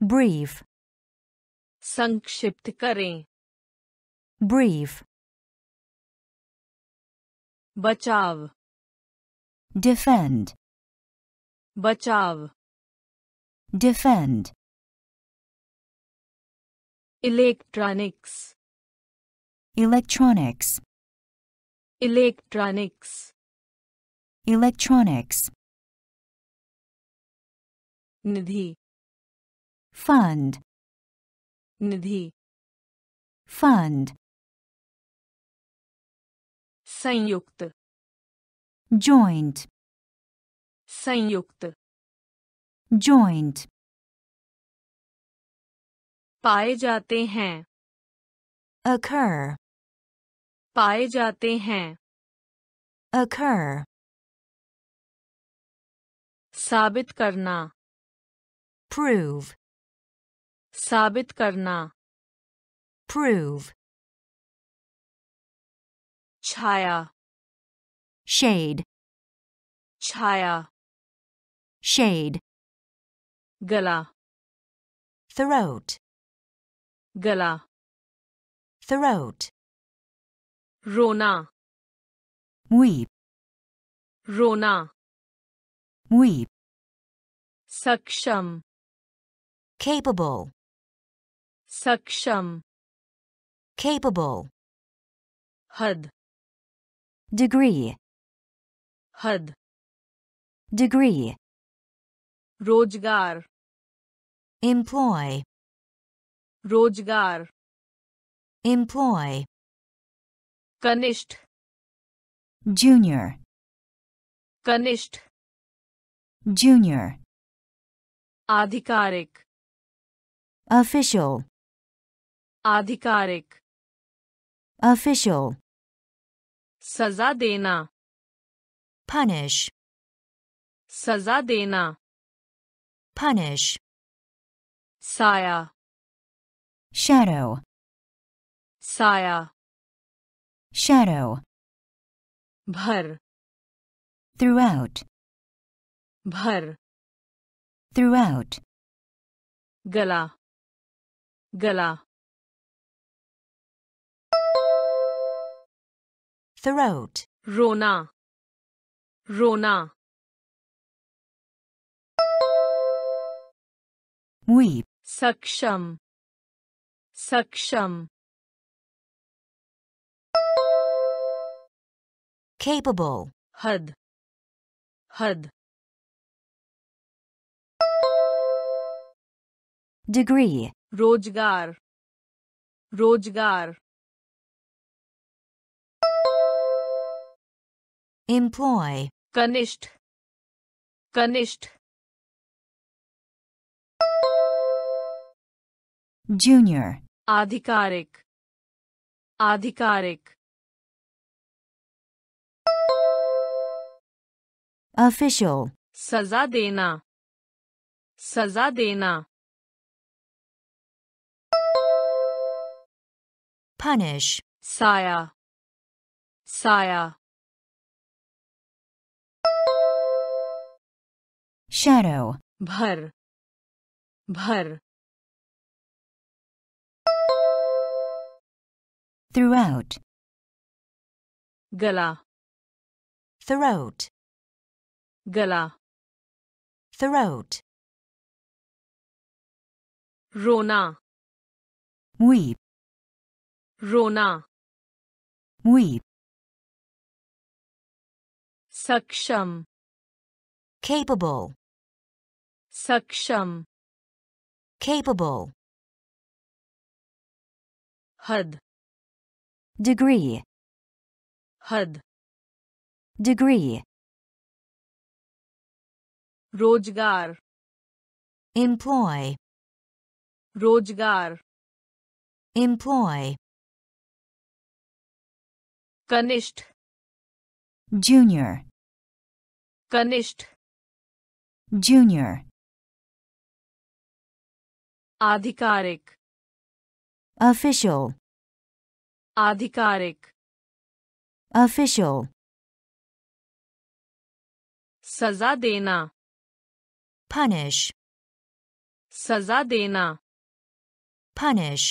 brief, संक्षिप्त करें brief, बचाव defend, बचाव defend, electronics electronics, electronics electronics, निधि fund, निधि fund, संयुक्त joint, संयुक्त joint, पाए जाते हैं occur, पाए जाते हैं occur, साबित करना prove, साबित करना prove, छाया shade. Chaya. Shade. Gala. Throat. Gala. Throat. Rona. Weep. Rona. Weep. Saksham. Capable. Saksham. Capable. Had. Degree. हद। डिग्री रोज़गार। एम्प्लॉय रोज़गार। एम्प्लॉय कनिष्ठ। जूनियर कनिष्ठ। जूनियर आधिकारिक। ऑफिशियल आधिकारिक। ऑफिशियल सजा देना। punish, सजा देना punish, साया shadow, साया shadow, भर throughout, भर throughout, गला गला throat, रोना रोना weep, सक्षम सक्षम capable, हद हद degree, रोजगार रोजगार employ, कनिष्ठ कनिष्ठ। Junior, आधिकारिक आधिकारिक। Official, सजा देना सजा देना। Punish, साया साया। shadow. Bhar. Bhar. Throughout. Gala. Throat. Gala. Throat. Rona. Weep. Rona. Weep. Saksham. Capable. सक्षम capable, हद degree, हद degree, रोजगार employ, रोजगार employ, कनिष्ठ junior, कनिष्ठ junior, आधिकारिक official, आधिकारिक official, सजा देना punish, सजा देना punish,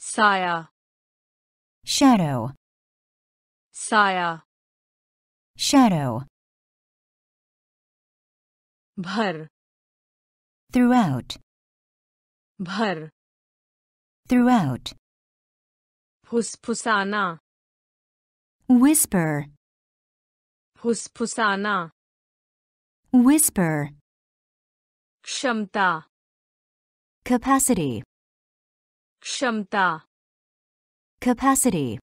साया shadow, साया shadow, भर throughout. Bhar. Throughout. Phuspusana. Whisper. Phuspusana. Whisper. Kshamta. Capacity. Kshamta. Capacity.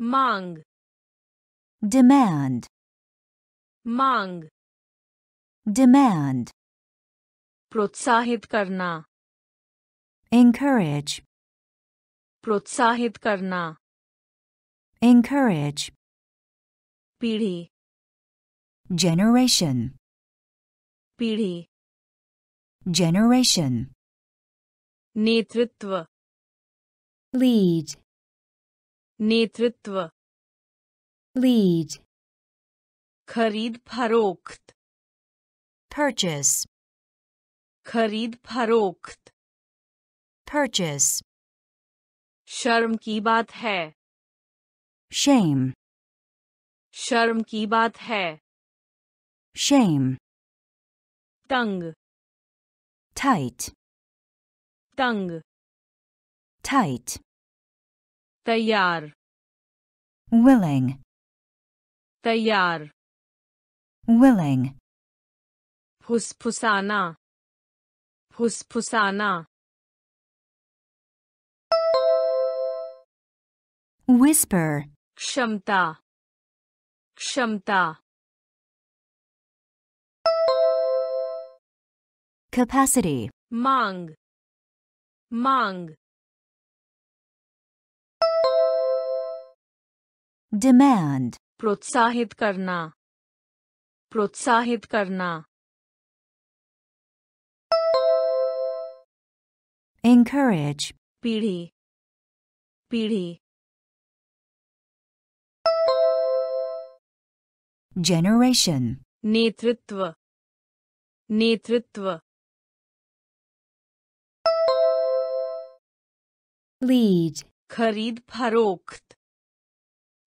Mang. Demand. Mang. Demand. प्रोत्साहित करना encourage, प्रोत्साहित करना encourage, पीढ़ी generation, पीढ़ी generation, नेतृत्व lead, नेतृत्व lead, खरीद फरोख्त purchase, खरीद फरोख्त। परचेस शर्म की बात है। शेम शर्म की बात है। शेम तंग। टाइट तंग। टाइट तैयार। विलिंग तैयार। विलिंग फुसफुसाना। फुसफुसाना whisper, क्षमता। क्षमता। Capacity, मांग। मांग। Demand, प्रोत्साहित करना। प्रोत्साहित करना। Encourage, पीढ़ी पीढ़ी generation, नेतृत्व नेतृत्व lead, खरीद फरोख्त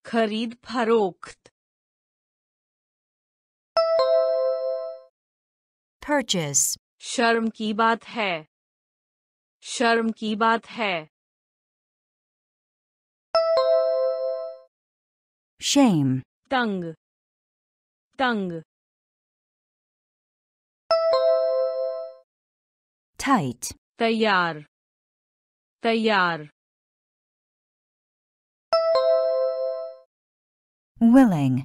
खरीद फरोख्त purchase, शर्म की बात है शर्म की बात है। Shame, तंग। तंग। Tight, तैयार। तैयार। Willing,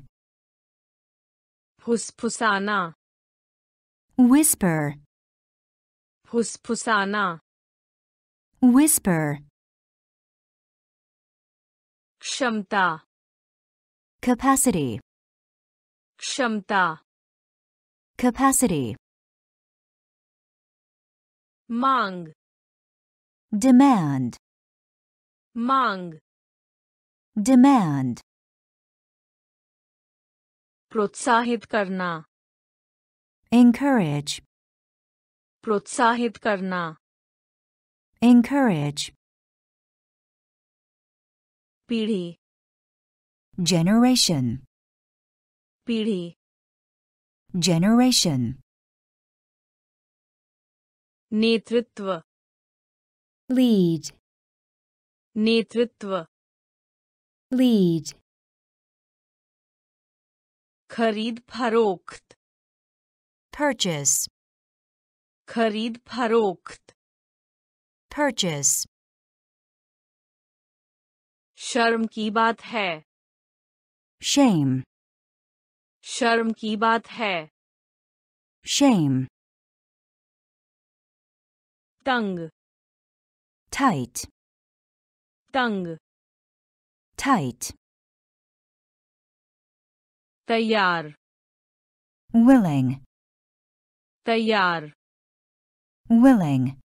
फुसफुसाना। Whisper, फुसफुसाना। whisper, क्षमता capacity, क्षमता capacity, मांग demand, मांग demand, प्रोत्साहित करना encourage, प्रोत्साहित करना encourage, पीढ़ी generation, पीढ़ी generation, नेतृत्व lead, नेतृत्व lead, खरीद फरोख्त purchase, खरीद फरोख्त purchase, शर्म की बात है shame, शर्म की बात है shame, तंग tight, तंग tight, तैयार willing, तैयार willing,